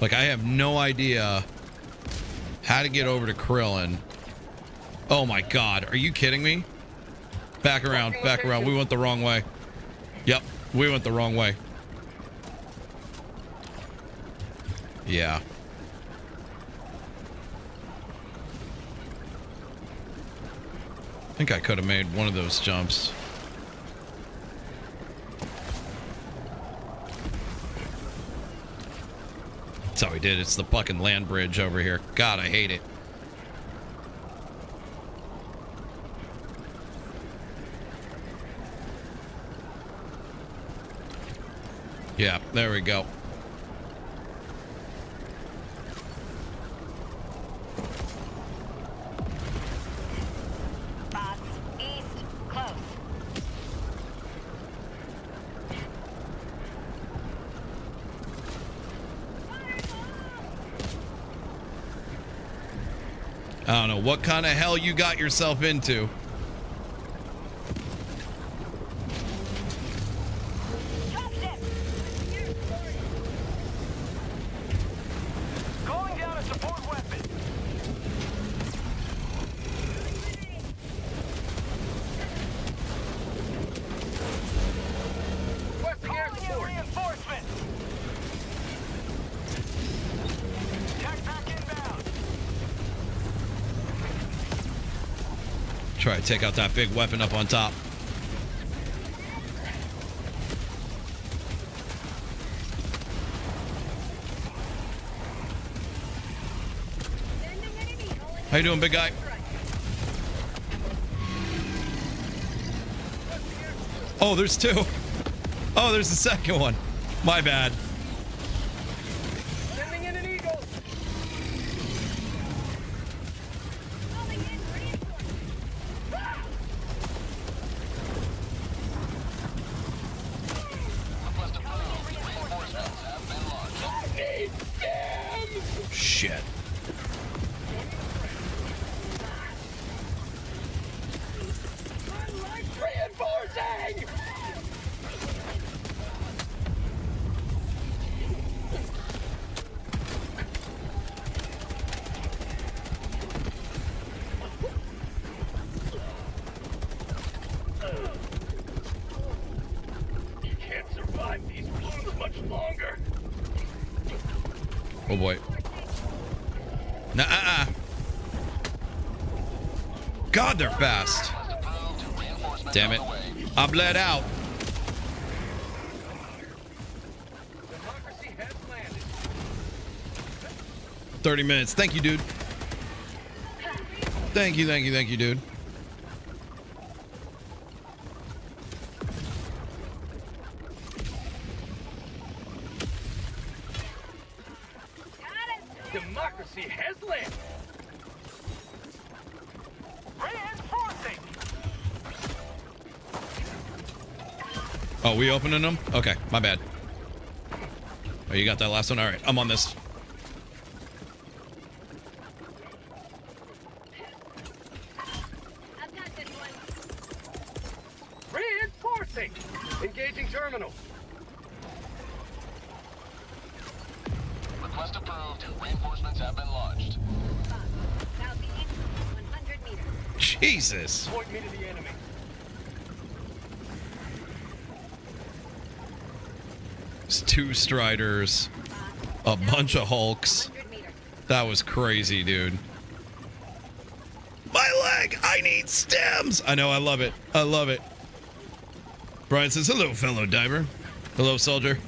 Like, I have no idea how to get over to Krillin. Oh my god, are you kidding me? Back around, back around. We went the wrong way. Yep, we went the wrong way. Yeah. I think I could have made one of those jumps. That's how we did. It's the fucking land bridge over here. God, I hate it. Yeah, there we go. Bots, east, close. I don't know what kind of hell you got yourself into. Calling down a support weapon. Requesting air Calling in support! reinforcements. Attack back inbound. Try to take out that big weapon up on top. How you doing, big guy? Oh, there's two. Oh, there's the second one. My bad. Fast. Damn it. I'm bled out. 30 minutes. Thank you, dude. Thank you, thank you, thank you, dude. Democracy has landed. Reinforcing. Oh, we opening them? Okay, my bad. Oh, you got that last one? All right, I'm on this. Reinforcing. Engaging terminal. Request approved. Reinforcements have been launched. Southeast, 100 meters. Jesus. Point me to the enemy. It's two Striders, a bunch of Hulks. That was crazy, dude. My leg! I need stims! I know, I love it. I love it. Brian says, hello, fellow diver. Hello, soldier.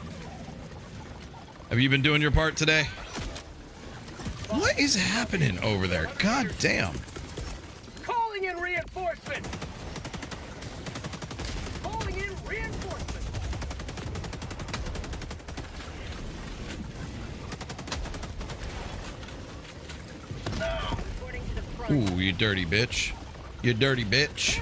Have you been doing your part today? What is happening over there? God damn. Calling in reinforcement. Calling in reinforcement. Ooh, you dirty bitch. You dirty bitch.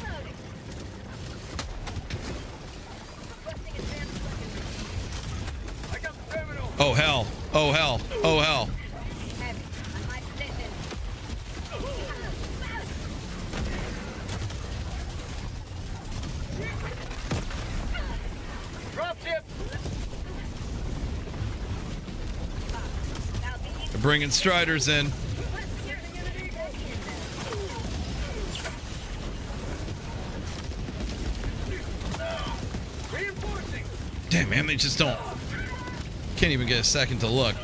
Oh, hell. Oh, hell. Oh, hell. They're bringing Striders in. Reinforcing. Damn, man, they just don't. Can't even get a second to look.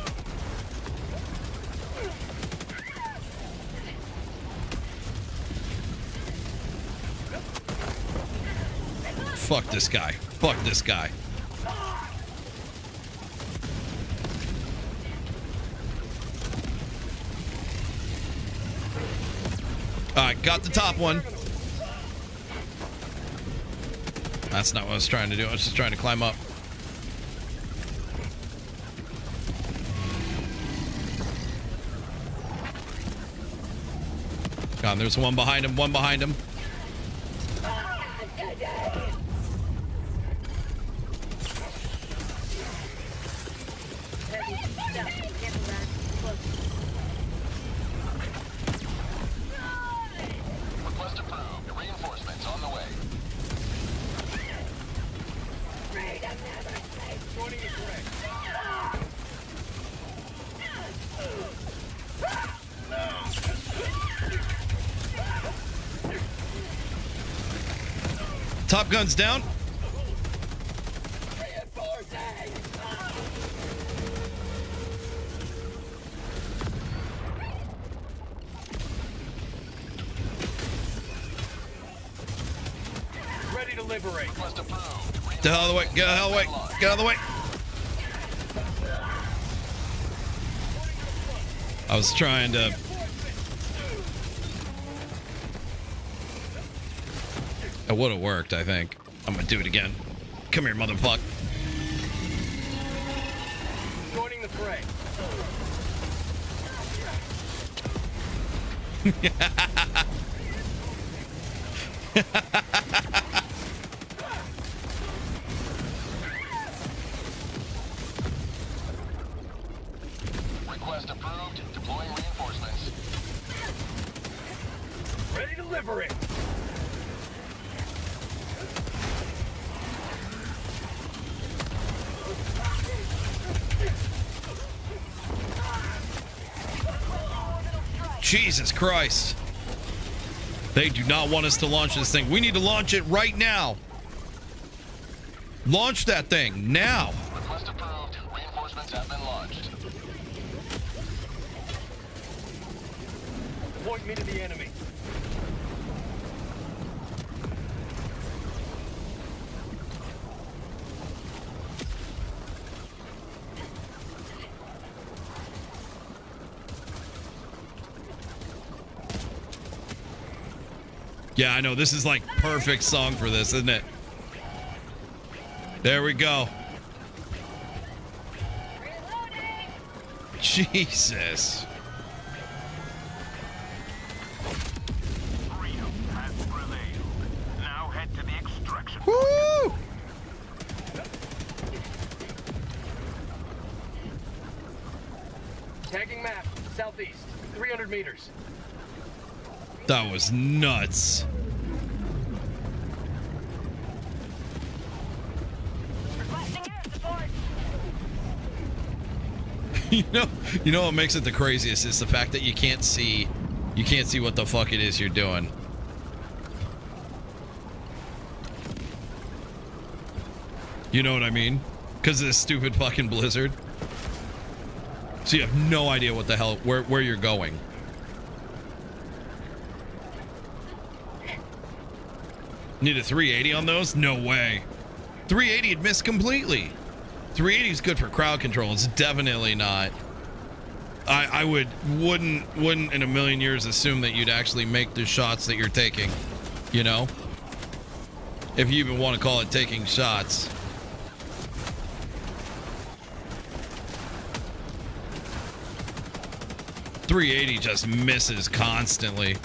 Fuck this guy. Fuck this guy. Alright, got the top one. That's not what I was trying to do. I was just trying to climb up. There's one behind him, one behind him. Request approved. Reinforcements on the way. Joining the correct. Top gun's down. Ready to liberate. Get out of the way. Get out of the way. Get out of the way. I was trying to. Would have worked, I think. I'm gonna do it again. Come here, motherfucker. Joining the fray. Request approved. Deploying reinforcements. Ready to liberate. Jesus Christ. They do not want us to launch this thing. We need to launch it right now. Launch that thing now. I know. This is like perfect song for this, isn't it? There we go. Jesus. Now head to the extraction. Woo! Tagging map, southeast, 300 meters. That was nuts. You know, what makes it the craziest is the fact that you can't see, you can't see what the fuck it is you're doing. You know what I mean? Because of this stupid fucking blizzard. So you have no idea what the hell, where, where you're going. Need a 380 on those? No way. 380 had missed completely. 380 is good for crowd control. It's definitely not. I, I would wouldn't wouldn't in a million years assume that you'd actually make the shots that you're taking. You know, if you even want to call it taking shots. Three eighty just misses constantly.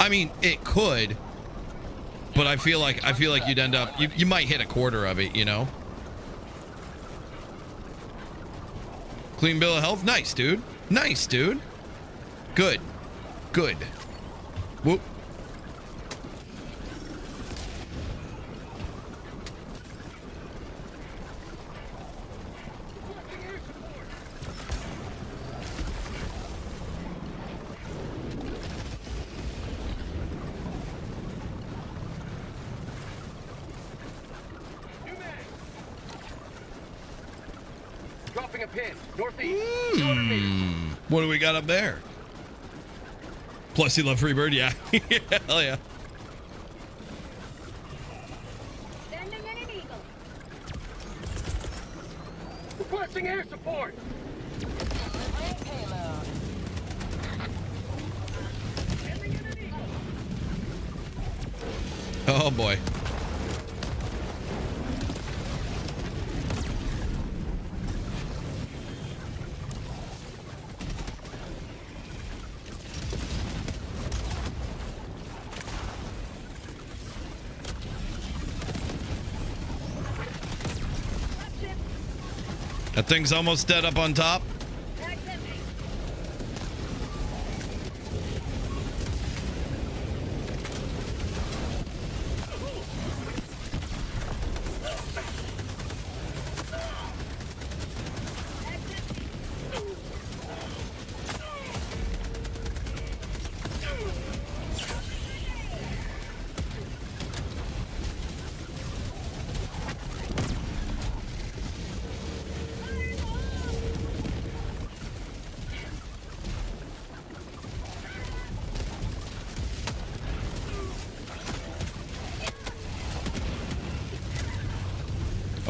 I mean, it could, but I feel like I feel like you'd end up you, you might hit a quarter of it, you know. Clean bill of health, nice, dude. Nice, dude. Good, good. Whoop. Dropping a pin, northeast, 200 meters. Hmm. What do we got up there? Plus, you love Freebird, yeah. Hell yeah. Thing's almost dead up on top.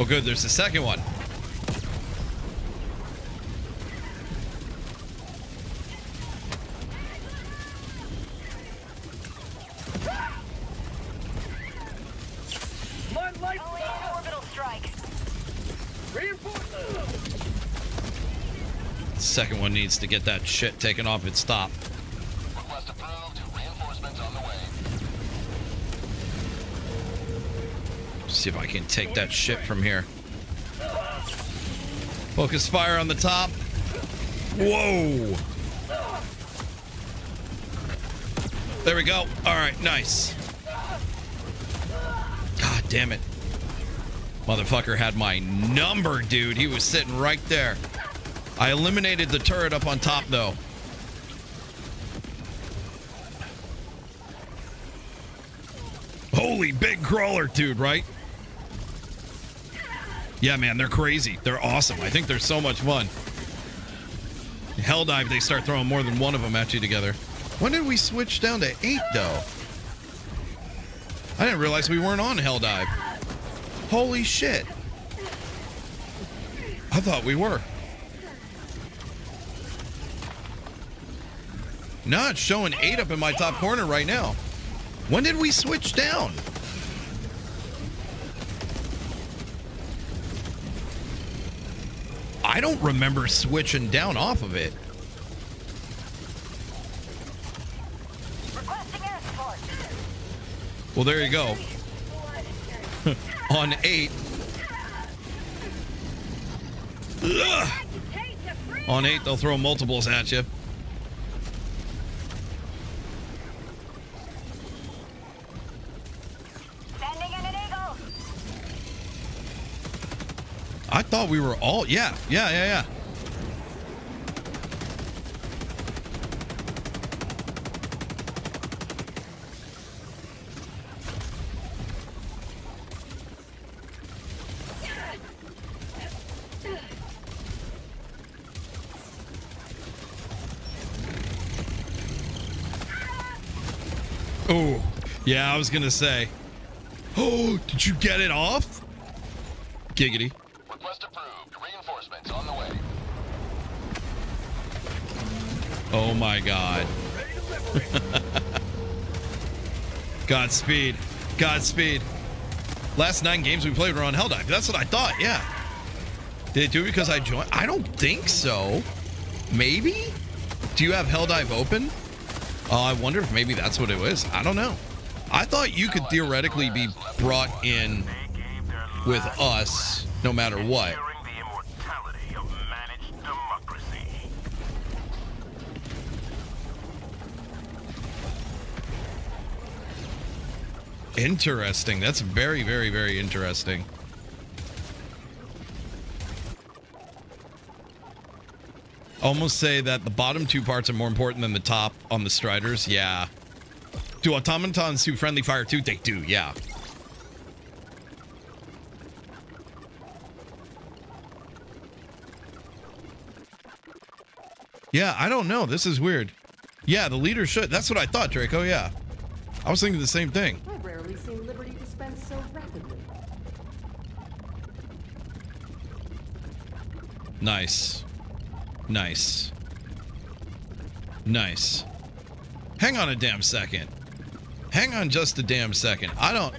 Oh, good. There's a second one. My life. Only an orbital strike. Reinforcements. Second one needs to get that shit taken off its top. See if I can take that shit from here. Focus fire on the top. Whoa. There we go. All right, nice. God damn it. Motherfucker had my number, dude. He was sitting right there. I eliminated the turret up on top, though. Holy big crawler, dude, right? Yeah, man, they're crazy. They're awesome. I think they're so much fun. Helldive, they start throwing more than one of them at you together. When did we switch down to eight, though? I didn't realize we weren't on Helldive. Holy shit. I thought we were. No, it's showing eight up in my top corner right now. When did we switch down? I don't remember switching down off of it. Well, there you go. On eight. Ugh. On eight, they'll throw multiples at you. Thought we were all yeah, yeah, yeah, yeah. Oh, yeah, I was gonna say. Oh, did you get it off? Giggity. Oh my god. Godspeed. Godspeed. Last nine games we played were on Helldive. That's what I thought, yeah. Did it do it because I joined? I don't think so. Maybe? Do you have Helldive open? Oh, I wonder if maybe that's what it was. I don't know. I thought you could theoretically be brought in with us no matter what. Interesting. That's very, very, very interesting. Almost say that the bottom two parts are more important than the top on the Striders. Yeah. Do automatons do friendly fire too? They do, yeah. Yeah, I don't know. This is weird. Yeah, the leader should. That's what I thought, Draco. Yeah. I was thinking the same thing. I've rarely seen Liberty dispense so rapidly. Nice. Nice. Nice. Hang on a damn second. Hang on just a damn second. I don't...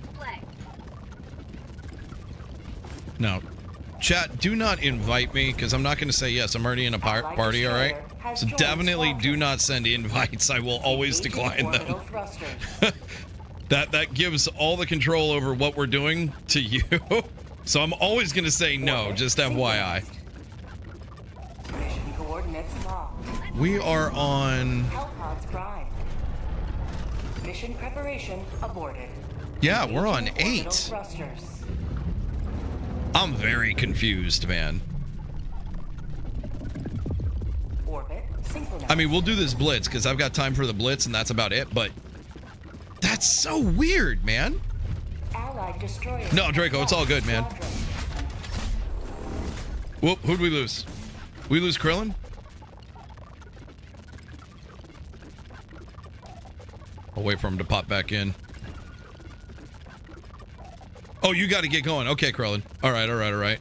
No. Chat, do not invite me, because I'm not going to say yes. I'm already in a par party, all right? So definitely do not send invites. I will always decline them. that that gives all the control over what we're doing to you. so I'm always going to say no, just FYI. Mission coordinates locked. We are on... Mission preparation aborted. Yeah, we're on eight. I'm very confused, man. I mean, we'll do this blitz because I've got time for the blitz and that's about it, but that's so weird, man. No, Draco, it's all good, man. Whoop, who'd we lose? We lose Krillin? I'll wait for him to pop back in. Oh, you got to get going. Okay, Krillin. All right, all right, all right.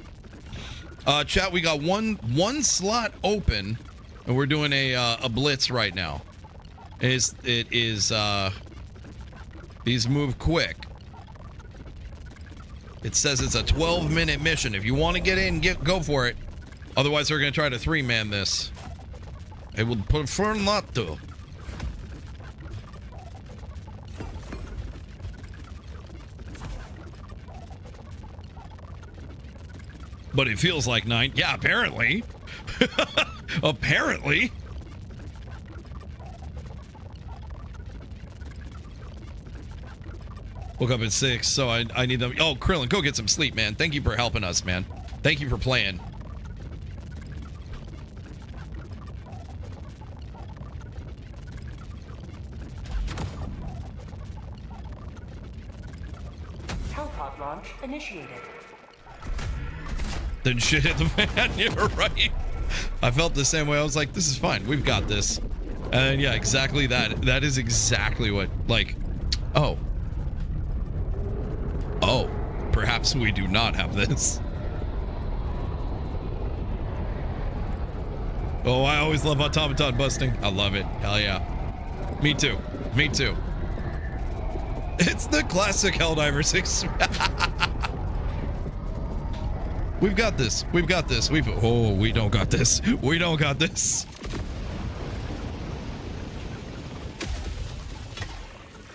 Uh, chat, we got one one slot open, and we're doing a uh, a blitz right now. It is it is uh, these move quick. It says it's a 12 minute mission. If you want to get in, get go for it. Otherwise, we're gonna try to three man this. I would prefer not to. But it feels like nine. Yeah, apparently. apparently. Woke up at six, so I, I need them. Oh, Krillin, go get some sleep, man. Thank you for helping us, man. Thank you for playing. Hellpod launch initiated. Then shit hit the fan. You're right. I felt the same way. I was like, this is fine. We've got this. And yeah, exactly that. That is exactly what, like, oh. Oh, perhaps we do not have this. Oh, I always love automaton busting. I love it. Hell yeah. Me too. Me too. It's the classic Helldiver 6. We've got this. We've got this. We've Oh, we don't got this. We don't got this.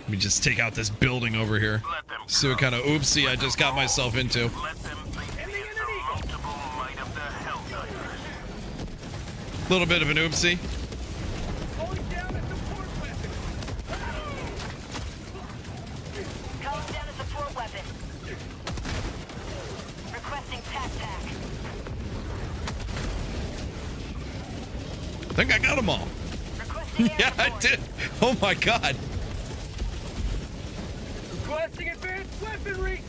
Let me just take out this building over here. See what kind of oopsie I just got myself into. A Little bit of an oopsie. Calling down a support weapon. Requesting tac pack. I think I got them all. yeah, I did. Oh my god. Requesting advanced weaponry.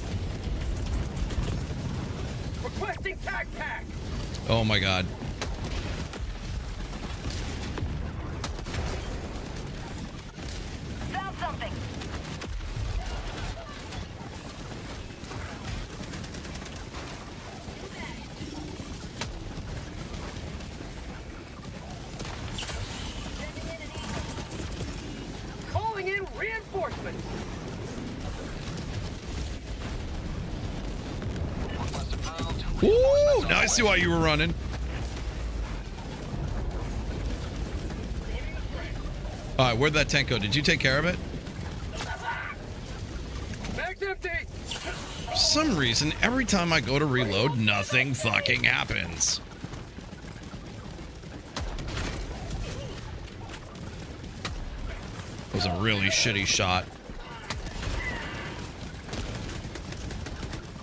Requesting tac pack. Oh my god. Found something. Calling in reinforcements. Ooh, now I see why you were running. All right, where'd that tank go? Did you take care of it? Mag's empty. For some reason, every time I go to reload, nothing fucking happens. It was a really shitty shot.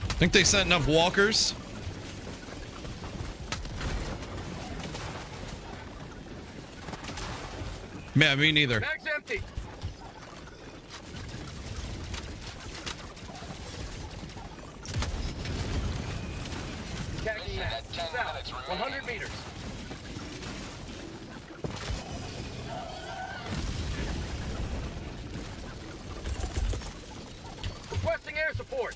I Think they sent enough walkers? Man, me neither. Mag's empty. Tagging mag. South. 100 meters. Requesting air support.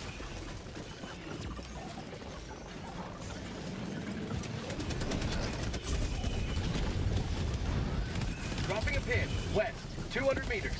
Dropping a pin. West. 200 meters.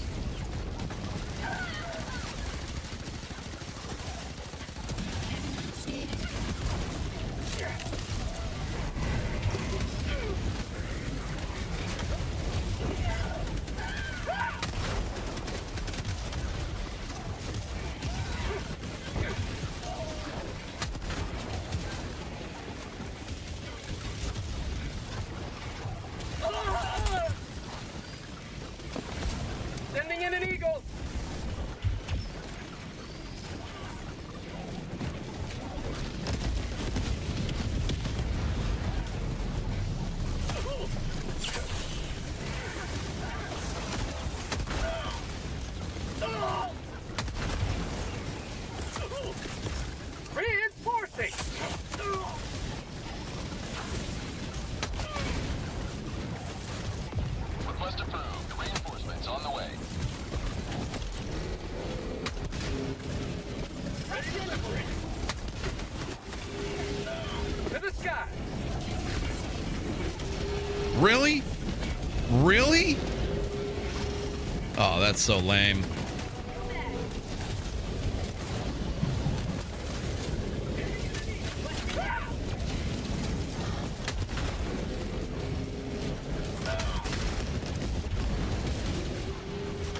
That's so lame.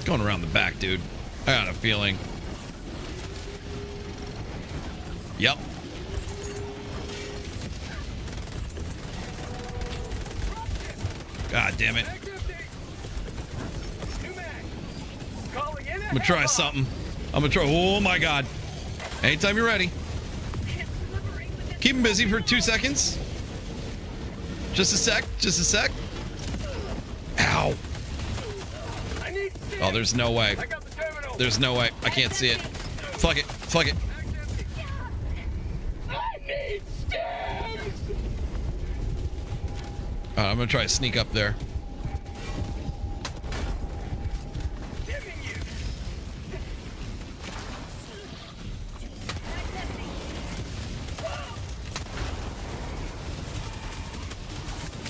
Going around the back, dude. I got a feeling. Something. I'm gonna try. Oh my god. Anytime you're ready. Keep him busy for two seconds. Just a sec. Just a sec. Ow. Oh, there's no way. There's no way. I can't see it. Fuck it. Fuck it. Uh, I'm gonna try to sneak up there.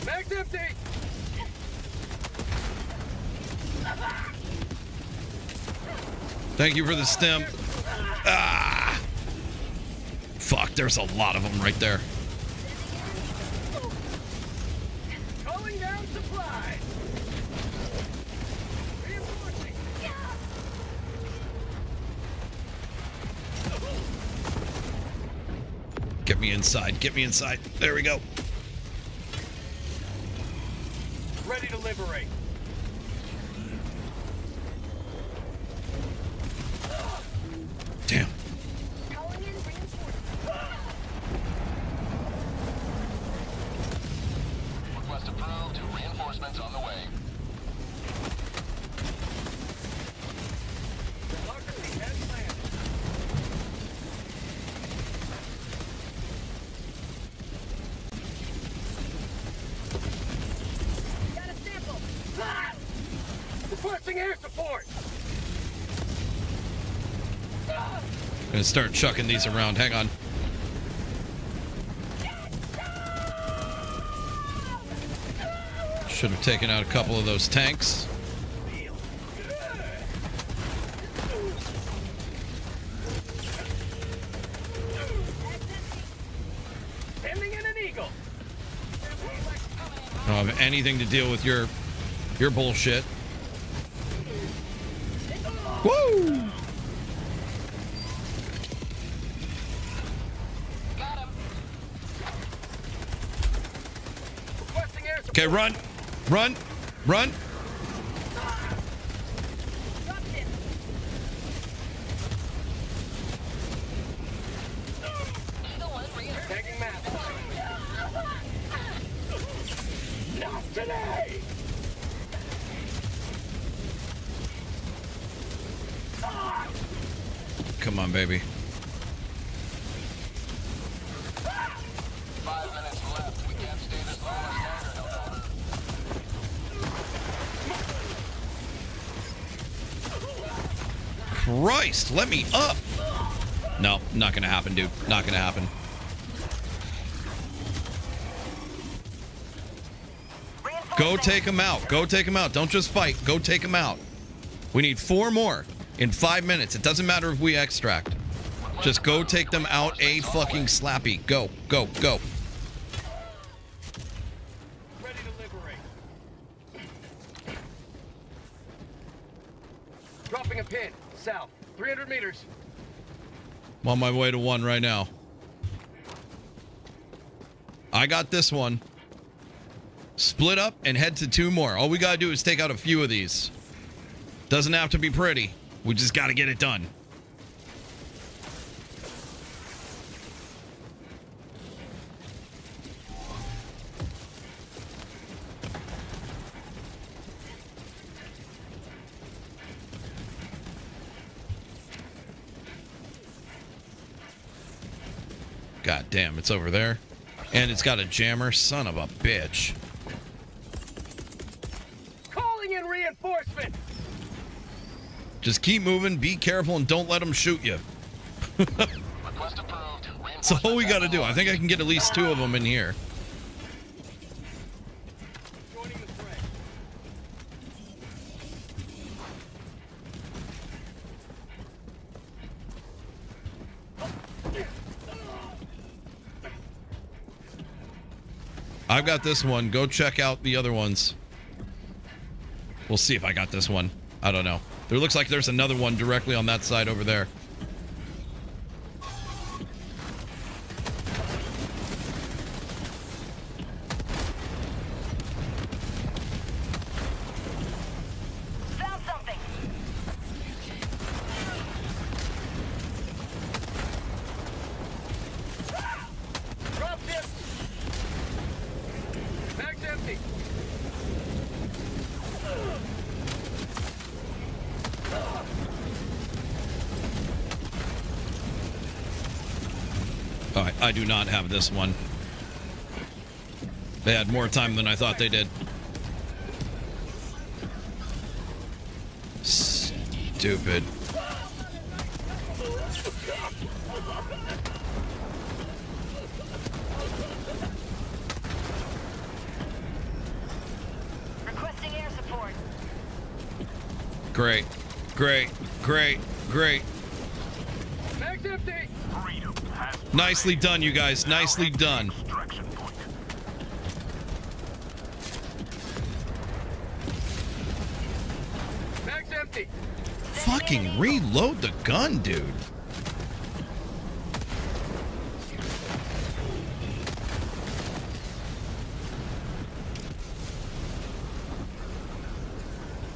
Mag's empty. Thank you for the stim. Ah! Fuck, there's a lot of them right there. Calling down supplies. Reinforcing. Get me inside. Get me inside. There we go. Ready to liberate. Damn. Request approved. Reinforcements on the way. Democracy has landed. Got a sample. Ah! Requesting air support. Ah! Gonna start chucking these around. Hang on. Should have taken out a couple of those tanks. I don't have anything to deal with your your bullshit. Okay, run. Run. Run. Tagging map. Not today. Come on, baby. Five minutes left. We can't stay this long much longer, Hellfire. Let me up. No, not gonna happen, dude. Not gonna happen. Go take him out. Go take him out. Don't just fight. Go take him out. We need four more in five minutes. It doesn't matter if we extract. Just go take them out a fucking slappy. Go, go, go. Ready to liberate. Dropping a pin. South. 300 meters. I'm on my way to one right now. I got this one. Split up and head to two more. All we gotta do is take out a few of these. Doesn't have to be pretty. We just gotta get it done. Damn, it's over there. And it's got a jammer. Son of a bitch. Calling in reinforcement. Just keep moving, be careful, and don't let them shoot you. That's all we gotta do. I think I can get at least two of them in here. I've got this one. Go check out the other ones. We'll see if I got this one. I don't know. There looks like there's another one directly on that side over there. I do not have this one. They had more time than I thought they did. Stupid. Requesting air support. Great. Great. Great. great. Mag's empty. Nicely done, you guys. Nicely done. Fucking reload the gun, dude.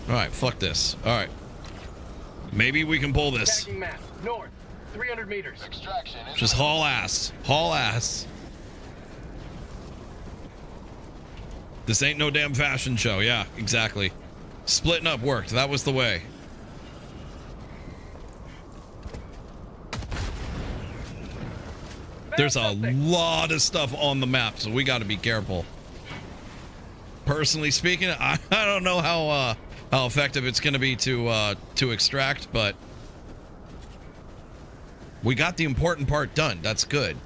All right, fuck this. All right. Maybe we can pull this. North. 300 meters. Extraction. Just haul ass. Haul ass. This ain't no damn fashion show. Yeah, exactly. Splitting up worked. That was the way. There's a lot of stuff on the map, so we got to be careful. Personally speaking, I, I don't know how uh, how effective it's going to be to uh, to extract, but we got the important part done. That's good.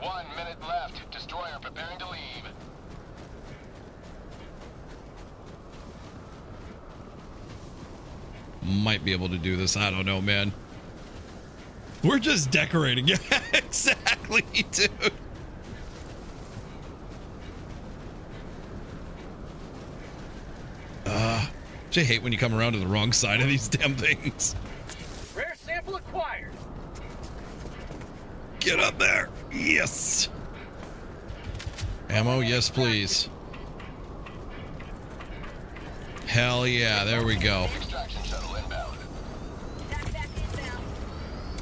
One minute left. Destroyer preparing to leave. Might be able to do this. I don't know, man. We're just decorating. Yeah, exactly, dude. Uh, I hate when you come around to the wrong side of these damn things. Rare sample acquired. Get up there. Yes. Ammo, yes, please. Hell yeah, there we go.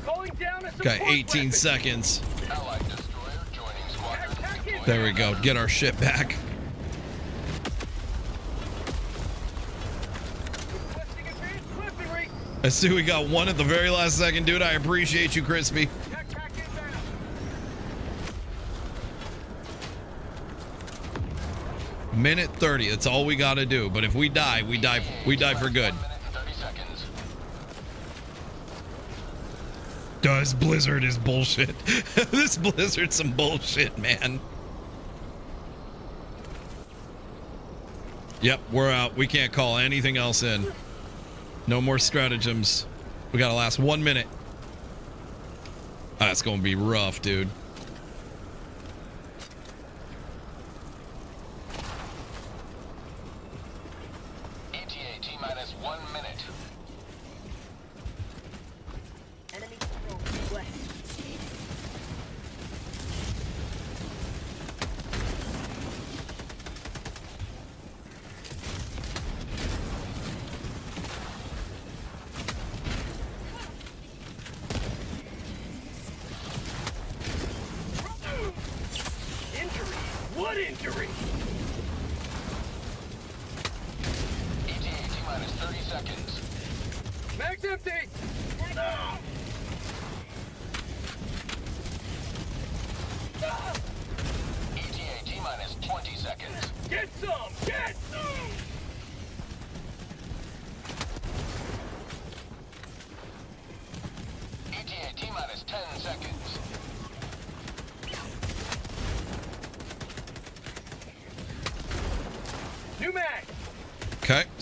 Calling down a Got 18 seconds. There we go. Get our shit back. I see we got one at the very last second, dude. I appreciate you, Crispy. Minute 30. That's all we got to do. But if we die, we die. We die for good. Does Blizzard is bullshit. this Blizzard's some bullshit, man. Yep, we're out. We can't call anything else in. No more stratagems. We gotta last one minute. Ah, That's gonna be rough, dude.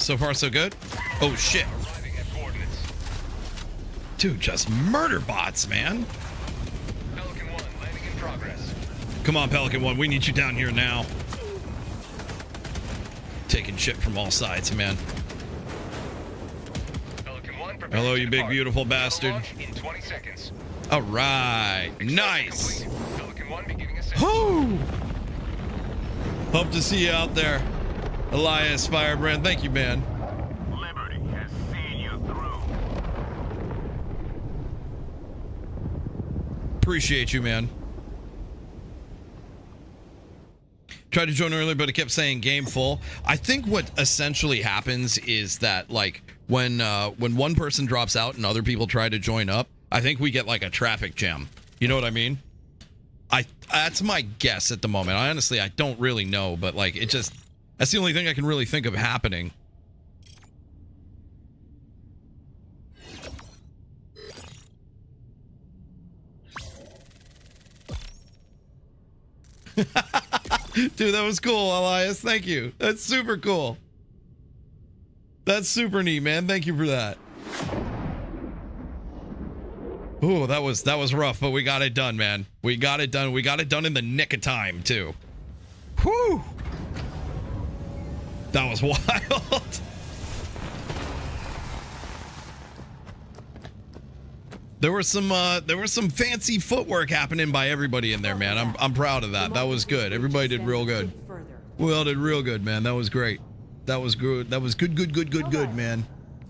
So far so good. Oh shit. Dude, just murder bots, man. Pelican 1 landing in progress. Come on, Pelican One. We need you down here now. Taking shit from all sides, man. 1 Hello, you big, beautiful bastard. Launch in 20 seconds. All right. Nice. Pelican 1 beginning ascent. Whoo! Hope to see you out there. Elias Firebrand, thank you, man. Liberty has seen you through. Appreciate you, man. Tried to join earlier, but it kept saying game full. I think what essentially happens is that like when uh, when one person drops out and other people try to join up, I think we get like a traffic jam. You know what I mean? I that's my guess at the moment. I honestly I don't really know, but like it just that's the only thing I can really think of happening. Dude, that was cool, Elias. Thank you. That's super cool. That's super neat, man. Thank you for that. Ooh, that was that was rough, but we got it done, man. We got it done. We got it done in the nick of time, too. Whew. That was wild. There was some uh there was some fancy footwork happening by everybody in there, man. I'm I'm proud of that. That was good. Everybody did real good. We all did real good, man. That was great. That was good. That was good, good, good, good, good, man.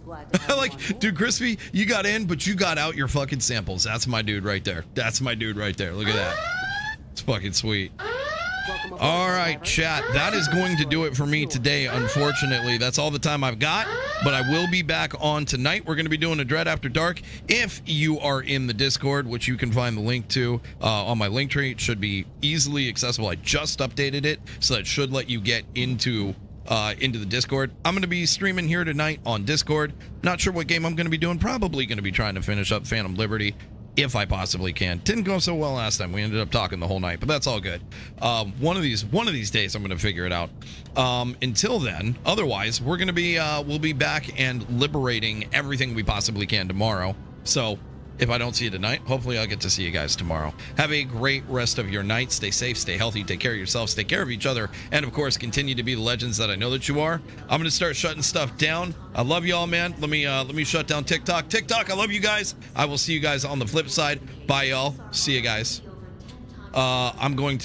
like, dude, Crispy, you got in, but you got out your fucking samples. That's my dude right there. That's my dude right there. Look at that. It's fucking sweet. All right, chat. That is going to do it for me today, unfortunately. That's all the time I've got, but I will be back on tonight. We're going to be doing a Dread After Dark. If you are in the Discord, which you can find the link to uh, on my link tree, it should be easily accessible. I just updated it, so that should let you get into uh, into the Discord. I'm going to be streaming here tonight on Discord. Not sure what game I'm going to be doing. Probably going to be trying to finish up Phantom Liberty if I possibly can. Didn't go so well last time. We ended up talking the whole night, but that's all good. Um, one of these one of these days, I'm going to figure it out. Um, until then, otherwise, we're going to be uh, we'll be back and liberating everything we possibly can tomorrow. So. If I don't see you tonight, hopefully I'll get to see you guys tomorrow. Have a great rest of your night. Stay safe, stay healthy, take care of yourselves, take care of each other, and of course, continue to be the legends that I know that you are. I'm gonna start shutting stuff down. I love you all, man. Let me uh, let me shut down TikTok. TikTok, I love you guys. I will see you guys on the flip side. Bye, y'all. See you guys. Uh, I'm going to.